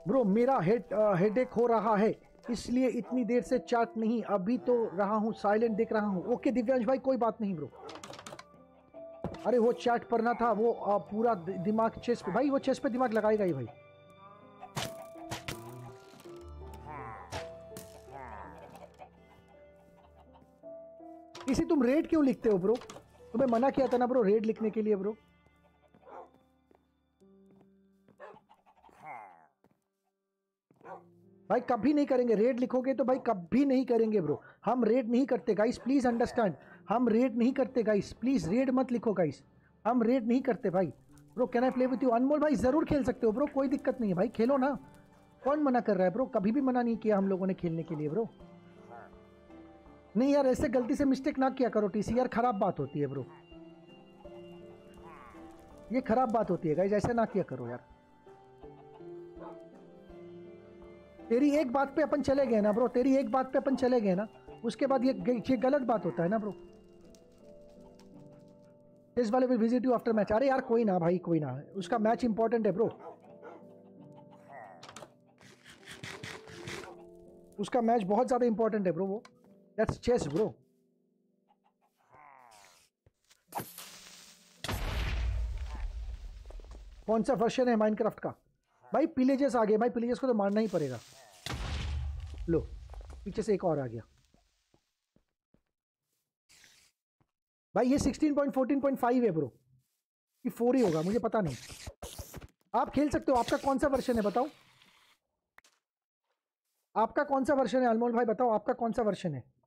Bro मेरा हेड हेडेक हो रहा है इसलिए इतनी देर से चैट नहीं अभी तो रहा हूँ साइलेंट देख रहा हूँ। ओके दिव्यांश भाई कोई बात नहीं ब्रो। अरे वो चैट पढ़ना था वो आ, पूरा दिमाग चेस पे भाई वो चेस पे दिमाग लगाएगा ही भाई। इसी तुम रेड क्यों लिखते हो ब्रो? तुम्हें मना किया था ना ब्रो रेड लिखने के लिए ब्रो? भाई, कभी नहीं करेंगे। रेड लिखोगे तो भाई, कभी नहीं करेंगे ब्रो हम रेड नहीं करते गाइस प्लीज़ अंडरस्टैंड हम रेड नहीं करते गाइस प्लीज़ रेड मत लिखो गाइस हम रेड नहीं करते, भाई। Bro can I play with you Anmol भाई, ज़रूर खेल सकते हो ब्रो कोई दिक्कत नहीं है, भाई। खेलो ना। कौन मना कर रहा है ब्रो कभी भी मना नहीं किया हम लोगों ने खेलने के लिए ब्रो नहीं यार, ऐसे गलती से मिस्टेक ना किया करो टीसी यार, खराब बात होती है ब्रो ये खराब बात होती है गाइस ऐसे ना किया करो यार। तेरी एक बात पे अपन चले गए ना ब्रो तेरी एक बात पे अपन चले गए ना, उसके बाद ये ये गलत बात होता है ना ब्रो इस वाले will visit you after match अरे यार, कोई ना भाई, कोई ना। उसका मैच इंपॉर्टेंट है ब्रो उसका मैच बहुत ज़्यादा इंपॉर्टेंट है ब्रो वो। दैट्स चेस ब्रो कौन सा वर्षन है माइनक्राफ्ट का? भाई पिलेजेस आ गए भाई पिलेजेस को तो मारना ही पड़ेगा। लो, पीछे से एक और आ गया। भाई, ये 16.14.5 है ब्रो। ये फोर ही होगा, मुझे पता नहीं। आप खेल सकते हो, आपका कौन सा वर्षन है बताओ? आपका कौन सा वर्षन है, अनमोल भाई बताओ, आपका कौन सा वर्षन है?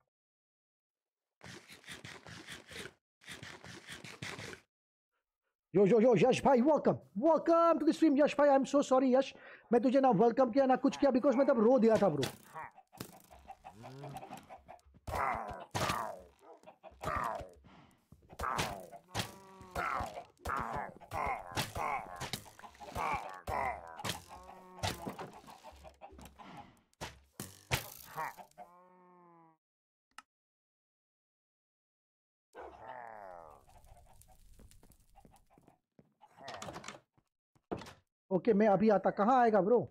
यो यो यो यश भाई welcome welcome to the stream Yash भाई I am so sorry Yash मैं तुझे ना वेलकम किया, ना कुछ किया बिकॉज़ मैं तब रो दिया था ब्रो ओके मैं अभी आता कहाँ आएगा ब्रो?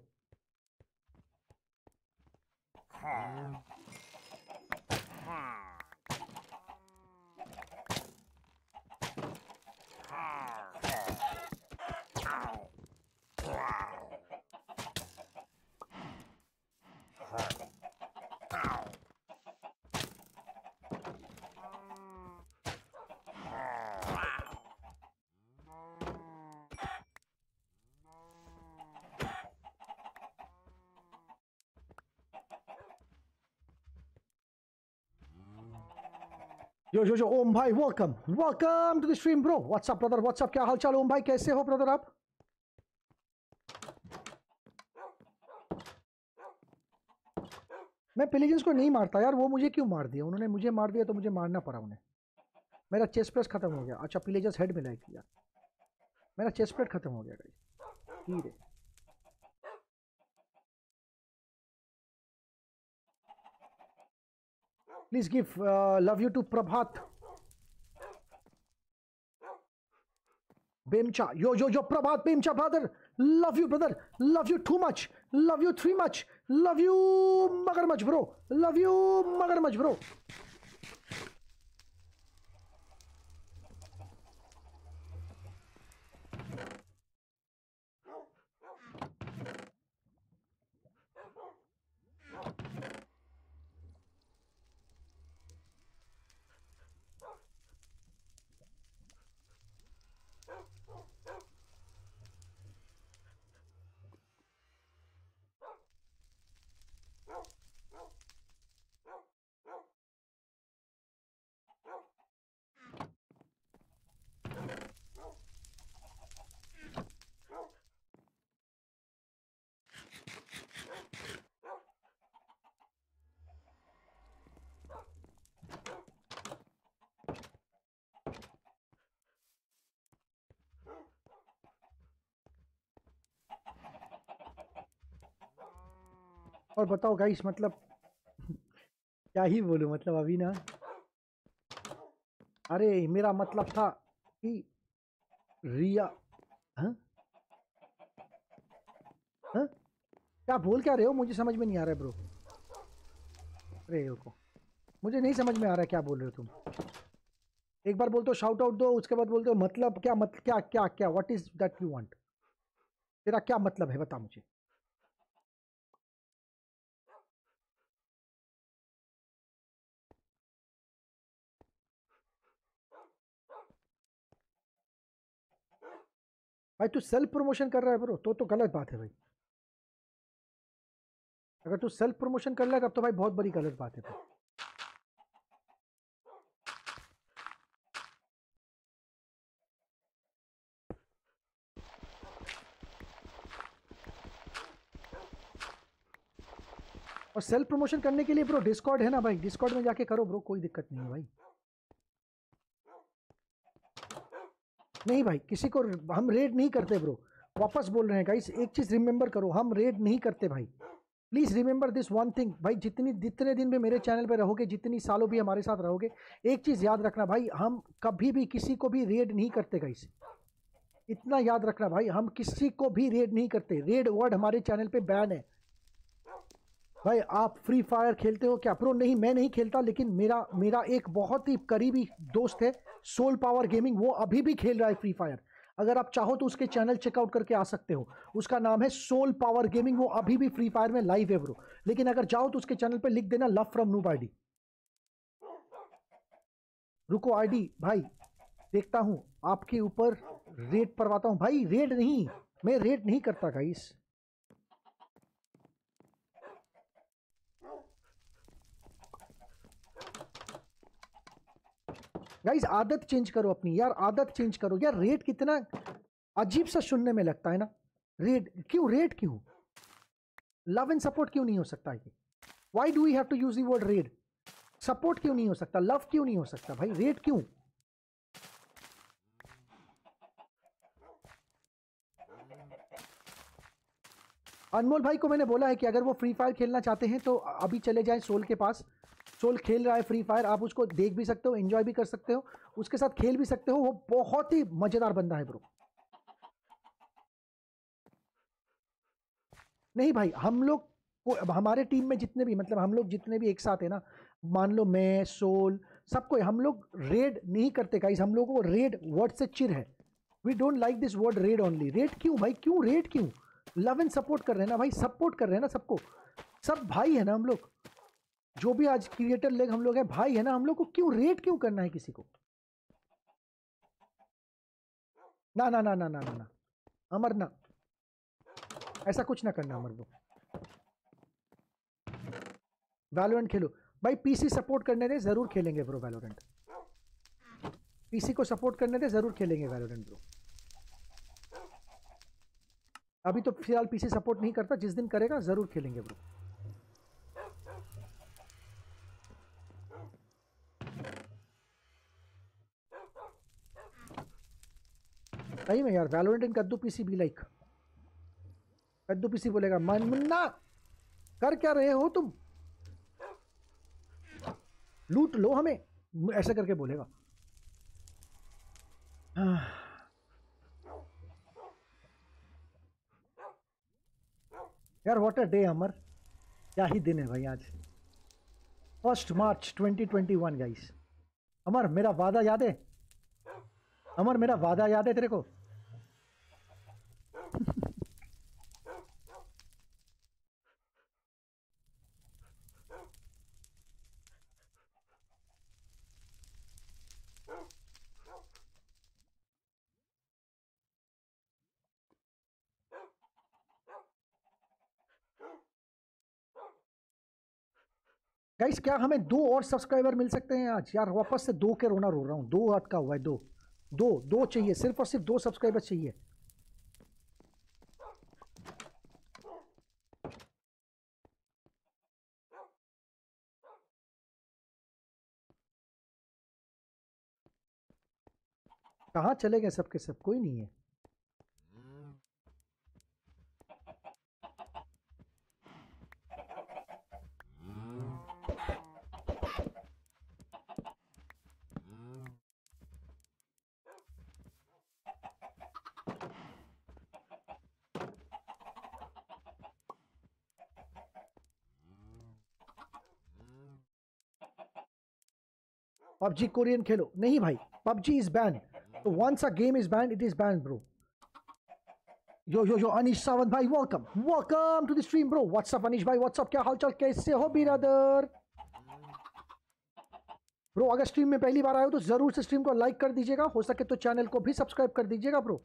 यो यो यो ओम भाई welcome welcome to the stream bro what's up brother what's up क्या हाल चाल ओम भाई कैसे हो ब्रदर आप मैं पिलीजेंस को नहीं मारता यार, वो मुझे क्यों मार दिया? उन्होंने मुझे मार दिया तो मुझे मारना पड़ा उन्हें। मेरा चेस्ट प्रेस खत्म हो गया। अच्छा पिलेजेंस हेड मिला एक यार। मेरा चेस्ट प्रेस खत्म हो गया गाइस हीरे please give love you too Prabhat Bemcha yo yo yo Prabhat Bemcha brother love you brother love you too much love you three much love you मगर मच ब्रो लव यू मगर मच ब्रो और बताओ गाइस मतलब क्या ही बोलूँ मतलब अभी ना, अरे मेरा मतलब था कि रिया हाँ? हाँ? क्या बोल क्या रहे हो? मुझे समझ में नहीं आ रहा है ब्रो अरे को मुझे नहीं समझ में आ रहा है क्या बोल रहे हो तुम। एक बार बोलते हो शाउट आउट दो, उसके बाद बोलते हो मतलब क्या मत क्या क्या क्या what is that you want तेरा क्या मतलब है, बता मुझे। भाई तू सेल्फ प्रमोशन कर रहा है ब्रो तो तो गलत बात है भाई। अगर तू सेल्फ प्रमोशन कर तब तो भाई बहुत बड़ी गलत बात है और सेल्फ प्रमोशन करने के लिए ब्रो डिस्कॉर्ड है ना भाई? डिस्कॉर्ड में जाके करो ब्रो कोई दिक्कत नहीं है भाई। नहीं भाई, किसी को हम रेड नहीं करते ब्रो वापस बोल रहे हैं गाइस एक चीज़ रिमेंबर करो, हम रेड नहीं करते भाई. Please remember this one thing भाई, जितनी, जितने दिन भी मेरे चैनल पे रहोगे, जितनी सालों भी हमारे साथ रहोगे, एक चीज़ याद रखना भाई, हम कभी भी किसी को भी रेड नहीं करते गाइस इतना याद रखना भाई, हम किसी को भी रेड नहीं करते. रेड वर्ड हमारे चैनल पे बैन है. भाई, आप फ्री फायर खेलते हो क्या? प्रो नहीं, मैं नहीं खेलता, लेकिन मेरा मेरा एक बहुत ही करीबी दोस्त है सोल पावर गेमिंग वो अभी भी खेल रहा है फ्री फायर अगर आप चाहो तो उसके चैनल चेकआउट करके आ सकते हो। उसका नाम है सोल पावर गेमिंग वो अभी भी फ्री फायर में लाइव है ब्रो लेकिन अगर जाओ तो उसके चैनल पर लिख देना लव फ्रॉम नूब आईडी रुको आईडी भाई, देखता हूँ, आपके ऊपर रेड परवाता हूँ। भाई रेड नहीं, मैं रेड नहीं करता गाइस गाइस आदत चेंज करो अपनी। यार, आदत चेंज करो। यार रेट कितना अजीब सा सुनने में लगता है ना। रेट क्यों? रेट क्यों? लव एंड सपोर्ट क्यों नहीं हो सकता ये? Why do we have to use word raid support क्यों नहीं हो सकता? लव क्यों नहीं हो सकता? भाई रेट क्यों? अनमोल भाई को मैंने बोला है कि अगर वो फ्री फायर खेलना चाहते हैं तो अभी चले जाएँ सोल के पास। सोल खेल रहा है फ्री फायर आप उसको देख भी सकते हो एंजॉय भी कर सकते हो, उसके साथ खेल भी सकते हो, वो बहुत ही मज़ेदार बंदा है ब्रो नहीं भाई, हम लोग हमारे टीम में जितने भी मतलब हम लोग जितने भी एक साथ है ना, मान लो मैं, सोल सबको हम लोग रेड नहीं करते गाइस हम लोगों को रेड वर्ड से चिर है। We don't like this word raid only raid क्यों भाई? क्यों रेड क्यों? लव एंड सपोर्ट कर रहे हैं ना भाई सपोर्ट कर रहे हैं ना सबको। सब भाई है ना हम लोग। जो भी आज क्रिएटर लेग हम लोग हैं, भाई है ना, हम लोग को क्यों रेट क्यों करना है किसी को? ना ना ना ना ना ना ना। अमर ना। ऐसा कुछ ना करना, अमर वो वैलोरेंट खेलो। भाई पीसी सपोर्ट करने दे, ज़रूर खेलेंगे ब्रो वैलोरेंट पीसी को सपोर्ट करने दे, ज़रूर खेलेंगे वैलोरेंट ब्रो अभी तो फ़िलहाल पीसी सपोर्ट नहीं करता, जिस दिन करेगा, ज़रूर खेलेंगे ब्रो सही में यार वैलोरेंट इन कद्दू पीसी बी लाइक कद्दू पीसी बोलेगा मन मुन्ना, कर क्या रहे हो तुम? लूट लो हमें, ऐसा करके बोलेगा। यार व्हाट अ डे अमर। क्या ही दिन है भाई आज। फ़र्स्ट मार्च 2021 गाइस अमर, मेरा वादा याद है? अमर, मेरा वादा याद है तेरे को? गाइस क्या हमें दो और सब्सक्राइबर मिल सकते हैं आज? यार, वापस से दो के रोना रो रहा हूँ। दो हाथ का हुआ है, दो। दो दो चाहिए, सिर्फ़ और सिर्फ़ दो सब्सक्राइबर चाहिए। कहाँ चले गए सबके सब? कोई नहीं है। पबजी कोरियन खेलो। नहीं भाई, पबजी इज़ बैन। तो once a game is ban it is ban bro yo yo yo Anish Sawant भाई welcome welcome to the stream bro what's up Anish भाई व्हाट्सअप क्या हालचाल कैसे हो ब्रदर ब्रो अगर स्ट्रीम में पहली बार आए हो तो ज़रूर से स्ट्रीम को लाइक कर दीजिएगा हो सके तो चैनल को भी सब्सक्राइब कर दीजिएगा ब्रो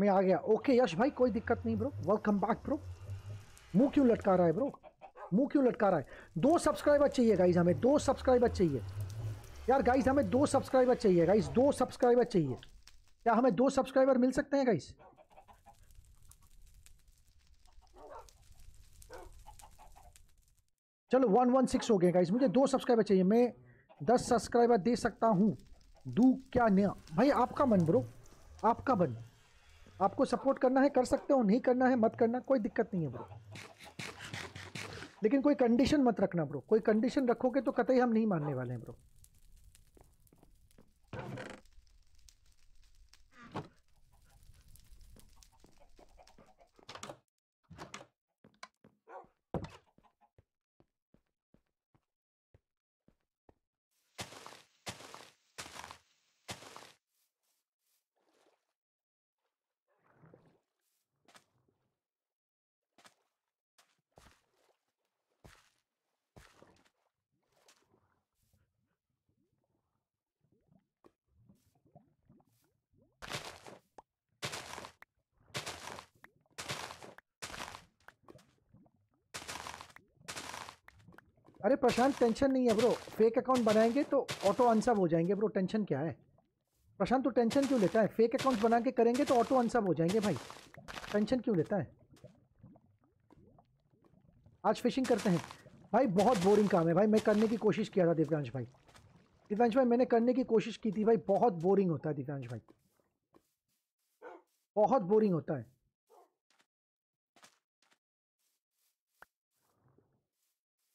मैं आ गया। ओके यश भाई, कोई दिक्कत नहीं ब्रो वेलकम बैक ब्रो मुँह क्यों लटका रहा है ब्रो मुँह क्यों लटका रहा है? दो सब्सक्राइबर चाहिए गाइज़ हमें। दो सब्सक्राइबर चाहिए। यार गाइज़ हमें दो सब्सक्राइबर चाहिए गाइज़ दो सब्सक्राइबर चाहिए। क्या हमें दो सब्सक्राइबर मिल सकते हैं गाइज़ चलो वन वन सिक्स हो गए गाइज़ मुझे दो सब्सक्राइबर चाहिए। मैं दस सब्सक्राइबर दे सकता हूँ। दू क्या नया? भाई, आपका मन ब्रो आपका मन। आपको सपोर्ट करना है, कर सकते हो, नहीं करना है, मत करना, कोई दिक्कत नहीं है ब्रो। लेकिन कोई कंडीशन मत रखना ब्रो। कोई कंडीशन रखोगे तो कतई हम नहीं मानने वाले हैं ब्रो। प्रशांत, टेंशन नहीं है ब्रो। फेक अकाउंट बनाएँगे तो ऑटो अनसब हो जाएँगे ब्रो। टेंशन क्या है? प्रशांत तो टेंशन क्यों लेता है? फेक अकाउंट बना के करेंगे तो ऑटो अनसब हो जाएँगे भाई। टेंशन क्यों लेता है? आज फिशिंग करते हैं। भाई, बहुत बोरिंग काम है भाई। मैं करने की कोशिश किया था दिव्यांश भाई। दिव्यांश भाई, मैंने करने की कोशिश की थी भाई। बहुत बोरिंग होता है दिव्यांश भाई। बहुत बोरिंग होता है।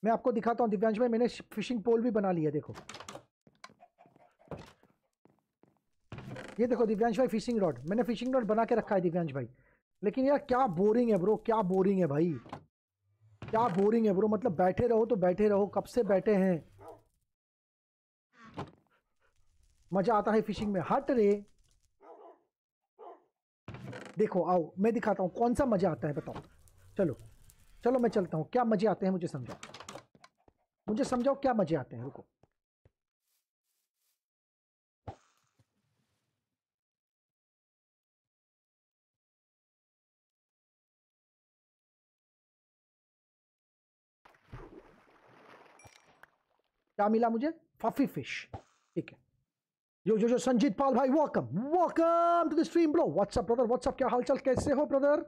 मैं आपको दिखाता हूँ, दिव्यांश भाई, मैंने फिशिंग पोल भी बना लिया देखो। ये देखो, दिव्यांश भाई फिशिंग रॉड मैंने फिशिंग रॉड बना के रखा है, दिव्यांश भाई। लेकिन यार, क्या बोरिंग है ब्रो क्या बोरिंग है भाई। क्या बोरिंग है ब्रो मतलब बैठे रहो तो बैठे रहो, कब से बैठे हैं? मज़ा आता है फिशिंग में। हट रे। देखो, आओ, मैं दिखाता हूँ, कौन सा मज़ा आता है, बताओ। चलो चलो, मैं चलता हूँ। क्या मज़े आते हैं, मुझे समझाओ। मुझे समझाओ, क्या मज़े आते हैं? रुको। क्या मिला मुझे? फफी फ़िश ठीक है। यो जो जो संजीत पाल भाई welcome welcome to the stream bro what's up brother what's up क्या हालचाल? कैसे हो ब्रदर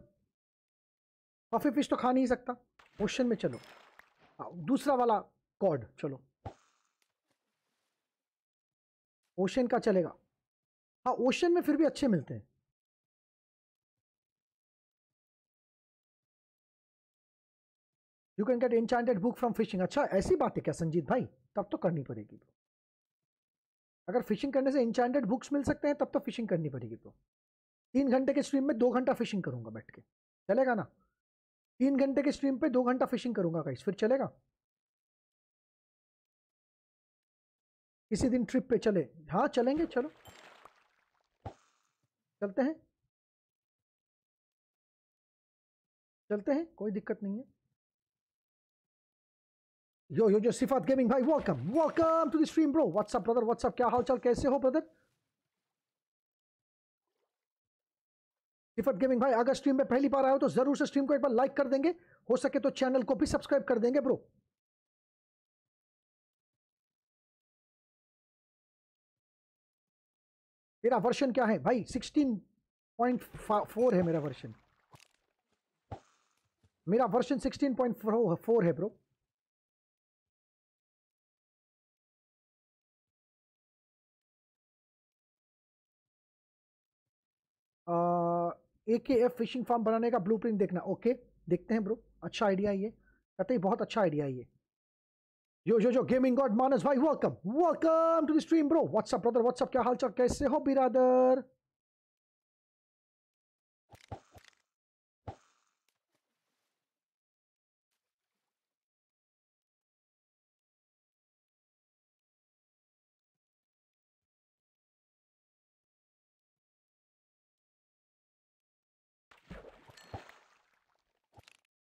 फफी फ़िश तो खा नहीं सकता। ओशन में चलो। दूसरा वाला कॉड चलो। ओशन का चलेगा। हाँ ओशन में फिर भी अच्छे मिलते हैं। You can get enchanted book from fishing अच्छा ऐसी बात है क्या, संजीत भाई? तब तो करनी पड़ेगी ब्रो अगर फिशिंग करने से इंचांटेड बुक्स मिल सकते हैं, तब तो फिशिंग करनी पड़ेगी ब्रो तीन घंटे के स्ट्रीम में दो घंटा फिशिंग करूँगा बैठ के। चलेगा ना? तीन घंटे के स्ट्रीम पे दो घंटा फिशिंग करूँगा गाइस फिर चलेगा? किसी दिन ट्रिप पे चले। हाँ चलेंगे, चलो। चलते हैं। चलते हैं, कोई दिक्कत नहीं है। Yo yo yo Sifat gaming भाई welcome welcome to the stream bro what's up brother what's up क्या हाल चाल कैसे हो ब्रदर सिफत गेमिंग भाई, अगर स्ट्रीम में पहली बार आए हो तो ज़रूर से स्ट्रीम को एक बार लाइक कर देंगे। हो सके तो चैनल को भी सब्सक्राइब कर देंगे ब्रो मेरा वर्षन क्या है? भाई सिक्सटीन पॉइंट फोर है मेरा वर्षन मेरा वर्षन सिक्सटीन पॉइंट फोर है bro A K F fishing farm बनाने का ब्लूप्रिंट देखना. ओके देखते हैं ब्रो अच्छा आइडिया ये. कहते ही, बहुत अच्छा आइडिया ये. यो यो यो गेमिंग गॉड मानस भाई welcome welcome to the stream bro what's up brother what's up क्या हालचाल कैसे हो बिरादर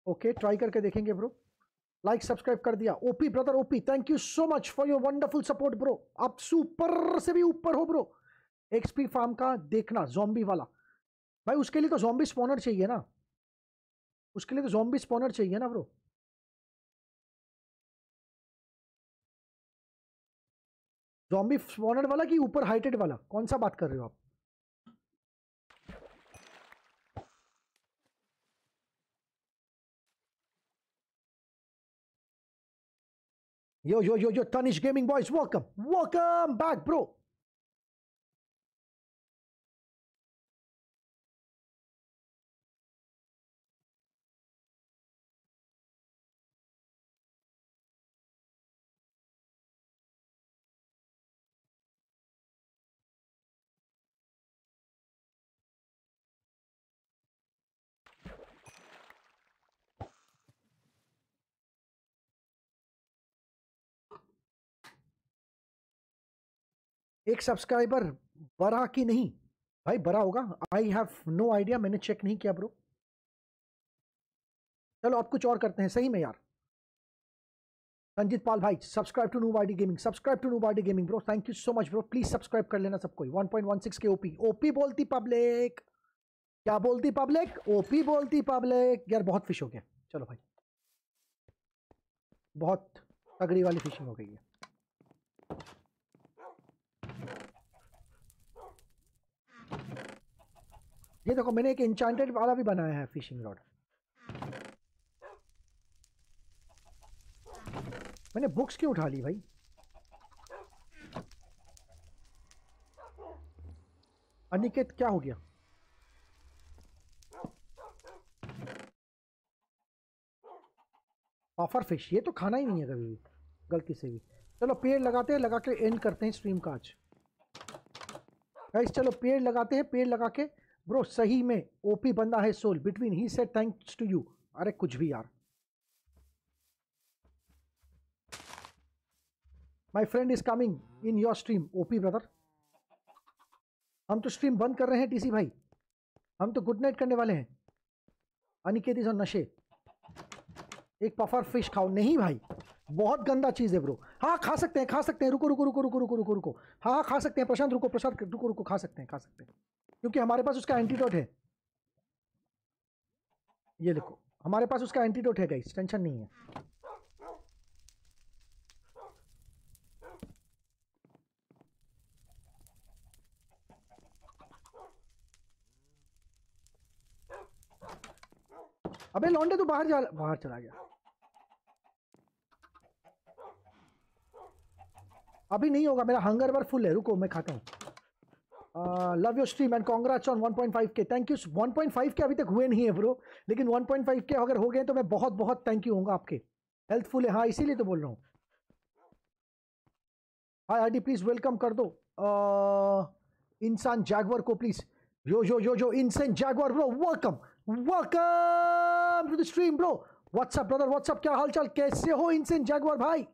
ओके okay, ट्राई करके देखेंगे ब्रो लाइक सब्सक्राइब कर दिया। OP brother OP thank you so much for your wonderful support bro आप सुपर से भी ऊपर हो ब्रो एक्सपी फार्म का देखना जॉम्बी वाला। भाई, उसके लिए तो जॉम्बी स्पॉनर चाहिए ना। उसके लिए तो जॉम्बी स्पॉनर चाहिए ना ब्रो जॉम्बी स्पॉनर वाला कि ऊपर हाइटेड वाला? कौन सा बात कर रहे हो आप? Yo, yo, yo, yo, Tanish Gaming Boys, welcome. Welcome back, bro. एक सब्सक्राइबर बड़ा कि नहीं? भाई, बड़ा होगा। आई हैव नो आइडिया मैंने चेक नहीं किया ब्रो चलो, अब कुछ और करते हैं। सही में, यार। संजीत पाल भाई subscribe to new body gaming subscribe to new body gaming bro thank you so much bro please subscribe कर लेना सबको। 1.16 के ओपी ओपी बोलती पब्लिक क्या बोलती पब्लिक ओपी बोलती पब्लिक यार, बहुत फ़िश हो गया। चलो भाई। बहुत तगड़ी वाली फिशिंग हो गई है। ये देखो, मैंने एक इंचांटेड वाला भी बनाया है फिशिंग रॉड मैंने बुक्स क्यों उठा ली भाई? अनिकेत, क्या हो गया? ऑफ़र फ़िश ये तो खाना ही नहीं है कभी भी, गलती से भी। चलो, पेड़ लगाते हैं, लगा के एंड करते हैं स्ट्रीम का आज। चलो, पेड़ लगाते हैं, पेड़ लगा के ब्रो, सही में ओपी बंदा है soul, between he said thanks to you अरे, कुछ भी यार। My friend is coming in your stream OP brother हम तो स्ट्रीम बंद कर रहे हैं टीसी भाई। हम तो गुड नाइट करने वाले हैं। अनिकेत इज़ और नशे। एक पफर फ़िश खाओ। नहीं भाई, बहुत गंदा चीज़ है ब्रो। हाँ खा सकते हैं, खा सकते हैं। रुको रुको रुको रुको रुको रुको रुको। हाँ हाँ खा सकते हैं। प्रशांत, रुको प्रशांत, रुको रुको, खा सकते हैं, खा सकते हैं। क्योंकि हमारे पास उसका एंटीडोट है। ये देखो, हमारे पास उसका एंटीडोट है गाइस टेंशन नहीं है। अबे लौंडे तो बाहर जा, बाहर चला गया। अभी नहीं होगा, मेरा हंगर बर फुल है, रुको, मैं खाता हूँ। Love your stream and congrats on 1.5 K thank you 1.5 K अभी तक हुए नहीं है ब्रो लेकिन 1.5 के अगर हो गए तो मैं बहुत बहुत थैंक यू होगा आपके. हेल्थफुल है। हाँ इसीलिए तो बोल रहा हूँ. हाय आडी प्लीज़ वेलकम कर दो. Uh, इंसान जागवर को प्लीज़ यो यो यो यो इंसान jaguar bro welcome welcome to the stream bro what's up brother what's up क्या हालचाल? कैसे हो इंसान जैगवर भाई?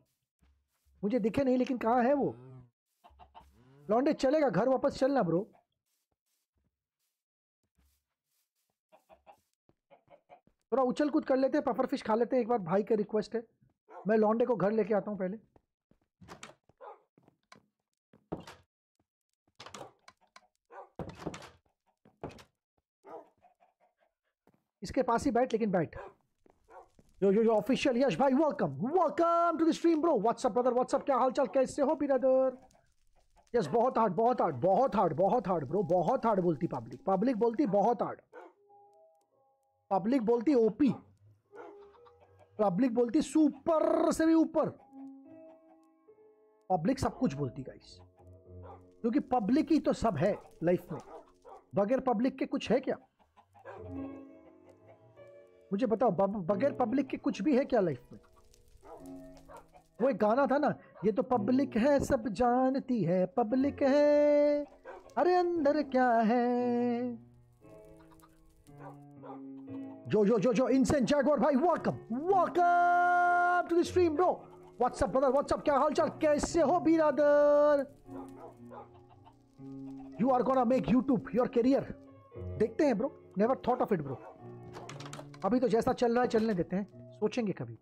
मुझे दिखे नहीं लेकिन कहाँ है वो? लौंडे, चलेगा, घर वापस चलना ब्रो थोड़ा उछल कूद कर लेते हैं फ़िश खा लेते एक बार भाई का रिक्वेस्ट है। मैं लौंडे को घर लेके आता हूँ पहले। इसके पास ही बैठ, लेकिन बैठ। यो यो यो ऑफिशियल यश भाई welcome welcome to the stream bro what's up brother what's up क्या हालचाल? कैसे हो ब्रदर यस बहुत हार्ड बहुत हार्ड बहुत हार्ड बहुत हार्ड ब्रो बहुत हार्ड बोलती पब्लिक पब्लिक बोलती बहुत हार्ड पब्लिक बोलती ओपी पब्लिक बोलती सुपर से भी ऊपर। पब्लिक सब कुछ बोलती गाइस क्योंकि पब्लिक ही तो सब है लाइफ में। बगैर पब्लिक के कुछ है क्या? मुझे बताओ बगैर पब्लिक के कुछ भी है क्या लाइफ में? वो एक गाना था ना, ये तो पब्लिक है, सब जानती है पब्लिक है। अरे अंदर क्या है? जो जो जो जो इनसेन जैगवर भाई welcome welcome to the stream bro what's up brother what's up क्या हालचाल? कैसे हो, बिरादर? You are gonna make YouTube your career देखते हैं bro never thought of it bro अभी तो जैसा चल रहा है, चलने देते हैं। सोचेंगे कभी।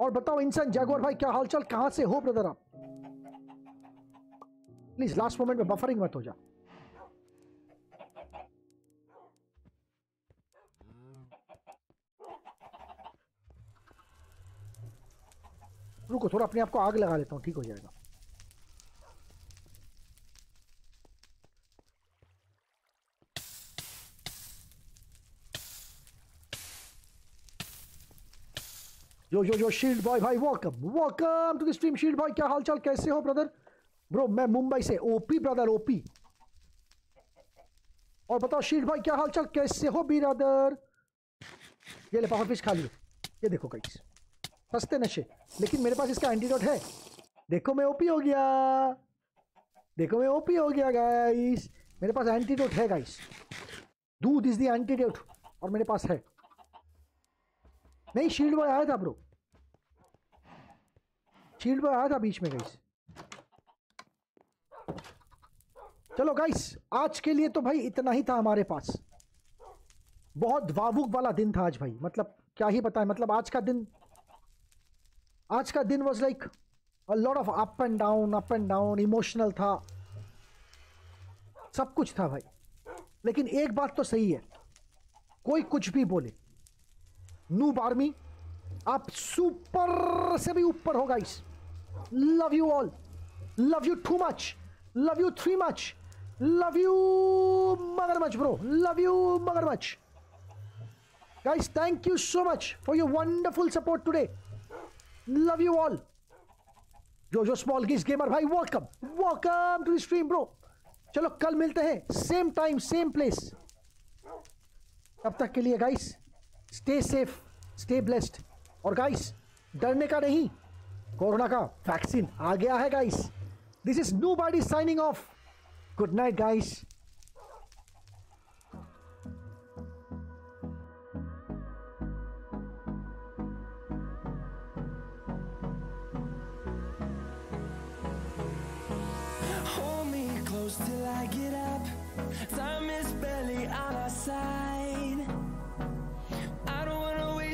और बताओ इंसान जैगवर भाई, क्या हालचाल, कहाँ से हो ब्रदर आप? प्लीज़ लास्ट मोमेंट में बफरिंग मत हो जा। रुको, थोड़ा अपने आप को आग लगा लेता हूँ, ठीक हो जाएगा। Yo yo yo shield boy भाई welcome welcome to the stream shield boy क्या हालचाल? कैसे हो ब्रदर ब्रो मैं मुंबई से ओपी ब्रदर ओपी और बताओ शील्ड भाई क्या हालचाल? कैसे हो ब्रदर ये ले पावर फ़िश खा लियो ये देखो गाइस सस्ते नशे। लेकिन मेरे पास इसका एंटीडोट है। देखो, मैं ओपी हो गया। देखो, मैं ओपी हो गया गाइस मेरे पास एंटीडोट है गाइस दूध इज़ द एंटीडोट और मेरे पास है। नहीं शील्ड बॉय आया था ब्रो। शील्ड बॉय आया था बीच में गाइस चलो गाइस आज के लिए तो भाई इतना ही था हमारे पास। बहुत भावुक वाला दिन था आज भाई। मतलब क्या ही बताएँ मतलब आज का दिन आज का दिन was like a lot of up and down up and down emotional था। सब कुछ था भाई। लेकिन एक बात तो सही है, कोई कुछ भी बोले। नू बार्मी आप सुपर से भी ऊपर हो guys love you all love you too much love you three much love you मगर मच ब्रो लव यू मगर much. Guys thank you so much for your wonderful support today love you all जो जो स्मॉल गिस गेमर भाई welcome welcome to stream bro चलो, कल मिलते हैं. सेम टाइम सेम प्लेस तब तक के लिए guys stay safe stay blessed और गाइस डरने का नहीं, कोरोना का वैक्सीन आ गया है guys this is no body signing off good night guys till I get up. Time is barely on our side.